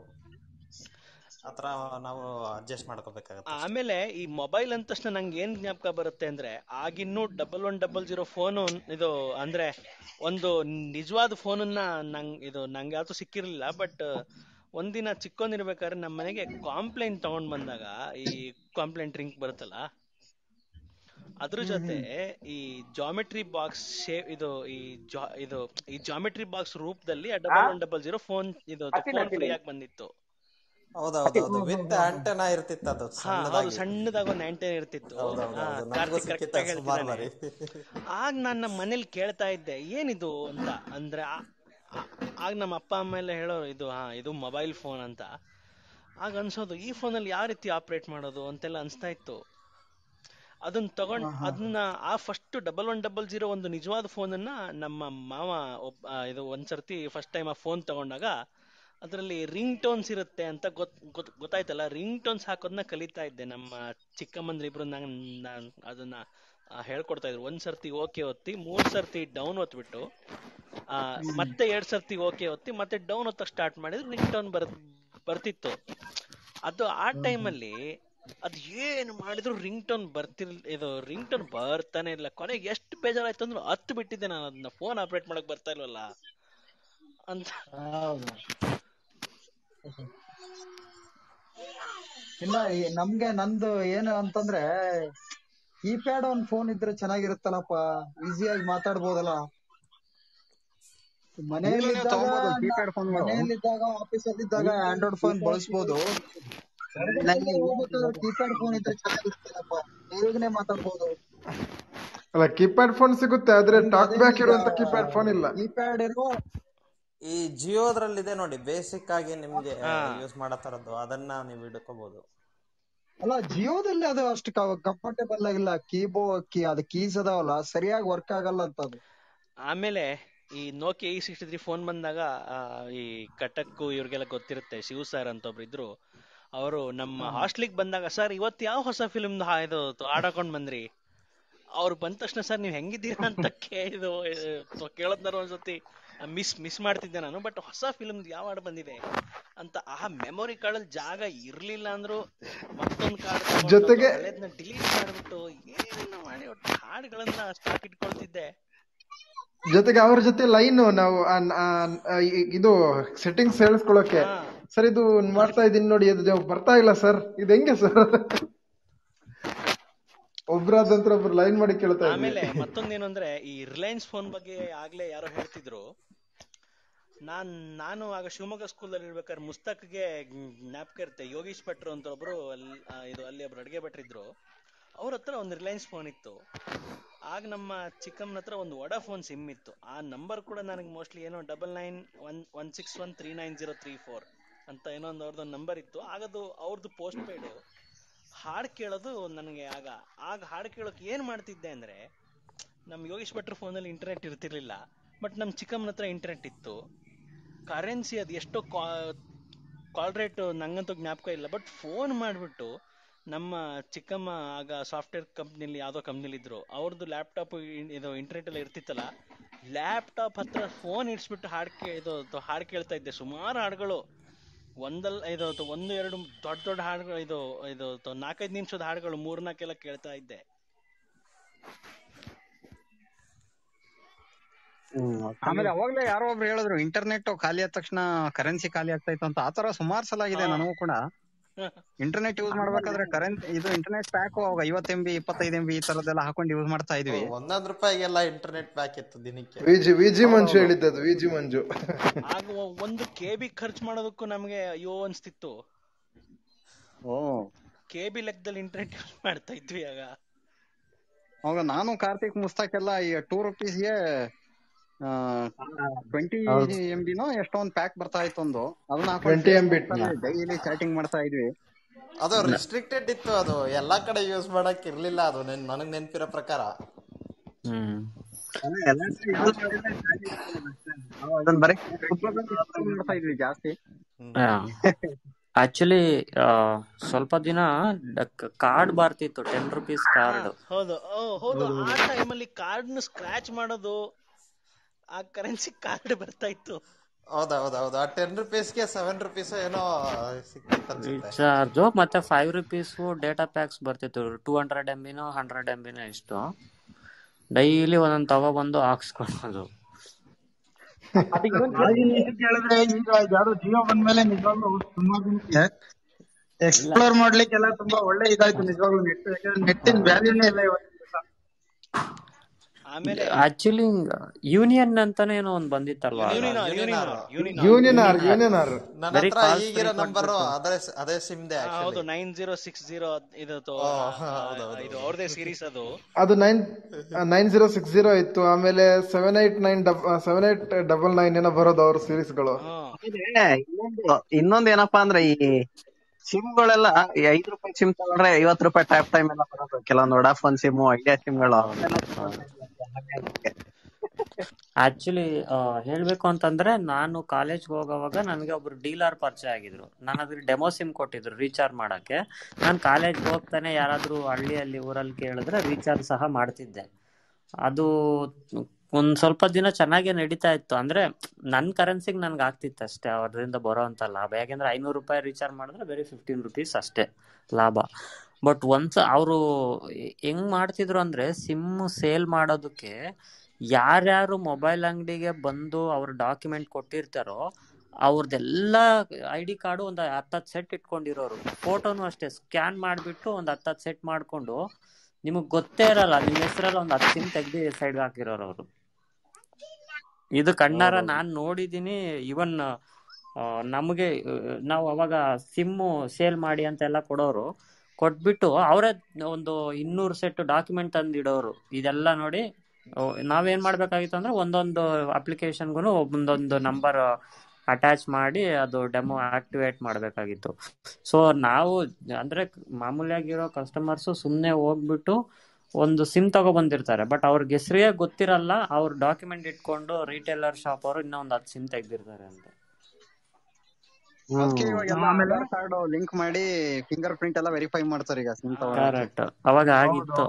ಆತರ ನಾವು ಅಡ್ಜಸ್ಟ್ ಮಾಡ್ಕೋಬೇಕಾಗುತ್ತೆ
ಆಮೇಲೆ ಈ ಮೊಬೈಲ್ ಅಂದ ತಕ್ಷಣ ನಂಗೆ ಏನ್ ಜ್ಞಾಪಕ ಬರುತ್ತೆ ಅಂದ್ರೆ ಆಗಿನ್ನೂ double one double zero phone ಇದು ಅಂದ್ರೆ ಒಂದು ನಿಜವಾದ ಫೋನನ್ನ ನಂಗ್ ಇದು ನಂಗೆ ಯಾವತ್ತೂ ಸಿಕ್ಕಿರ್ಲಿಲ್ಲ ಬಟ್ ಒಂದಿನ ಚಿಕ್ಕೊಂದಿರ್ಬೇಕಾದ್ರೆ ನಮ್ಮ ಮನೆಗೆ ಕಾಂಪ್ಲೇಂಟ್ ತಗೊಂಡ್ ಬಂದಾಗ ಈ ಕಾಂಪ್ಲೇಂಟ್ ರಿಂಕ್ ಬರುತ್ತಲ್ಲ ಅದ್ರ ಜೊತೆ ಈ ಜಾಮೆಟ್ರಿ ಬಾಕ್ಸ್ ಶೇಪ್ ಇದು ಈ ಜಾ- ಇದು ಈ ಜಾಮೆಟ್ರಿ ಬಾಕ್ಸ್ ರೂಪದಲ್ಲಿ double one double zero phone ಇದು ಫೋನ್ ಫ್ರೀ ಆಗಿ ಬಂದಿತ್ತು.
ವಿತ್ ಆಂಟೆನಾ ಇರ್ತಿತ್ತು ಅದು
ಹೌದು
ಸಣ್ಣದಾಗಿ
ಒಂದು ಆಂಟೆನ್ ಇರ್ತಿತ್ತು. ಆಗ ನಾನು ನಮ್ಮ ಮನೇಲಿ ಕೇಳ್ತಾ ಇದ್ದೆ ಏನಿದು ಅಂತ. ಅಂದ್ರೆ ಆಗ ನಮ್ಮ ಅಪ್ಪ ಅಮ್ಮ ಎಲ್ಲ ಹೇಳೋರು ಇದು ಹಾ ಇದು ಮೊಬೈಲ್ ಫೋನ್ ಅಂತ. ಆಗ ಅನ್ಸೋದು ಈ ಫೋನಲ್ಲಿ ಯಾವ ರೀತಿ ಆಪರೇಟ್ ಮಾಡೋದು ಅಂತೆಲ್ಲ ಅನ್ಸ್ತಾ ಇತ್ತು. ಅದನ್ನ ತಗೊಂಡ್ ಅದನ್ನ ಆ first double one double zero ಒಂದು ನಿಜವಾದ ಫೋನ್ ಅನ್ನ ನಮ್ಮ ಮಾವ ಒಬ್ಬ ಇದು ಒಂದ್ಸರ್ತಿ ಫಸ್ಟ್ ಟೈಮ್ ಆ ಫೋನ್ ತಗೊಂಡಾಗ ಅದರಲ್ಲಿ ರಿಂಗ್ ಟೋನ್ಸ್ ಇರುತ್ತೆ ಅಂತ ಗೊತ್ ಗೊತ್- ಗೊತ್ತಾಯ್ತಲ್ಲ? ರಿಂಗ್ ಟೋನ್ಸ್ ಹಾಕೋದನ್ನ ಕಲಿತಾ ಇದ್ದೆ ನಮ್ಮ ಚಿಕ್ಕಮ್ಮಂದ್ರಿಬ್ರು ಇಬ್ರು ನಾನ್ ಅದನ್ನ ಹೇಳ್ಕೊಡ್ತಾ ಇದ್ರು ಒಂದ್ ಸರ್ತಿ ಓಕೆ ಒತ್ತಿ ಮೂರ್ ಸರ್ತಿ ಡೌನ್ ಒತ್ಬಿಟ್ಟು ಆ, ಮತ್ತೆ ಎರಡ್ ಸರ್ತಿ ಓಕೆ ಒತ್ತಿ ಮತ್ತೆ ಡೌನ್ ಒತ್ತಕ್ ಸ್ಟಾರ್ಟ್ ಮಾಡಿದ್ರೆ ರಿಂಗ್ ಟೋನ್ ಬರ್ ಬರ್ತಿತ್ತು. ಅದು ಆ ಟೈಮಲ್ಲಿ ಅದ್ ಏನ್ ಮಾಡಿದ್ರು ರಿಂಗ್ ಟೋನ್ ಬರ್ತಿರ್ ಇದು ರಿಂಗ್ ಟೋನ್ ಬರ್ತಾನೆ ಇಲ್ಲ. ಕೊನೆಗೆ ಎಷ್ಟು ಬೇಜಾರಾಯ್ತು ಅಂದ್ರೆ ಹತ್ತು ಬಿಟ್ಟಿದ್ದೆ ನಾನು. ಅದನ್ನ ಫೋನ್ ಆಪರೇಟ್ ಮಾಡಕ್ ಬರ್ತಾ ಇಲ್ವಲ್ಲ? ಅಂತ.
ಹೌದು. ಇನ್ನ ನಮ್ಗೆ ನಂದು ಏನು ಅಂತಂದ್ರೆ ಕೀಪ್ಯಾಡ್ ಒಂದ್ ಫೋನ್ ಇದ್ರೆ ಚೆನ್ನಾಗಿರುತ್ತಲ್ಲಪ್ಪ. ಈಸಿಯಾಗಿ ಮಾತಾಡ್ಬೋದಲ್ಲ. ಮನೆಯಲ್ಲಿದ್ದಾಗ
ನೀವು ತಗೊಬೋದು ಕೀಪ್ಯಾಡ್ ಫೋನ್ಗಳು
ಮನೆಯಲ್ಲಿದ್ದಾಗ ಆಫೀಸ್ ಅಲ್ಲಿ ಇದ್ದಾಗ ಆಂಡ್ರಾಯ್ಡ್ ಫೋನ್ ಬಳಸ್ಬೋದು. ಕೀಪ್ಯಾಡ್ ಫೋನ್ ಇದ್ರೆ ಚೆನ್ನಾಗಿರುತ್ತಲ್ಲಪ್ಪ. ಬೇಗನೆ ಮಾತಾಡ್ಬೋದು.
ಅಲ್ಲ ಕೀಪ್ಯಾಡ್ ಫೋನ್ ಸಿಗುತ್ತೆ ಆದ್ರೆ ಟಾಕ್ ಬ್ಯಾಕ್ ಇರುವಂತ ಕೀಪ್ಯಾಡ್ ಫೋನ್ ಇಲ್ಲ.
ಕೀಪ್ಯಾಡ್ ಇರೋ
ಈ ಜಿಯೋದ್ರಲ್ಲಿದೆ ನೋಡಿ ಬೇಸಿಕ್ ಆಗಿ ನಿಮ್ಗೆ ಯೂಸ್ ಮಾಡೋ ತರದ್ದು ಅದನ್ನ ನೀವು ಹಿಡ್ಕೋಬಹುದು
ಅಲ್ಲ ಜಿಯೋದಲ್ಲಿ ಅದು ಅಷ್ಟು ಕಂಫರ್ಟೇಬಲ್ ಆಗಿಲ್ಲ. ಕೀಬೋ ಕೀ ಅದು ಕೀಸ್ ಅದಾವಲ್ಲ ಸರಿಯಾಗಿ ವರ್ಕ್ ಆಗಲ್ಲ ಅಂತ ಅದು
ಆಮೇಲೆ ಈ ನೋಕಿಯಾ ಈ ಸಿಕ್ಸ್ಟಿ ತ್ರೀ ಫೋನ್ ಬಂದಾಗ ಆ, ಈ ಕಟಕ್ಕು ಇವ್ರಿಗೆಲ್ಲ ಗೊತ್ತಿರುತ್ತೆ. ಶಿವ್ ಸರ್ ಅಂತ ಒಬ್ರು ಇದ್ರು. ಅವರು ನಮ್ಮ ಹಾಸ್ಟ್ಲಿಗೆ ಬಂದಾಗ ಸರ್ ಇವತ್ತು ಯಾವ ಹೊಸ ಫಿಲ್ಮ್ ಇದು ಆಡಾಕೊಂಡ್ ಬಂದ್ರಿ? ಅವ್ರು ಬಂದ ತಕ್ಷಣ ಸರ್ ನೀವ್ ಹೆಂಗಿದ್ದೀರಾ ಅಂತ [laughs] ಕೇಳಿದ್ರು. ಕೇಳದ್ನಾರು ಒಂದ್ಸತಿ. ಮಿಸ್ ಮಿಸ್ ಮಾಡ್ತಿದ್ದೆ ನಾನು ಬಟ್ ಹೊಸ ಫಿಲ್ಮ್ ಯಾವ ಹಾಡು ಬಂದಿದೆ ಅಂತ ಆ ಮೆಮೊರಿ ಕಾರ್ಡಲ್ಲಿ ಜಾಗ ಇರ್ಲಿಲ್ಲ ಅಂದ್ರು ಮತ್ತೊಂದು ಕಾರ್ಡ್
ಜೊತೆಗೆ-
ಡಿಲೀಟ್ ಮಾಡ್ಬಿಟ್ಟು ಏನೇನೋ ಮಾಡಿ ಒಟ್ಟು ಹಾಡುಗಳನ್ನ ಸ್ಟಾಕ್ ಇಟ್ಕೊಳ್ತಿದ್ದೆ.
ಜೊತೆಗೆ ಅವ್ರ ಜೊತೆ ಲೈನ್ ನಾವು ಇದು ಸೆಟ್ಟಿಂಗ್ಸ್ ಹೇಳಿಸ್ಕೊಳ್ಳೋಕೆ ಸರ್ ಇದು ಮಾಡ್ತಾ ಇದೀನಿ ನೋಡಿ ಅದು ಬರ್ತಾ ಇಲ್ಲ ಸರ್ ಇದು ಹೆಂಗೆ ಸರ್? ಒಬ್ರಾದಂತ್ರ ಒಬ್ರು ಲೈನ್ ಮಾಡಿ ಕೇಳ್ತಾ
ಆಮೇಲೆ ಮತ್ತೊಂದೇನು ಅಂದ್ರೆ ಈ ರಿಲಯನ್ಸ್ ಫೋನ್ ಬಗ್ಗೆ ಆಗ್ಲೇ ಯಾರೋ ಹೇಳ್ತಿದ್ರು. ನಾನ್, ನಾನು ಆಗ ಶಿವಮೊಗ್ಗ ಸ್ಕೂಲಲ್ಲಿ ಇರ್ಬೇಕಾದ್ರೆ ಮುಸ್ತಕ್ಗೆ ಜ್ಞಾಪಕ ಇರುತ್ತೆ. ಯೋಗೀಶ್ ಭಟ್ರು ಅಂತ ಒಬ್ರು ಇದು ಅಲ್ಲಿ ಒಬ್ರು ಅಡುಗೆ ಭಟ್ರಿದ್ರು. ಅವ್ರ ಹತ್ರ ಒಂದು ರಿಲಯನ್ಸ್ ಫೋನ್ ಇತ್ತು. ಆಗ ನಮ್ಮ ಚಿಕ್ಕಮ್ಮನ ಹತ್ರ ಒಂದು ವಡಾ ಫೋನ್ ಸಿಮ್ ಇತ್ತು. ಆ ನಂಬರ್ ಕೂಡ ನನಗೆ ಮೋಸ್ಟ್ಲಿ ಏನೋ double nine one one six one three nine zero three four ಅಂತ ಏನೋ ಒಂದು ಅವ್ರದ್ದು ನಂಬರ್ ಇತ್ತು. ಆಗದು ಅವ್ರದ್ದು ಪೋಸ್ಟ್ ಪೇಡ್. ಹಾಡು ಕೇಳೋದು ನನಗೆ ಆಗ ಆಗ ಹಾಡು ಕೇಳೋಕೆ ಏನ್ ಮಾಡ್ತಿದ್ದೆ ಅಂದ್ರೆ ನಮ್ಮ ಯೋಗೇಶ್ ಭಟ್ರ ಫೋನಲ್ಲಿ ಇಂಟರ್ನೆಟ್ ಇರ್ತಿರ್ಲಿಲ್ಲ ಬಟ್ ನಮ್ಮ ಚಿಕ್ಕಮ್ಮನ ಹತ್ರ ಇಂಟರ್ನೆಟ್ ಇತ್ತು. ಕರೆನ್ಸಿ ಅದು ಎಷ್ಟು ಕಾಲ್ ರೇಟ್ ನಂಗಂತೂ ಜ್ಞಾಪಕ ಇಲ್ಲ. ಬಟ್ ಫೋನ್ ಮಾಡಿಬಿಟ್ಟು ನಮ್ಮ ಚಿಕ್ಕಮ್ಮ ಆಗ ಸಾಫ್ಟ್ವೇರ್ ಕಂಪ್ನಿಲಿ ಯಾವುದೋ ಕಂಪ್ನಿಲಿ ಇದ್ರು. ಅವ್ರದ್ದು ಲ್ಯಾಪ್ಟಾಪ್ ಇದು ಇಂಟರ್ನೆಟ್ ಎಲ್ಲ ಇರ್ತಿತ್ತಲ್ಲ ಲ್ಯಾಪ್ಟಾಪ್ ಹತ್ರ ಫೋನ್ ಇಡ್ಸ್ಬಿಟ್ಟು ಹಾಡು ಕೇ, ಇದು ಹಾಡು ಕೇಳ್ತಾ ಇದ್ದೆ. ಸುಮಾರು ಹಾಡುಗಳು. ಒಂದಲ್ಲ ಇದು ಒಂದು, ಎರಡು ದೊಡ್ಡ ದೊಡ್ಡ ಹಾಡುಗಳು, ಇದು ಇದು ನಾಲ್ಕೈದು ನಿಮಿಷದ ಹಾಡುಗಳು ಮೂರ್ನಾಲ್ಕೆಲ್ಲ ಕೇಳ್ತಾ ಇದ್ದೆ.
ಆಮೇಲೆ ಅವಾಗ್ಲೇ ಯಾರೋ ಒಬ್ರು ಹೇಳಿದ್ರು ಇಂಟರ್ನೆಟ್ ಖಾಲಿ ಆದ ತಕ್ಷಣ ಕರೆನ್ಸಿ ಖಾಲಿ ಆಗ್ತಾ ಇತ್ತು ಅಂತ ಆತರ ಸುಮಾರು ಸಲ ಆಗಿದೆ ನನಗೂ ಕೂಡ. ಇಂಟರ್ನೆಟ್ ಯೂಸ್ ಮಾಡ್ಬೇಕಾದ್ರೆ ಕರೆನ್ಸಿ ಇದು ಇಂಟರ್ನೆಟ್ ಪ್ಯಾಕ್ ಅವಾಗ ಐವತ್ ಎಂ ಬಿ ಇಪ್ಪತ್ತೈದು ಎಂ ಬಿ ಈ ತರದೆಲ್ಲ ಹಾಕೊಂಡು ಯೂಸ್ ಮಾಡ್ತಾ ಇದ್ವಿ.
ಒಂದೊಂದ್ ರೂಪಾಯಿಗೆಲ್ಲ ಇಂಟರ್ನೆಟ್ ಪ್ಯಾಕ್ ಇತ್ತು ದಿನಕ್ಕೆ.
ವಿಜಿ ವಿಜಿ ಮಂಜು ಹೇಳಿದ್ದದು ವಿಜಿ ಮಂಜು.
ಆಗ ಒಂದು ಕೆ ಬಿ ಖರ್ಚು ಮಾಡೋದಕ್ಕೂ ನಮ್ಗೆ ಅಯ್ಯೋ ಅನ್ಸ್ತಿತ್ತು.
ಓ.
ಕೆ ಬಿ ಲೆಕ್ಕದಲ್ಲಿ ಇಂಟರ್ನೆಟ್ ಯೂಸ್ ಮಾಡ್ತಾ ಇದ್ವಿ ಆಗ.
ಅವಾಗ ನಾನು ಕಾರ್ತಿಕ್ ಮುಸ್ತಾಕ್ ಎಲ್ಲ ಈ ಟೂ ರುಪೀಸ್ಗೆ ಟ್ವೆಂಟಿ. ಎಂ ಬಿನೋ ಎಷ್ಟೊಂದ್ ಪ್ಯಾಕ್ ಬರ್ತಾ ಇತ್ತು ಒಂದು ಅದನ್ನ
20 MB
ಡೈಲಿ ಚಾಟಿಂಗ್ ಮಾಡ್ತಾ ಇದ್ವಿ.
ಅದು ರಿಸ್ಟ್ರಿಕ್ಟೆಡ್ ಇತ್ತು ಅದು. ಎಲ್ಲಾ ಕಡೆ ಯೂಸ್ ಮಾಡಕ್ ಇರ್ಲಿಲ್ಲ ಅದು. ನೆನ್ ನನಗ್ ನೆನ್ಪಿರೋ ಪ್ರಕಾರ.
ಹ್ಮ್.
ಅದನ್ನ ಬರೀ ಮಾಡ್ತಾ ಇದ್ವಿ ಜಾಸ್ತಿ.
ಆಕ್ಚುಲಿ ಸ್ವಲ್ಪ ದಿನ ಕಾರ್ಡ್ ಬರ್ತಿತ್ತು ಟೆನ್ ರುಪೀಸ್ ಕಾರ್ಡ್
ಹೌದು. ಓ, ಹೌದು. ಆ ಟೈಮಲ್ಲಿ ಕಾರ್ಡ್ನ ಸ್ಕ್ರಾಚ್ ಮಾಡೋದು ಆ ಕರೆನ್ಸಿ ಕಾರ್ಡ್ ಬರ್ತಾ ಇತ್ತು.
ಹೌದೌದೌದು ಆ ಟೆನ್ ರುಪೀಸ್ಗೆ ಸೆವೆನ್ ರುಪೀಸ್ ಏನೋ ಅನ್ಸುತ್ತೆ
ಮತ್ತೆ ಫೈವ್ ರುಪೀಸ್ ಡೇಟಾ ಪ್ಯಾಕ್ಸ್ ಬರ್ತಿತ್ತು. ಟೂ ಹಂಡ್ರೆಡ್ ಎಂ ಬಿನೋ ಹಂಡ್ರೆಡ್ ಎಂ ಬಿನೋ ಇಷ್ಟು. ಡೈಲಿ ಒಂದೊಂದು ತಗೊಬಂದು ಹಾಕ್ಸ್ಕೊಳೋದು.
ಕೇಳಿದ್ರೆ ಈಗ ಯಾರು ಜಿಯೋ ಬಂದ್ಮೇಲೆ ನಿಜವಾಗ್ಲೂ ತುಂಬಾ ಜನಕ್ಕೆ ಎಕ್ಸ್ಪ್ಲೋರ್ ಮಾಡ್ಲಿಕ್ಕೆಲ್ಲ ತುಂಬಾ ಒಳ್ಳೆ ಇದಾಯ್ತು ನಿಜವಾಗ್ಲೂ. ನೆಟ್ ನೆಟ್ಟಿನ ವ್ಯಾಲ್ಯೂನೇ ಇಲ್ಲ ಇವತ್ತು
ಆಮೇಲೆ
ಆಕ್ಚುಲಿ ಯೂನಿಯನ್ ಅಂತಾನೆ ಏನೋ ಒಂದ್ ಬಂದಿತ್ತಲ್ವಾ?
Uninor Uninor Uninor
Uninor Uninor
ನನ್ನ ಹತ್ರ ಈಗಿರೋ ನಂಬರ್ ಅದೇ ಅದೇ ಸಿಮ್
ದೇ ಹೌದು
actually
nine zero six zero ಇದು ಇದು ಅವ್ರದೇ ಸೀರೀಸ್ ಅದು.
ಅದು nine nine zero six zero ಇತ್ತು ಆಮೇಲೆ seven eight nine seven eight double nine ಏನೋ ಬರೋದು ಅವ್ರ ಸೀರೀಸ್ಗಳು
ಇನ್ನೊಂದ್ ಇನ್ನೊಂದು ಇನ್ನೊಂದು ಏನಪ್ಪಾ ಅಂದ್ರೆ ಈ ಸಿಮ್ಗಳೆಲ್ಲ ಈ ಐದು ರೂಪಾಯಿ ಸಿಮ್ ತಗೊಂಡ್ರೆ ಐವತ್ತು ರೂಪಾಯಿ ಟ್ಯಾಪ್ ಟೈಮ್ ಎಲ್ಲ ಬರೋದು. ಕೆಲವೊಂದು ವಡಾಫೋನ್ ಸಿಮ್ ಐಡಿಯಾ ಸಿಮ್ಗಳು
ಆಕ್ಚುಲಿ ಹೇಳ್ಬೇಕು ಅಂತಂದ್ರೆ ನಾನು ಕಾಲೇಜ್ಗೆ ಹೋಗೋವಾಗ ನನಗೆ ಒಬ್ರು ಡೀಲರ್ ಪರಿಚಯ ಆಗಿದ್ರು. ನಾನು ಅದ್ರ ಡೆಮೋ ಸಿಮ್ ಕೊಟ್ಟಿದ್ರು ರೀಚಾರ್ಜ್ ಮಾಡಕ್ಕೆ. ನಾನು ಕಾಲೇಜ್ ಹೋಗ್ತಾನೆ ಯಾರಾದ್ರೂ ಹಳ್ಳಿಯಲ್ಲಿ, ಊರಲ್ಲಿ ಕೇಳಿದ್ರೆ ರೀಚಾರ್ಜ್ ಸಹ ಮಾಡ್ತಿದ್ದೆ. ಅದು ಒಂದ್ ಸ್ವಲ್ಪ ದಿನ ಚೆನ್ನಾಗೇ ನಡೀತಾ ಇತ್ತು. ಅಂದ್ರೆ ನನ್ನ ಕರೆನ್ಸಿಗೆ ನನ್ಗೆ ಆಗ್ತಿತ್ತು ಅಷ್ಟೇ. ಅದರಿಂದ ಬರೋ ಅಂತ ಲಾಭ. ಯಾಕೆಂದ್ರೆ ಐನೂರು ರೂಪಾಯಿ ರೀಚಾರ್ಜ್ ಮಾಡಿದ್ರೆ ಬೇರೆ ಫಿಫ್ಟೀನ್ ರುಪೀಸ್ ಅಷ್ಟೇ ಲಾಭ. ಬಟ್ ಒಂದ್ಸ ಅವರು ಹೆಂಗ್ ಮಾಡ್ತಿದ್ರು ಅಂದ್ರೆ ಸಿಮ್ ಸೇಲ್ ಮಾಡೋದಕ್ಕೆ ಯಾರ್ಯಾರು ಮೊಬೈಲ್ ಅಂಗಡಿಗೆ ಬಂದು ಅವ್ರ ಡಾಕ್ಯುಮೆಂಟ್ ಕೊಟ್ಟಿರ್ತಾರೋ ಅವ್ರದ್ದೆಲ್ಲ ಐ ಡಿ ಕಾರ್ಡು ಒಂದು ಹತ್ತತ್ತು ಸೆಟ್ ಇಟ್ಕೊಂಡಿರೋರು. ಫೋಟೋನು ಅಷ್ಟೇ ಸ್ಕ್ಯಾನ್ ಮಾಡಿಬಿಟ್ಟು ಒಂದು ಹತ್ತತ್ತು ಸೆಟ್ ಮಾಡಿಕೊಂಡು ನಿಮಗೆ ಗೊತ್ತೇ ಇರಲ್ಲ ನಿಮ್ಮ ಹೆಸರಲ್ಲಿ ಒಂದು ಹತ್ತು ಸಿಮ್ ತೆಗ್ದು ಸೈಡ್ ಹಾಕಿರೋರು ಅವರು. ಇದು ಕಣ್ಣಾರ ನಾನು ನೋಡಿದ್ದೀನಿ ನೋಡಿದೀನಿ ಇವನ್ ನಮಗೆ ನಾವು ಅವಾಗ ಸಿಮ್ಮು ಸೇಲ್ ಮಾಡಿ ಅಂತೆಲ್ಲ ಕೊಡೋರು. ಕೊಟ್ಬಿಟ್ಟು ಅವರೇ ಒಂದು ಇನ್ನೂರು ಸೆಟ್ ಡಾಕ್ಯುಮೆಂಟ್ ತಂದಿಡೋರು. ಇದೆಲ್ಲ ನೋಡಿ ನಾವೇನ್ ಮಾಡ್ಬೇಕಾಗಿತ್ತು ಅಂದ್ರೆ ಒಂದೊಂದು ಅಪ್ಲಿಕೇಶನ್ಗೂ ಒಂದೊಂದು ನಂಬರ್ ಅಟ್ಯಾಚ್ ಮಾಡಿ ಅದು ಡೆಮೋ ಆಕ್ಟಿವೇಟ್ ಮಾಡಬೇಕಾಗಿತ್ತು. ಸೊ ನಾವು ಅಂದ್ರೆ ಮಾಮೂಲಿಯಾಗಿರೋ ಕಸ್ಟಮರ್ಸು ಸುಮ್ಮನೆ ಹೋಗ್ಬಿಟ್ಟು ಒಂದು ಸಿಮ್ ತಗೋ ಬಂದಿರ್ತಾರೆ. ಬಟ್ ಅವ್ರಿಗೆ ಹೆಸರಿಗೆ ಗೊತ್ತಿರಲ್ಲ, ಅವ್ರ ಡಾಕ್ಯುಮೆಂಟ್ ಇಟ್ಕೊಂಡು ರಿಟೇಲರ್ ಶಾಪ್ ಅವರು ಇನ್ನೊಂದು ಹತ್ತು ಸಿಮ್ ತೆಗ್ದಿರ್ತಾರೆ ಅಂತ.
ಅದಕ್ಕೆ ಇವಾಗ ಎಲ್ಲ
ಆಮೇಲೆ-
ಆಧಾರ್ ಕಾರ್ಡ್ ಲಿಂಕ್ ಮಾಡಿ ಫಿಂಗರ್ ಪ್ರಿಂಟ್ ಎಲ್ಲ ವೆರಿಫೈ ಮಾಡ್ತಾರೆ ಈಗ ಸಿಮ್
ಕರೆಕ್ಟ್ ಅವಾಗ ಆಗಿತ್ತು.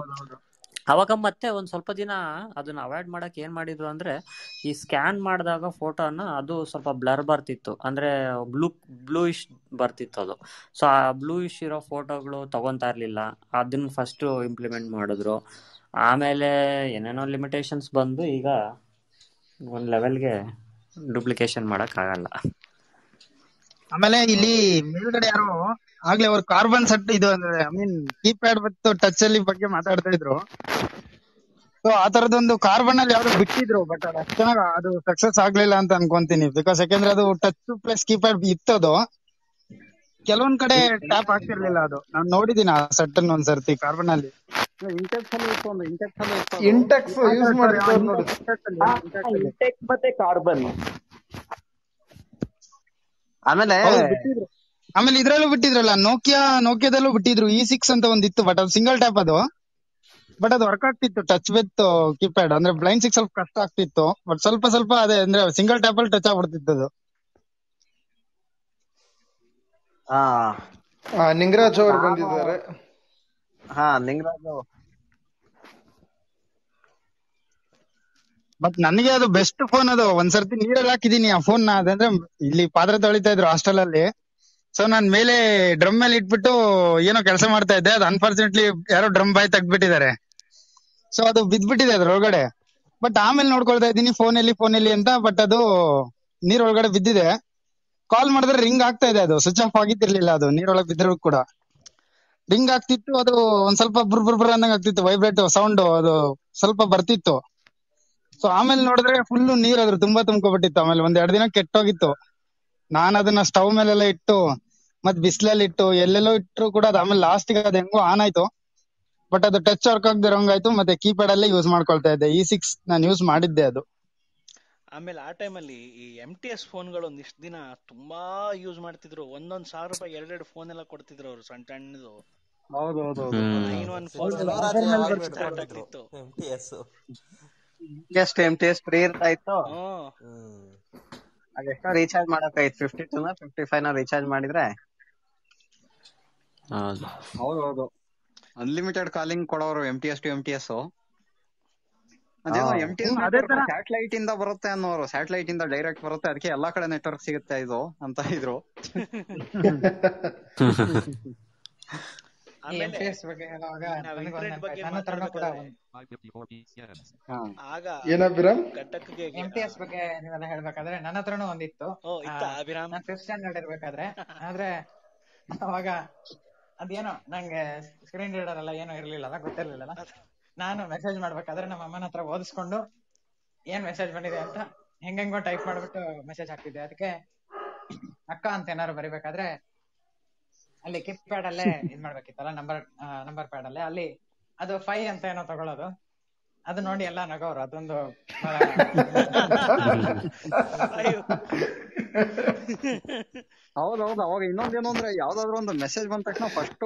ಅವಾಗ ಮತ್ತೆ ಒಂದ್ ಸ್ವಲ್ಪ ದಿನ ಅದನ್ನ ಅವಾಯ್ಡ್ ಮಾಡಕ್ ಏನ್ ಮಾಡಿದ್ರು ಅಂದ್ರೆ ಈ ಸ್ಕ್ಯಾನ್ ಮಾಡಿದಾಗ ಫೋಟೋನ ಅದು ಸ್ವಲ್ಪ ಬ್ಲರ್ ಬರ್ತಿತ್ತು. ಅಂದ್ರೆ ಬ್ಲೂ ಬ್ಲೂಯಿಶ್ ಬರ್ತಿತ್ತು ಅದು. ಸೊ ಆ ಬ್ಲೂಯಿಶ್ ಇರೋ ಫೋಟೋಗಳು ತಗೊಂತಾ ಇರ್ಲಿಲ್ಲ. ಅದನ್ನ ಫಸ್ಟ್ ಇಂಪ್ಲಿಮೆಂಟ್ ಮಾಡಿದ್ರು. ಆಮೇಲೆ ಏನೇನೋ ಲಿಮಿಟೇಷನ್ಸ್ ಬಂದು ಈಗ ಒಂದ್ ಲೆವೆಲ್ಗೆ ಡೂಪ್ಲಿಕೇಶನ್ ಮಾಡಕ್ ಆಗಲ್ಲ.
ಆಮೇಲೆ ಇಲ್ಲಿ ಮೇಲ್ಗಡೆ ಯಾರೋ ಆಗ್ಲೇ ಅವ್ರು ಕಾರ್ಬನ್ ಸೆಟ್ ಇದು ಐ ಮೀನ್ ಕೀಪ್ಯಾಡ್ ಮತ್ತು ಟಚ್ ಅಲ್ಲಿ ಬಗ್ಗೆ ಮಾತಾಡ್ತಾ ಇದ್ರು. ಸೊ ಆ ತರದೊಂದು ಕಾರ್ಬನ್ ಅಲ್ಲಿ ಯಾವ್ದೋ ಬಿಟ್ಟಿದ್ರು ಬಟ್ ಅದು ಅಷ್ಟು ಚೆನ್ನಾಗಿ ಅದು ಸಕ್ಸಸ್ ಆಗ್ಲಿಲ್ಲ ಅಂತ ಅನ್ಕೊಂತೀನಿ. ಬಿಕಾಸ್ ಯಾಕಂದ್ರೆ ಅದು ಟಚ್ ಪ್ಲಸ್ ಕೀಪ್ಯಾಡ್ ಇತ್ತದು. ಕೆಲವೊಂದ್ ಕಡೆ ಟ್ಯಾಪ್ ಆಗ್ತಿರ್ಲಿಲ್ಲ ಅದು. ನಾನ್ ನೋಡಿದೀನಿ ಆ ಸೆಟ್ ಅನ್ನು ಒಂದ್ಸರ್ತಿ ಕಾರ್ಬನ್ ಅಲ್ಲಿ.
ಇಂಟೆಕ್ಸ್ ಅಲ್ಲಿ ಇತ್ತು ಒಂದು ಇಂಟೆಕ್ಸ್ ಅಲ್ಲಿ ಇತ್ತು ಅದು.
ಇಂಟೆಕ್ಸ್ ಯೂಸ್ ಮಾಡ್ತಿದ್ದವ್ರು ನೋಡಿ
ಇಂಟೆಕ್ ಮತ್ತೆ ಕಾರ್ಬನ್
ಆಮೇಲೆ
ಆಮೇಲೆ ಇದ್ರಲ್ಲೂ ಬಿಟ್ಟಿದ್ರಲ್ಲ ನೋಕಿಯಾ ನೋಕಿಯಾದಲ್ಲೂ ಬಿಟ್ಟಿದ್ರು ಇ ಸಿಕ್ಸ್ ಅಂತ ಒಂದಿತ್ತು ಬಟ್ ಅದು ಸಿಂಗಲ್ ಟ್ಯಾಪ್ ಅದು ಬಟ್ ಅದು ವರ್ಕ್ ಆಗ್ತಿತ್ತು ಟಚ್ ವಿತ್ ಕೀಪ್ಯಾಡ್ ಅಂದ್ರೆ ಬ್ಲೈಂಡ್ ಸಿಕ್ಸ್ ಸ್ವಲ್ಪ ಕಷ್ಟ ಆಗ್ತಿತ್ತು ಬಟ್ ಸ್ವಲ್ಪ ಸ್ವಲ್ಪ ಅದೇ ಅಂದ್ರೆ ಸಿಂಗಲ್ ಟ್ಯಾಪ್ ಅಲ್ಲಿ ಟಚ್ ಆಗ್ಬಿಡ್ತಿತ್ತು ಅದು
ನಿಂಗರಾಜ್ ಅವರು ಬಂದಿದ್ದಾರೆ
ಹಾ ನಿಂಗರಾಜು
ಬಟ್ ನನಗೆ ಅದು ಬೆಸ್ಟ್ ಫೋನ್ ಅದು. ಒಂದ್ಸರ್ತಿ ನೀರಲ್ಲಿ ಹಾಕಿದೀನಿ ಆ ಫೋನ್ನ. ಅದಂದ್ರೆ ಇಲ್ಲಿ ಪಾತ್ರೆ ತೊಳಿತಾ ಇದ್ರು ಹಾಸ್ಟೆಲ್ ಅಲ್ಲಿ. ಸೊ ನಾನ್ ಮೇಲೆ ಡ್ರಮ್ ಮೇಲೆ ಇಟ್ಬಿಟ್ಟು ಏನೋ ಕೆಲಸ ಮಾಡ್ತಾ ಇದ್ದೆ. ಅದು ಅನ್ಫಾರ್ಚುನೇಟ್ಲಿ ಯಾರೋ ಡ್ರಮ್ ಬಾಯ್ ತೆಗ್ದ್ಬಿಟ್ಟಿದ್ದಾರೆ. ಸೊ ಅದು ಬಿದ್ದ್ಬಿಟ್ಟಿದೆ ಅದ್ರೊಳಗಡೆ ಬಟ್ ಆಮೇಲೆ ನೋಡ್ಕೊಳ್ತಾ ಇದ್ದೀನಿ ಫೋನ್ ಎಲ್ಲಿ ಫೋನ್ ಎಲ್ಲಿ ಅಂತ. ಬಟ್ ಅದು ನೀರೊಳಗಡೆ ಬಿದ್ದಿದೆ. ಕಾಲ್ ಮಾಡಿದ್ರೆ ರಿಂಗ್ ಆಗ್ತಾ ಇದೆ ಅದು. ಸ್ವಿಚ್ ಆಫ್ ಆಗಿದ್ದಿರ್ಲಿಲ್ಲ ಅದು. ನೀರೊಳಗೆ ಬಿದ್ದರೂ ಕೂಡ. ರಿಂಗ್ ಆಗ್ತಿತ್ತು. ಅದು ಒಂದ್ ಸ್ವಲ್ಪ ಬುರ್ ಬುರ್ ಬುರ್ ಅನ್ನಂಗ್ ಆಗ್ತಿತ್ತು. ವೈಬ್ರೇಟ್ ಸೌಂಡ್ ಅದು ಸ್ವಲ್ಪ ಬರ್ತಿತ್ತು. ಸೊ ಆಮೇಲೆ ನೋಡಿದ್ರೆ ಫುಲ್ ನೀರ್ ಅದ್ರ ತುಂಬಾ ತುಂಬ್ಕೊಬಿಟ್ಟಿತ್ತು. ಆಮೇಲೆ ಒಂದ್ ಎರಡ್ ದಿನ ಕೆಟ್ಟೋಗಿತ್ತು. ನಾನ್ ಅದನ್ನ ಸ್ಟವ್ ಮೇಲೆಲ್ಲ ಇಟ್ಟು ಮತ್ ಬಿಸ್ಲಲ್ಲಿ ಇಟ್ಟು ಎಲ್ಲೆಲ್ಲೋ ಇಟ್ರು ಕೂಡ ಅದು ಆಮೇಲೆ ಲಾಸ್ಟ್ಗೆ ಅದು ಹೆಂಗೋ ಆನ್ ಆಯ್ತು. ಬಟ್ ಅದು ಟಚ್ ವರ್ಕ್ ಆಗದೆ ಆಯ್ತು ಮತ್ತೆ ಕೀಪ್ಯಾಡ್ ಅಲ್ಲೇ ಯೂಸ್ ಮಾಡ್ಕೊಳ್ತಾ ಇದ್ದೆ. ಇ ಸಿಕ್ಸ್ ನಾನು ಯೂಸ್ ಮಾಡಿದ್ದೆ ಅದು.
ಆಮೇಲೆ ಆ ಟೈಮಲ್ಲಿ ಈ ಎಂ ಟಿ ಎಸ್ ಫೋನ್ಗಳು ಒಂದಿಷ್ಟು ದಿನ ತುಂಬಾ ಯೂಸ್ ಮಾಡ್ತಿದ್ರು. ಒಂದೊಂದ್ ಸಾವಿರ ರೂಪಾಯಿ ಎರಡೆರಡು ಫೋನ್ ಎಲ್ಲ ಕೊಡ್ತಿದ್ರು ಅವರು ಸಣ್ಣ ಸಣ್ಣದು.
ಹೌದೌದು
ಆಗ್ತಿತ್ತು
ಎಂ ಟಿ ಎಸ್
ಫ್ರೀ ಇರ್ತಾ ಇತ್ತು
ಹ್ಮ್.
ಅದೆಷ್ಟೋ ರೀಚಾರ್ಜ್ ಮಾಡಕ್ಕಾಯ್ತು. ಫಿಫ್ಟಿ ಟೂ ನ ಫಿಫ್ಟಿ ಫೈವ್ನ ರೀಚಾರ್ಜ್ ಮಾಡಿದ್ರೆ.
ಹೌದು.
ಹೌದು ಅನ್ಲಿಮಿಟೆಡ್ ಕಾಲಿಂಗ್ ಕೊಡೋರು M T S to M T S ಅದೇನೋ
ಹಾ.
ಎಸ್
ಅದೇ ತರ.
ಸ್ಯಾಟಲೈಟ್ ಇಂದ ಬರುತ್ತೆ ಅನ್ನೋರು. ಸ್ಯಾಟಲೈಟ್ ಇಂದ ಡೈರೆಕ್ಟ್ ಬರುತ್ತೆ. ಅದಕ್ಕೆ ಎಲ್ಲಾ ಕಡೆ ನೆಟ್ವರ್ಕ್ ಸಿಗುತ್ತೆ ಇದು ಅಂತ ಇದ್ರು. [laughs]
ಘಟಕ್ಗೆ
ಎಂ ಬಗ್ಗೆ ನೀವೆಲ್ಲ ಹೇಳ್ಬೇಕಾದ್ರೆ ನನ್ನ ಹತ್ರನೂ ಒಂದಿತ್ತು.
ಓ ಇತ್ತ ಅಭಿರಾಮ್?
ನಾನ್ ಫಿಫ್ತ್ ಸ್ಟ್ಯಾಂಡರ್ಡ್ ಇರ್ಬೇಕಾದ್ರೆ. ಆದ್ರೆ ಅವಾಗ ಅದೇನೋ ನಂಗೆ ಸ್ಕ್ರೀನ್ ರೀಡರ್ ಎಲ್ಲ ಏನೋ ಇರ್ಲಿಲ್ಲ ಗೊತ್ತಿರ್ಲಿಲ್ಲ ನಾನು ಮೆಸೇಜ್ ಮಾಡ್ಬೇಕಾದ್ರೆ ನಮ್ಮ ಅಮ್ಮನ ಹತ್ರ ಓದಿಸ್ಕೊಂಡು ಏನ್ ಮೆಸೇಜ್ ಬಂದಿದೆ ಅಂತ ಹೆಂಗೆಂಗೋ ಟೈಪ್ ಮಾಡ್ಬಿಟ್ಟು ಮೆಸೇಜ್ ಹಾಕ್ತಿದ್ದೆ. ಅದಕ್ಕೆ ಅಕ್ಕ ಅಂತ ಏನಾದ್ರು ಬರಿಬೇಕಾದ್ರೆ ಅಲ್ಲಿ ಕಿಪ್ ಪ್ಯಾಡ್ ಅಲ್ಲೇ ಇದ್ ಮಾಡ್ಬೇಕಿತ್ತಲ್ಲ ನಂಬರ್ ನಂಬರ್ ಪ್ಯಾಡ್ ಅಲ್ಲೇ. ಅಲ್ಲಿ ಅದು ಫೈ ಅಂತ ಏನೋ ತಗೊಳ್ಳೋದು ಅದು ನೋಡಿ ಎಲ್ಲ ನಗೋರು ಅದೊಂದು [laughs]
ಹೌದೌದು ಅವಾಗ ಇನ್ನೊಂದೇನು ಅಂದ್ರೆ ಯಾವ್ದಾದ್ರು ಒಂದು ಮೆಸೇಜ್ ಬಂದ ತಕ್ಷಣ ಫಸ್ಟ್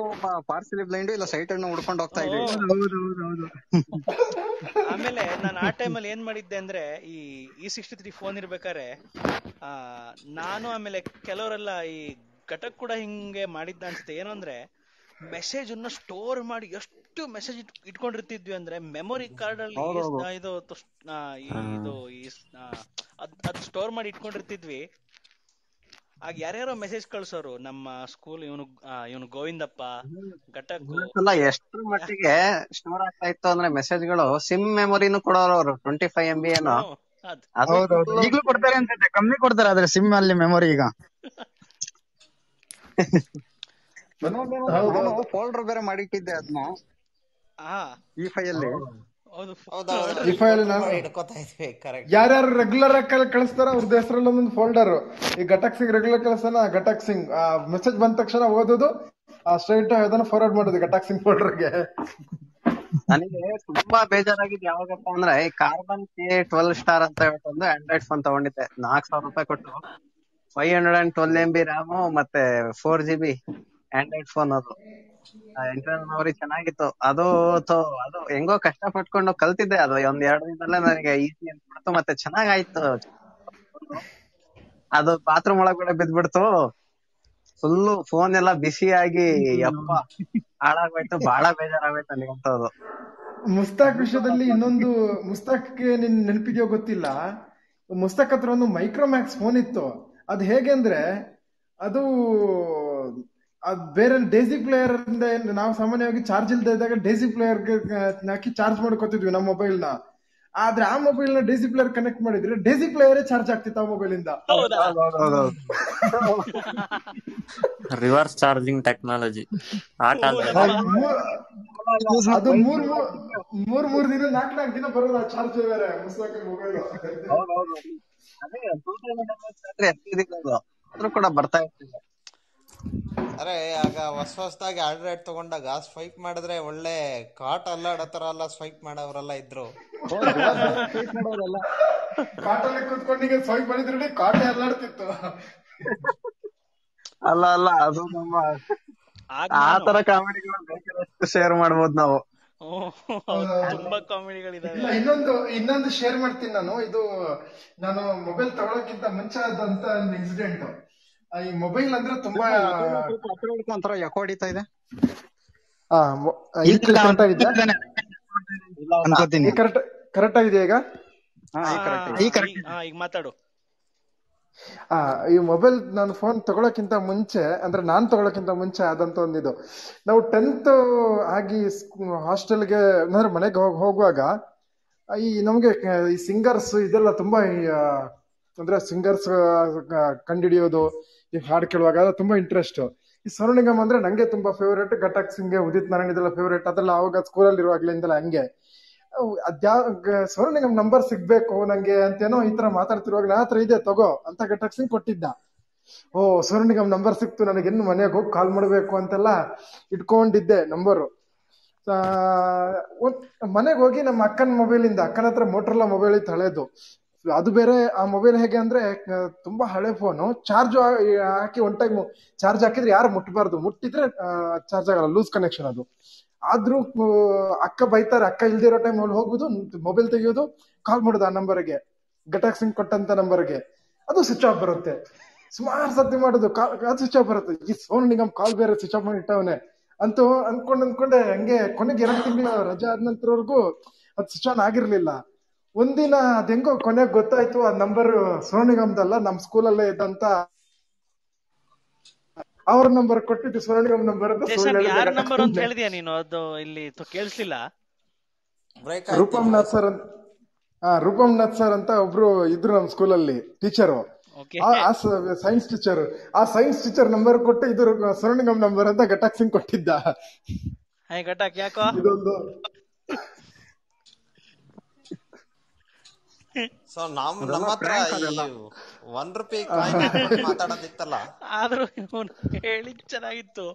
ಪಾರ್ಸಲಿ ಬ್ಲೈಂಡ್ ಇಲ್ಲ ಸೈಟ್ ಅನ್ನು ಹುಡ್ಕೊಂಡು ಹೋಗ್ತಾ ಇದ್ವಿ. [laughs]
ಆಮೇಲೆ ನಾನು ಆ ಟೈಮಲ್ಲಿ ಏನ್ ಮಾಡಿದ್ದೆ ಅಂದ್ರೆ ಈ ಇ ಸಿಕ್ಸ್ಟಿ ತ್ರೀ ಫೋನ್ ಇರ್ಬೇಕಾರೆ ಆ ನಾನು ಆಮೇಲೆ ಕೆಲವರೆಲ್ಲ ಈ ಘಟಕ್ ಕೂಡ ಹಿಂಗೆ ಮಾಡಿದ್ದ ಅನ್ಸುತ್ತೆ. ಏನಂದ್ರೆ ಅಂದ್ರೆ ಮೆಸೇಜ್ ಅನ್ನ ಸ್ಟೋರ್ ಮಾಡಿ ಎಷ್ಟು ಮೆಸೇಜ್ ಇಟ್ಕೊಂಡಿರ್ತಿದ್ವಿ ಅಂದ್ರೆ ಮೆಮೊರಿ ಕಾರ್ಡ್ ಅಲ್ಲಿ ಇದು ಇದು ಅದ್ ಸ್ಟೋರ್ ಮಾಡಿ ಇಟ್ಕೊಂಡಿರ್ತಿದ್ವಿ. ಆಗ ಯಾರ್ಯಾರೋ ಮೆಸೇಜ್ ಕಳ್ಸೋರು ನಮ್ಮ ಸ್ಕೂಲ್ ಇವನು ಇವನು ಗೋವಿಂದಪ್ಪ ಘಟಕ್
ಅಲ್ಲ ಎಷ್ಟ್ರ ಮಟ್ಟಿಗೆ ಸ್ಟೋರ್ ಆಗ್ತಾ ಇತ್ತು ಅಂದ್ರೆ ಮೆಸೇಜ್ಗಳು ಸಿಮ್ ಮೆಮೊರಿನೂ ಕೊಡೋರು ಅವರು ಟ್ವೆಂಟಿ ಫೈವ್ ಎಂ ಬಿ ಏನೋ
ಈಗ್ಲೂ ಕೊಡ್ತಾರೆ ಅನ್ಸುತ್ತೆ. ಕಮ್ಮಿ ಕೊಡ್ತಾರೆ ಆದ್ರೆ ಸಿಮ್ ಅಲ್ಲಿ ಮೆಮೊರಿ ಈಗ. [laughs] [laughs]
ನಾನು. ಫೋಲ್ಡರ್ ಬೇರೆ ಮಾಡಿಟ್ಟಿದ್ದೆ ಅದನ್ನ
ಆ
ಈ
ಫೈಲ್ ಯಾರ್ಯಾರು ರೆಗ್ಯುಲರ್ ಆಗಿ ಕಳಿಸ್ತಾರ ಕಳಿಸ್ತಾರೋ ಅವ್ರದ್ದು ಹೆಸರಲ್ಲಿ ಒಂದೊಂದು ಫೋಲ್ಡರ್ ಈ ಘಟಕ್ ಸಿಂಗ್ ರೆಗ್ಯುಲರ್ ಕಳಿಸ್ತಾನ ಘಟಕ್ ಸಿಂಗ್. ಆ ಮೆಸೇಜ್ ಬಂದ ತಕ್ಷಣ ಓದೋದು ಸ್ಟ್ರೈಟ್ ಅದನ್ನ ಫಾರ್ವರ್ಡ್ ಮಾಡೋದು ಘಟಕ್ ಸಿಂಗ್ ಫೋಲ್ಡರ್ಗೆ
ನನಗೆ ತುಂಬಾ ಬೇಜಾರಾಗಿದ್ದು ಯಾವಾಗಪ್ಪ ಅಂದ್ರೆ ಕಾರ್ಬನ್ ಕೆ ಟ್ವೆಲ್ ಸ್ಟಾರ್ ಅಂತ ಹೇಳ್ಬಿಟ್ಟು ಆಂಡ್ರಾಯ್ಡ್ ಫೋನ್ ತಗೊಂಡಿದ್ದೆ. ನಾಲ್ಕ್ ಸಾವಿರ ರೂಪಾಯಿ ಕೊಟ್ಟು. Five hundred and twelve M B RAM ಮತ್ತೆ four G B android phone ಅದು. ಇಂಟರ್ನಲ್ ಮೆಮೊರಿ ಚೆನ್ನಾಗಿತ್ತು. ಅದು ಅದು ಹೆಂಗೋ ಕಷ್ಟ ಪಟ್ಕೊಂಡು ಕಲ್ತಿದ್ದೆ ಅದು. ಒಂದ್ ಎರಡು ದಿನದಲ್ಲೇ ನನಗೆ ಈಸಿ ಅನ್ಬಿಡ್ತು ಮತ್ತೆ ಚೆನ್ನಾಗಾಯ್ತು. ಅದು ಬಾತ್ರೂಮ್ ಒಳಗಡೆ ಬಿದ್ಬಿಡ್ತು. ಫುಲ್ಲು ಫೋನ್ ಎಲ್ಲ ಬಿಸಿಯಾಗಿ ಯಪ್ಪ, ಹಾಳಾಗೋಯ್ತು. ಬಹಳ ಬೇಜಾರಾಗೋಯ್ತು ನನಗಂತ ಅದು
ಮುಸ್ತಾಕ್ ವಿಷಯದಲ್ಲಿ ಇನ್ನೊಂದು ಮುಸ್ತಾಕ್ ನಿನ್ ನೆನಪಿದೆಯೋ ಗೊತ್ತಿಲ್ಲ. ಮುಸ್ತಾಕ್ ಹತ್ರ ಒಂದು ಮೈಕ್ರೋಮ್ಯಾಕ್ಸ್ ಫೋನ್ ಇತ್ತು. ಅದು ಹೇಗೆ ಅಂದ್ರೆ ಅದು ಅದು ಬೇರೆ ಡೇಸಿ ಪ್ಲೇಯರ್ ಇಂದ ಏನ್- ನಾವು ಸಾಮಾನ್ಯವಾಗಿ ಚಾರ್ಜ್ ಇಲ್ದೆ ಇದ್ದಾಗ ಡೇಸಿ ಪ್ಲೇಯರ್ ಹಾಕಿ ಚಾರ್ಜ್ ಮಾಡ್ಕೋತಿದ್ವಿ ನಮ್ಮ ಮೊಬೈಲ್ನ. ಆದ್ರೆ ಆ ಮೊಬೈಲ್ನ ಡೇಸಿ ಪ್ಲೇಯರ್ ಕನೆಕ್ಟ್ ಮಾಡಿದ್ರೆ ಡೇಸಿ ಪ್ಲೇಯರ್ ಚಾರ್ಜ್ ಆಗ್ತಿತ್ತು ಆ ಮೊಬೈಲ್ ಇಂದ.
ರಿವರ್ಸ್ ಚಾರ್ಜಿಂಗ್ ಟೆಕ್ನಾಲಜಿ
ಅದು ಮೂರ್- ಮೂರ್ ಮೂರ್ ದಿನ ನಾಲ್ಕ್ ನಾಲ್ಕು ದಿನ ಬರೋದು ಆ ಚಾರ್ಜ್ ಬೇರೆ ಮುಸ್ತಾಕ್ ಮೊಬೈಲ್
ಅದೇ ಟೂ ತೌಸಂಡ್ ಕೂಡ ಬರ್ತಾ ಇರ್ತಿಲ್ಲ
ಅರೆ ಆಗ ಹೊಸ ಹೊಸದಾಗಿ ಆಂಡ್ರಾಯ್ಡ್ ತಗೊಂಡಾಗ ಸ್ವೈಪ್ ಮಾಡಿದ್ರೆ ಒಳ್ಳೆ ಕಾಟ್ ಅಲ್ಲಾಡೋ ತರ ಎಲ್ಲ ಸ್ವೈಪ್ ಮಾಡೋರೆಲ್ಲ ಇದ್ರು.
ಕಾಟಲ್ಲಿ ಕುತ್ಕೊಂಡಿಗೆ ಸ್ವೈಪ್ ಮಾಡಿದ್ರೆ ಕಾಟೆ ಅಲ್ಲಾಡ್ತಿತ್ತು.
ಅಲ್ಲ ಅಲ್ಲ ಅದು ನಮ್ಮ
ಆಗ
ಆ ತರ ಕಾಮಿಡಿಗಳು ಶೇರ್ ಮಾಡ್ಬೋದು ನಾವು
ತುಂಬಾ ಕಾಮಿಡಿಗಳಿದಾವೆ
ಇನ್ನೊಂದು ಇನ್ನೊಂದು ಶೇರ್ ಮಾಡ್ತೀನಿ ನಾನು ಇದು ನಾನು ಮೊಬೈಲ್ ತಗೊಳಕ್ಕಿಂತ ಮುಂಚೆ ಆದಂತ ಒಂದು ಇನ್ಸಿಡೆಂಟ್ ಈ ಮೊಬೈಲ್ ಅಂದ್ರೆ ತುಂಬಾ
ಒಂಥರ ಯಾಕೋ ಹೊಡಿತಾ ಇದೆ
ಕರೆಕ್ಟ್ ಕರೆಕ್ಟ್ ಕರೆಕ್ಟ್ ಆಗಿದೆ ಈಗ
ಈಗ
ಮಾತಾಡು
ಆ, ಈ ಮೊಬೈಲ್ ನಾನು ಫೋನ್ ತಗೊಳಕ್ಕಿಂತ ಮುಂಚೆ, ಅಂದ್ರೆ ನಾನು ತಗೊಳಕ್ಕಿಂತ ಮುಂಚೆ ಆದಂತ ಒಂದಿದು. ನಾವು ಟೆಂತ್ ಆಗಿ ಹಾಸ್ಟೆಲ್ಗೆ ಅಂದ್ರೆ ಮನೆಗೆ ಹೋಗಿ, ಹೋಗುವಾಗ, ಈ ನಮ್ಗೆ ಈ ಸಿಂಗರ್ಸ್ ಇದೆಲ್ಲ ತುಂಬಾ ಅಂದ್ರೆ ಸಿಂಗರ್ಸ್ ಕಂಡಿಡಿಯೋದು, ಈ ಹಾಡು ಕೇಳುವಾಗ ತುಂಬಾ ಇಂಟ್ರೆಸ್ಟ್ ಈ ಸೋನು ನಿಗಮ್ ಅಂದ್ರೆ ನಂಗೆ ತುಂಬಾ ಫೇವ್ರೇಟ್ ಘಟಕ್ ಸಿಂಗ್, ಉದಿತ್ ನಾರಾಯಣ್ ಇದೆಲ್ಲ ಫೇವ್ರೇಟ್ ಅದೆಲ್ಲ ಅವಾಗ ಸ್ಕೂಲಲ್ಲಿ ಇರುವಾಗ್ಲಿಂದಲ್ಲ ಹಂಗೆ. ಅವ್ ನಿಮ್ ನಂಬರ್ ಸಿಗ್ಬೇಕು, ನಂಗೆ ಅಂತೇನೋ ಈ ತರ ಮಾತಾಡ್ತಿರುವಾಗ ನಾ ಹತ್ರ ಇದೆ, ತಗೋ, ಅಂತ ಘಟಕ್ ಸಿಂಗ್ ಕೊಟ್ಟಿದ್ದ. ಓ ನಿಗಮ್ ನಂಬರ್ ಸಿಕ್ತು ನನಗಿನ್ನು ಮನೆಗೆ ಹೋಗಿ ಕಾಲ್ ಮಾಡ್ಬೇಕು ಅಂತೆಲ್ಲ ಇಟ್ಕೊಂಡಿದ್ದೆ ನಂಬರು ಮನೆಗೆ ಹೋಗಿ ನಮ್ಮ ಅಕ್ಕನ ಮೊಬೈಲ್ ಇಂದ, ಅಕ್ಕನ ಹತ್ರ ಮೋಟ್ರಲ್ಲ ಮೊಬೈಲ್ ಇತ್ತು ಹಳೇದು. ಅದು ಬೇರೆ, ಆ ಮೊಬೈಲ್ ಹೇಗೆ ಅಂದ್ರೆ ತುಂಬಾ ಹಳೆ ಫೋನು ಚಾರ್ಜ್ ಹಾಕಿ ಒನ್ ಟೈಮ್ ಚಾರ್ಜ್ ಹಾಕಿದ್ರೆ ಯಾರು ಮುಟ್ಟಬಾರ್ದು ಮುಟ್ಟಿದ್ರೆ ಚಾರ್ಜ್ ಆಗಲ್ಲ ಲೂಸ್ ಕನೆಕ್ಷನ್ ಅದು. ಆದ್ರೂ ಅಕ್ಕ ಬೈತಾರೆ, ಅಕ್ಕ ಇಲ್ದಿರೋ ಟೈಮ್ ಅಲ್ಲಿ ಹೋಗುದು ಮೊಬೈಲ್ ತೆಗೆಯೋದು ಕಾಲ್ ಮಾಡೋದು ಆ ನಂಬರ್ಗೆ ಘಟಕ್ ಸಿಂಗ್ ಕೊಟ್ಟಂತ ನಂಬರ್ಗೆ ಅದು ಸ್ವಿಚ್ ಆಫ್ ಬರುತ್ತೆ. ಸುಮಾರು ಸತಿ ಮಾಡೋದು ಕಾ- ಅದು ಸ್ವಿಚ್ ಆಫ್ ಬರುತ್ತೆ. ಈ ಸೋನ್ ನಿಗಮ್ ಕಾಲ್ ಬೇರೆ ಸ್ವಿಚ್ ಆಫ್ ಮಾಡಿ ಇಟ್ಟವನೆ. ಅಂತೂ ಅನ್ಕೊಂಡ್ ಅನ್ಕೊಂಡೆ, ಹಂಗೆ ಕೊನೆಗೆ ಎರಡು ತಿಂಗಳ ರಜಾ ಆದ ನಂತರವರೆಗೂ ಅದು ಸ್ವಿಚ್ ಆನ್ ಆಗಿರ್ಲಿಲ್ಲ. ಒಂದಿನ ಅದ್ ಹೆಂಗೋ ಕೊನೆಗೆ ಗೊತ್ತಾಯ್ತು, ಆ ನಂಬರ್ ಸೋನು ನಿಗಮ್ದಲ್ಲ, ನಮ್ ಸ್ಕೂಲಲ್ಲೇ ಇದ್ದಂತ ಅವ್ರ ನಂಬರ್ ಕೊಟ್ಟಿದ್ದು ಸ್ವರ್ಣಿಗಮ್ ನಂಬರ್ ಅಂತ
ಯಾರ ನಂಬರ್ ಹೇಳಿದ್ಯಾ ನೀನು? ಅದು ಇಲ್ಲಿ ತ- ಕೇಳಿಸ್ಲಿಲ್ಲ.
ರೂಪಮ್ ನಾಥ್ ಸರ್ ಅಂತ ಹಾ ರೂಪಮ್ ನಾಥ್ ಸರ್ ಅಂತ ಒಬ್ರು ಇದ್ರು ನಮ್ ಸ್ಕೂಲಲ್ಲಿ ಟೀಚರು
ಟೀಚರ್
ಆ ಸೈನ್ಸ್ ಟೀಚರ್ ಆ ಸೈನ್ಸ್ ಟೀಚರ್ ನಂಬರ್ ಕೊಟ್ಟು ಇದು ಸ್ವರ್ಣಿಗಮ್ ನಂಬರ್ ಅಂತ ಘಟಕ್ ಸಿಂಗ್ ಕೊಟ್ಟಿದ್ದ.
ಹಾಯ್ ಘಟಕ್ ಯಾಕೋ?
ಇದೊಂದು
ಸೊ ನಮ್ ನಮ್ಮ ಹತ್ರ. ಒನ್ ರುಪಿ ಕಾಯಿನ್ ಮಾತಾಡೋದಿತ್ತಲ್ಲ.
ಆದ್ರೂ ಇವನು ಹೇಳಿದ್ ಚೆನ್ನಾಗಿತ್ತು.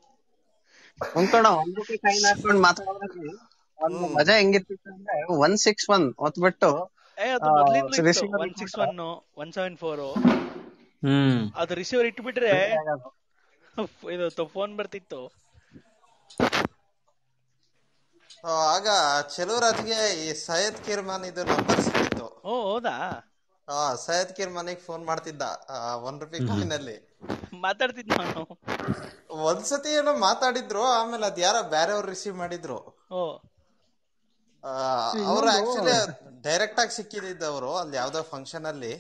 ಮುಂಕಣ ಒನ್ ರೂಪಾಯಿ ಕಾಯಿನ್ ಹಾಕೊಂಡು ಮಾತಾಡೋದ್ರಲ್ಲಿ ಒಂದು ಮಜಾ ಹೆಂಗಿರ್ತಿತ್ತು ಅಂದ್ರೆ ಒನ್ ಸಿಕ್ಸ್ ಒನ್ ಒತ್ಬಿಟ್ಟು
ಏ ಅದು
ಆ,
ಮೊದ್ಲಿಂದ ಇತ್ತು one six one one seven four
hmm.
ಅದು ರಿಸೀವರ್ ಇಟ್ಬಿಟ್ರೆ ಇದು ಫೋನ್ ಬರ್ತಿತ್ತು.
ಆಗ ಚೆಲುವರಾಜ್ಗೆ ಈ ಸೈಯದ್ ಕಿರ್ಮಾನ್ ಇದು ನಂಬರ್
ಓ ಹೌದಾ?
ಆ ಕಿರ್ ಮನೆಗೆ ಫೋನ್ ಮಾಡ್ತಿದ್ದ. ಒನ್ ರುಪಿ ಕಾಯಿನ್ ಅಲ್ಲಿ
ಮಾತಾಡ್ತಿದ್ ನಾನು.
ಒಂದ್ಸತಿ ಏನೋ ಮಾತಾಡಿದ್ರು ಆಮೇಲೆ ಅದ್ ಯಾರೋ ಬೇರೆಯವ್ರು ರಿಸೀವ್ ಮಾಡಿದ್ರು.
ಓ.
ಅವ್ರು ಆಕ್ಚುಲಿ ಡೈರೆಕ್ಟ್ ಆಗಿ ಸಿಕ್ಕಿದ್ದವರು ಅಲ್ಲಿ ಯಾವ್ದೋ ಫಂಕ್ಷನ್ ಅಲ್ಲಿ.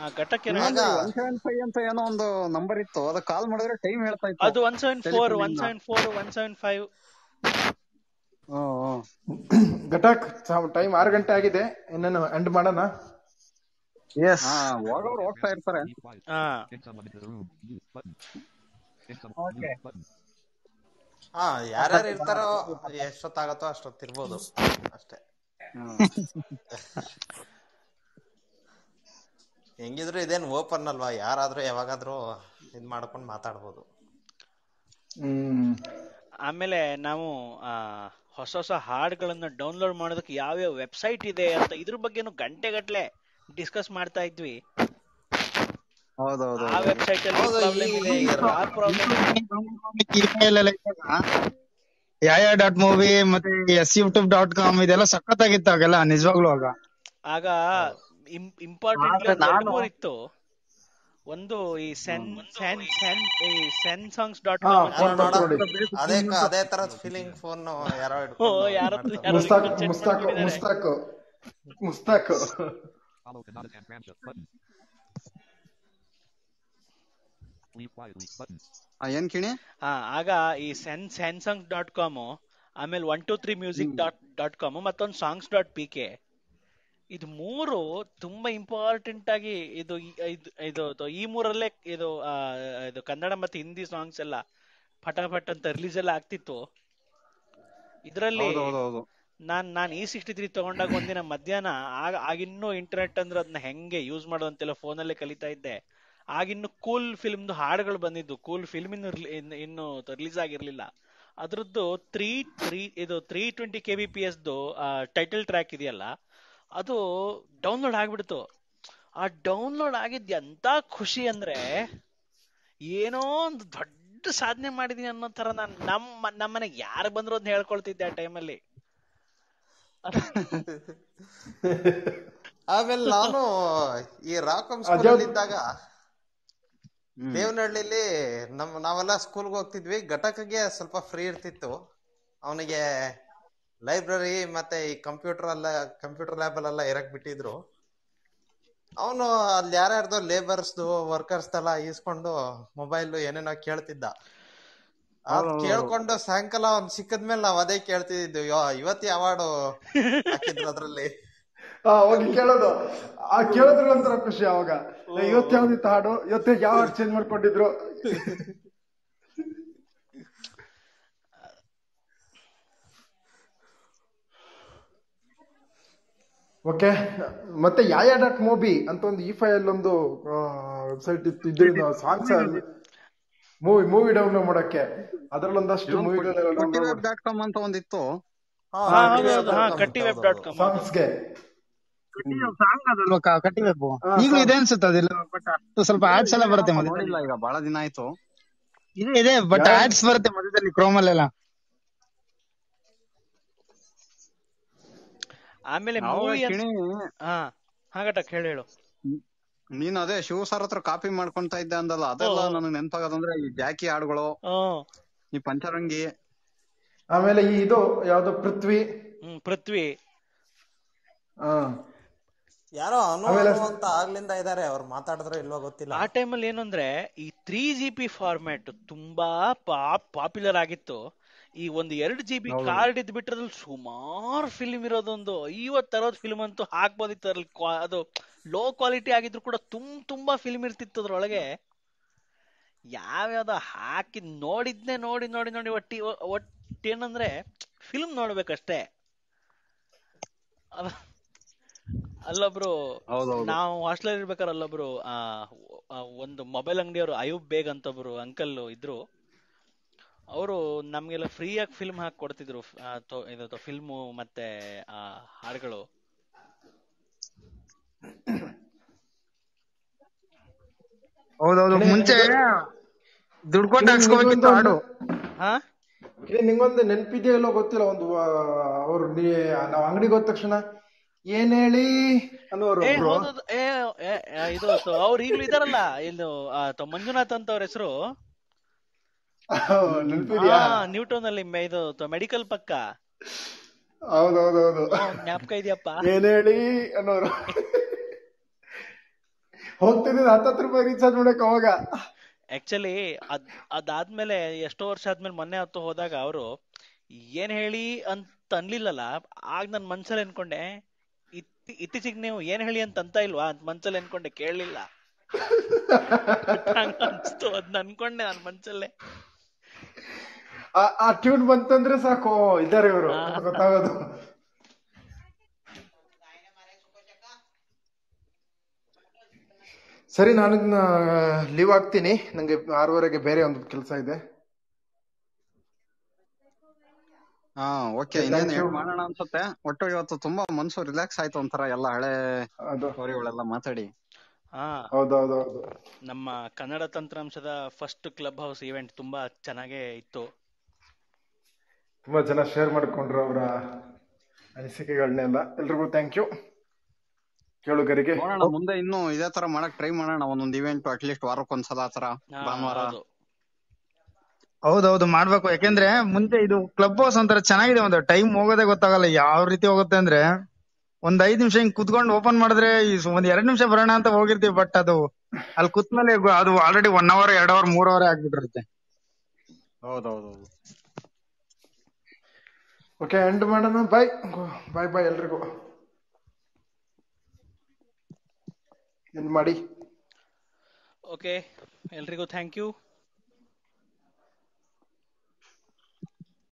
ಆ ಘಟಕ್ಕೆ
ಇನ್ನೊಂದು ಒನ್ ಸೆವೆನ್ ಫೈವ್ ಅಂತ ಏನೋ ಒಂದು ನಂಬರ್ ಇತ್ತು. ಅದ ಕಾಲ್ ಮಾಡಿದ್ರೆ ಟೈಮ್ ಹೇಳ್ತಾ ಇತ್ತು.
ಅದು one seven four one. Seven four one seven five.
Ghatak time ಆರು ಗಂಟೆ ಆಗಿದೆ. ಇನ್ನೇನು ಎಂಡ್ ಮಾಡೋಣ?
ಎಸ್
ಹಾ ಹೋಗೋರು ಹೋಗ್ತಾ ಇರ್ತಾರೆ.
ಹಾ.
ಯಾರ್ಯಾರು ಇರ್ತಾರೋ ಎಷ್ಟೊತ್ತಾಗತ್ತೋ ಅಷ್ಟೊತ್ತಿರ್ಬೋದು. ಅಷ್ಟೇ. ಹೆಂಗಿದ್ರು ಇದೇನ್ ಓಪನ್ ಅಲ್ವಾ? ಯಾರಾದ್ರೂ ಯಾವಾಗಾದ್ರೂ ಇದ್ ಮಾಡ್ಕೊಂಡ್ ಮಾತಾಡ್ಬೋದು.
ಹ್ಮ್.
ಆಮೇಲೆ ನಾವು ಆ, ಹೊಸ ಹೊಸ ಹಾಡುಗಳನ್ನ ಡೌನ್ಲೋಡ್ ಮಾಡೋದಕ್ಕೆ ಯಾವ್ಯಾವ ವೆಬ್ಸೈಟ್ ಇದೆ ಅಂತ ಇದ್ರ ಬಗ್ಗೆನು ಗಂಟೆಗಟ್ಲೆ ಡಿಸ್ಕಸ್ ಮಾಡ್ತಾ ಇದ್ವಿ. ಆ ವೆಬ್ಸೈಟ್ ಅಲ್ಲಿ
ಯಾವ ಡಾಟ್ ಮೂವಿ ಮತ್ತೆ ಎಸ್ ಯೂಟ್ಯೂಬ್ ಡಾಟ್ ಕಾಮ್ ಇದೆಲ್ಲ ಸಖತ್ತಾಗಿತ್ತು ಆಗೆಲ್ಲ ನಿಜವಾಗ್ಲೂ ಆಗ.
ಆಗ ಇಂಪಾರ್ಟೆಂಟ್ ಇತ್ತು. ಒಂದು ಈ ಸೆನ್ ಸೆನ್ ಸೆನ್ ಈ ಸೆನ್ ಸಾಂಗ್ಸ್ ಡಾಟ್ ಕಾಮ್.
ಅದೇ ಅದೇ ತರದ್ ಫೀಲಿಂಗ್ ಫೋನ್ ಯಾರೋ
ಓ ಯಾರೋ.
ಮುಸ್ತಾಕ್ ಮುಸ್ತಾಕ್ ಮುಸ್ತಾಕ್
ಏನ್ ಕಿಣಿ?
ಹಾ ಆಗ ಈ ಸೆನ್ ಸ್ಯಾಮ್ಸಂಗ್ ಡಾಟ್ ಕಾಮ್ ಆಮೇಲೆ one two three music dot dot com ಮತ್ತೊಂದು ಸಾಂಗ್ಸ್ ಡಾಟ್ ಪಿ ಕೆ ಇದು ಮೂರು ತುಂಬಾ ಇಂಪಾರ್ಟೆಂಟ್ ಆಗಿ ಇದು ಇದು ಈ ಮೂರಲ್ಲೇ ಇದು ಇದು ಕನ್ನಡ ಮತ್ತೆ ಹಿಂದಿ ಸಾಂಗ್ಸ್ ಎಲ್ಲ ಪಟ ಪಟ್ ಅಂತ ರಿಲೀಸ್ ಎಲ್ಲ ಆಗ್ತಿತ್ತು. ಇದರಲ್ಲಿ ನಾನ್ ನಾನ್ ಈ ಸಿಕ್ಸ್ಟಿ ತ್ರೀ ತಗೊಂಡಾಗ ಒಂದಿನ ಮಧ್ಯಾಹ್ನ ಆಗ ಆಗಿನ್ನೂ ಇಂಟರ್ನೆಟ್ ಅಂದ್ರೆ ಅದನ್ನ ಹೆಂಗೆ ಯೂಸ್ ಮಾಡೋದಂತೆಲ್ಲ ಫೋನಲ್ಲೇ ಕಲಿತಾ ಇದ್ದೆ. ಆಗಿನ್ನು ಕೂಲ್ ಫಿಲ್ಮ್ದು ಹಾಡುಗಳು ಬಂದಿದ್ದು. ಕೂಲ್ ಫಿಲ್ಮ್ ಇನ್ನು ಇನ್ನು- ಇನ್ನು ರಿಲೀಸ್ ಆಗಿರ್ಲಿಲ್ಲ. ಅದ್ರದ್ದು ತ್ರೀ ತ್ರೀ ಇದು three twenty K B P ಎಸ್ದು title track ಇದೆಯಲ್ಲ ಅದು ಡೌನ್ಲೋಡ್ ಆಗ್ಬಿಡ್ತು. ಆ ಡೌನ್ಲೋಡ್ ಆಗಿದ್ ಎಂತ ಖುಷಿ ಅಂದ್ರೆ ಏನೋ ಒಂದು ದೊಡ್ಡ ಸಾಧನೆ ಮಾಡಿದೀನಿ ಅನ್ನೋ ತರ ನಾನು ನಮ್ಮ ನಮ್ಮನೆಗೆ ಯಾರು ಬಂದ್ರು ಅಂತ ಹೇಳ್ಕೊಳ್ತಿದ್ದೆ ಆ ಟೈಮಲ್ಲಿ [laughs]
ಆಮೇಲೆ ನಾನು ಈ ರಾಕ್ ಇದ್ದಾಗ ದೇವನಹಳ್ಳಿಲಿ ನಮ್ ನಾವೆಲ್ಲ ಸ್ಕೂಲ್ಗೆ ಹೋಗ್ತಿದ್ವಿ. ಘಟಕಗೆ ಸ್ವಲ್ಪ ಫ್ರೀ ಇರ್ತಿತ್ತು. ಅವನಿಗೆ ಲೈಬ್ರರಿ ಮತ್ತೆ ಈ ಕಂಪ್ಯೂಟರ್ ಅಲ್ಲ ಕಂಪ್ಯೂಟರ್ ಲ್ಯಾಬ್ ಅಲ್ಲೆಲ್ಲ ಇರಕ್ ಬಿಟ್ಟಿದ್ರು. ಅವನು ಅಲ್ಲಿ ಯಾರ್ಯಾರ್ದೋ ಲೇಬರ್ಸ್ದು ವರ್ಕರ್ಸ್ ಎಲ್ಲ ಈಸ್ಕೊಂಡು ಮೊಬೈಲ್ ಏನೇನೋ ಕೇಳ್ತಿದ್ದ. ಅದ್. ಕೇಳ್ಕೊಂಡು ಸಾಯಂಕಾಲ ಅವ್ನ್ ಸಿಕ್ಕದ್ಮೇಲೆ ನಾವ್ ಅದೇ ಕೇಳ್ತಿದ್ದು ಇವತ್ತಿ ಅವಾರ್ಡು ಹಾಕಿದ್ರು ಅದ್ರಲ್ಲಿ.
ಹೋಗಿ ಕೇಳೋದು. ಆ ಕೇಳೋದ್ರ ಒಂಥರ ಖುಷಿ ಅವಾಗ. ಇವತ್ತು ಯಾವ್ದಿತ್ತು ಹಾಡು? ಇವತ್ತೆ ಯಾವ ಹಾಡು ಚೇಂಜ್ ಮಾಡ್ಕೊಂಡಿದ್ರು? ಓಕೆ. ಮತ್ತೆ ಯಾಯ ಡಾಟ್ ಮೋಬಿ ಅಂತ ಒಂದು ಇ ಫೈ ಅಲ್ಲಿ ಒಂದು ವೆಬ್ಸೈಟ್ ಇತ್ತು. ಇದರಿಂದ ಸಾಂಗ್ಸ್ ಮೂವಿ ಮೂವಿ ಡೌನ್ಲೋಡ್ ಮಾಡಕ್ಕೆ. ಅದ್ರಲ್ಲಿ ಒಂದಷ್ಟು ಮೂವಿಗಳೆಲ್ಲ
ಡಾಟ್ ಕಾಮ್ ಅಂತ ಒಂದಿತ್ತು.
ಸಾಂಗ್ಸ್ಗೆ
ಅದಲ್ವಾ ಕ- ಕಟ್ಟಿ ವೆಬ್
ಹಾ,
ಈಗಲೂ ಇದೆ ಅನ್ಸುತ್ತೆ ಅದಿಲ್ಲ ಬಟ್ ಅಷ್ಟು ಸ್ವಲ್ಪ ಆಡ್ಸ್ ಎಲ್ಲ ಬರುತ್ತೆ ಮಧ್ಯದಲ್ಲಿ.
ಈಗ ಬಹಳ ದಿನ ಆಯ್ತು.
ಇದೆ ಇದೆ ಬಟ್ ಆಡ್ಸ್ ಬರುತ್ತೆ ಮಧ್ಯದಲ್ಲಿ ಕ್ರೋಮ್
ಆಮೇಲೆ ಮೂವಿ ಹಾ ಹಾಗಟಕ್ ಹೇಳಿ ಹೇಳು.
ನೀನ್ ಅದೇ ಶಿವ ಸರ್ ಹತ್ರ ಕಾಪಿ ಮಾಡ್ಕೊಂತ ಇದ್ದೆ ಅಂದಲ್ಲ ಅದೆಲ್ಲ ನನಗ್ ನೆನಪಾಗೋದಂದ್ರೆ ಈ ಜಾಕಿ ಹಾಡುಗಳು ಈ ಪಂಚರಂಗಿ.
ಆಮೇಲೆ ಈ ಇದು ಯಾವ್ದು ಪೃಥ್ವಿ.
ಹ್ಮ್ ಪೃಥ್ವಿ.
ಯಾರೋ ಅನು ಅನು ಅಂತ ಆಗ್ಲಿಂದ ಇದಾರೆ ಅವ್ರು ಮಾತಾಡಿದ್ರೆ ಇಲ್ವೋ ಗೊತ್ತಿಲ್ಲ.
ಆ ಟೈಮಲ್ಲಿ ಏನಂದ್ರೆ ಈ ತ್ರೀ ಜಿ ಪಿ ಫಾರ್ಮ್ಯಾಟ್ ತುಂಬಾ ಪಾಪ್ಯುಲರ್ ಆಗಿತ್ತು. ಈ ಒಂದು ಎರಡು ಜಿ ಬಿ. ಕಾರ್ಡ್ ಇದ್ ಬಿಟ್ರದ್ರಲ್ಲಿ ಸುಮಾರು ಫಿಲ್ಮ್ ಇರೋದೊಂದು ಐವತ್ ಅರವತ್ ಫಿಲ್ಮ್ ಅಂತೂ ಹಾಕ್ಬೋದಿತ್ತು ಅದ್ರಲ್ಲಿ ಅದು ಲೋ ಕ್ವಾಲಿಟಿ ಆಗಿದ್ರು ಕೂಡ ತುಂಬ ತುಂಬಾ ಫಿಲ್ಮ್ ಇರ್ತಿತ್ತು ಅದ್ರೊಳಗೆ. ಯಾವ್ಯಾವ್ದ ಹಾಕಿ ನೋಡಿದ್ನೆ ನೋಡಿ ನೋಡಿ ನೋಡಿ ಒಟ್ಟಿ ಒಟ್ಟೇನಂದ್ರೆ ಫಿಲ್ಮ್ ನೋಡ್ಬೇಕಷ್ಟೇ. ಅಲ್ಲ ಅಲ್ಲೊಬ್ರು ನಾವು ಹಾಸ್ಟೆಲ್ ಇರ್ಬೇಕಾದ್ರೆ ಅಲ್ಲೊಬ್ರು ಆ, ಒಂದು ಮೊಬೈಲ್ ಅಂಗಡಿಯವರು ಅಯೂಬ್ ಬೇಗ್ ಅಂತ ಒಬ್ರು ಅಂಕಲ್ ಇದ್ರು. ಅವರು ನಮ್ಗೆಲ್ಲ ಫ್ರೀಯಾಗಿ ಫಿಲ್ಮ್ ಹಾಕಿ ಕೊಡ್ತಿದ್ರು ಇದು ಫಿಲ್ಮು ಮತ್ತೆ ಆ ಹಾಡುಗಳು.
ಹೌದೌದು. ಮುಂಚೆ ದುಡ್ಡು ಕೊಟ್ಟು
ಕಿಣಿ,
ಹಾಕ್ಸ್ಕೋಬೇಕಿತ್ತು
ನಿಂಗೊಂದು
ಹಾಡು.
ಹಾ?
ನಿಂಗೊಂದು ನೆನ್ಪಿದೆಯೋ ಇಲ್ಲೋ ಗೊತ್ತಿಲ್ಲ ಒಂದು ಅವ್ರ ನಾವ್ ಅಂಗಡಿಗೆ ಹೋದ ತಕ್ಷಣ ಏನ್ ಹೇಳಿ? ಅನ್ನೋರು
ಏ ಏ ಏ, ಇದು ಅವ್ರು ಈಗ್ಲೂ ಇದಾರಲ್ಲ ಇದು ಮಂಜುನಾಥ್ ಅಂತ ಅವ್ರ ಹೆಸರು. ನ್ಯೂಟನ್ ಅಲ್ಲಿ ಇದು ಮೆಡಿಕಲ್ ಪಕ್ಕ.
ಹೌದೌದೌದು.
ಜ್ಞಾಪಕ ಇದೆಯಪ್ಪ.
ಏನ್ ಹೇಳಿ ಅನ್ನೋರು. ಹೋಗ್ತಿದ್ದ ಹತ್ತತ್ತು ರೂಪಾಯಿ ರೀಚಾರ್ಜ್ ಮಾಡಕ್ ಅವಾಗ?
ಆಕ್ಚುಲಿ ಅದ್ ಅದಾದ್ಮೇಲೆ ಎಷ್ಟೋ ವರ್ಷ ಆದ್ಮೇಲೆ ಮೊನ್ನೆ ಹತ್ತು ಹೋದಾಗ ಅವರು ಏನ್ ಹೇಳಿ ಅಂತ ಅನ್ಲಿಲ್ಲಲ್ಲ ಆಗ ನನ್ ಮನ್ಸಲ್ಲಿ ಅನ್ಕೊಂಡೆ ಇತ್ತಿ ಇತ್ತೀಚಿಗೆ ನೀವು ಏನ್ ಹೇಳಿ ಅಂತ ಅಂತ ಇಲ್ವಾ ಅಂತ ಮನ್ಸಲ್ಲಿ ಅನ್ಕೊಂಡೆ ಕೇಳಲಿಲ್ಲ. [laughs] ಅನ್ಸ್ತು ಅದ್ನ ಅನ್ಕೊಂಡೆ ನನ್ ಮನ್ಸಲ್ಲೇ.
ಆ- ಆ ಟ್ಯೂನ್ ಬಂತಂದ್ರೆ ಸಾಕು ಇದ್ದಾರೆ ಇವರು. ಗೊತ್ತಾಗೋದು. ಸರಿ ನಾನು ಲೀವ್ ಆಗ್ತೀನಿ ನಂಗೆ ಆರೂವರೆಗೆ ಬೇರೆ ಒಂದು ಕೆಲಸ ಇದೆ.
ಹಾ ಓಕೆ ಇನ್ನೇನು ಮಾಡೋಣ ಅನ್ಸುತ್ತೆ? ಒಟ್ಟು ಇವತ್ತು ತುಂಬಾ ಮನ್ಸು ರಿಲ್ಯಾಕ್ಸ್ ಆಯ್ತು ಒಂಥರ ಎಲ್ಲ ಹಳೆ ಸ್ಟೋರಿಗಳೆಲ್ಲ ಮಾತಾಡಿ.
ಹೌದೌದೌದು.
ನಮ್ಮ ಕನ್ನಡ ತಂತ್ರಾಂಶದ ಫಸ್ಟ್ ಕ್ಲಬ್ ಹೌಸ್ ಇವೆಂಟ್ ತುಂಬಾ ಚೆನ್ನಾಗೇ ಇತ್ತು.
ತುಂಬಾ ಜನ ಶೇರ್ ಮಾಡ್ಕೊಂಡ್ರು ಅವರ ಅನಿಸಿಕೆಗಳನ್ನೆಲ್ಲ. ಎಲ್ರಿಗೂ ಥ್ಯಾಂಕ್ ಯು ಕೇಳುಗರಿಗೆ
ನೋಡೋಣ ಮುಂದೆ ಇನ್ನು ಇದೇ ತರ ಮಾಡಕ್ ಟ್ರೈ ಮಾಡೋಣ. ಒಂದೊಂದು ಇವೆಂಟ್ ಅಟ್ಲೀಸ್ಟ್ ವಾರಕ್ಕೊಂದ್ಸಲ ಆ ತರ
ಆತರ
ಭಾನುವಾರ.
ಹೌದು.
ಹೌದೌದು ಮಾಡ್ಬೇಕು. ಯಾಕೆಂದ್ರೆ ಮುಂದೆ ಇದು ಕ್ಲಬ್ ಹೌಸ್ ಒಂಥರ ಚೆನ್ನಾಗಿದೆ. ಒಂದು ಟೈಮ್ ಹೋಗೋದೇ ಗೊತ್ತಾಗಲ್ಲ. ಯಾವ ರೀತಿ ಹೋಗುತ್ತೆ ಅಂದ್ರೆ ಒಂದ್ ಐದ್ ನಿಮಿಷ ಹಿಂಗ್ ಕುತ್ಕೊಂಡು ಓಪನ್ ಮಾಡಿದ್ರೆ ಈ ಸು- ಒಂದ್ ಎರಡ್ ನಿಮಿಷ ಬರೋಣ ಅಂತ ಹೋಗಿರ್ತೀವಿ ಬಟ್ ಅದು ಅಲ್ಲಿ ಕೂತ್ಮೇಲೆ ಗೊ- ಅದು ಆಲ್ರೆಡಿ ಒನ್ ಅವರ್ ಎರಡ್ ಅವರ್ ಮೂರ್ ಅವರ್ ಆಗ್ಬಿಟ್ಟಿರುತ್ತೆ.
ಹೌದೌದೌದು.
ಓಕೆ ಎಂಡ್ ಮಾಡೋಣ. ಬಾಯ್ ಬಾಯ್ ಬಾಯ್ ಎಲ್ರಿಗೂ. ಎಂಡ್ ಮಾಡಿ?
ಓಕೆ ಎಲ್ರಿಗೂ ಥ್ಯಾಂಕ್ ಯು